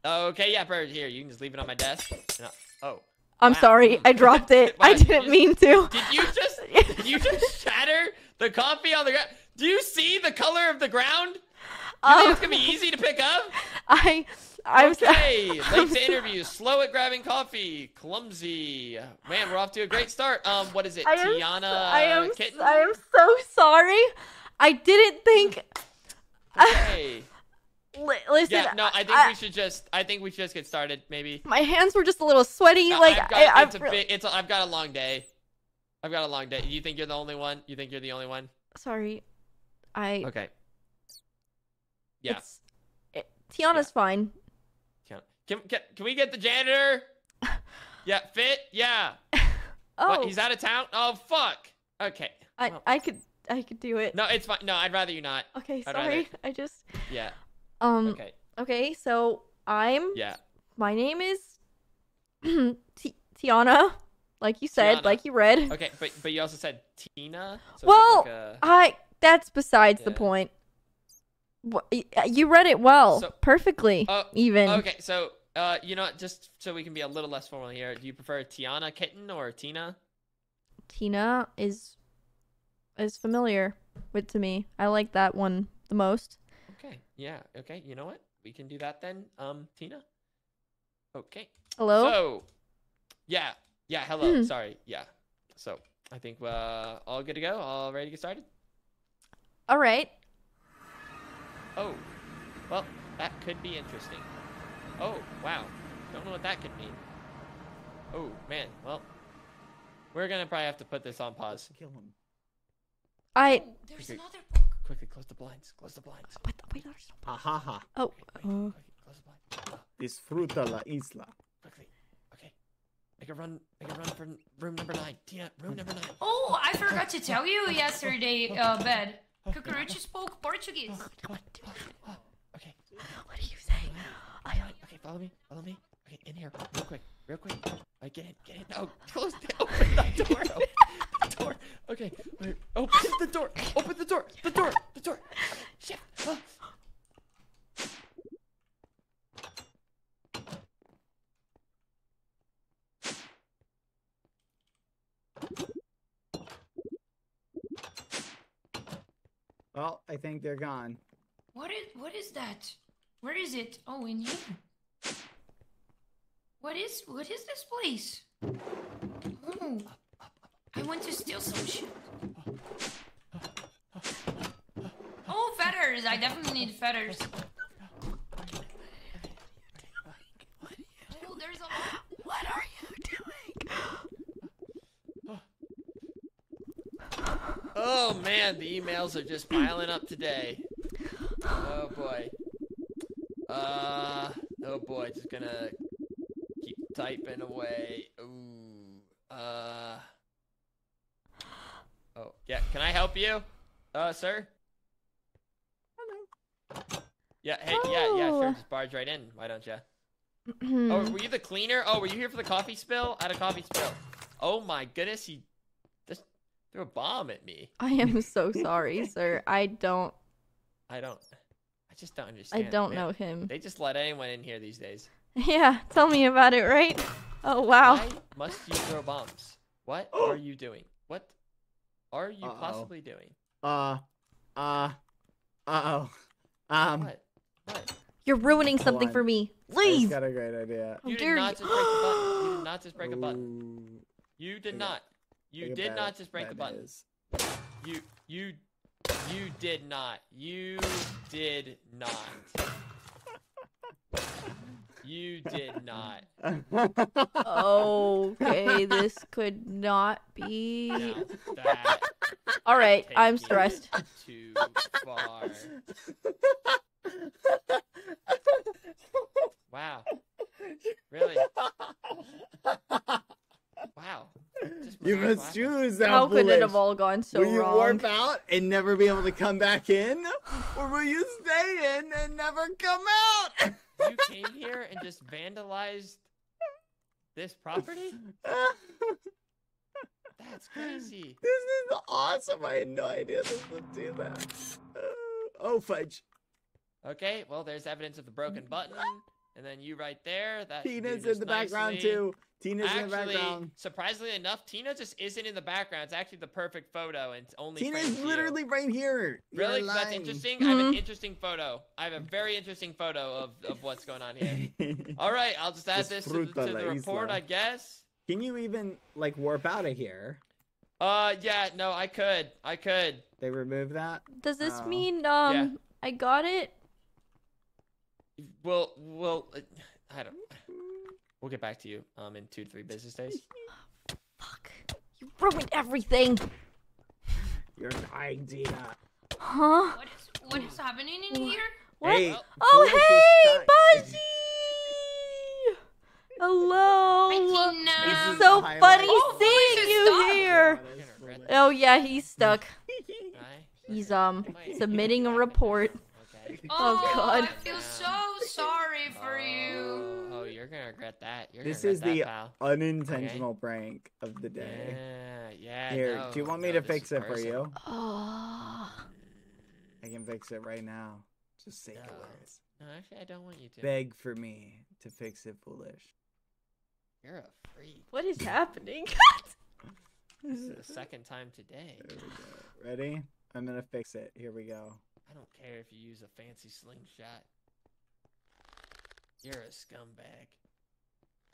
Okay, yeah, perfect. Here, you can just leave it on my desk. No. Oh. I'm wow. sorry. I (laughs) dropped it. I didn't mean to. Did you just did you just (laughs) shatter the coffee on the ground? Do you see the color of the ground? You think it's gonna be easy to pick up? I I'm okay. I'm (laughs) Late to interview. Slow at grabbing coffee. Clumsy. Man, we're off to a great start. Um, what is it? I am, Tiana I am Kitten. I am so sorry. I didn't think. Li- listen. Yeah. No, I think we should just. I think we should just get started. Maybe. my hands were just a little sweaty I- like I've got, I, it's I've a re- bit. It's. A, I've got a long day. I've got a long day. You think you're the only one? You think you're the only one? sorry. I Okay. Yeah. It, Tiana's fine. Can, can, can, can we get the janitor? (laughs) yeah, fit? Yeah. (laughs) Oh. What, he's out of town? Oh, fuck. Okay. I I could I could do it. No, it's fine. No, I'd rather you not. Okay, I'd rather- sorry. I just Yeah. Um Okay. okay, so I'm Yeah. my name is (clears throat) Ti- Tiana, like you said, Tiana. like you read. Okay, but but you also said Tina. So well, like a- I that's besides the point. You read it well, So- perfectly, Oh, even. Okay, so uh, you know, just so we can be a little less formal here, do you prefer Tiana Kitten or Tina? Tina is is familiar with to me. I like that one the most. Okay. Yeah. Okay. You know what? We can do that then. Um, Tina. Okay. Hello? So, yeah, yeah. Hello. Hmm. Sorry. Yeah. So I think uh, all good to go. All ready to get started. All right. Oh, well, that could be interesting. Oh, wow. Don't know what that could mean. Oh, man. Well, we're gonna probably have to put this on pause. Kill him. I There's another book. Quickly close the blinds. Close the blinds. What the waiters? Ha ha ha. Oh. uh, Disfruta la isla. Quickly. Okay. Make a run. Make a run for room number nine. Tina, room number nine. Oh, I forgot to tell you yesterday, uh, bed. Cucurucho spoke Portuguese. (laughs) Okay. What are you saying? I don't... Okay, follow me. Follow me. Okay, in here, real quick, real quick. Alright, get in, get in. Oh, close. The, open the door. Open the door. Okay, wait, open the door. Open the door. The door. The door. Shit. Ah. Well, I think they're gone. What is what is that? Where is it? Oh, in here. What is what is this place? Oh, I want to steal some shit. Oh, feathers! I definitely need feathers. Oh, there's a lot. What are you doing? Oh man, the emails are just piling up today. Oh boy. Uh, oh boy, just gonna keep typing away. Ooh. Uh. Oh yeah, can I help you, uh, sir? Yeah. Hey. Yeah. Yeah. Sure. Oh. Just barge right in. Why don't you? oh, (clears throat) were you the cleaner? Oh, were you here for the coffee spill? I had a coffee spill. Oh my goodness, he just threw a bomb at me. I am so sorry, (laughs) sir. I don't. I don't. I just don't understand. I don't man. know him. They just let anyone in here these days. Yeah, tell me about it, right? Oh wow. Why must you throw bombs? What (gasps) are you doing? What are you Uh-oh. possibly doing? Uh, uh, uh oh. Um, What? What? You're ruining something for me. I Please. got a great idea. You did not just break the button. You did not just break a button. You did Look not. You look did not just break a that button. is. You you you did not. You did not. You did not. Okay, this could not be. Now that All right, I'm stressed. Too far. Wow. Really? Wow. You must what choose that. How could it have all gone so will you wrong? warp out and never be able to come back in, or will you stay in and never come out? (laughs) You came here and just vandalized this property? That's crazy. This is awesome. I had no idea this would do that. Oh fudge! Okay, well, there's evidence of the broken button, and then you right there. That Tina's in the background too. Tina's in the Actually, background. surprisingly enough, Tina just isn't in the background. It's actually the perfect photo, and it's only Tina's framed you. literally right here. You're Really? That's lying. interesting. I have an Mhm. interesting photo. I have a very interesting photo of, of what's going on here. (laughs) All right, I'll just add this to, the- to the report, isla. I guess. Can you even like warp out of here? Uh, yeah, no, I could, I could. They remove that. Does this Oh. mean um I got it? We'll, we'll, uh, I don't. We'll get back to you um in two to three business days. (laughs) Fuck. You ruined everything. You're lying, Tina. Huh? What is what is happening in here? What? Hey, Oh Foolish hey, stuck. Buzzy! Hello. Tina. This So funny Oh, seeing you stuck. here. You're gonna regret that. Oh yeah, he's stuck. He's um submitting a report. Okay. (laughs) Oh, God. Oh, I feel so sorry for oh, you. Oh, oh, you're gonna regret that. You're This is the that, pal. unintentional prank of the day. Yeah, yeah. Here, no, do you want me no, to fix is it for you? Oh. I can fix it right now. Just say the No. words. No, actually, I don't want you to. Beg for me to fix it, foolish. You're a freak. What is (laughs) happening? (laughs) This is the second time today. There we go. Ready? I'm gonna fix it. Here we go. I don't care if you use a fancy slingshot. You're a scumbag.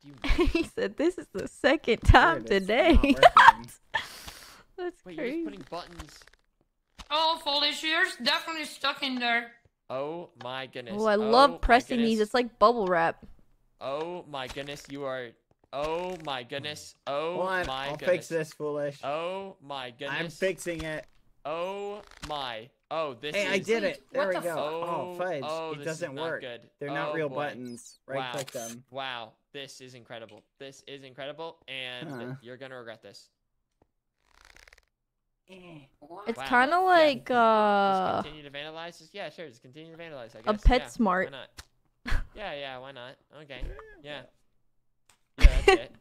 Do you (laughs) he said this is the second time today. (laughs) That's wait? You're crazy. just putting buttons. Oh, foolish, you're definitely stuck in there. Oh my goodness. Oh, I Oh love my pressing these. It's like bubble wrap. Oh my goodness, you are. Oh my goodness. Oh Hold on, my I'll goodness. fix this, foolish. Oh my goodness. I'm fixing it. Oh my. Oh, this Hey, is. I did it. There What we the go. Oh, Oh, fudge. oh, it this is doesn't not work. good. They're not Oh, real boy. buttons. Right wow. click them. Wow, this is incredible. This is incredible, and Huh. you're gonna regret this. It's Wow. kind of Yeah. like Just uh continue to vandalize. Just, yeah, sure. Just continue to vandalize. I guess. A pet yeah, smart. Why not? (laughs) Yeah, yeah. Why not? Okay. (laughs) Yeah. Yeah, that's it.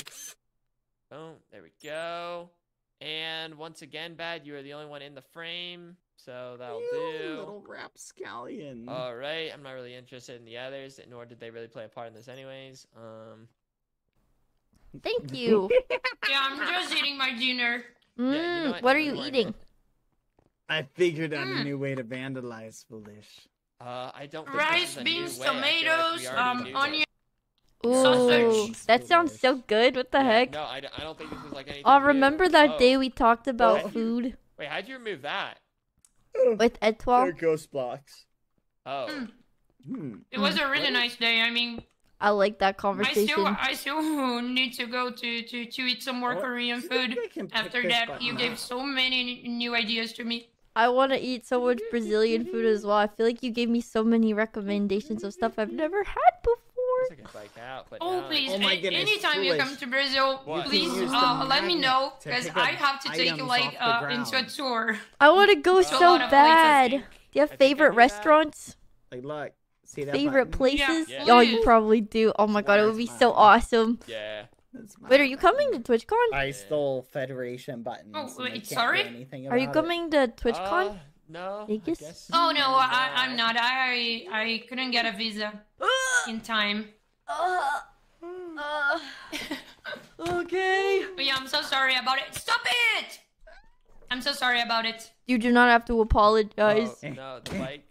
(laughs) Boom. There we go. And once again, bad. You are the only one in the frame, so that'll You do. little rapscallion. All right. I'm not really interested in the others, nor did they really play a part in this, anyways. Um. thank (laughs) you. Yeah, I'm just eating my dinner. Mm, you know what, what? are You you weren't eating? I figured out a Mm. new way to vandalize, foolish. Uh, I don't. Think this Rice, is a new beans, way. I like tomatoes, um, do this. onion. Ooh, Sausage. that sounds so good. What the Yeah, heck? No, I, d- I don't think this is like anything. Oh, new. remember that Oh. day we talked about Wait. food Wait, how'd you remove that? with They're ghost blocks. Oh. Mm. Hmm. It was a really nice day. I mean, I like that conversation. I conversation. still, I (laughs) still need to go to to to eat some more Oh, Korean do you think food. I can pick After that, you up? gave so many new ideas to me. I want to eat so much Brazilian food as well. I feel like you gave me so many recommendations of stuff I've never had before. Guess I can bike out, but Oh now- please! Oh my goodness, anytime you come to Brazil, What? Please can use the uh, let me know because I have to take you like uh, into a tour. I want to go There's so lot places bad. Do you have I favorite knew that. restaurants? Like, look. See that favorite button? places? Yeah. Oh, you probably do. Oh my god, it would be so awesome. Yeah. Wait, are you coming to TwitchCon? I stole Federation buttons. Oh, wait, sorry? anything Are you about it. coming to TwitchCon? Uh, no. Vegas? Oh no, I, I'm not. I I couldn't get a visa (gasps) in time. Uh, (laughs) okay. But yeah, I'm so sorry about it. Stop it! I'm so sorry about it. You do not have to apologize. Oh, no, the (laughs) bike.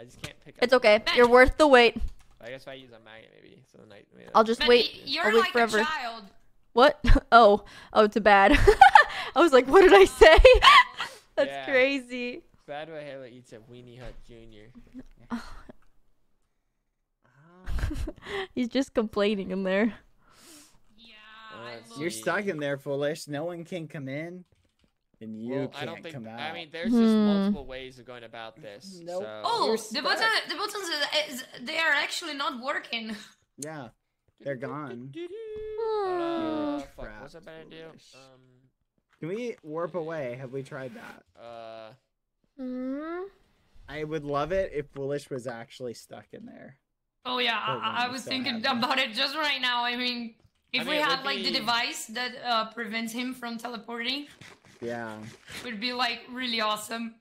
I just can't pick up. It's okay. You're worth the wait. I guess if I use a magnet, maybe. So then I, maybe I'll just But wait. y- you're I'll wait like forever. a child. What? (laughs) Oh, oh, it's a bad. I was like, what did I say? That's Yeah. crazy. BadBoyHalo eats at Weenie Hut Jr. (laughs) He's just complaining in there. Let's You're stuck in there, foolish. No one can come in, and you Well, can't I don't think. come out. I mean, there's just Hmm. multiple ways of going about this. (laughs) Nope. So. Oh, the button, the buttons, is, is, they are actually not working. (laughs) yeah, they're gone. Uh, fuck, what's I better do? Um, Can we warp away? Have we tried that? uh, Hmm. I would love it if Foolish was actually stuck in there. Oh yeah, I, I was so thinking happen. about it just right now. I mean, if I we mean, it had would like the device that uh, prevents him from teleporting, Yeah. would be like really awesome.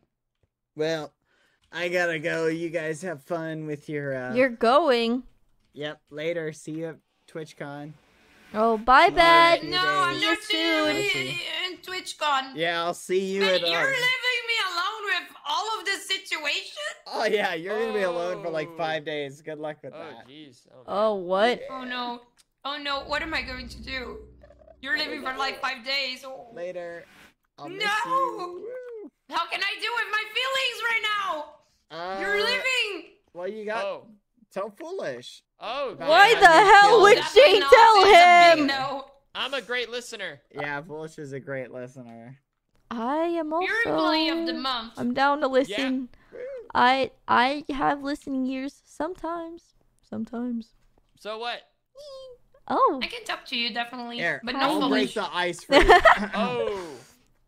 Well, I gotta go. You guys have fun with your. Uh... You're going. Yep. Later. See you at TwitchCon. Oh, bye, Bye. bad. No, I'm you not soon. in, in TwitchCon. Yeah, I'll see you But at. you're Um... leaving me alone with all of this situation? Oh yeah, you're gonna be alone for like Oh. five days. Good luck with oh that. jeez. Oh, man. Oh, what? Oh no. Oh no, what am I going to do? You're leaving for like five days. Oh. Later. I'll miss No! you. How can I deal with my feelings right now? Uh, You're leaving! Well, you got Oh. so foolish. Oh. Why the hell would Definitely she tell It's a big him? no. I'm a great listener. Yeah, Foolish is a great listener. I am also. You're employee of the month. I'm down to listen. I I have listening ears sometimes. Sometimes. So what? Oh. I can talk to you definitely, Here, but I'll break the ice (laughs) for you. (laughs) Oh.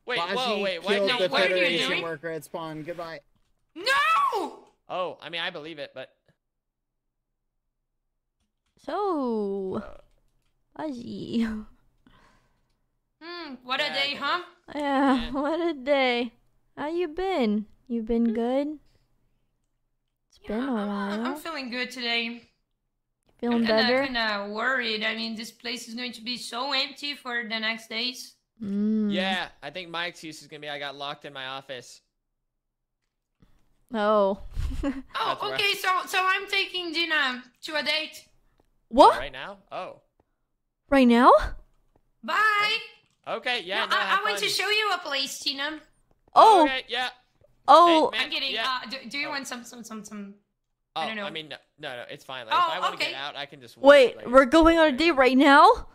Wait. Whoa. Bagi Wait. Wait. killed No. the what are you Federation doing? worker at spawn. Goodbye. No! Oh. I mean, I believe it, but. So. Uh, Bagi. (laughs) Hmm, what a day, huh? Yeah, Yeah. (laughs) what a day. How you been? You been good? It's been a while. I'm feeling good today. Feeling I'm kinda, better? kinda worried. I mean, this place is going to be so empty for the next days. Mm. Yeah. I think my excuse is gonna be I got locked in my office. Oh. (laughs) Oh, That's right. okay. So, so I'm taking Dina to a date. what? Right now? Oh. Right now? Bye. Okay. Yeah. no, no, I, have I want to show you a place, Tina. Oh. Okay. Yeah. Oh. Hey, man, I'm getting. yeah. Uh, do, do you Oh. want some, some, some, some? Oh, I don't know. I mean, no, no, no, it's fine. Like, Oh, if I want to okay. get out, I can just wait. Wait, we're going on a date right now?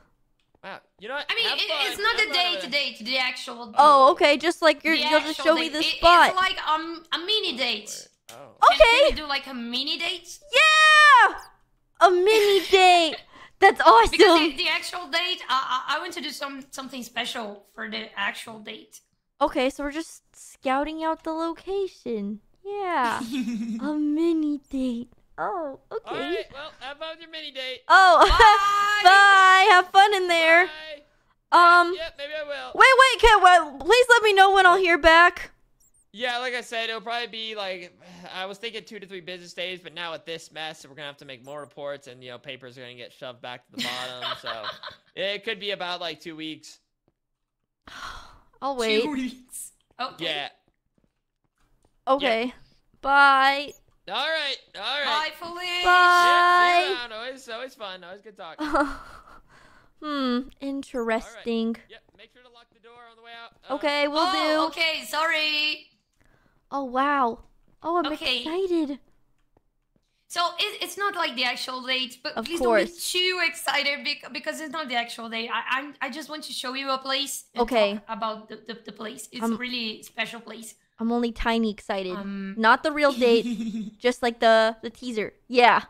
Wow. You know what? I mean, it, it's not Have the fun date with to date, the actual. Date. Oh, okay. Just like you're, The you'll just actual show me the It- spot. It's like um a mini date. Oh. Can- Can Okay. we do like a mini date? Yeah! A mini date. (laughs) That's awesome. Because the, awesome. the actual date, I, I I want to do some something special for the actual date. Okay, so we're just scouting out the location. Yeah. (laughs) a mini date. Oh, okay. All right. Well, have fun with your mini date. Oh, (laughs) Bye. bye. Have fun in there. Bye. Um, Yeah, maybe I will. wait, wait, can, well, please let me know when I'll hear back. Yeah, like I said, it'll probably be like I was thinking two to three business days, but now with this mess, we're gonna have to make more reports, and you know, papers are gonna get shoved back to the bottom. so (laughs) it could be about like two weeks. (gasps) I'll wait. Two weeks. Okay. Yeah. Okay. Bye. All right. All right. Bye, Felice. Yeah, see you Bye. around. Always, always fun. Always good talk. (laughs) hmm. Interesting. Yep. Make sure to lock the door on the way out. Uh, Okay, we'll oh, do. okay. Sorry. Oh wow. Oh, I'm Okay. excited. So it, it's not like the actual date, but Of please don't be too excited because it's not the actual date. I I'm, I just want to show you a place. Okay. About the, the, the place, it's Um, a really special place. I'm only tiny excited. Um. Not the real date, (laughs) just like the the teaser. Yeah.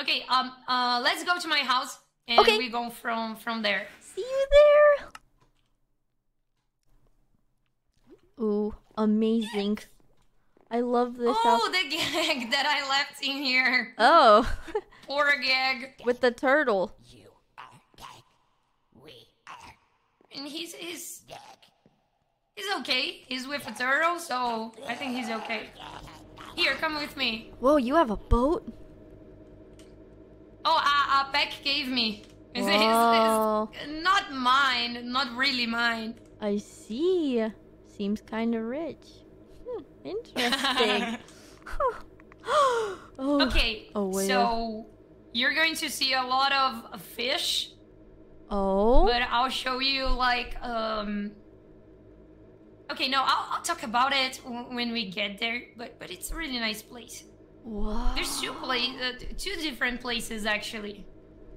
Okay. Um. Uh. Let's go to my house and Okay. we go from from there. See you there. Ooh, amazing. I love this Oh, house. the gag (laughs) that I left in here. Oh, (laughs) Poor gag. with the turtle. You are gag. We are. And he's he's he's okay. He's with a turtle, so I think he's okay. Here, come with me. Whoa, you have a boat? Oh, uh, uh Peck gave me. (laughs) It's, it's- Wow. it's not mine, not really mine. I see. Seems kind of rich. Hmm, (laughs) interesting. (laughs) oh. Okay, Oh, wait. so you're going to see a lot of fish, Oh. but I'll show you like um. Okay, no, I'll, I'll talk about it w- when we get there. But but it's a really nice place. Wow. There's two place, uh, two different places actually.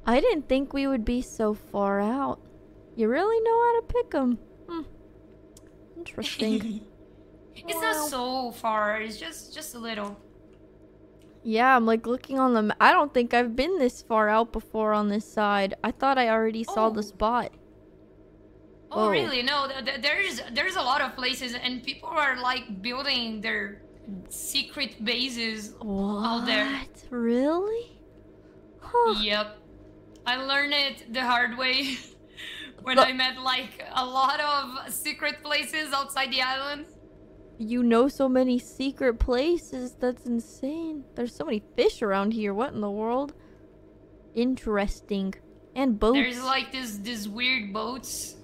I didn't think we would be so far out. You really know how to pick them. Hmm. Interesting. (laughs) It's not so far. It's just just a little. yeah, I'm like looking on the. ma- I don't think I've been this far out before on this side. I thought I already saw the oh. spot. Oh, Whoa. really? No, th- th- there's there's a lot of places, and people are like building their secret bases out there. What? Really? Yep, I learned it the hard way (laughs) when Look- I met like a lot of secret places outside the island. You know so many secret places. That's insane. There's so many fish around here. What in the world? Interesting. And boats. There's like this this weird boats.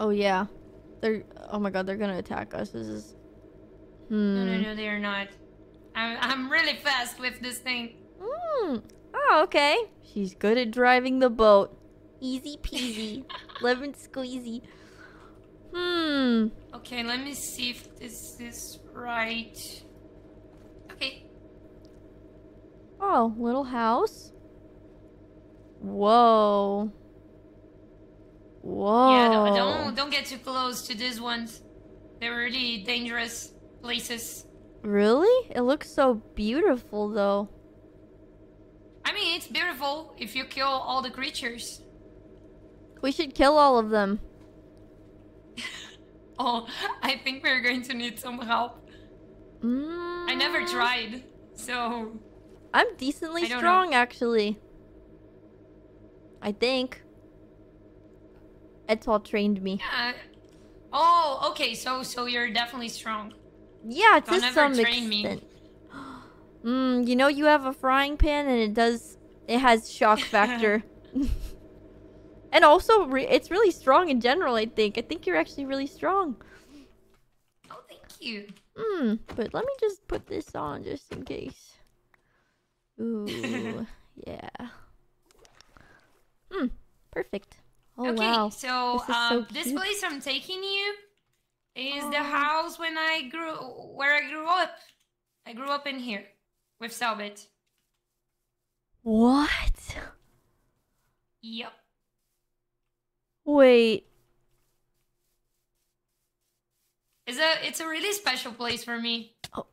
Oh yeah. They're. Oh my god. They're gonna attack us. This is. Hmm. No, no, no, they are not. I'm I'm really fast with this thing. Hmm. Oh, okay. She's good at driving the boat. Easy peasy. (laughs) Lemon squeezy. Hmm. Okay, let me see if this is right. Okay. Oh, little house. Whoa. Whoa. Yeah, don't, don't don't get too close to these ones. They're really dangerous places. Really? It looks so beautiful, though. I mean, it's beautiful if you kill all the creatures. We should kill all of them. (laughs) Oh, I think we're going to need some help. I never Mm. tried, so I'm decently don't know. strong, actually. I think. Etoiles trained me. yeah. Oh, okay. So so you're definitely strong. Yeah, to Don't some train me. (gasps) Mm, you know you have a frying pan and it does it has shock (laughs) factor. (laughs) and also re- it's really strong in general, I think. I think you're actually really strong. Oh, thank you. Hmm, but let me just put this on just in case. Ooh, (laughs) yeah. Hmm, perfect. Oh okay, wow. so this um, so this place I'm taking you is the Oh. house when I grew where I grew up. I grew up in here with Cellbit. What? Yep. Wait. It's a it's a really special place for me. Oh,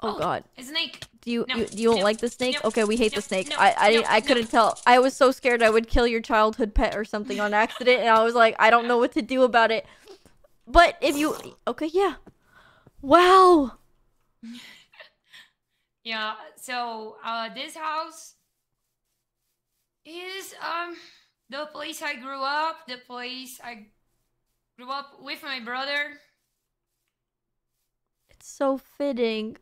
oh god. A snake. Do you, No, you do you don't no, like the snake? no, okay, we hate the snake. I I, I couldn't tell. I was so scared I would kill your childhood pet or something on accident, and I was like, I don't know what to do about it. But if you okay, yeah. Wow. (laughs) Yeah. So uh, this house is um the place I grew up. The place I grew up with my brother. It's so fitting.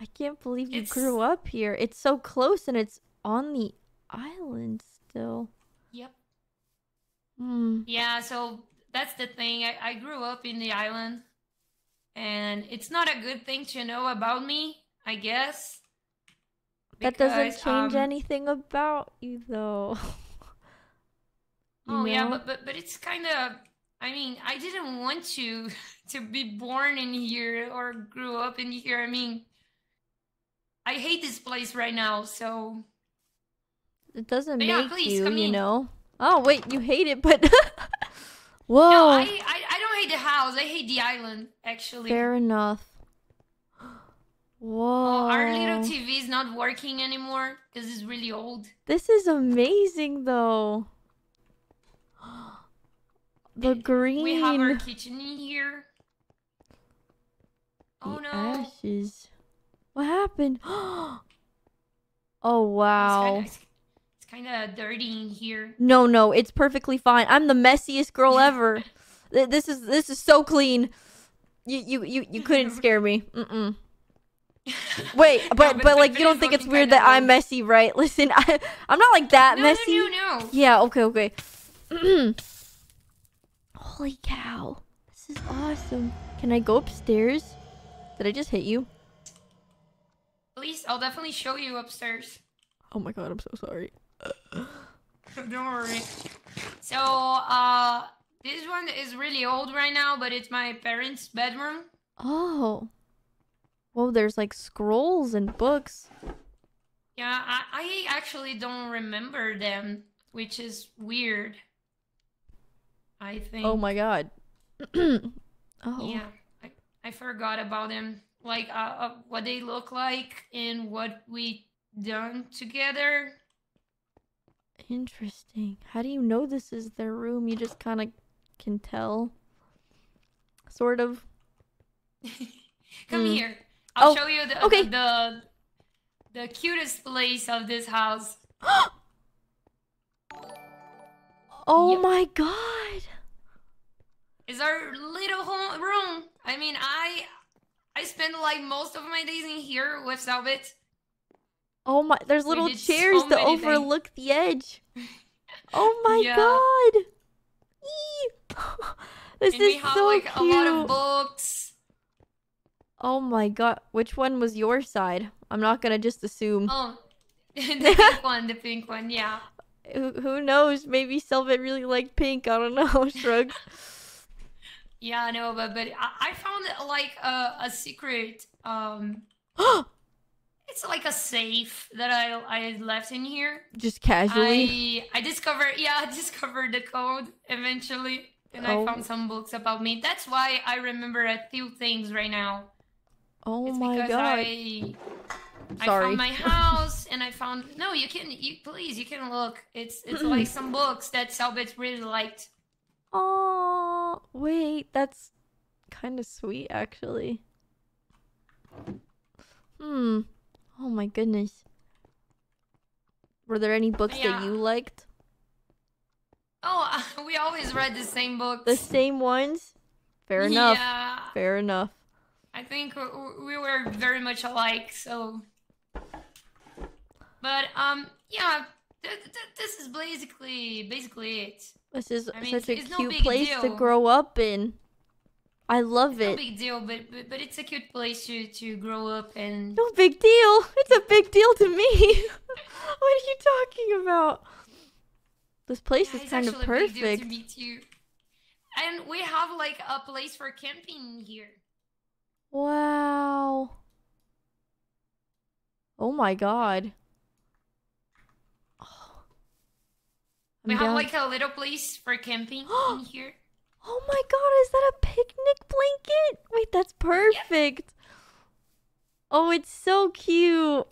I can't believe you grew up here. It's so close and it's on the island still. Yep. Hmm. Yeah, so that's the thing. I, I grew up in the island, and it's not a good thing to know about me, I guess. That doesn't change um, anything about you though. (laughs) Oh yeah, but but but it's kind of. I mean, I didn't want to (laughs) to be born in here or grew up in here. I mean, I hate this place right now. So It doesn't But yeah, make please, you, you in. know. Oh wait, you hate it, but (laughs) whoa. no, I, I I don't hate the house. I hate the island. Actually, Fair enough. Whoa. (gasps) Oh, our little TV is not working anymore because it's really old. This is amazing though. The green. We have our kitchen in here. Oh, the no. ashes. What happened? (gasps) oh wow. it's, it's kinda dirty in here. No, no, it's perfectly fine. I'm the messiest girl (laughs) ever. This is this is so clean. You you you, you couldn't (laughs) scare me. Mm-mm. (laughs) Wait, but, but but like you don't think it's weird that I'm messy, right? Listen, I, I'm not like that No, no, messy. no, no. Yeah, okay, okay. (clears throat) Holy cow. This is awesome. Can I go upstairs? Did I just hit you? Please, I'll definitely show you upstairs. Oh my god, I'm so sorry. (laughs) Don't worry. So, uh, this one is really old right now, but it's my parents' bedroom. Oh. Whoa, there's like scrolls and books. Yeah, I, I actually don't remember them, which is weird. I think. Oh my god. (clears throat) oh. Yeah, I, I forgot about them. Like, uh, uh, what they look like and what we done together. Interesting. How do you know this is their room? You just kind of can tell. Sort of. (laughs) Come Hmm. here. I'll Oh, show you the, okay. the the the cutest place of this house. (gasps) (gasps) (gasps) Oh my god. Is our little home room. I mean, I I spend like most of my days in here with Cellbit. Oh my, there's little so chairs to many things. overlook the edge. Oh (laughs) my Yeah. god. (laughs) This and is we have so like cute. a lot of books. Oh my god. Which one was your side? I'm not gonna just assume. Oh, (laughs) the pink one, the pink one, yeah. Who, who knows? Maybe Cellbit really liked pink. I don't (laughs) know. Shrugs. Yeah, I know, but but I, I found like a, a secret. Um, (gasps) it's like a safe that I I left in here. Just casually. I I discovered (laughs) yeah I discovered the code eventually, and Oh. I found some books about me. That's why I remember a few things right now. Oh It's my because god. I I found my house and I found no you can you please you can look. It's it's like some books that Cellbit really liked. Oh, wait, that's kind of sweet actually. Hmm. Oh my goodness. Were there any books that you liked? Oh, (laughs) we always read the same books. The same ones? Fair enough. Yeah. Fair enough. I think we were very much alike, so. But um, yeah, th- th- this is basically basically it. This is I mean, such a it's- it's no cute big place to grow up in. I love No it. big deal, but, but but it's a cute place to to grow up and. No big deal. It's a big deal to me. (laughs) what are you talking about? This place Yeah, is it's kind of a deal perfect. to me too. And we have like a place for camping here. Wow. Oh my god. We have down- like a little place for camping (gasps) in here. Oh my god, is that a picnic blanket? Wait, that's perfect. Oh, it's so cute.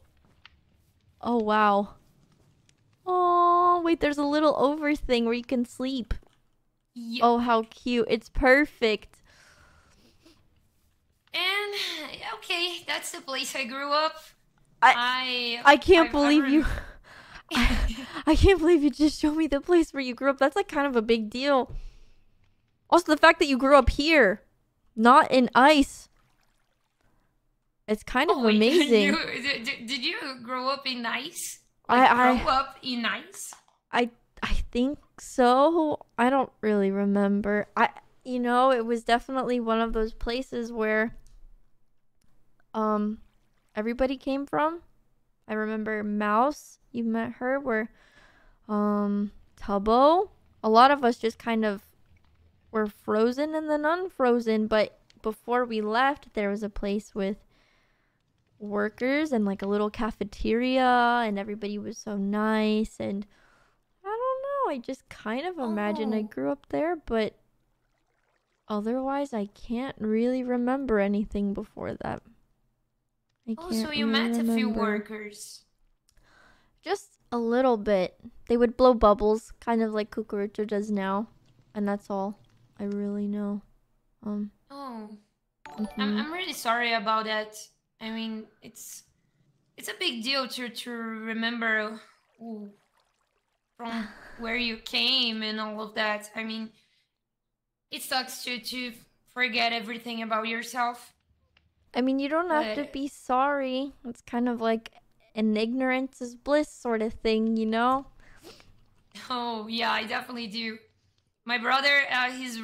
Oh wow. Oh, wait, there's a little over thing where you can sleep. Oh, how cute. It's perfect. And okay, that's the place I grew up. I I I can't I- I believe you. I, (laughs) (laughs) I can't believe you just showed me the place where you grew up. That's like kind of a big deal. Also, the fact that you grew up here, not in ice. It's kind of Oh, (laughs) wait, amazing. you- did, did- did you grow up in nice? I- I- grow up in nice. I I think so. I don't really remember. I you know, it was definitely one of those places where um everybody came from. I remember Mouse, you met her where um Tubbo, a lot of us just kind of were frozen and then unfrozen, but before we left there was a place with workers and like a little cafeteria and everybody was so nice and I don't know, I just kind of imagine I Oh. grew up there, but otherwise I can't really remember anything before that. I Oh, so you really met a few workers. Just a little bit. They would blow bubbles, kind of like Cucurucho does now, and that's all I really know. Um, Oh. I'm, Mhm. I'm really sorry about that. I mean, it's it's a big deal to to remember who, from (sighs) where you came and all of that. I mean, it sucks to to forget everything about yourself. I mean, you don't have to be sorry. It's kind of like an ignorance is bliss sort of thing, you know? Oh yeah, I definitely do. My brother, uh, he's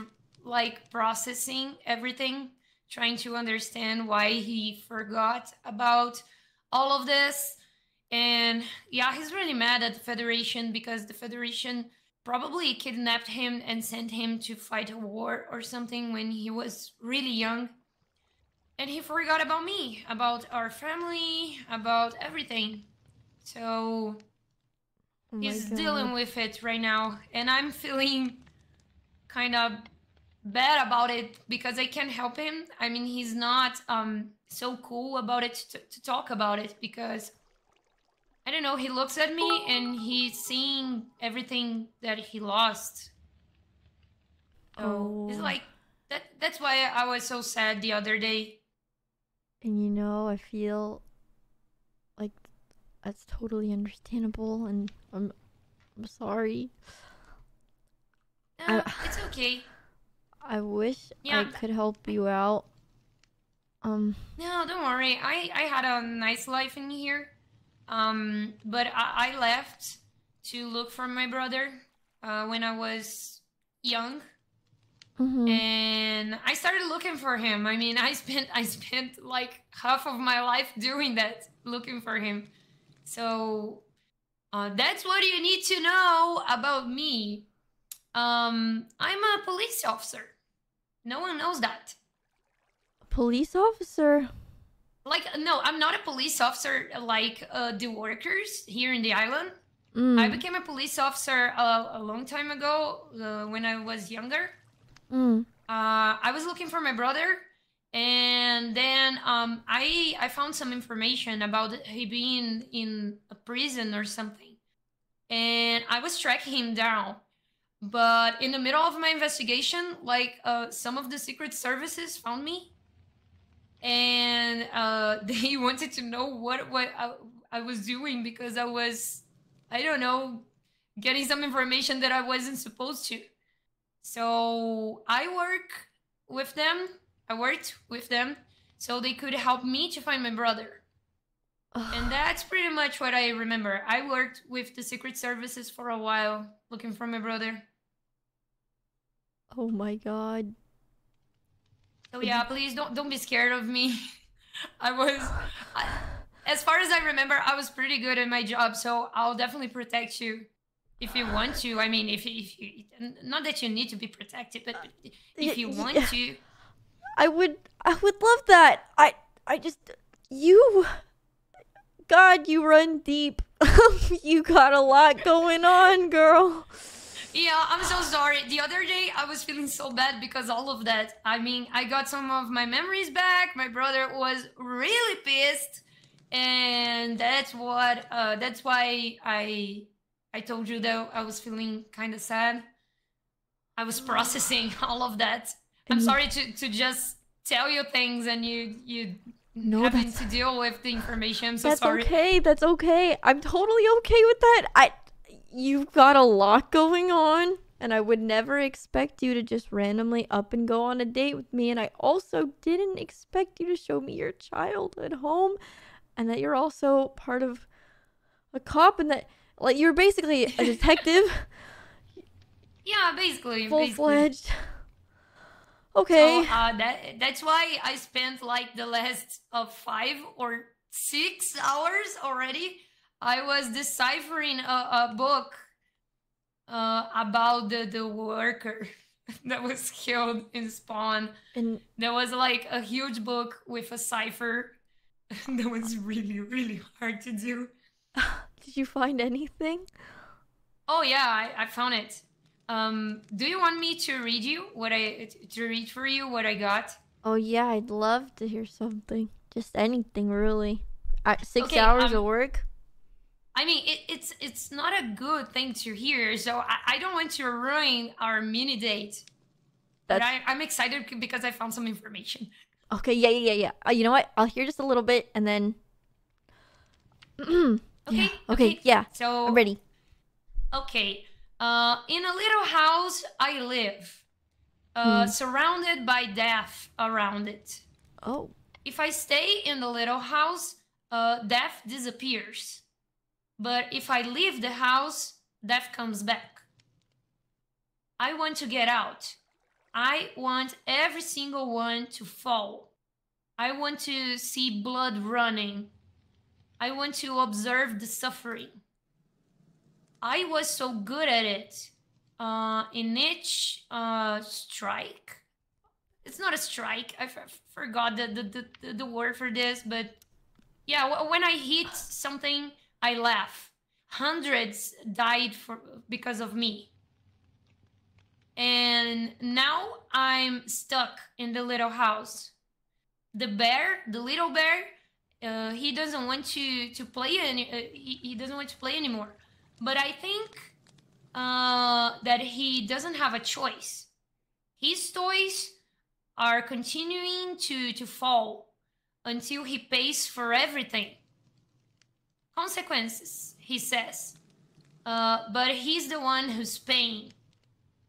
like processing everything, trying to understand why he forgot about all of this. And yeah, he's really mad at the Federation because the Federation probably kidnapped him and sent him to fight a war or something when he was really young. And he forgot about me, about our family, about everything. So Oh he's dealing with it right now. And i'm feeling kind of bad about it because i can't help him. I mean he's not um so cool about it to, to talk about it because i don't know he looks at me and he's seeing everything that he lost. So it's Oh. like that that's why i was so sad the other day And you know, I feel like that's totally understandable and I'm I'm sorry. Uh, it's okay (sighs) I wish Yeah, I could help you out. Um No, don't worry. I I had a nice life in here, um, but I, I left to look for my brother uh, when I was young, mhm. and I started looking for him. I mean, I spent I spent like half of my life doing that, looking for him. So uh, that's what you need to know about me. Um, I'm a police officer. No one knows that. police officer. like no i'm not a police officer like uh, the workers here in the island i Mm. became a police officer uh, a long time ago uh, when i was younger Mm. uh, i was looking for my brother and then um, I, I found some information about he being in a prison or something and i was tracking him down but in the middle of my investigation like uh, some of the secret services found me and uh, (laughs) they wanted to know what what I, I was doing because I was I don't know getting some information that I wasn't supposed to. So I work with them. I worked with them so they could help me to find my brother. (sighs) and that's pretty much what I remember. I worked with the secret services for a while looking for my brother. Oh my god. So yeah, please don't don't be scared of me. (laughs) I was, I, as far as I remember, I was pretty good at my job. So I'll definitely protect you if you want to. I mean, if you, if you not that you need to be protected, but if you want yeah. to. I would I would love that. I I just you God, you run deep. (laughs) you got a lot going on, girl. Yeah, I'm so sorry. The other day I was feeling so bad because all of that. I mean, I got some of my memories back. My brother was really pissed, and that's what. Uh, that's why I I told you that I was feeling kind of sad. I was processing (laughs) all of that. I'm And- sorry to to just tell you things and you you No, having to deal with the information. I'm so That's sorry. okay. That's okay. I'm totally okay with that. I you've got a lot going on and I would never expect you to just randomly up and go on a date with me and I also didn't expect you to show me your childhood home and that you're also part of a cop and that like you're basically a detective (laughs) Yeah, basically. full fledged. Okay. So, uh, that that's why I spent like the last uh, five or six hours already. I was deciphering a, a book uh, about the the worker (laughs) that was killed in Spawn. And there was like a huge book with a cipher (laughs) that was really really hard to do. Did you find anything? Oh yeah, I, I found it. Um, do you want me to read you what I to read for you what I got? Oh yeah, I'd love to hear something. Just anything really. At six Okay, hours um, of work. I mean, it, it's it's not a good thing to hear, so I, I don't want to ruin our mini date. But I, I'm excited because I found some information. Okay, yeah, yeah, yeah, yeah. Uh, you know what? I'll hear just a little bit and then. (clears throat) okay. Okay. Yeah. So I'm ready. Okay. Uh, in a little house I live, uh, Hmm. surrounded by death around it. Oh. If I stay in the little house, uh, death disappears. But if I leave the house, death comes back. I want to get out. I want every single one to fall. I want to see blood running. I want to observe the suffering. I was so good at it. Uh, in each uh, strike, it's not a strike. I f- forgot the, the, the, the- word for this, but yeah, wh- when I hit something, I laugh. Hundreds died for because of me. And now I'm stuck in the little house. The bear, the little bear, uh, he doesn't want to to play any. Uh, he, he doesn't want to play anymore. But I think uh, that he doesn't have a choice. His toys are continuing to to fall until he pays for everything. Consequences, he says. Uh, but he's the one who's paying.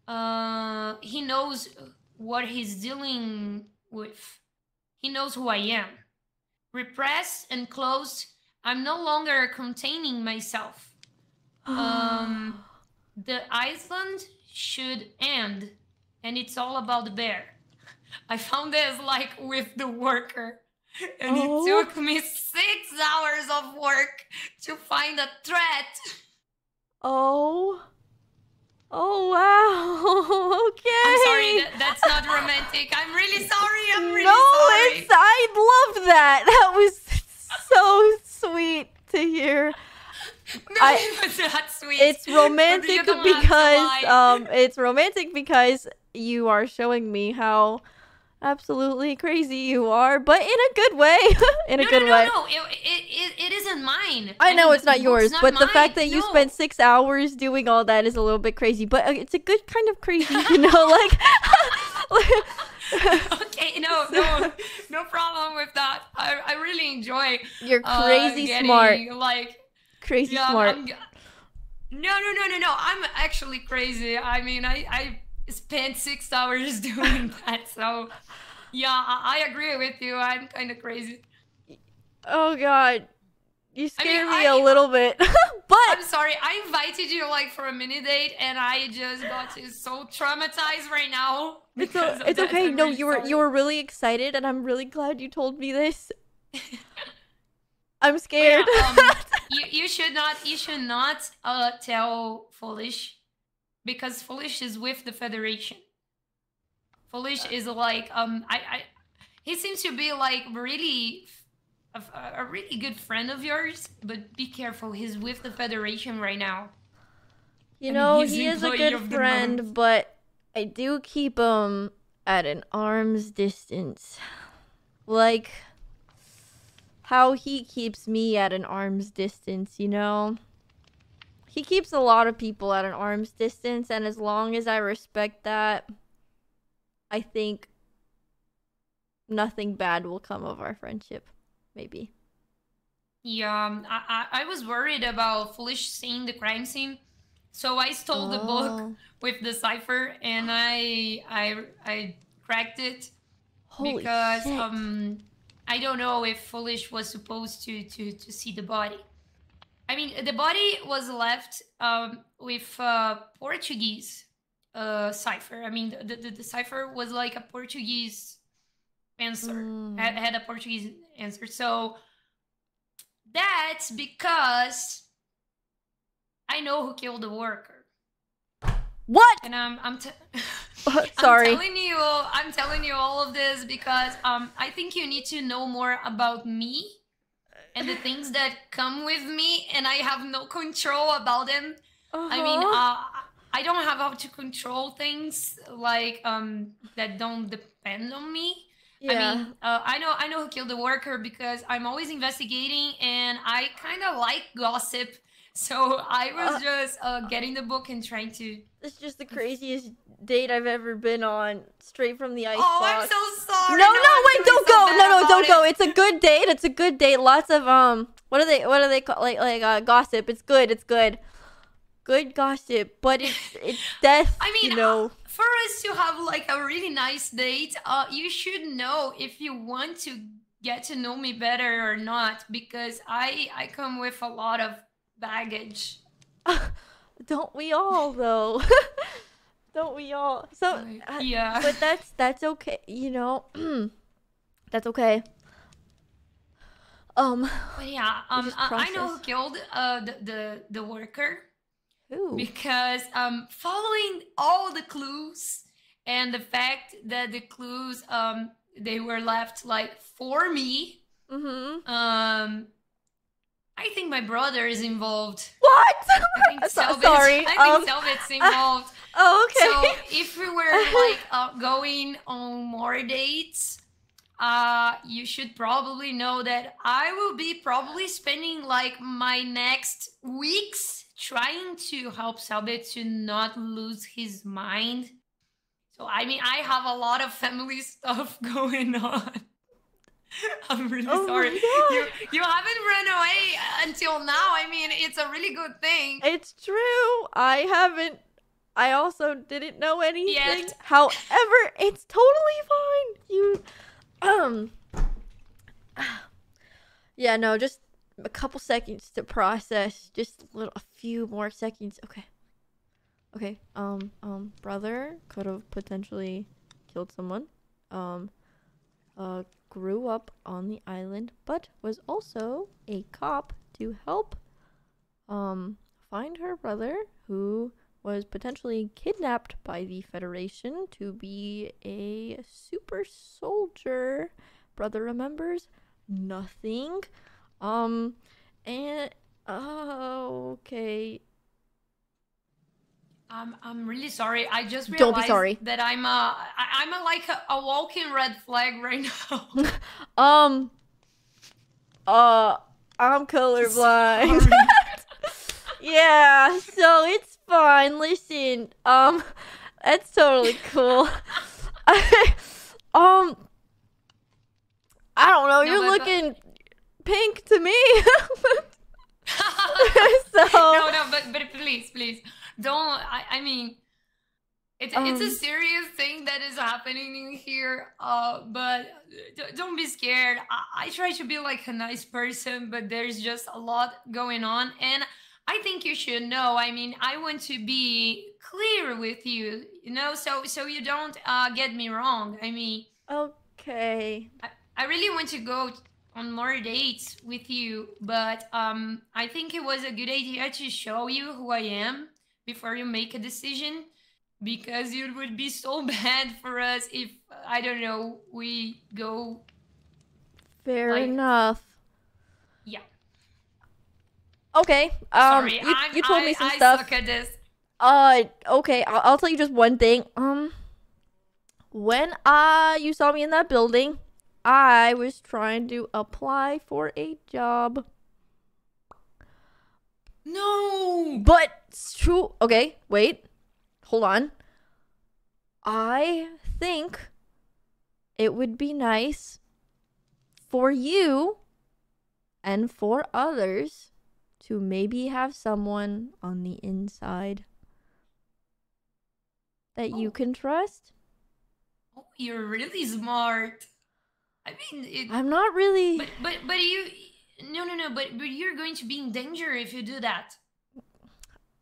Uh, he knows what he's dealing with. He knows who I am. Repressed and closed, I'm no longer containing myself. um, (gasps) the island should end, and it's all about the bear. I found this like with the worker, and Oh. it took me six hours of work to find a threat. Oh. Oh wow. (laughs) okay. I'm sorry, that, that's not romantic. I'm really sorry. I'm really no, sorry. it's I love that. (laughs) That was so sweet to hear. (laughs) No, I- it was not sweet. It's romantic don't have to because um it's romantic because you are showing me how absolutely crazy you are, but in a good way. (laughs) in a no, good no, way. no, no. It, it, it, isn't mine. I know mean, it's not yours, not but the fact mine. that you spent six hours doing all that is a little bit crazy. But uh, it's a good kind of crazy, you (laughs) know. Like, (laughs) okay, no, no, no problem with that. I, I really enjoy. You're uh, crazy getting, smart. Like crazy yeah, smart. I'm, no, no, no, no, no. I'm actually crazy. I mean, I I spent six hours (laughs) doing that. So yeah, I, I agree with you. I'm kind of crazy. oh God, you scared me I- a little bit. (laughs) but I'm sorry. I invited you like for a mini date, and I just got so traumatized right now. it's, of it's okay. I'm No, really you were sorry. you were really excited, and I'm really glad you told me this. (laughs) I'm scared. um, you, you should not you should not uh tell Foolish because Foolish is with the Federation. Foolish is like um I, I he seems to be like really a, a really good friend of yours, but be careful. He's with the Federation right now. You I know, he's he is a good friend, month. but I do keep him at an arm's distance. Like how he keeps me at an arm's distance, you know? He keeps a lot of people at an arm's distance, and as long as I respect that, I think nothing bad will come of our friendship. Maybe. Yeah, um, I, I I was worried about Foolish seeing the crime scene, so I stole the book Oh. with the cipher and I I I cracked it Holy because shit. um I don't know if Foolish was supposed to to to see the body. I mean, the body was left um with uh, Portuguese uh cipher. I mean, the, the the cipher was like a Portuguese answer. Had, had a Portuguese answer. So that's because I know who killed the worker. What? And I'm I'm, t- (laughs) Sorry. I'm telling you I'm telling you all of this because um I think you need to know more about me and the things that come with me and I have no control about them. I mean, Uh-huh. uh, I don't have how to control things like um that don't depend on me. I mean, uh, I know I know who killed the worker because I'm always investigating and I kind of like gossip. So I was Uh, just uh, getting the book and trying to. It's just the craziest date I've ever been on, straight from the ice Oh, I'm so sorry. No, No, no, wait, don't so go. No, no, don't go. It's a good date. It's a good date. Lots of um, what are they? What are they called? Like, like uh, gossip. It's good. It's good. Good gossip, but it's (laughs) it's death. I mean, you know. for us to have like a really nice date, uh, you should know if you want to get to know me better or not, because I I come with a lot of baggage. (laughs) Don't we all (laughs) though? (laughs) Don't we all? So uh, yeah. but that's that's okay. You know, (clears throat) that's okay. Um, But yeah, (sighs) um, I, I know who killed uh the the, the worker. Who? Because um, following all the clues and the fact that the clues um they were left like for me. Mm-hmm. Um, I think my brother is involved. What? I think (laughs) So- Cellbit's, sorry, I um, think Cellbit's (laughs) involved. oh, okay. So if we were (laughs) like uh, going on more dates, uh, you should probably know that I will be probably spending like my next weeks trying to help Cellbit to not lose his mind. So I mean, I have a lot of family stuff going on. (laughs) I'm really Oh sorry. You you haven't run away until now. I mean, it's a really good thing. It's true. I haven't. I also didn't know anything. Yet. However, it's totally fine. You, um, (sighs) yeah, no, just a couple seconds to process. Just a little, a few more seconds. Okay. Okay. Um. Um. Brother could have potentially killed someone. Um. Uh. Grew up on the island, but was also a cop to help um, find her brother, who was potentially kidnapped by the Federation to be a super soldier. Brother remembers nothing. Um, and oh, okay. I'm I'm really sorry. I just Don't be realized sorry. that I'm a I, I'm a, like a, a walking red flag right now. (laughs) Um, uh, I'm colorblind. (laughs) yeah, so it's fine. Listen, um, that's totally cool. (laughs) um, I don't know. No, you're but- looking pink to me. so no, no, but but please, please don't. I I mean, it's it's a Um. serious thing that is happening in here. Uh, but don't be scared. I, I try to be like a nice person, but there's just a lot going on, and I think you should know. I mean, I want to be clear with you, you know, so so you don't uh get me wrong. I mean. okay. I, I really want to go on more dates with you, but um, I think it was a good idea to show you who I am before you make a decision, because it would be so (laughs) bad for us if I don't know we go. Fair Like- enough. Yeah. Okay. Um, Sorry, you, I'm, you told I, me some I stuff. suck at this. Uh, okay. I'll, I'll tell you just one thing. Um, when uh you saw me in that building, I was trying to apply for a job. No. But it's true. Okay, wait. Hold on. I think it would be nice for you and for others to maybe have someone on the inside that you oh. can trust. Oh, you're really smart. I mean, it, I'm not really. But but but you. No no no. But but you're going to be in danger if you do that.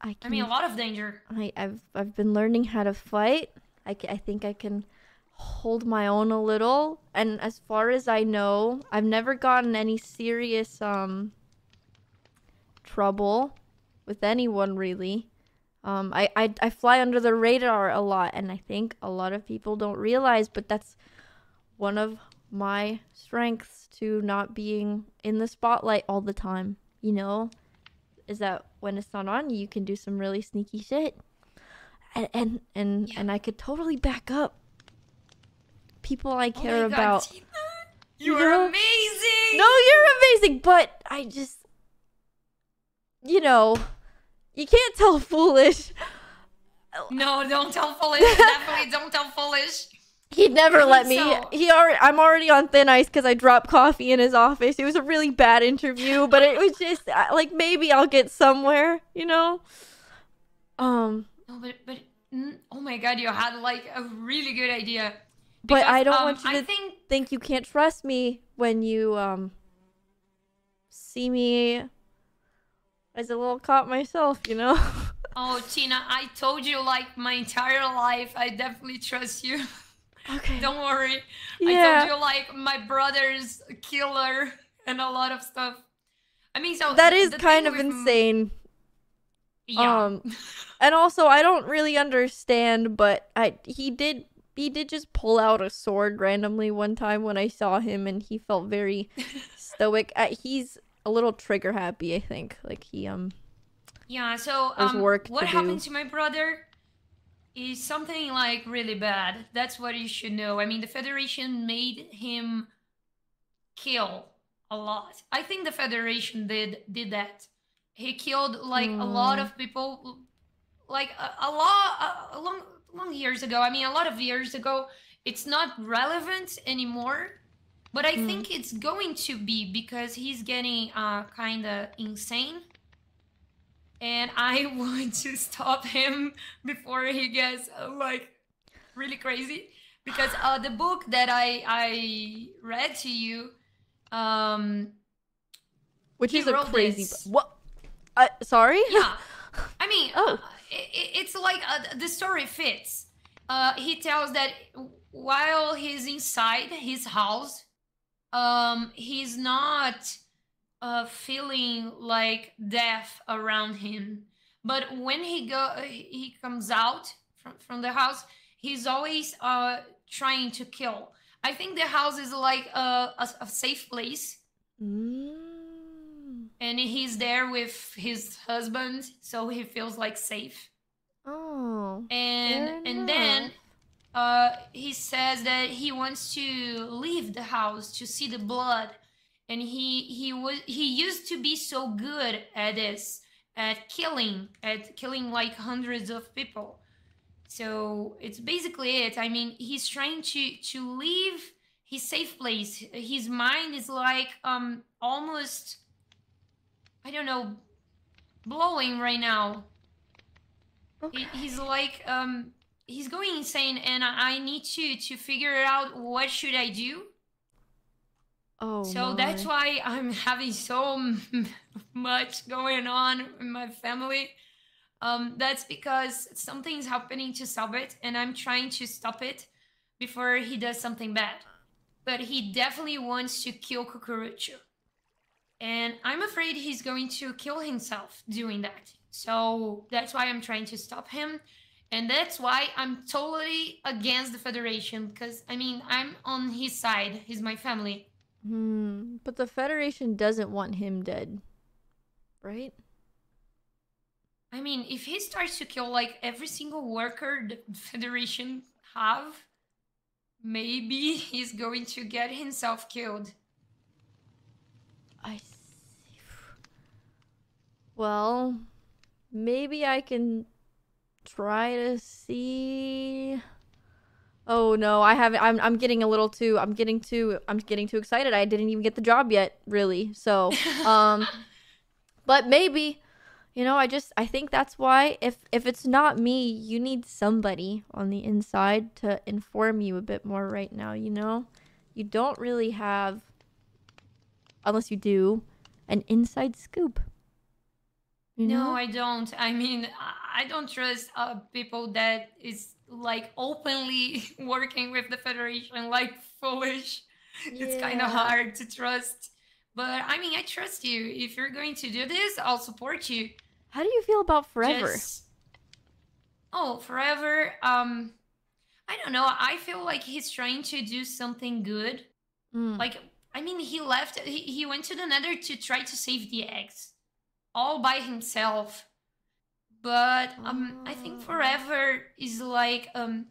I, I mean, a lot of danger. I, I've I've been learning how to fight. I, I think I can hold my own a little. And as far as I know, I've never gotten any serious um trouble with anyone really. Um, I, I I fly under the radar a lot, and I think a lot of people don't realize, but that's one of my strengths to not being in the spotlight all the time. You know, is that when it's not on, you can do some really sneaky shit, and and and, and I could totally back up people I Oh care my God, about. Tina, You are know? amazing. No, you're amazing, but I just you know, you can't tell foolish. No, don't tell foolish. (laughs) Definitely don't tell foolish. He'd never let me. so. He already. I'm already on thin ice because I dropped coffee in his office. It was a really bad interview, but it was just like maybe I'll get somewhere. You know. Um, No, but but oh my god, you had like a really good idea. but I don't um, want you I to think think you can't trust me when you um see me as a little cop myself. You know. (laughs) Oh, Tina, I told you like my entire life. I definitely trust you. (laughs) Okay. Don't worry. I told you like my brother's killer and a lot of stuff. I mean, so that is kind of insane. Yeah. Um, and also I don't really understand, but I he did he did just pull out a sword randomly one time when I saw him, and he felt very (laughs) stoic. Uh, he's a little trigger happy, I think. Like he um Yeah, so um, what to happened do. to my brother is something like really bad. That's what you should know. I mean, the Federation made him kill a lot. I think the Federation did did that. He killed like a lot Hmm. of people, like a, a lot a, long long years ago. I mean, a lot of years ago. It's not relevant anymore, but I Hmm. think it's going to be because he's getting uh kind of insane and I (laughs) want to stop him before he gets uh, like really crazy. Because uh, the book that I I read to you, um, which is a crazy. this. bu- What? Uh, sorry. Yeah, (laughs) I mean, Oh. uh, i i- it's like uh, the story fits. Uh, he tells that while he's inside his house, um, he's not uh, feeling like death around him. But when he go, he comes out from, from the house. He's always uh, trying to kill. I think the house is like a, a, a safe place and he's there with his husband so he feels like safe Oh. and and then uh he says that he wants to leave the house to see the blood and he he was he used to be so good at this at killing at killing like hundreds of people. So it's basically it. I mean he's trying to to leave his safe place. His mind is like um almost i don't know blowing right now. He- he's like um he's going insane and i I need to to figure out what should i do Oh. so that's why i'm (laughs) having so much going on in my family um that's because something's happening to Cellbit and i'm trying to stop it before he does something bad but he definitely wants to kill Cucurucho. And I'm afraid he's going to kill himself doing that. So that's why I'm trying to stop him. And that's why I'm totally against the Federation. Because, I mean, I'm on his side. He's my family. Hmm. But the Federation doesn't want him dead, right? I mean, if he starts to kill like every single worker the Federation have, maybe he's going to get himself killed. I see. Well, maybe I can try to see. Oh no, I haven't. I'm I'm getting a little too. I'm getting too. I'm getting too excited. I didn't even get the job yet, really. So, (laughs) um, but maybe, you know, I just I think that's why if if it's not me, you need somebody on the inside to inform you a bit more right now. You know, you don't really have, unless you do, an inside scoop. You No. I don't. I mean, I- I don't trust uh, people that is like openly (laughs) working with the Federation, like foolish. It's kind of hard to trust. But I mean, I trust you. If you're going to do this, I'll support you. How do you feel about forever? Just- Oh, forever. Um, I don't know. I feel like he's trying to do something good. Mm. Like, I mean, he left. He, he went to the Nether to try to save the eggs, all by himself. But um, I think forever is like um,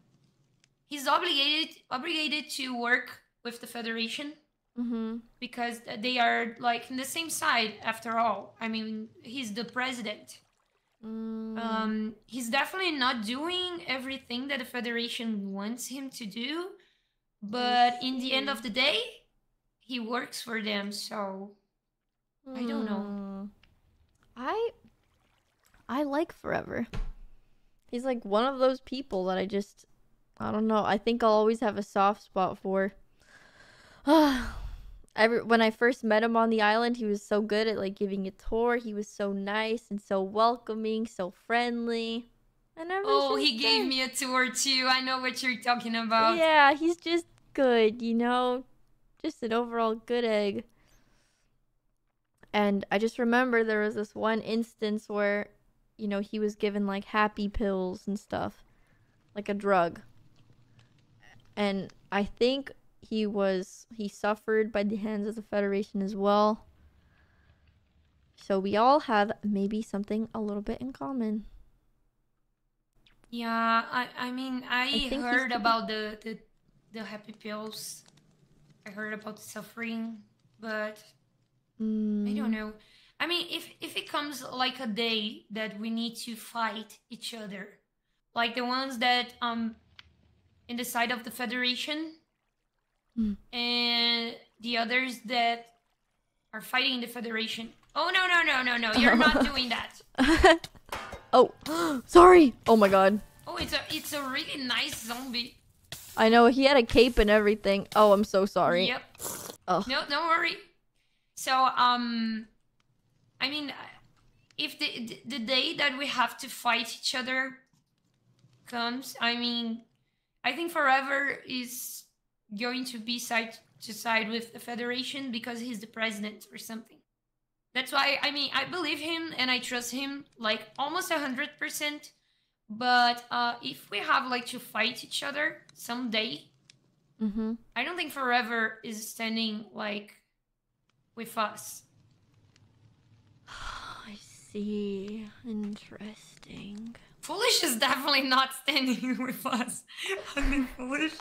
he's obligated obligated to work with the Federation. Mm-hmm. because they are like in the same side after all. I mean, he's the president. Mm. Um, he's definitely not doing everything that the Federation wants him to do, but in the end of the day, he works for them. So I don't know. Hmm. I I like Forever. He's like one of those people that I just I don't know. I think I'll always have a soft spot for. (sighs) Every when I first met him on the island, he was so good at like giving a tour. He was so nice and so welcoming, so friendly. And Oh, he gave me a tour too. I know what you're talking about. Yeah, he's just good, you know? Just an overall good egg. And I just remember there was this one instance where, you know, he was given like happy pills and stuff, like a drug. And I think he was, he suffered by the hands of the Federation as well. So we all have maybe something a little bit in common. Yeah, I I mean I, he's heard about the, the the happy pills. I heard about the suffering, but I Mm. don't know. I mean, if if it comes like a day that we need to fight each other, like the ones that um in the side of the Federation Mm. and the others that are fighting the Federation. Oh no no no no no! You're not (laughs) doing that. (laughs) Oh, (gasps) sorry. Oh my god. Oh, it's a it's a really nice zombie. I know he had a cape and everything. Oh, I'm so sorry. Yep. Oh. No, don't worry. So, um, I mean, if the the- day that we have to fight each other comes, I mean, I think Forever is going to be side to side with the Federation because he's the president or something. That's why I mean I believe him and I trust him like almost a hundred percent. But uh, if we have like to fight each other someday, Mm-hmm. I don't think Forever is standing like with us. (sighs) I see. Interesting. Foolish is definitely not standing (laughs) with us. I mean, Foolish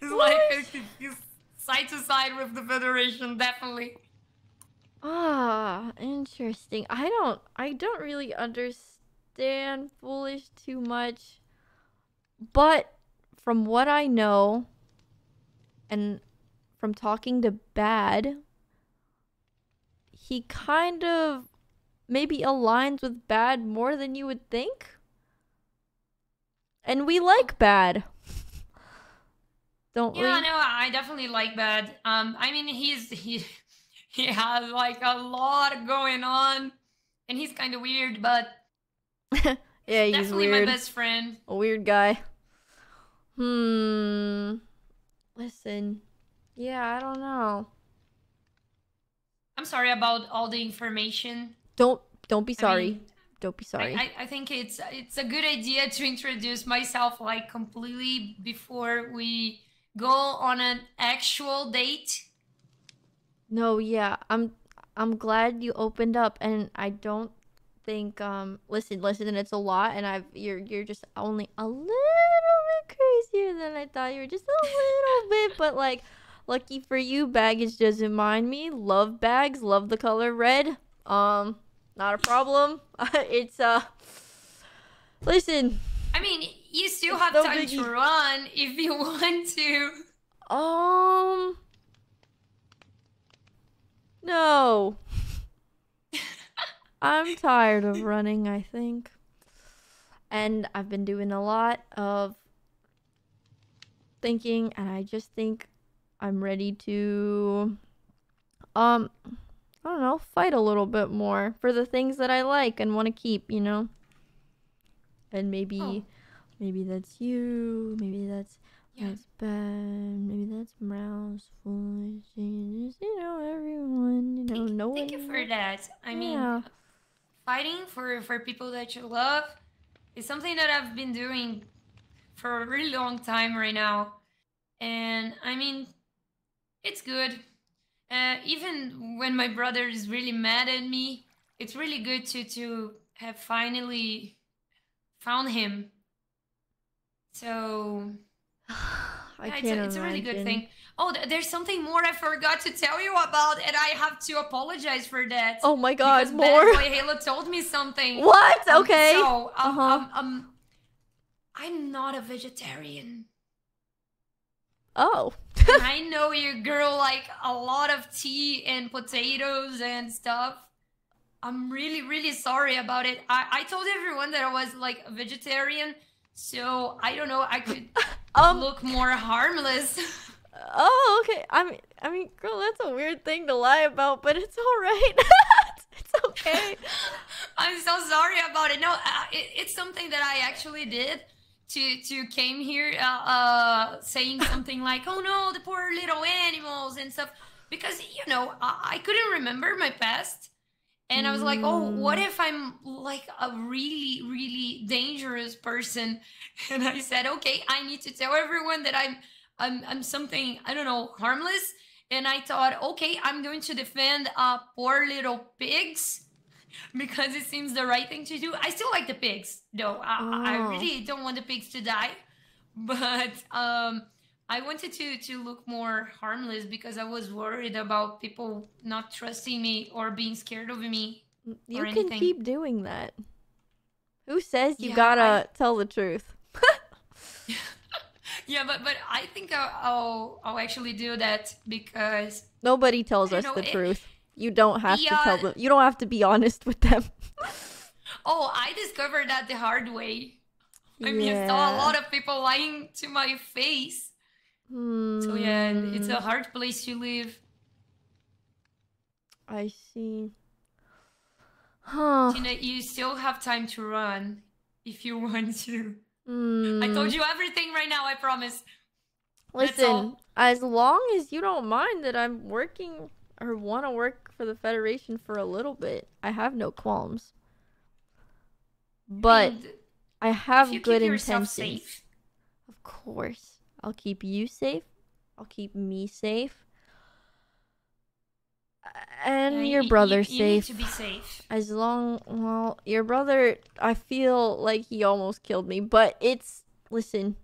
is like he's side to side with the Federation, definitely. Ah, interesting. I don't I don't really understand foolish too much. But from what I know and from talking to Bad, he kind of maybe aligns with Bad more than you would think. And we like Bad. Don't Yeah, we? no, I definitely like bad. Um, I mean, he's he (laughs) he has like a lot going on, and he's kind of weird, but (laughs) Yeah, he's definitely weird. my best friend. A weird guy. Hmm. Listen. Yeah, I don't know. I'm sorry about all the information. Don't don't be I sorry. mean, don't be sorry. I, I think it's it's a good idea to introduce myself like completely before we go on an actual date. No, yeah. I'm I'm glad you opened up and I don't think um listen, listen, it's a lot and I've you're you're just only a little bit crazier than I thought you were just a little (laughs) bit, but like lucky for you, baggage doesn't mind me. Love bags, love the color red. Um not a problem. (laughs) it's uh listen, I mean, you still have no time biggie. to run if you (laughs) want to. Um. No. (laughs) I'm tired of running, I think. And I've been doing a lot of thinking, and I just think I'm ready to, um, I don't know, fight a little bit more for the things that I like and want to keep, you know? And maybe, Oh. maybe that's you, maybe that's Yeah. that's bad. Maybe that's mouse foolish. You know, everyone. You know, no Thank one. you for that. I mean, fighting for for people that you love is something that I've been doing for a really long time right now, and I mean, it's good. Uh, even when my brother is really mad at me, it's really good to to have finally found him. So (sighs) I Yeah, it's, a, it's a really good thing. Oh, th- there's something more I forgot to tell you about, and I have to apologize for that. Oh my god, because more. Bad Boy Halo told me something. What? Um, Okay. So, um, Uh-huh. um, um, I'm not a vegetarian. Oh. I know you girl like a lot of tea and potatoes and stuff. I'm really, really sorry about it. I, I told everyone that I was like a vegetarian, so I don't know, I could (laughs) Um, look more harmless. (laughs) Oh, okay. I mean, I mean, girl, that's a weird thing to lie about, but it's all right. (laughs) it's okay. I'm so sorry about it. No, uh, it, it's something that I actually did to to came here uh, uh saying (laughs) something like, "Oh no, the poor little animals" and stuff because you know I, I couldn't remember my past. And I was like, "Oh, what if I'm like a really really dangerous person?" (laughs) And I said, "Okay, I need to tell everyone that I'm I'm I'm something, I don't know, harmless." And I thought, "Okay, I'm going to defend uh poor little pigs." Because it seems the right thing to do. I still like the pigs, though. I, I Oh. really don't want the pigs to die, (laughs) but um, I wanted to to look more harmless because I was worried about people not trusting me or being scared of me You can anything. keep doing that. Who says you Yeah, gotta tell the truth? (laughs) Yeah, but but I think I'll I'll, I'll actually do that because Nobody tells us don't the it- truth. You don't have to tell them. You don't have to be honest with them. (laughs) oh, I discovered that the hard way. I mean, I saw a lot of people lying to my face. So yeah, it's a Hmm, hard place to live. I see. Huh. Tina, you still have time to run if you (laughs) want to. I Hmm. told you everything right now, I promise. Listen, as long as you don't mind that I'm working or want to work for the Federation for a little bit, I have no qualms. But mean, I have you good keep yourself intentions. safe. Of course. I'll keep you safe. I'll keep me safe. And Yeah, your you- brother you- you need safe. to be safe. As long, well, your brother, I feel like he almost killed me, but it's, listen,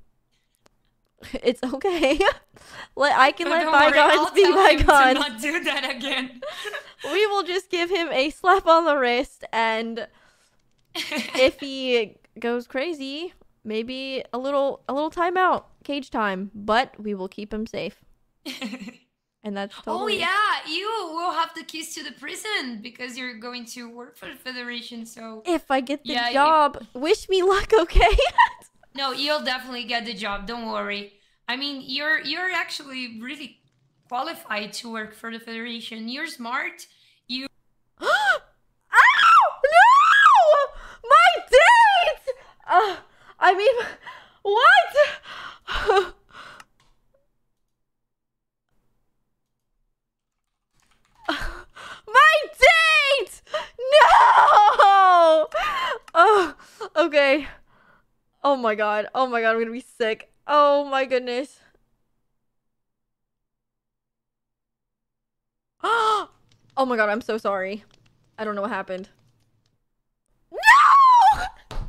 it's okay. (laughs) let I can No, let don't bygones be bygones. not (laughs) do that again. (laughs) we will just give him a slap on the wrist, and if he goes crazy, maybe a little a little timeout, cage time. But we will keep him safe, and that's Oh yeah, you will have the keys to the prison because you're going to work for the Federation. So If I get the Yeah, if- job, wish me luck, okay? No, you'll definitely get the job. Don't worry. I mean, you're you're actually really qualified to work for the Federation. You're smart. You (gasps) Ow! No! My date! Uh, I mean, what? (laughs) My date! No! (laughs) Oh, okay. Oh my god. Oh my god, I'm gonna be sick. Oh my goodness. (gasps) Oh my god, I'm so sorry. I don't know what happened. No! (laughs)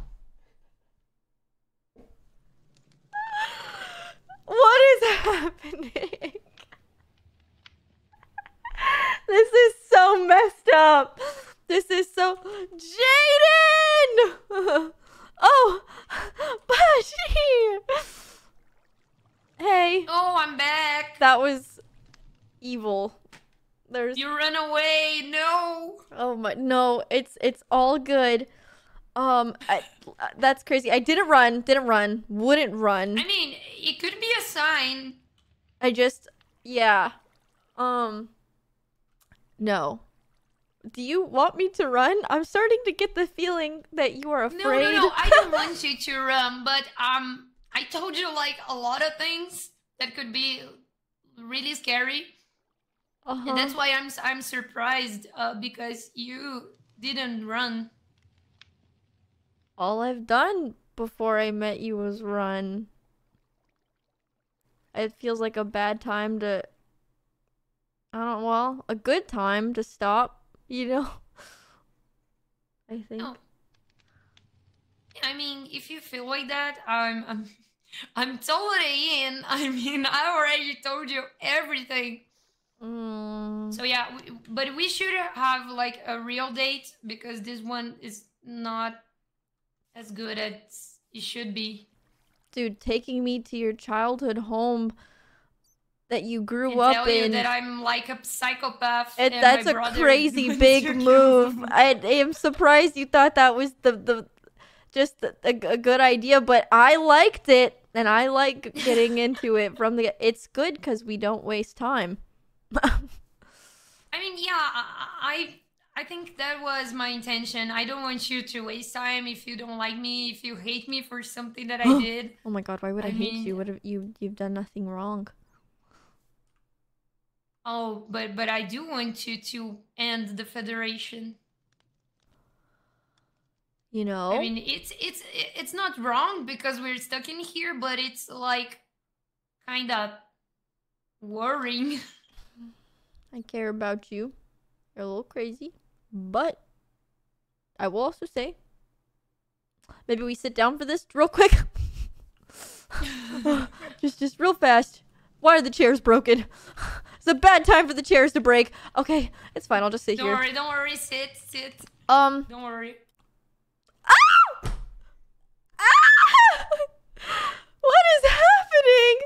What is happening? (laughs) This is so messed up. This is so Jaiden. (laughs) Oh, (laughs) Bashi. Hey. Oh, I'm back. That was evil. There's You run away. No. Oh my no, it's it's all good. Um I, that's crazy. I didn't run, didn't run, wouldn't run. I mean, it could be a sign. I just yeah. Um no. Do you want me to run? I'm starting to get the feeling that you are afraid. No, no, no. I don't want you to run, but um, I told you like a lot of things that could be really scary, uh-huh. and that's why I'm I'm surprised uh, because you didn't run. All I've done before I met you was run. It feels like a bad time to I don't well, a good time to stop, you know. (laughs) I think. No. I mean, if you feel like that, I'm, I'm I'm totally in. (laughs) I mean, I already told you everything. Mm. So yeah, but we should have like a real date because this one is not as good as it should be. Dude, taking me to your childhood home that you grew And up in. that I'm like a psychopath. It, and that's a crazy (laughs) big move. I, I am surprised you thought that was the the just a, a good idea, but I liked it, and I like getting into it from the. It's good because we don't waste time. (laughs) I mean, yeah, I, I I think that was my intention. I don't want you to waste time if you don't like me, if you hate me for something that I (gasps) did. Oh my god, why would I, I hate mean- you? What have you? You've done nothing wrong. Oh, but but I do want you to end the federation. You know. I mean, it's it's it's not wrong because we're stuck in here, but it's like kind of worrying. (laughs) I care about you. You're a little crazy, but I will also say, maybe we sit down for this real quick. (laughs) (laughs) just, just real fast. Why are the chairs broken? A bad time for the chairs to break. Okay, it's fine. I'll just sit here. Don't worry, don't worry. Sit, sit. Um. Don't worry. Ah! Ah! What is happening?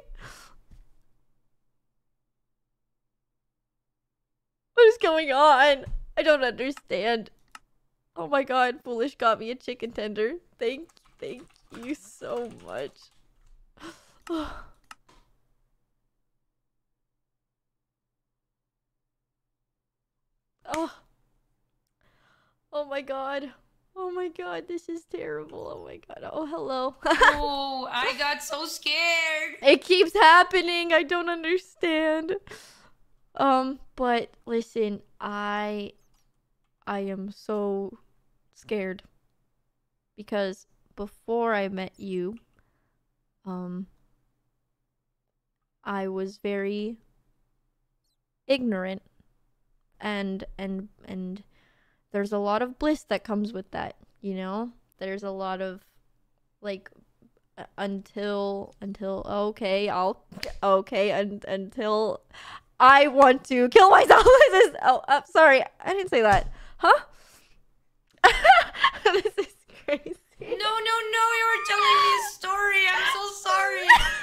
What is going on? I don't understand. Oh my god, Foolish got me a chicken tender. Thank thank you so much. (sighs) oh. Oh my god. Oh my god, this is terrible. Oh my god. Oh, hello. (laughs) oh, I got so scared. It keeps happening. I don't understand. Um, but listen, I I am so scared because before I met you, um I was very ignorant and and and there's a lot of bliss that comes with that, you know? There's a lot of like until until okay, I'll okay un, until I want to kill myself. (laughs) this is oh, uh, sorry, I didn't say that. Huh? (laughs) this is crazy. No, no, no! You were telling me a story. I'm so sorry. (laughs)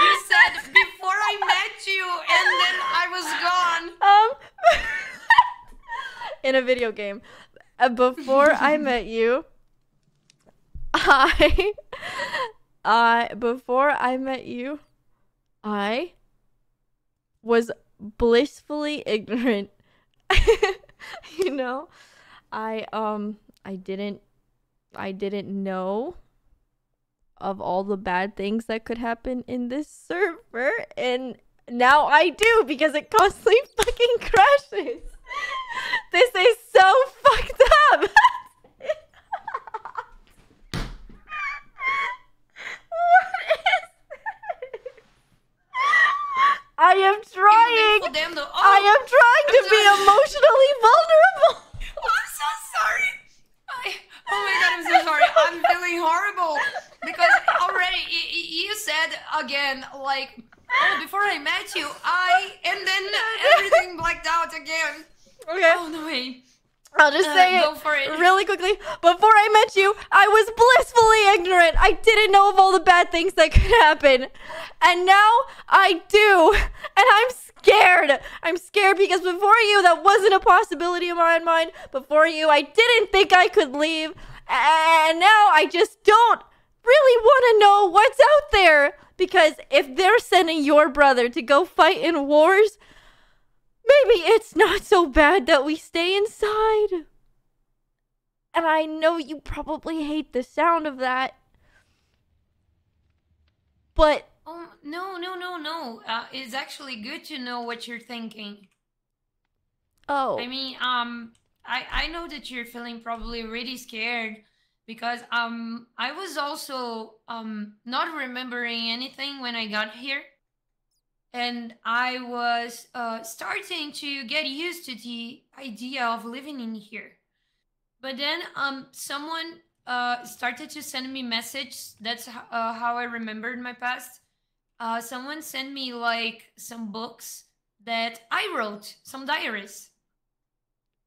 you said before I met you, and then I was gone. Um, (laughs) in a video game, uh, before I (laughs) met you, I, I before I met you, I was blissfully ignorant. (laughs) you know, I um I didn't I didn't know of all the bad things that could happen in this server and now I do because it constantly (laughs) fucking crashes. (laughs) This is so fucked up. (laughs) I am trying. I Oh, am trying to be emotionally vulnerable. I'm so sorry. I, oh my god, I'm so sorry. I'm feeling horrible because already you said again like, oh, before I met you, I and then (laughs) everything blacked out again. Okay. Oh no way. I'll just Uh, say go it, for it. really quickly. Before I met you, I was blissfully ignorant. I didn't know of all the bad things that could happen. And now I do. And I'm scared. I'm scared because before you, that wasn't a possibility in my mind. Before you, I didn't think I could leave. And now I just don't really want to know what's out there. Because if they're sending your brother to go fight in wars, maybe it's not so bad that we stay inside. And I know you probably hate the sound of that. But Oh no no no no! Uh, it's actually good to know what you're thinking. oh, I mean, um, I I know that you're feeling probably really scared because um I was also um not remembering anything when I got here, and I was uh starting to get used to the idea of living in here. But then um someone uh, started to send me message. That's uh, how I remembered my past. Uh, someone sent me like some books that I wrote, some diaries.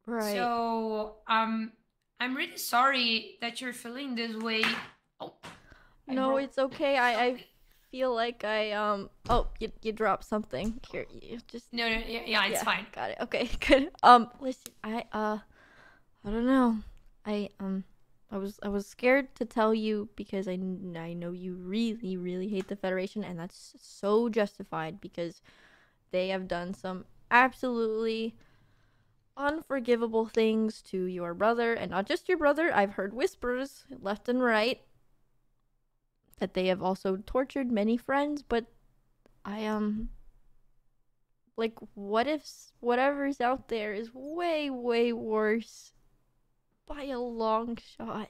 Right. So um, I'm really sorry that you're feeling this way. Oh, No, broke- it's okay. I I feel like I um oh you you dropped something here. You just No, no, yeah, yeah, it's fine. Got it. Okay, (laughs) good. Um, listen, I uh, I don't know. I um, I was I was scared to tell you because I I know you really really hate the Federation, and that's so justified because they have done some absolutely unforgivable things to your brother, and not just your brother. I've heard whispers left and right that they have also tortured many friends, but I um like what if whatever's out there is way way worse by a long shot.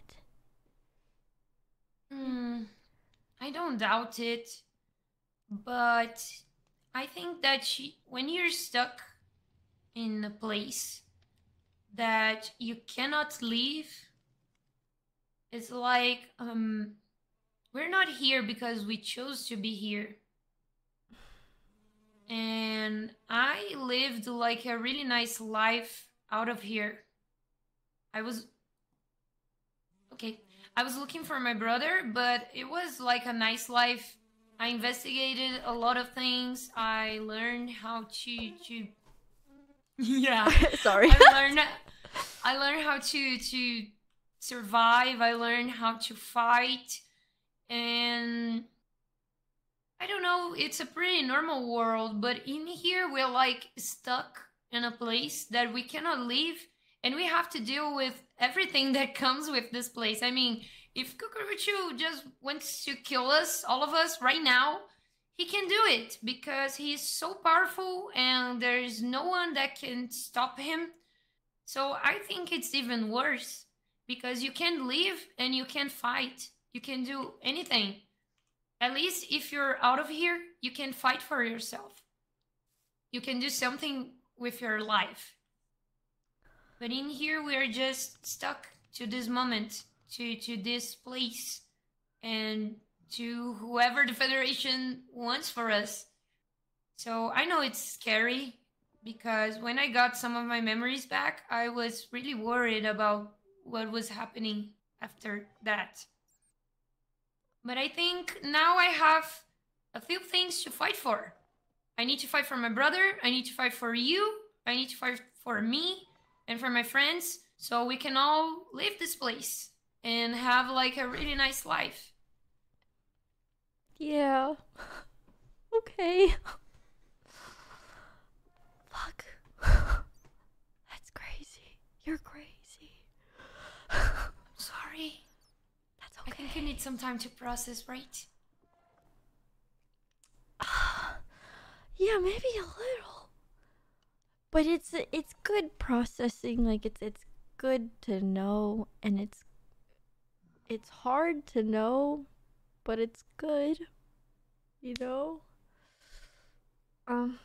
Hmm, I don't doubt it, but I think that she, when you're stuck in a place that you cannot leave, it's like um, we're not here because we chose to be here. And I lived like a really nice life out of here. I was okay. I was looking for my brother, but it was like a nice life. I investigated a lot of things. I learned how to to (laughs) yeah. (laughs) Sorry. I learned I learned how to to survive. I learned how to fight and I don't know, it's a pretty normal world, but in here we're like stuck in a place that we cannot leave and we have to deal with everything that (laughs) comes with this place. I mean, if Cucurucho just wants to kill us, all of us, right now, he can do it because he's so powerful and there's no one that can stop him. So I think it's even worse because you can't leave and you can't fight. You can do anything. At least if you're out of here, you can fight for yourself. You can do something with your life. But in here, we're just stuck to this moment, to, to this place, and to whoever the Federation wants for us. So I know it's scary because when I got some of my memories back, I was really worried about what was happening after that. But I think now I have a few things to fight for. I need to fight for my brother, I need to fight for you, I need to fight for me and for my friends so we can all leave this place and have like a really nice life. Yeah. (laughs) Okay. Fuck. (laughs) That's crazy. You're crazy. (laughs) Okay. I think you need some time to process, right? (sighs) Yeah, maybe a little. But it's it's good processing. Like it's it's good to know, and it's it's hard to know, but it's good. You know. Um.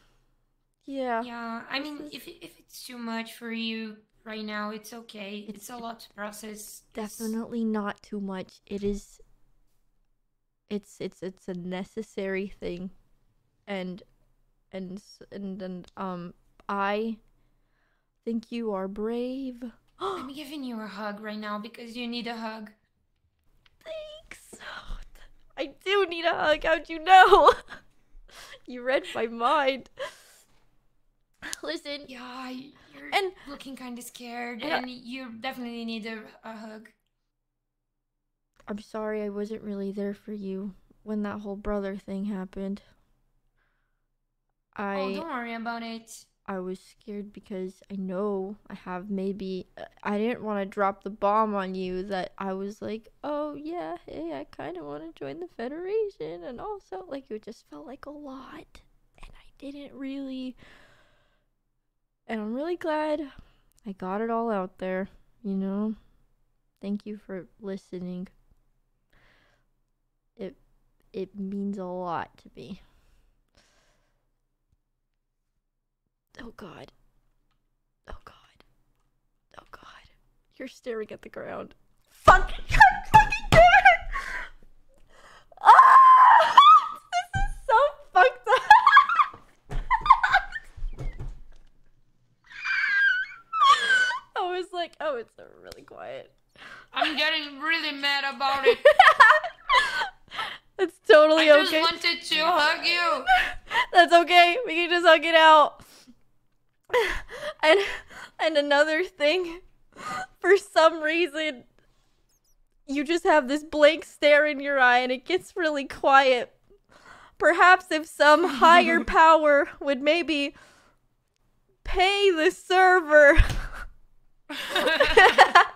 Yeah. Yeah, I mean, if if it's too much for you right now, it's okay. It's, a lot to process. Definitely not too much. It is. It's it's it's a necessary thing, and and and and um I think you are brave. (gasps) I'm giving you a hug right now because you need a hug. Thanks. I do need a hug. How'd you know? (laughs) you read my mind. Listen. Yeah, you're And- looking kind of scared, and and you definitely need a, a hug. I'm sorry I wasn't really there for you when that whole brother thing happened. I oh, don't worry about it. I was scared because I know I have maybe I didn't want to drop the bomb on you that I was like, "Oh yeah, hey, I kind of want to join the federation." And also like it just felt like a lot and I didn't really And I'm really glad I got it all out there, you know. Thank you for listening. It it means a lot to me. Oh god. Oh god. Oh god. You're staring at the ground. Fuck! (laughs) Oh, getting really mad about it. (laughs) That's totally okay. I just wanted to hug you. (laughs) That's okay. We can just hug it out. (laughs) And and another thing, for some reason, you just have this blank stare in your eye and it gets really quiet. Perhaps if some higher power would maybe pay the server, (laughs)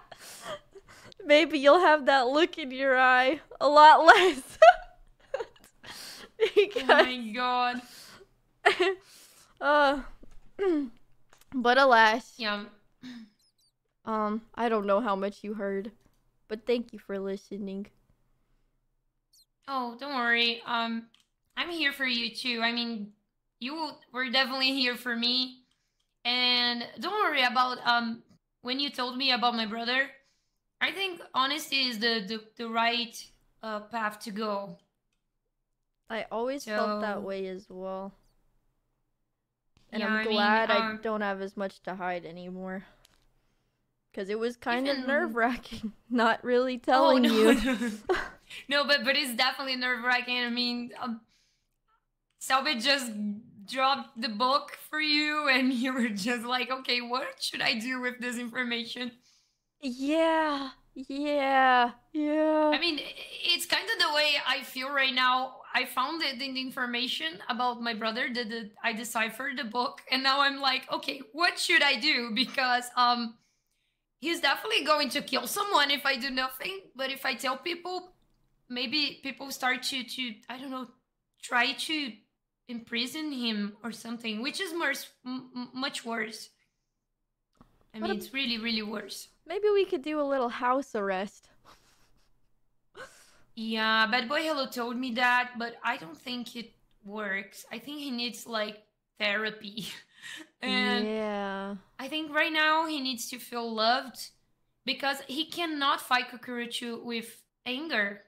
maybe you'll have that look in your eye a lot less. because... (laughs) Oh my god. (laughs) uh, (clears throat) but alas, um, I don't know how much you heard, but thank you for listening. Oh, don't worry. Um, I'm here for you too. I mean, you were definitely here for me. And don't worry about um when you told me about my brother. I think honesty is the the, the right uh, path to go. I always felt that way as well. And Yeah, I'm I mean, glad I um, don't have as much to hide anymore. Because it was kind of Even- nerve wracking (laughs) not really Oh, telling no, you. no. (laughs) no, but but it's definitely nerve wracking. I mean, um, Cellbit just dropped the book for you, and (laughs) you were just like, okay, what should I do with this information? Yeah, yeah, yeah. I mean, it's kind of the way I feel right now. I found it in the information about my brother that I deciphered the book, and now I'm like, okay, what should I do? Because um, he's definitely going to kill someone if I do nothing. But if I tell people, maybe people start to to I don't know, try to imprison him or something, which is worse, m- much worse. I What mean, ab- it's really, really worse. Maybe we could do a little house arrest. Yeah, BadBoyHalo told me that, but I don't think it works. I think he needs like therapy. (laughs) and yeah. I think right now he needs to feel loved because he cannot fight Cucurucho with anger.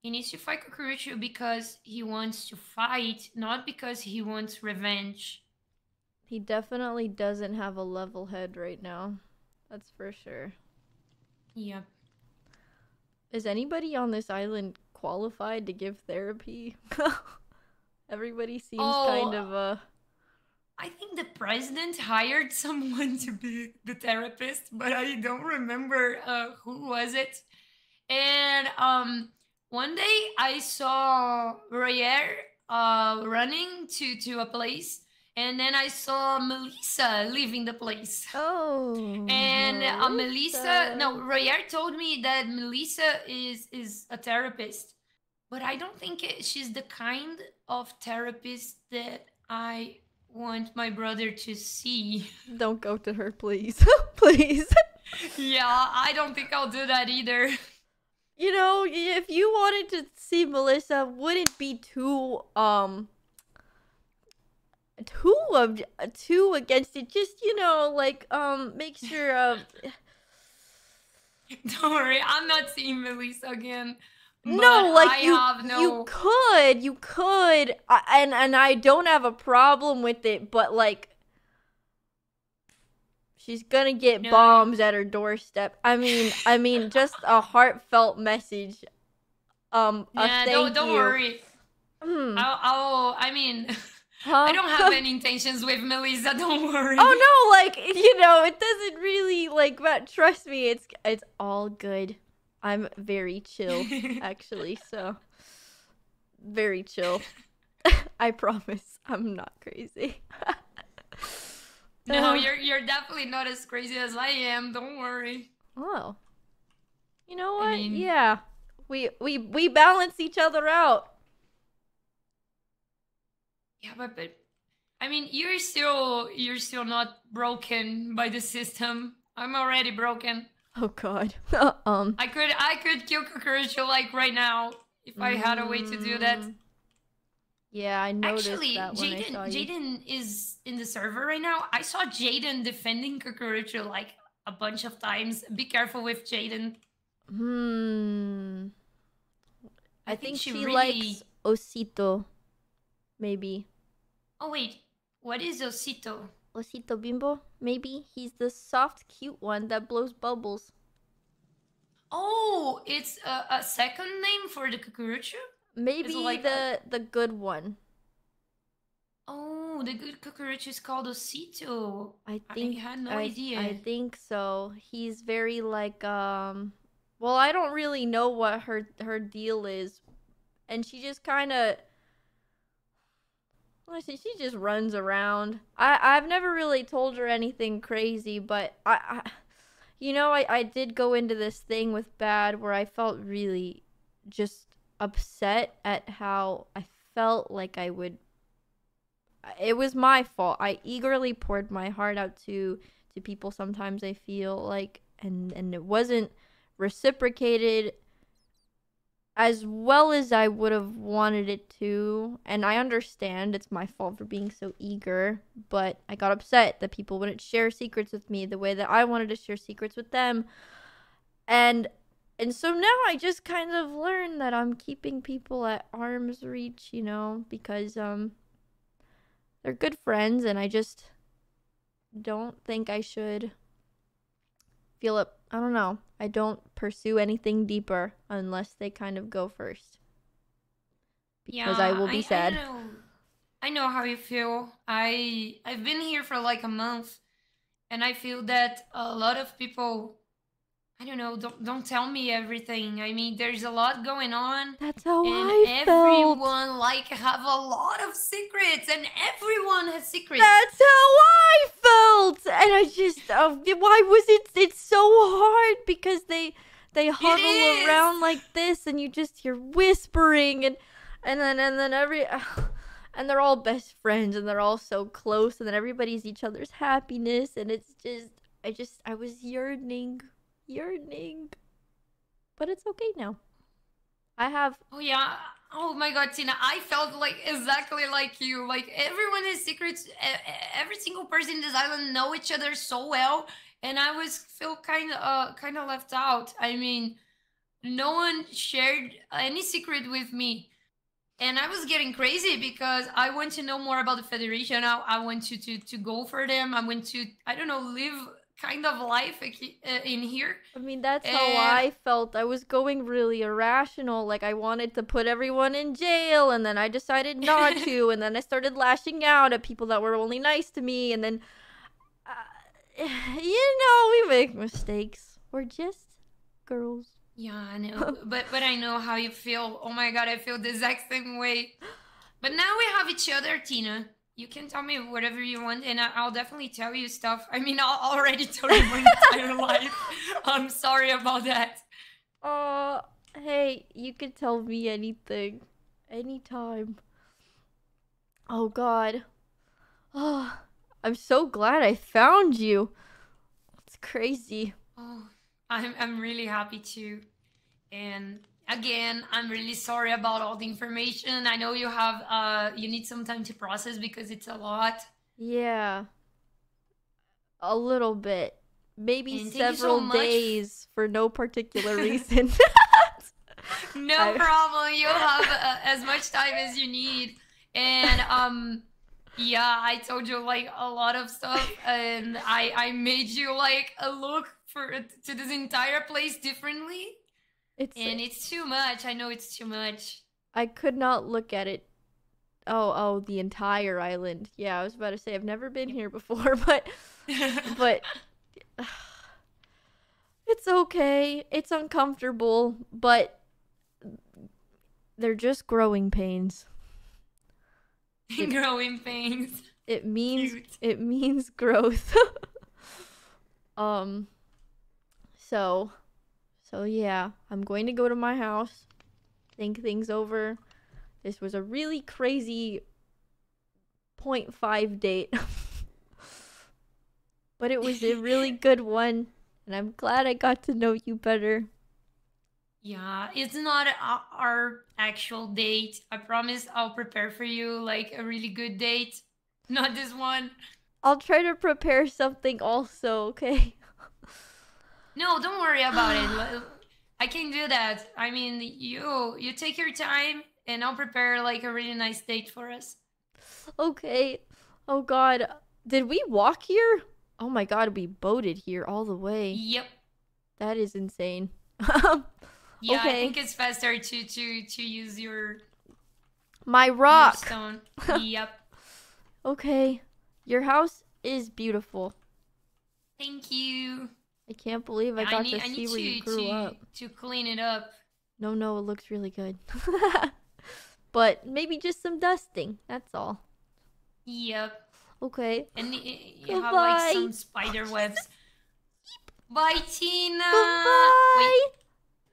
He needs to fight Cucurucho because he wants to fight, not because he wants revenge. He definitely doesn't have a level head right now. That's for sure. Yeah. Is anybody on this island qualified to give therapy? (laughs) Everybody seems kind Oh, of uh I think the president hired someone to be the therapist, but I don't remember uh, who was it. And um, one day I saw Roier uh, running to to a place, and then I saw Melissa leaving the place. Oh. (laughs) And uh, Melissa, no, Roier told me that Melissa is is a therapist, but I don't think it, she's the kind of therapist that I want my brother to see. (laughs) Don't go to her, please. (laughs) please. yeah, I don't think I'll do that either. You know, if you wanted to see Melissa, wouldn't be too um too ob- too against it. Just you know, like um, make sure of. (laughs) Don't worry, I'm not seeing Melissa again. No, like I you, have no. you could, you could, I, and and I don't have a problem with it, but like, she's gonna get No. bombs at her doorstep. I mean, I mean, just a heartfelt message. Um, a yeah, thank don't don't you. worry. Hmm. I'll, I'll. I mean, Huh? (laughs) I don't have any intentions with Melissa. (laughs) Don't worry. Oh no, like you know, it doesn't really like. But trust me, it's it's all good. I'm very chill, (laughs) actually. So very chill. I promise, I'm not crazy. No, Uh, you're you're definitely not as crazy as I am. Don't worry. Oh, you know what? I mean- yeah, we we we balance each other out. Yeah, but but I mean, you're still you're still not broken by the system. I'm already broken. Oh God. (laughs) um. I could I could kill Cucurucho like right now if I had a way to do that. Yeah, I noticed Actually, that when I saw Jaiden. Jaiden is in the server right now. I saw Jaiden defending Cucurucho like a bunch of times. Be careful with Jaiden. Hmm. I, I think, think she she really- likes Osito. Maybe. Oh wait, what is Osito? Osito Bimbo? Maybe he's the soft, cute one that blows bubbles. Oh, it's a, a second name for the cucurucho? Maybe like the the good one. Oh, the good cucurucho is called Osito. I think I had no I, idea. I think so. He's very like um well, I don't really know what her her deal is. And she just kind of Listen, she just runs around. I I've never really told her anything crazy, but I, I you know, I I did go into this thing with bad where I felt really just upset at how I felt like I would it was my fault. I eagerly poured my heart out to to people sometimes I feel like and and it wasn't reciprocated as well as I would have wanted it to. And I understand it's my fault for being so eager, but I got upset that people wouldn't share secrets with me the way that I wanted to share secrets with them. And and so now I just kind of learned that I'm keeping people at arm's reach, you know, because um they're good friends and I just don't think I should feel it. I don't know. I don't pursue anything deeper unless they kind of go first. Because I will be sad. I know, I know how you feel. I I've been here for like a month, and I feel that a lot of people. I don't know. Don't don't tell me everything. I mean, there's a lot going on. That's how and I felt. everyone like have a lot of secrets, and everyone has secrets. That's how I felt, and I just uh, why was it? It's so hard because they they huddle around like this, and you just hear whispering, and and then and then every. (sighs) and they're all best friends, and they're all so close, and then everybody's each other's happiness, and it's just, I just, I was yearning, yearning, but it's okay now. I have Oh yeah. Oh my god, Tina, I felt like exactly like you. Like everyone has secrets. Every single person in this island know each other so well, and I was feel kind of uh, kind of left out. I mean, no one shared any secret with me, and I was getting crazy because I want to know more about the Federation. I, I want to, to to go for them. I want to I don't know live kind of life uh, in here. I mean, that's how I felt. I was going really irrational. Like, I wanted to put everyone in jail, and then I decided (laughs) not to, and then I started lashing out at people that were only nice to me, and then, uh, (sighs) you know, we make mistakes. We're just girls. Yeah, I know, (laughs) but but I know how you feel. Oh my god, I feel the exact same way. But now we have each other, Tina. You can tell me whatever you want, and I- I'll definitely tell you stuff. I mean, I already told you my entire (laughs) life. I'm sorry about that. Uh, hey, you can tell me anything. Anytime. Oh, God. Oh, I'm so glad I found you. It's crazy. Oh, I'm I'm really happy too. And again, I'm really sorry about all the information. I know you have uh you need some time to process because it's a lot. Yeah. A little bit. Maybe And you so several days for no particular (laughs) reason. (laughs) No I- problem. You'll have uh, as much time as you need. And um yeah, I told you like a lot of stuff and I I made you like a look for to this entire place differently. It's And it's too much. I know it's too much. I could not look at it. Oh, oh, the entire island. Yeah, I was about to say I've never been here before, (laughs) but (laughs) but (sighs) it's okay. It's uncomfortable, but they're just growing pains. It- (laughs) Growing pains. It means it means growth. um so so yeah, I'm going to go to my house, think things over. This was a really crazy 0.5 date. (laughs) but it was a really (laughs) good one, and I'm glad I got to know you better. Yeah, it's not our actual date. I promise I'll prepare for you like a really good date. (laughs) Not this one. I'll try to prepare something also, okay? No, don't worry about it. (sighs) I can do that. I mean, you you take your time and I'll prepare like a really nice date for us. Okay. Oh god. Did we walk here? Oh my god, we boated here all the way. Yep. That is insane. (laughs) Yeah, I think it's faster to to to use your My your rock. stone. (laughs) yep. Okay. Your house is beautiful. Thank you. I can't believe I Yeah, got need, to I see where you grew to, up. to clean it up. No, no, it looks really good. (laughs) but maybe just some dusting. That's all. Yep. Okay. And y- you have like some spider webs. Bye, Tina. Goodbye.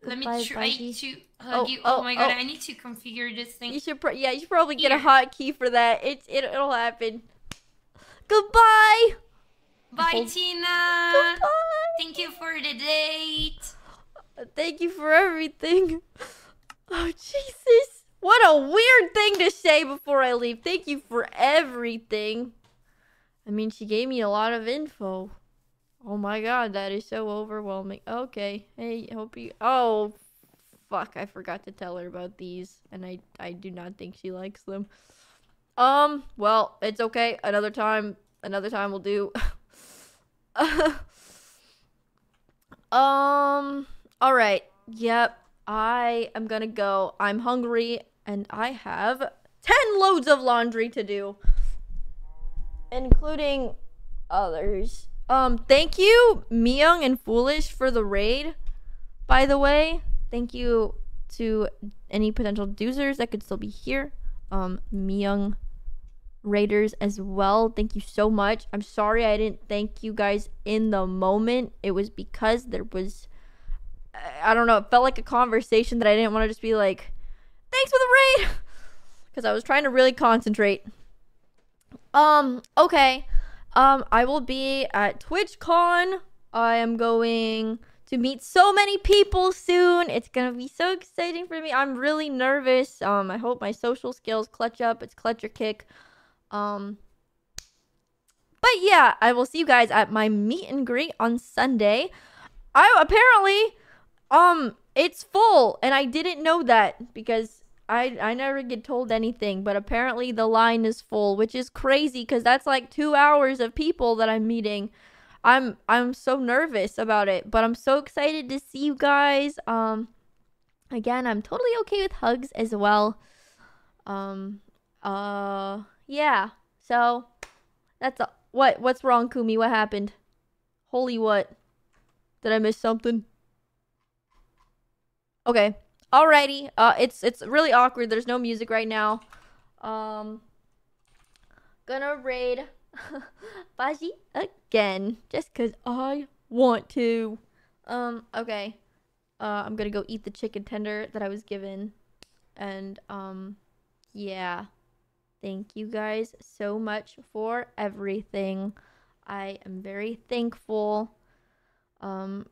Wait, let me try to oh, hug Oh, you. Oh, oh, my god, oh. I need to configure this thing. You should, yeah, you should probably get a hotkey for that. It, it, it'll happen. Goodbye. Bye, Tina. Thank you for the date. Thank you for everything. (laughs) Oh, Jesus. What a weird thing to say before I leave. Thank you for everything. I mean, she gave me a lot of info. Oh my god, that is so overwhelming. Okay. Hey, hope you. Oh, fuck. I forgot to tell her about these. And I, I do not think she likes them. Um, well, it's okay. Another time. Another time will do. (laughs) (laughs) Um, all right. Yep. I am gonna go. I'm hungry and I have 10 loads of laundry to do, including others. Um, thank you, Miyoung and Foolish, for the raid. By the way, thank you to any potential doozers that could still be here. Um, Miyoung Raiders as well. Thank you so much. I'm sorry I didn't thank you guys in the moment. It was because there was I- don't know, it felt like a conversation that I didn't want to just be like, "Thanks for the raid." (laughs) Cuz I was trying to really concentrate. Um, okay. Um I will be at TwitchCon. I am going to meet so many people soon. It's to be so exciting for me. I'm really nervous. Um I hope my social skills clutch up. It's clutch or kick. Um, but yeah, I will see you guys at my meet and greet on Sunday. I apparently, um, it's full, and I didn't know that because I I never get told anything. But apparently the line is full, which is crazy because that's like two hours of people that I'm meeting. I'm I'm so nervous about it, but I'm so excited to see you guys. Um, again, I'm totally okay with hugs as well. Um, uh, yeah. So that's a, what what's wrong, Kumi? What happened? Holy what? Did I miss something? Okay. Alrighty. Uh, it's it's really awkward. There's no music right now. Um, gonna raid (laughs) Bagi again just cause I want to. Um. Okay. Uh, I'm gonna go eat the chicken tender that I was given, and um, yeah. Thank you guys so much for everything. I am very thankful. Um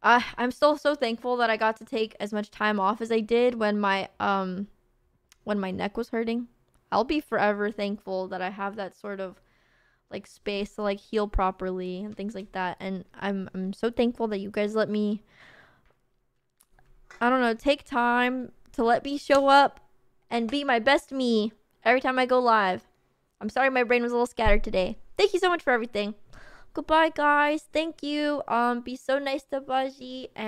I I'm still so thankful that I got to take as much time off as I did when my um when my neck was hurting. I'll be forever thankful that I have that sort of like space to like heal properly and things like that. And I'm I'm so thankful that you guys let me I don't know, take time to let me show up and be my best me every time I go live. I'm sorry my brain was a little scattered today. Thank you so much for everything. Goodbye guys. Thank you. Um be so nice to Bagi and